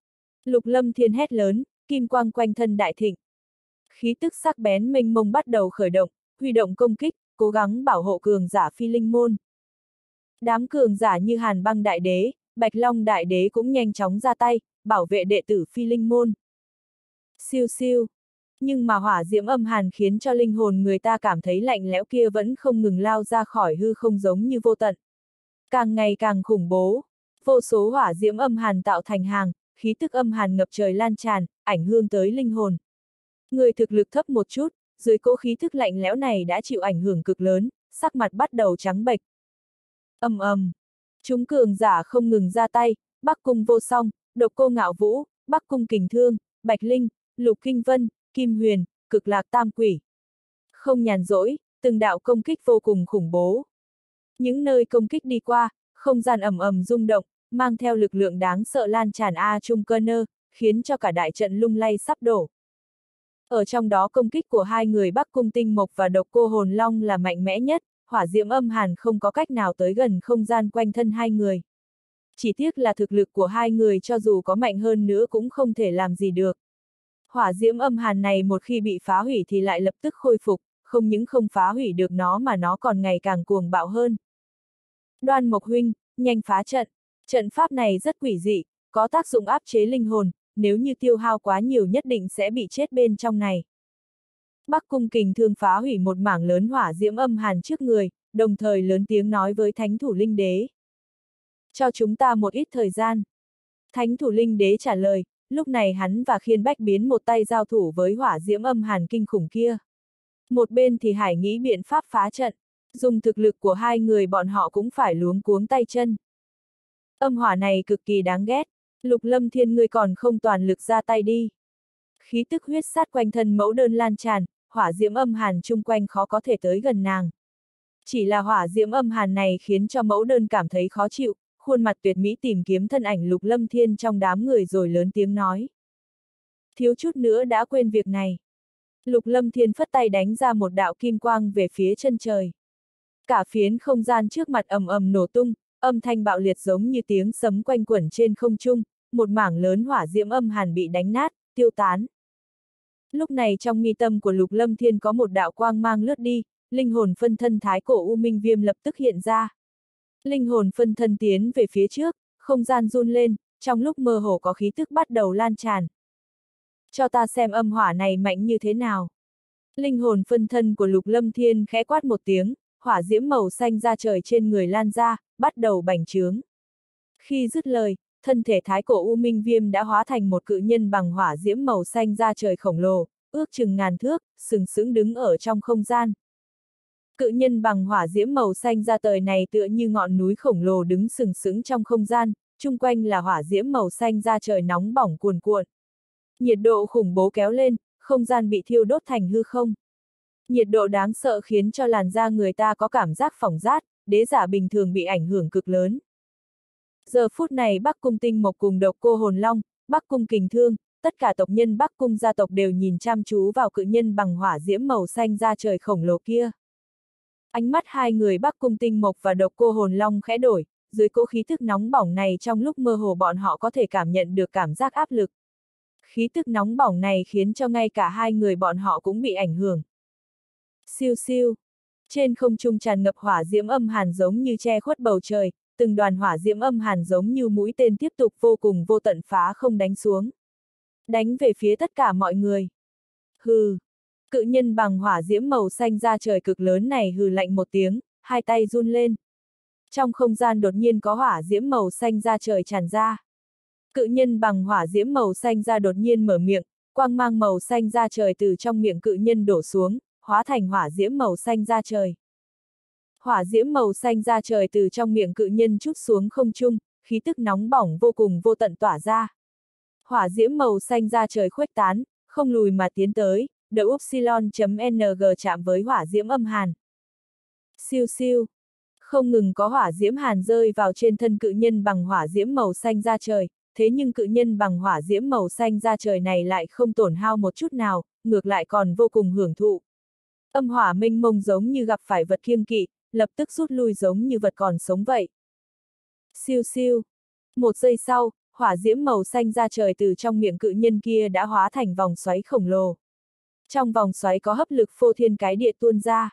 Lục lâm thiên hét lớn, kim quang quanh thân đại thịnh. Khí tức sắc bén mênh mông bắt đầu khởi động, huy động công kích, cố gắng bảo hộ cường giả phi linh môn. Đám cường giả như Hàn băng đại đế, Bạch Long đại đế cũng nhanh chóng ra tay, bảo vệ đệ tử phi linh môn. Siêu siêu. Nhưng mà hỏa diễm âm hàn khiến cho linh hồn người ta cảm thấy lạnh lẽo kia vẫn không ngừng lao ra khỏi hư không giống như vô tận. Càng ngày càng khủng bố. Vô số hỏa diễm âm hàn tạo thành hàng, khí tức âm hàn ngập trời lan tràn, ảnh hưởng tới linh hồn. Người thực lực thấp một chút, dưới cỗ khí thức lạnh lẽo này đã chịu ảnh hưởng cực lớn, sắc mặt bắt đầu trắng bệch. ầm ầm, chúng cường giả không ngừng ra tay, Bắc Cung vô song, Độc Cô Ngạo Vũ, Bắc Cung Kình Thương, Bạch Linh, Lục Kinh Vân, Kim Huyền, Cực Lạc Tam Quỷ. Không nhàn rỗi, từng đạo công kích vô cùng khủng bố. Những nơi công kích đi qua, không gian ầm ầm rung động, mang theo lực lượng đáng sợ lan tràn A Trung Cơ Nơ, khiến cho cả đại trận lung lay sắp đổ. Ở trong đó công kích của hai người Bắc Cung Tinh Mộc và Độc Cô Hồn Long là mạnh mẽ nhất, hỏa diễm âm hàn không có cách nào tới gần không gian quanh thân hai người. Chỉ tiếc là thực lực của hai người cho dù có mạnh hơn nữa cũng không thể làm gì được. Hỏa diễm âm hàn này một khi bị phá hủy thì lại lập tức khôi phục, không những không phá hủy được nó mà nó còn ngày càng cuồng bạo hơn. Đoan Mộc Huynh, nhanh phá trận. Trận pháp này rất quỷ dị, có tác dụng áp chế linh hồn, nếu như tiêu hao quá nhiều nhất định sẽ bị chết bên trong này. Bắc cung kình thương phá hủy một mảng lớn hỏa diễm âm hàn trước người, đồng thời lớn tiếng nói với thánh thủ linh đế. Cho chúng ta một ít thời gian. Thánh thủ linh đế trả lời, lúc này hắn và khiên bách biến một tay giao thủ với hỏa diễm âm hàn kinh khủng kia. Một bên thì hải nghĩ biện pháp phá trận, dùng thực lực của hai người bọn họ cũng phải luống cuống tay chân. Âm hỏa này cực kỳ đáng ghét, lục lâm thiên ngươi còn không toàn lực ra tay đi. Khí tức huyết sát quanh thân mẫu đơn lan tràn, hỏa diễm âm hàn chung quanh khó có thể tới gần nàng. Chỉ là hỏa diễm âm hàn này khiến cho mẫu đơn cảm thấy khó chịu, khuôn mặt tuyệt mỹ tìm kiếm thân ảnh lục lâm thiên trong đám người rồi lớn tiếng nói. Thiếu chút nữa đã quên việc này. Lục lâm thiên phất tay đánh ra một đạo kim quang về phía chân trời. Cả phiến không gian trước mặt ầm ầm nổ tung, âm thanh bạo liệt giống như tiếng sấm quanh quẩn trên không trung, một mảng lớn hỏa diễm âm hàn bị đánh nát, tiêu tán. Lúc này trong mi tâm của Lục Lâm Thiên có một đạo quang mang lướt đi, linh hồn phân thân thái cổ U Minh Viêm lập tức hiện ra. Linh hồn phân thân tiến về phía trước, không gian run lên, trong lúc mơ hồ có khí tức bắt đầu lan tràn. Cho ta xem âm hỏa này mạnh như thế nào. Linh hồn phân thân của Lục Lâm Thiên khẽ quát một tiếng, hỏa diễm màu xanh ra trời trên người lan ra, bắt đầu bành trướng. Khi dứt lời, thân thể thái cổ U Minh Viêm đã hóa thành một cự nhân bằng hỏa diễm màu xanh ra trời khổng lồ, ước chừng ngàn thước, sừng sững đứng ở trong không gian. Cự nhân bằng hỏa diễm màu xanh ra trời này tựa như ngọn núi khổng lồ đứng sừng sững trong không gian, chung quanh là hỏa diễm màu xanh ra trời nóng bỏng cuồn cuộn. Nhiệt độ khủng bố kéo lên, không gian bị thiêu đốt thành hư không. Nhiệt độ đáng sợ khiến cho làn da người ta có cảm giác phỏng rát, đế giả bình thường bị ảnh hưởng cực lớn. Giờ phút này Bắc Cung Tinh Mộc cùng độc cô Hồn Long, Bắc Cung Kình Thương, tất cả tộc nhân Bắc Cung gia tộc đều nhìn chăm chú vào cự nhân bằng hỏa diễm màu xanh ra trời khổng lồ kia. Ánh mắt hai người Bắc Cung Tinh Mộc và độc cô Hồn Long khẽ đổi, dưới cỗ khí thức nóng bỏng này trong lúc mơ hồ bọn họ có thể cảm nhận được cảm giác áp lực. Khí tức nóng bỏng này khiến cho ngay cả hai người bọn họ cũng bị ảnh hưởng. Siêu siêu. Trên không trung tràn ngập hỏa diễm âm hàn giống như che khuất bầu trời, từng đoàn hỏa diễm âm hàn giống như mũi tên tiếp tục vô cùng vô tận phá không đánh xuống. Đánh về phía tất cả mọi người. Hừ. Cự nhân bằng hỏa diễm màu xanh ra trời cực lớn này hừ lạnh một tiếng, hai tay run lên. Trong không gian đột nhiên có hỏa diễm màu xanh ra trời tràn ra. Cự nhân bằng hỏa diễm màu xanh ra đột nhiên mở miệng, quang mang màu xanh ra trời từ trong miệng cự nhân đổ xuống, hóa thành hỏa diễm màu xanh ra trời. Hỏa diễm màu xanh ra trời từ trong miệng cự nhân chút xuống không trung, khí tức nóng bỏng vô cùng vô tận tỏa ra. Hỏa diễm màu xanh ra trời khuếch tán, không lùi mà tiến tới, đỡ upsilon.ng chạm với hỏa diễm âm hàn. Siêu siêu. Không ngừng có hỏa diễm hàn rơi vào trên thân cự nhân bằng hỏa diễm màu xanh ra trời, thế nhưng cự nhân bằng hỏa diễm màu xanh ra trời này lại không tổn hao một chút nào, ngược lại còn vô cùng hưởng thụ. Âm hỏa minh mông giống như gặp phải vật kiêng kỵ, lập tức rút lui giống như vật còn sống vậy. Siêu siêu. Một giây sau, hỏa diễm màu xanh ra trời từ trong miệng cự nhân kia đã hóa thành vòng xoáy khổng lồ. Trong vòng xoáy có hấp lực phô thiên cái địa tuôn ra.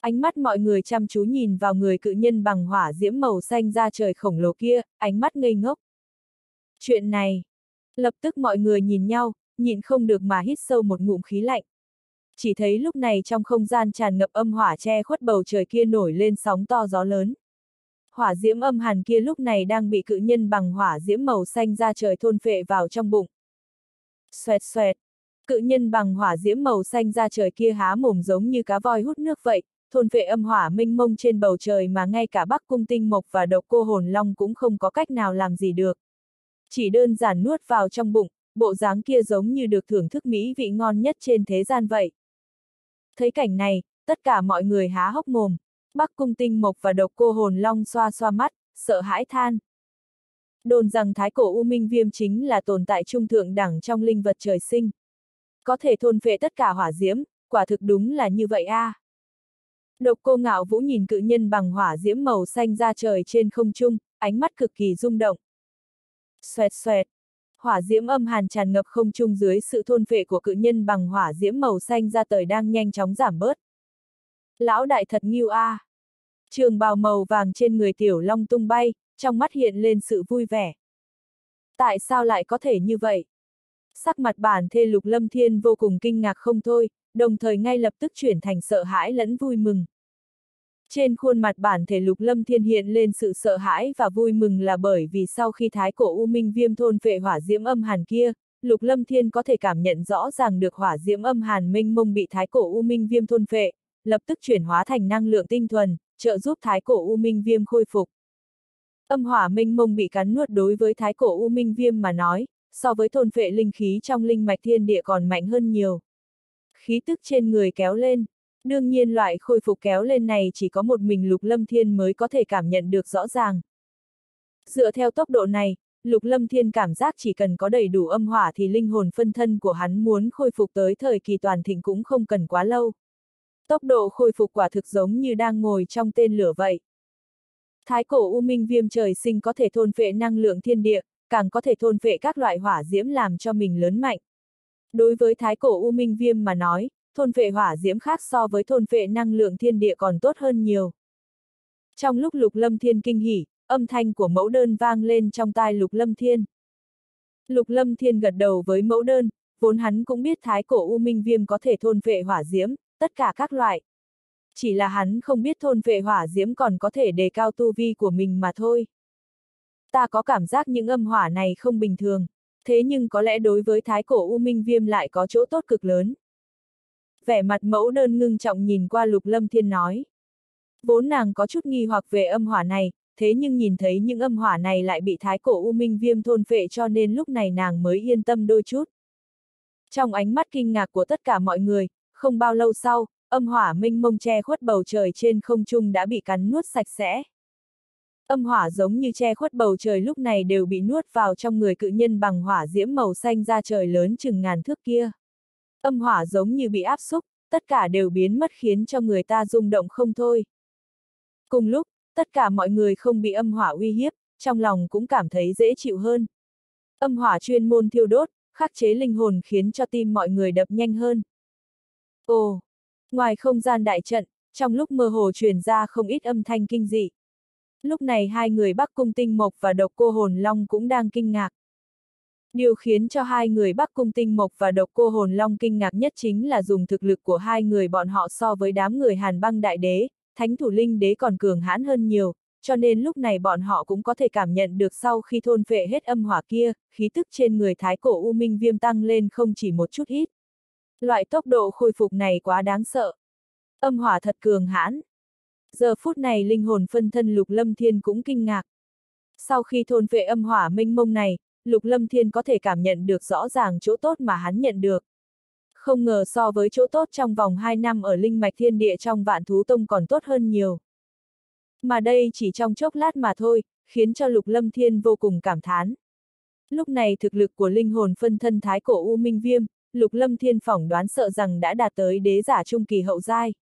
Ánh mắt mọi người chăm chú nhìn vào người cự nhân bằng hỏa diễm màu xanh ra trời khổng lồ kia, ánh mắt ngây ngốc. Chuyện này. Lập tức mọi người nhìn nhau, nhìn không được mà hít sâu một ngụm khí lạnh chỉ thấy lúc này trong không gian tràn ngập âm hỏa che khuất bầu trời kia nổi lên sóng to gió lớn. Hỏa diễm âm hàn kia lúc này đang bị cự nhân bằng hỏa diễm màu xanh ra trời thôn phệ vào trong bụng. Xoẹt xoẹt, cự nhân bằng hỏa diễm màu xanh ra trời kia há mồm giống như cá voi hút nước vậy, thôn phệ âm hỏa minh mông trên bầu trời mà ngay cả Bắc Cung Tinh Mộc và độc cô hồn long cũng không có cách nào làm gì được. Chỉ đơn giản nuốt vào trong bụng, bộ dáng kia giống như được thưởng thức mỹ vị ngon nhất trên thế gian vậy. Thấy cảnh này, tất cả mọi người há hốc mồm. Bắc cung tinh mộc và độc cô hồn long xoa xoa mắt, sợ hãi than. Đồn rằng thái cổ U Minh Viêm chính là tồn tại trung thượng đẳng trong linh vật trời sinh. Có thể thôn phệ tất cả hỏa diễm, quả thực đúng là như vậy a. À. Độc cô ngạo vũ nhìn cự nhân bằng hỏa diễm màu xanh ra trời trên không trung, ánh mắt cực kỳ rung động. Xoẹt xoẹt, hỏa diễm âm hàn tràn ngập không trung dưới sự thôn phệ của cự nhân bằng hỏa diễm màu xanh ra tời đang nhanh chóng giảm bớt. Lão đại thật nghiêu a. À. Trường bào màu vàng trên người tiểu long tung bay, trong mắt hiện lên sự vui vẻ. Tại sao lại có thể như vậy? Sắc mặt bản thê lục lâm thiên vô cùng kinh ngạc không thôi, đồng thời ngay lập tức chuyển thành sợ hãi lẫn vui mừng. Trên khuôn mặt bản thể lục lâm thiên hiện lên sự sợ hãi và vui mừng là bởi vì sau khi thái cổ U Minh viêm thôn phệ hỏa diễm âm hàn kia, lục lâm thiên có thể cảm nhận rõ ràng được hỏa diễm âm hàn minh mông bị thái cổ U Minh viêm thôn phệ, lập tức chuyển hóa thành năng lượng tinh thuần, trợ giúp thái cổ U Minh viêm khôi phục. Âm hỏa minh mông bị cắn nuốt đối với thái cổ U Minh Viêm mà nói, so với thôn phệ linh khí trong linh mạch thiên địa còn mạnh hơn nhiều. Khí tức trên người kéo lên, đương nhiên loại khôi phục kéo lên này chỉ có một mình Lục Lâm Thiên mới có thể cảm nhận được rõ ràng. Dựa theo tốc độ này, Lục Lâm Thiên cảm giác chỉ cần có đầy đủ âm hỏa thì linh hồn phân thân của hắn muốn khôi phục tới thời kỳ toàn thịnh cũng không cần quá lâu. Tốc độ khôi phục quả thực giống như đang ngồi trong tên lửa vậy. Thái cổ U Minh Viêm trời sinh có thể thôn phệ năng lượng thiên địa, càng có thể thôn phệ các loại hỏa diễm làm cho mình lớn mạnh. Đối với Thái cổ U Minh Viêm mà nói, thôn vệ hỏa diễm khác so với thôn vệ năng lượng thiên địa còn tốt hơn nhiều. Trong lúc Lục Lâm Thiên kinh hỉ, âm thanh của mẫu đơn vang lên trong tai Lục Lâm Thiên. Lục Lâm Thiên gật đầu với mẫu đơn, vốn hắn cũng biết thái cổ U Minh Viêm có thể thôn vệ hỏa diễm, tất cả các loại. Chỉ là hắn không biết thôn vệ hỏa diễm còn có thể đề cao tu vi của mình mà thôi. Ta có cảm giác những âm hỏa này không bình thường, thế nhưng có lẽ đối với thái cổ U Minh Viêm lại có chỗ tốt cực lớn. Vẻ mặt mẫu đơn ngưng trọng nhìn qua Lục Lâm Thiên nói. Vốn nàng có chút nghi hoặc về âm hỏa này, thế nhưng nhìn thấy những âm hỏa này lại bị thái cổ U Minh Viêm thôn phệ cho nên lúc này nàng mới yên tâm đôi chút. Trong ánh mắt kinh ngạc của tất cả mọi người, không bao lâu sau, âm hỏa minh mông che khuất bầu trời trên không trung đã bị cắn nuốt sạch sẽ. Âm hỏa giống như che khuất bầu trời lúc này đều bị nuốt vào trong người cự nhân bằng hỏa diễm màu xanh ra trời lớn chừng ngàn thước kia. Âm hỏa giống như bị áp xúc, tất cả đều biến mất khiến cho người ta rung động không thôi. Cùng lúc, tất cả mọi người không bị âm hỏa uy hiếp, trong lòng cũng cảm thấy dễ chịu hơn. Âm hỏa chuyên môn thiêu đốt, khắc chế linh hồn khiến cho tim mọi người đập nhanh hơn. Ồ! Ngoài không gian đại trận, trong lúc mơ hồ truyền ra không ít âm thanh kinh dị. Lúc này hai người Bắc Cung Tinh Mộc và Độc Cô Hồn Long cũng đang kinh ngạc. Điều khiến cho hai người Bắc Cung Tinh Mộc và Độc Cô Hồn Long kinh ngạc nhất chính là dùng thực lực của hai người bọn họ so với đám người Hàn băng đại đế, thánh thủ linh đế còn cường hãn hơn nhiều, cho nên lúc này bọn họ cũng có thể cảm nhận được sau khi thôn phệ hết âm hỏa kia, khí tức trên người thái cổ U Minh Viêm tăng lên không chỉ một chút ít. Loại tốc độ khôi phục này quá đáng sợ. Âm hỏa thật cường hãn. Giờ phút này linh hồn phân thân Lục Lâm Thiên cũng kinh ngạc. Sau khi thôn phệ âm hỏa minh mông này, Lục Lâm Thiên có thể cảm nhận được rõ ràng chỗ tốt mà hắn nhận được. Không ngờ so với chỗ tốt trong vòng 2 năm ở Linh Mạch Thiên Địa trong Vạn Thú Tông còn tốt hơn nhiều. Mà đây chỉ trong chốc lát mà thôi, khiến cho Lục Lâm Thiên vô cùng cảm thán. Lúc này thực lực của linh hồn phân thân thái cổ U Minh Viêm, Lục Lâm Thiên phỏng đoán sợ rằng đã đạt tới đế giả trung kỳ hậu giai.